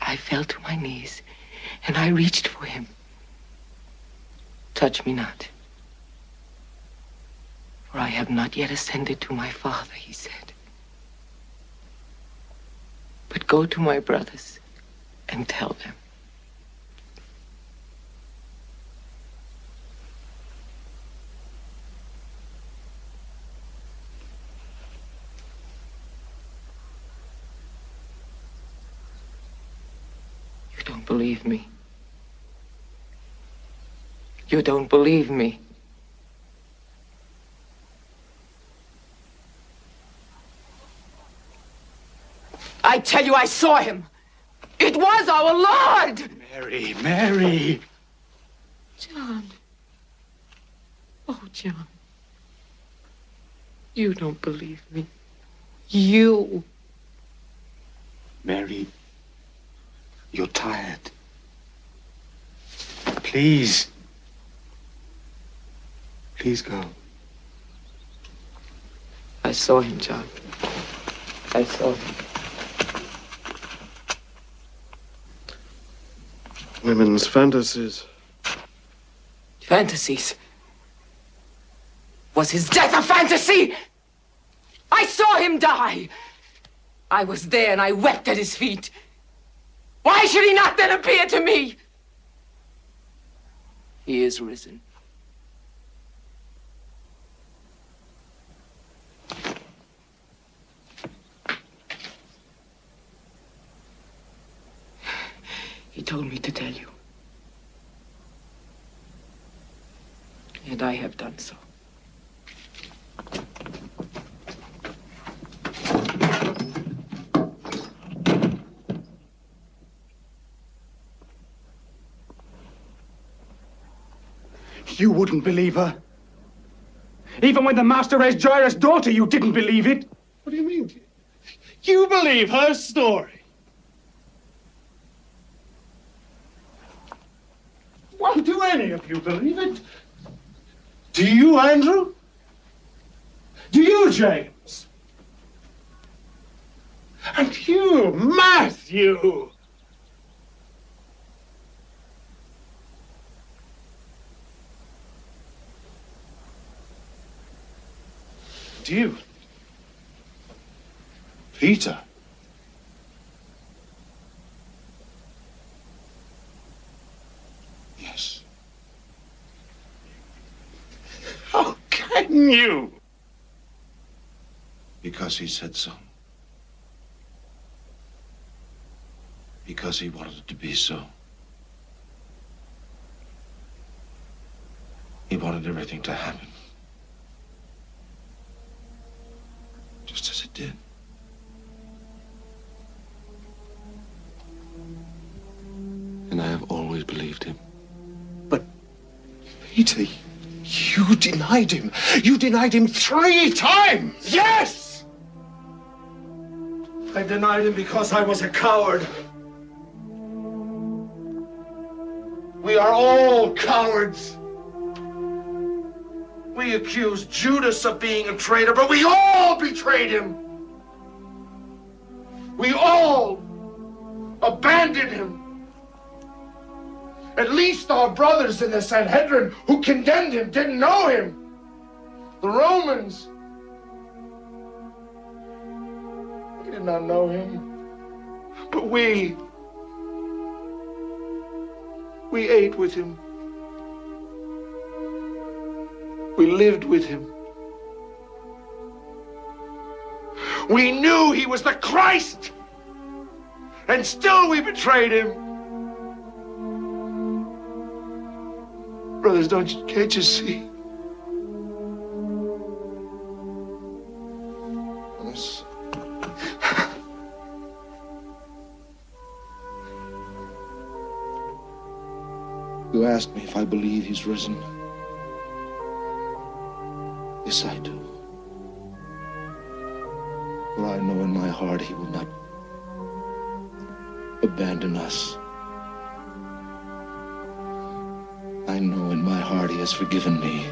I fell to my knees and I reached for him. Touch me not. For I have not yet ascended to my Father, he said. But go to my brothers and tell them. You don't believe me. You don't believe me. I tell you, I saw him. It was our Lord. Mary, Mary. John. Oh, John. You don't believe me. You. Mary, you're tired. Please. Please go. I saw him, John. I saw him. Women's fantasies. Fantasies. Was his death a fantasy? I saw him die. I was there and I wept at his feet. Why should he not then appear to me? He is risen. He told me to tell you. And I have done so. You wouldn't believe her. Even when the master raised Jairus' daughter, you didn't believe it. What do you mean? You believe her story? Why do any of you believe it? Do you, Andrew? Do you, James? And you, Matthew? Do you? Peter? Yes. How can you? Because he said so. Because he wanted it to be so. He wanted everything to happen. Just as it did. And I have always believed him. But, Peter, you denied him. You denied him three times. Yes! I denied him because I was a coward. We are all cowards. We accuse Judas of being a traitor, but we all betrayed him. We all abandoned him. At least our brothers in the Sanhedrin who condemned him didn't know him. The Romans, they did not know him. But we, we ate with him. We lived with him. We knew he was the Christ, and still we betrayed him. Brothers, don't you, can't you see? Yes. you asked me if I believe he's risen. Yes, I do. For I know in my heart he will not abandon us. I know in my heart he has forgiven me.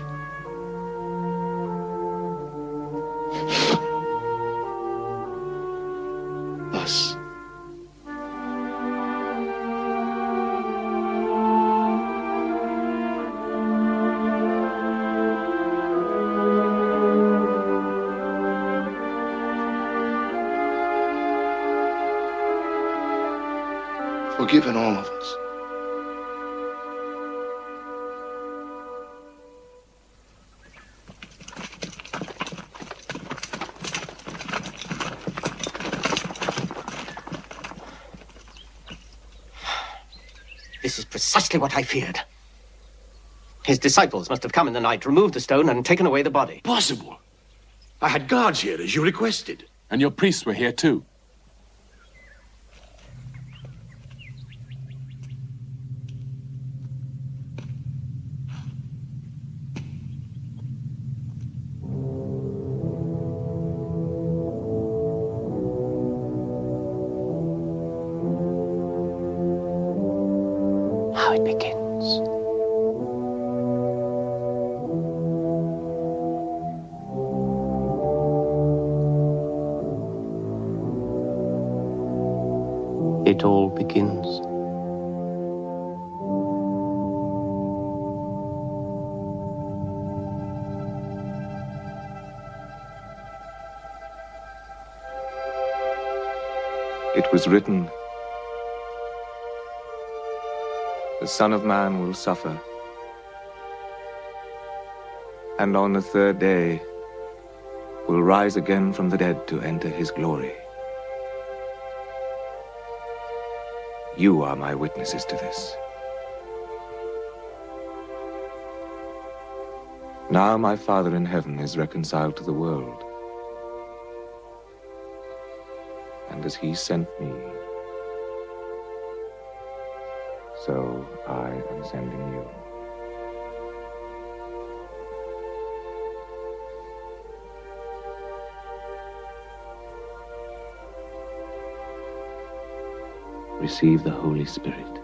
Precisely what I feared. His disciples must have come in the night, removed the stone, and taken away the body. Possible. I had guards here, as you requested. And your priests were here too. Was written, The Son of Man will suffer, and on the third day will rise again from the dead to enter his glory. You are my witnesses to this. Now my Father in heaven is reconciled to the world. As he sent me, so I am sending you. Receive the Holy Spirit.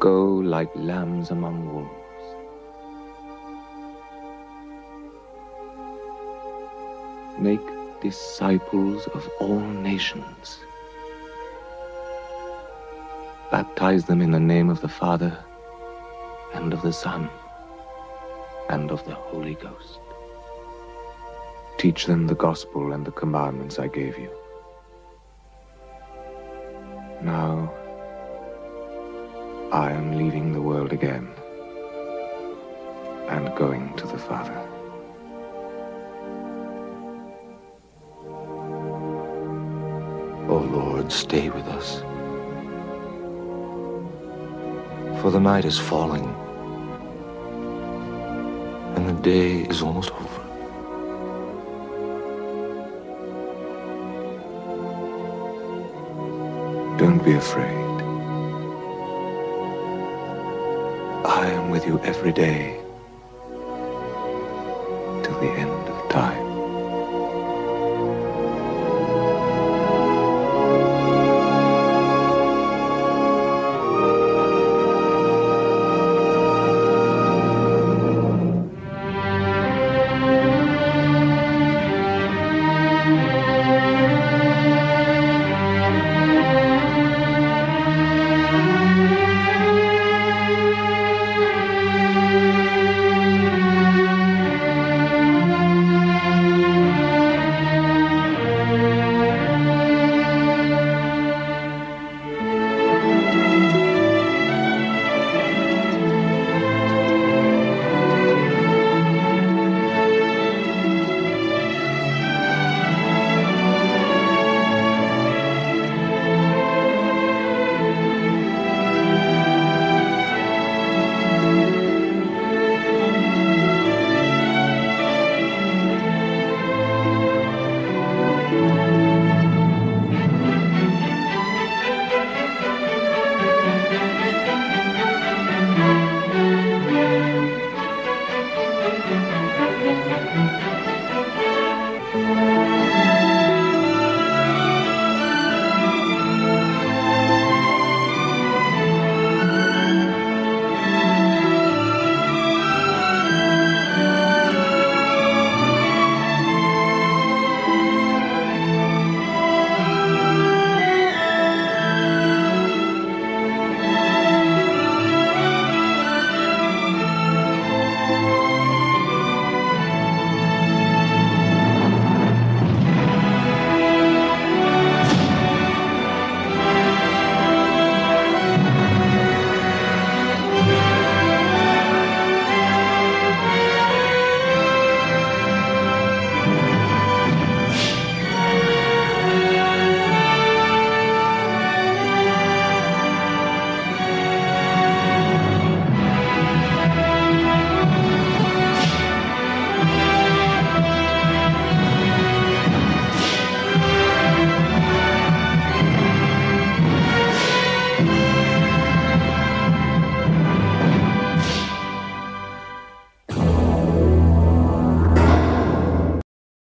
Go like lambs among wolves. Make disciples of all nations. Baptize them in the name of the Father, and of the Son, and of the Holy Ghost. Teach them the gospel and the commandments I gave you. Now, I am leaving the world again and going to the Father. O Lord, stay with us. For the night is falling, and the day is almost over. Don't be afraid. I am with you every day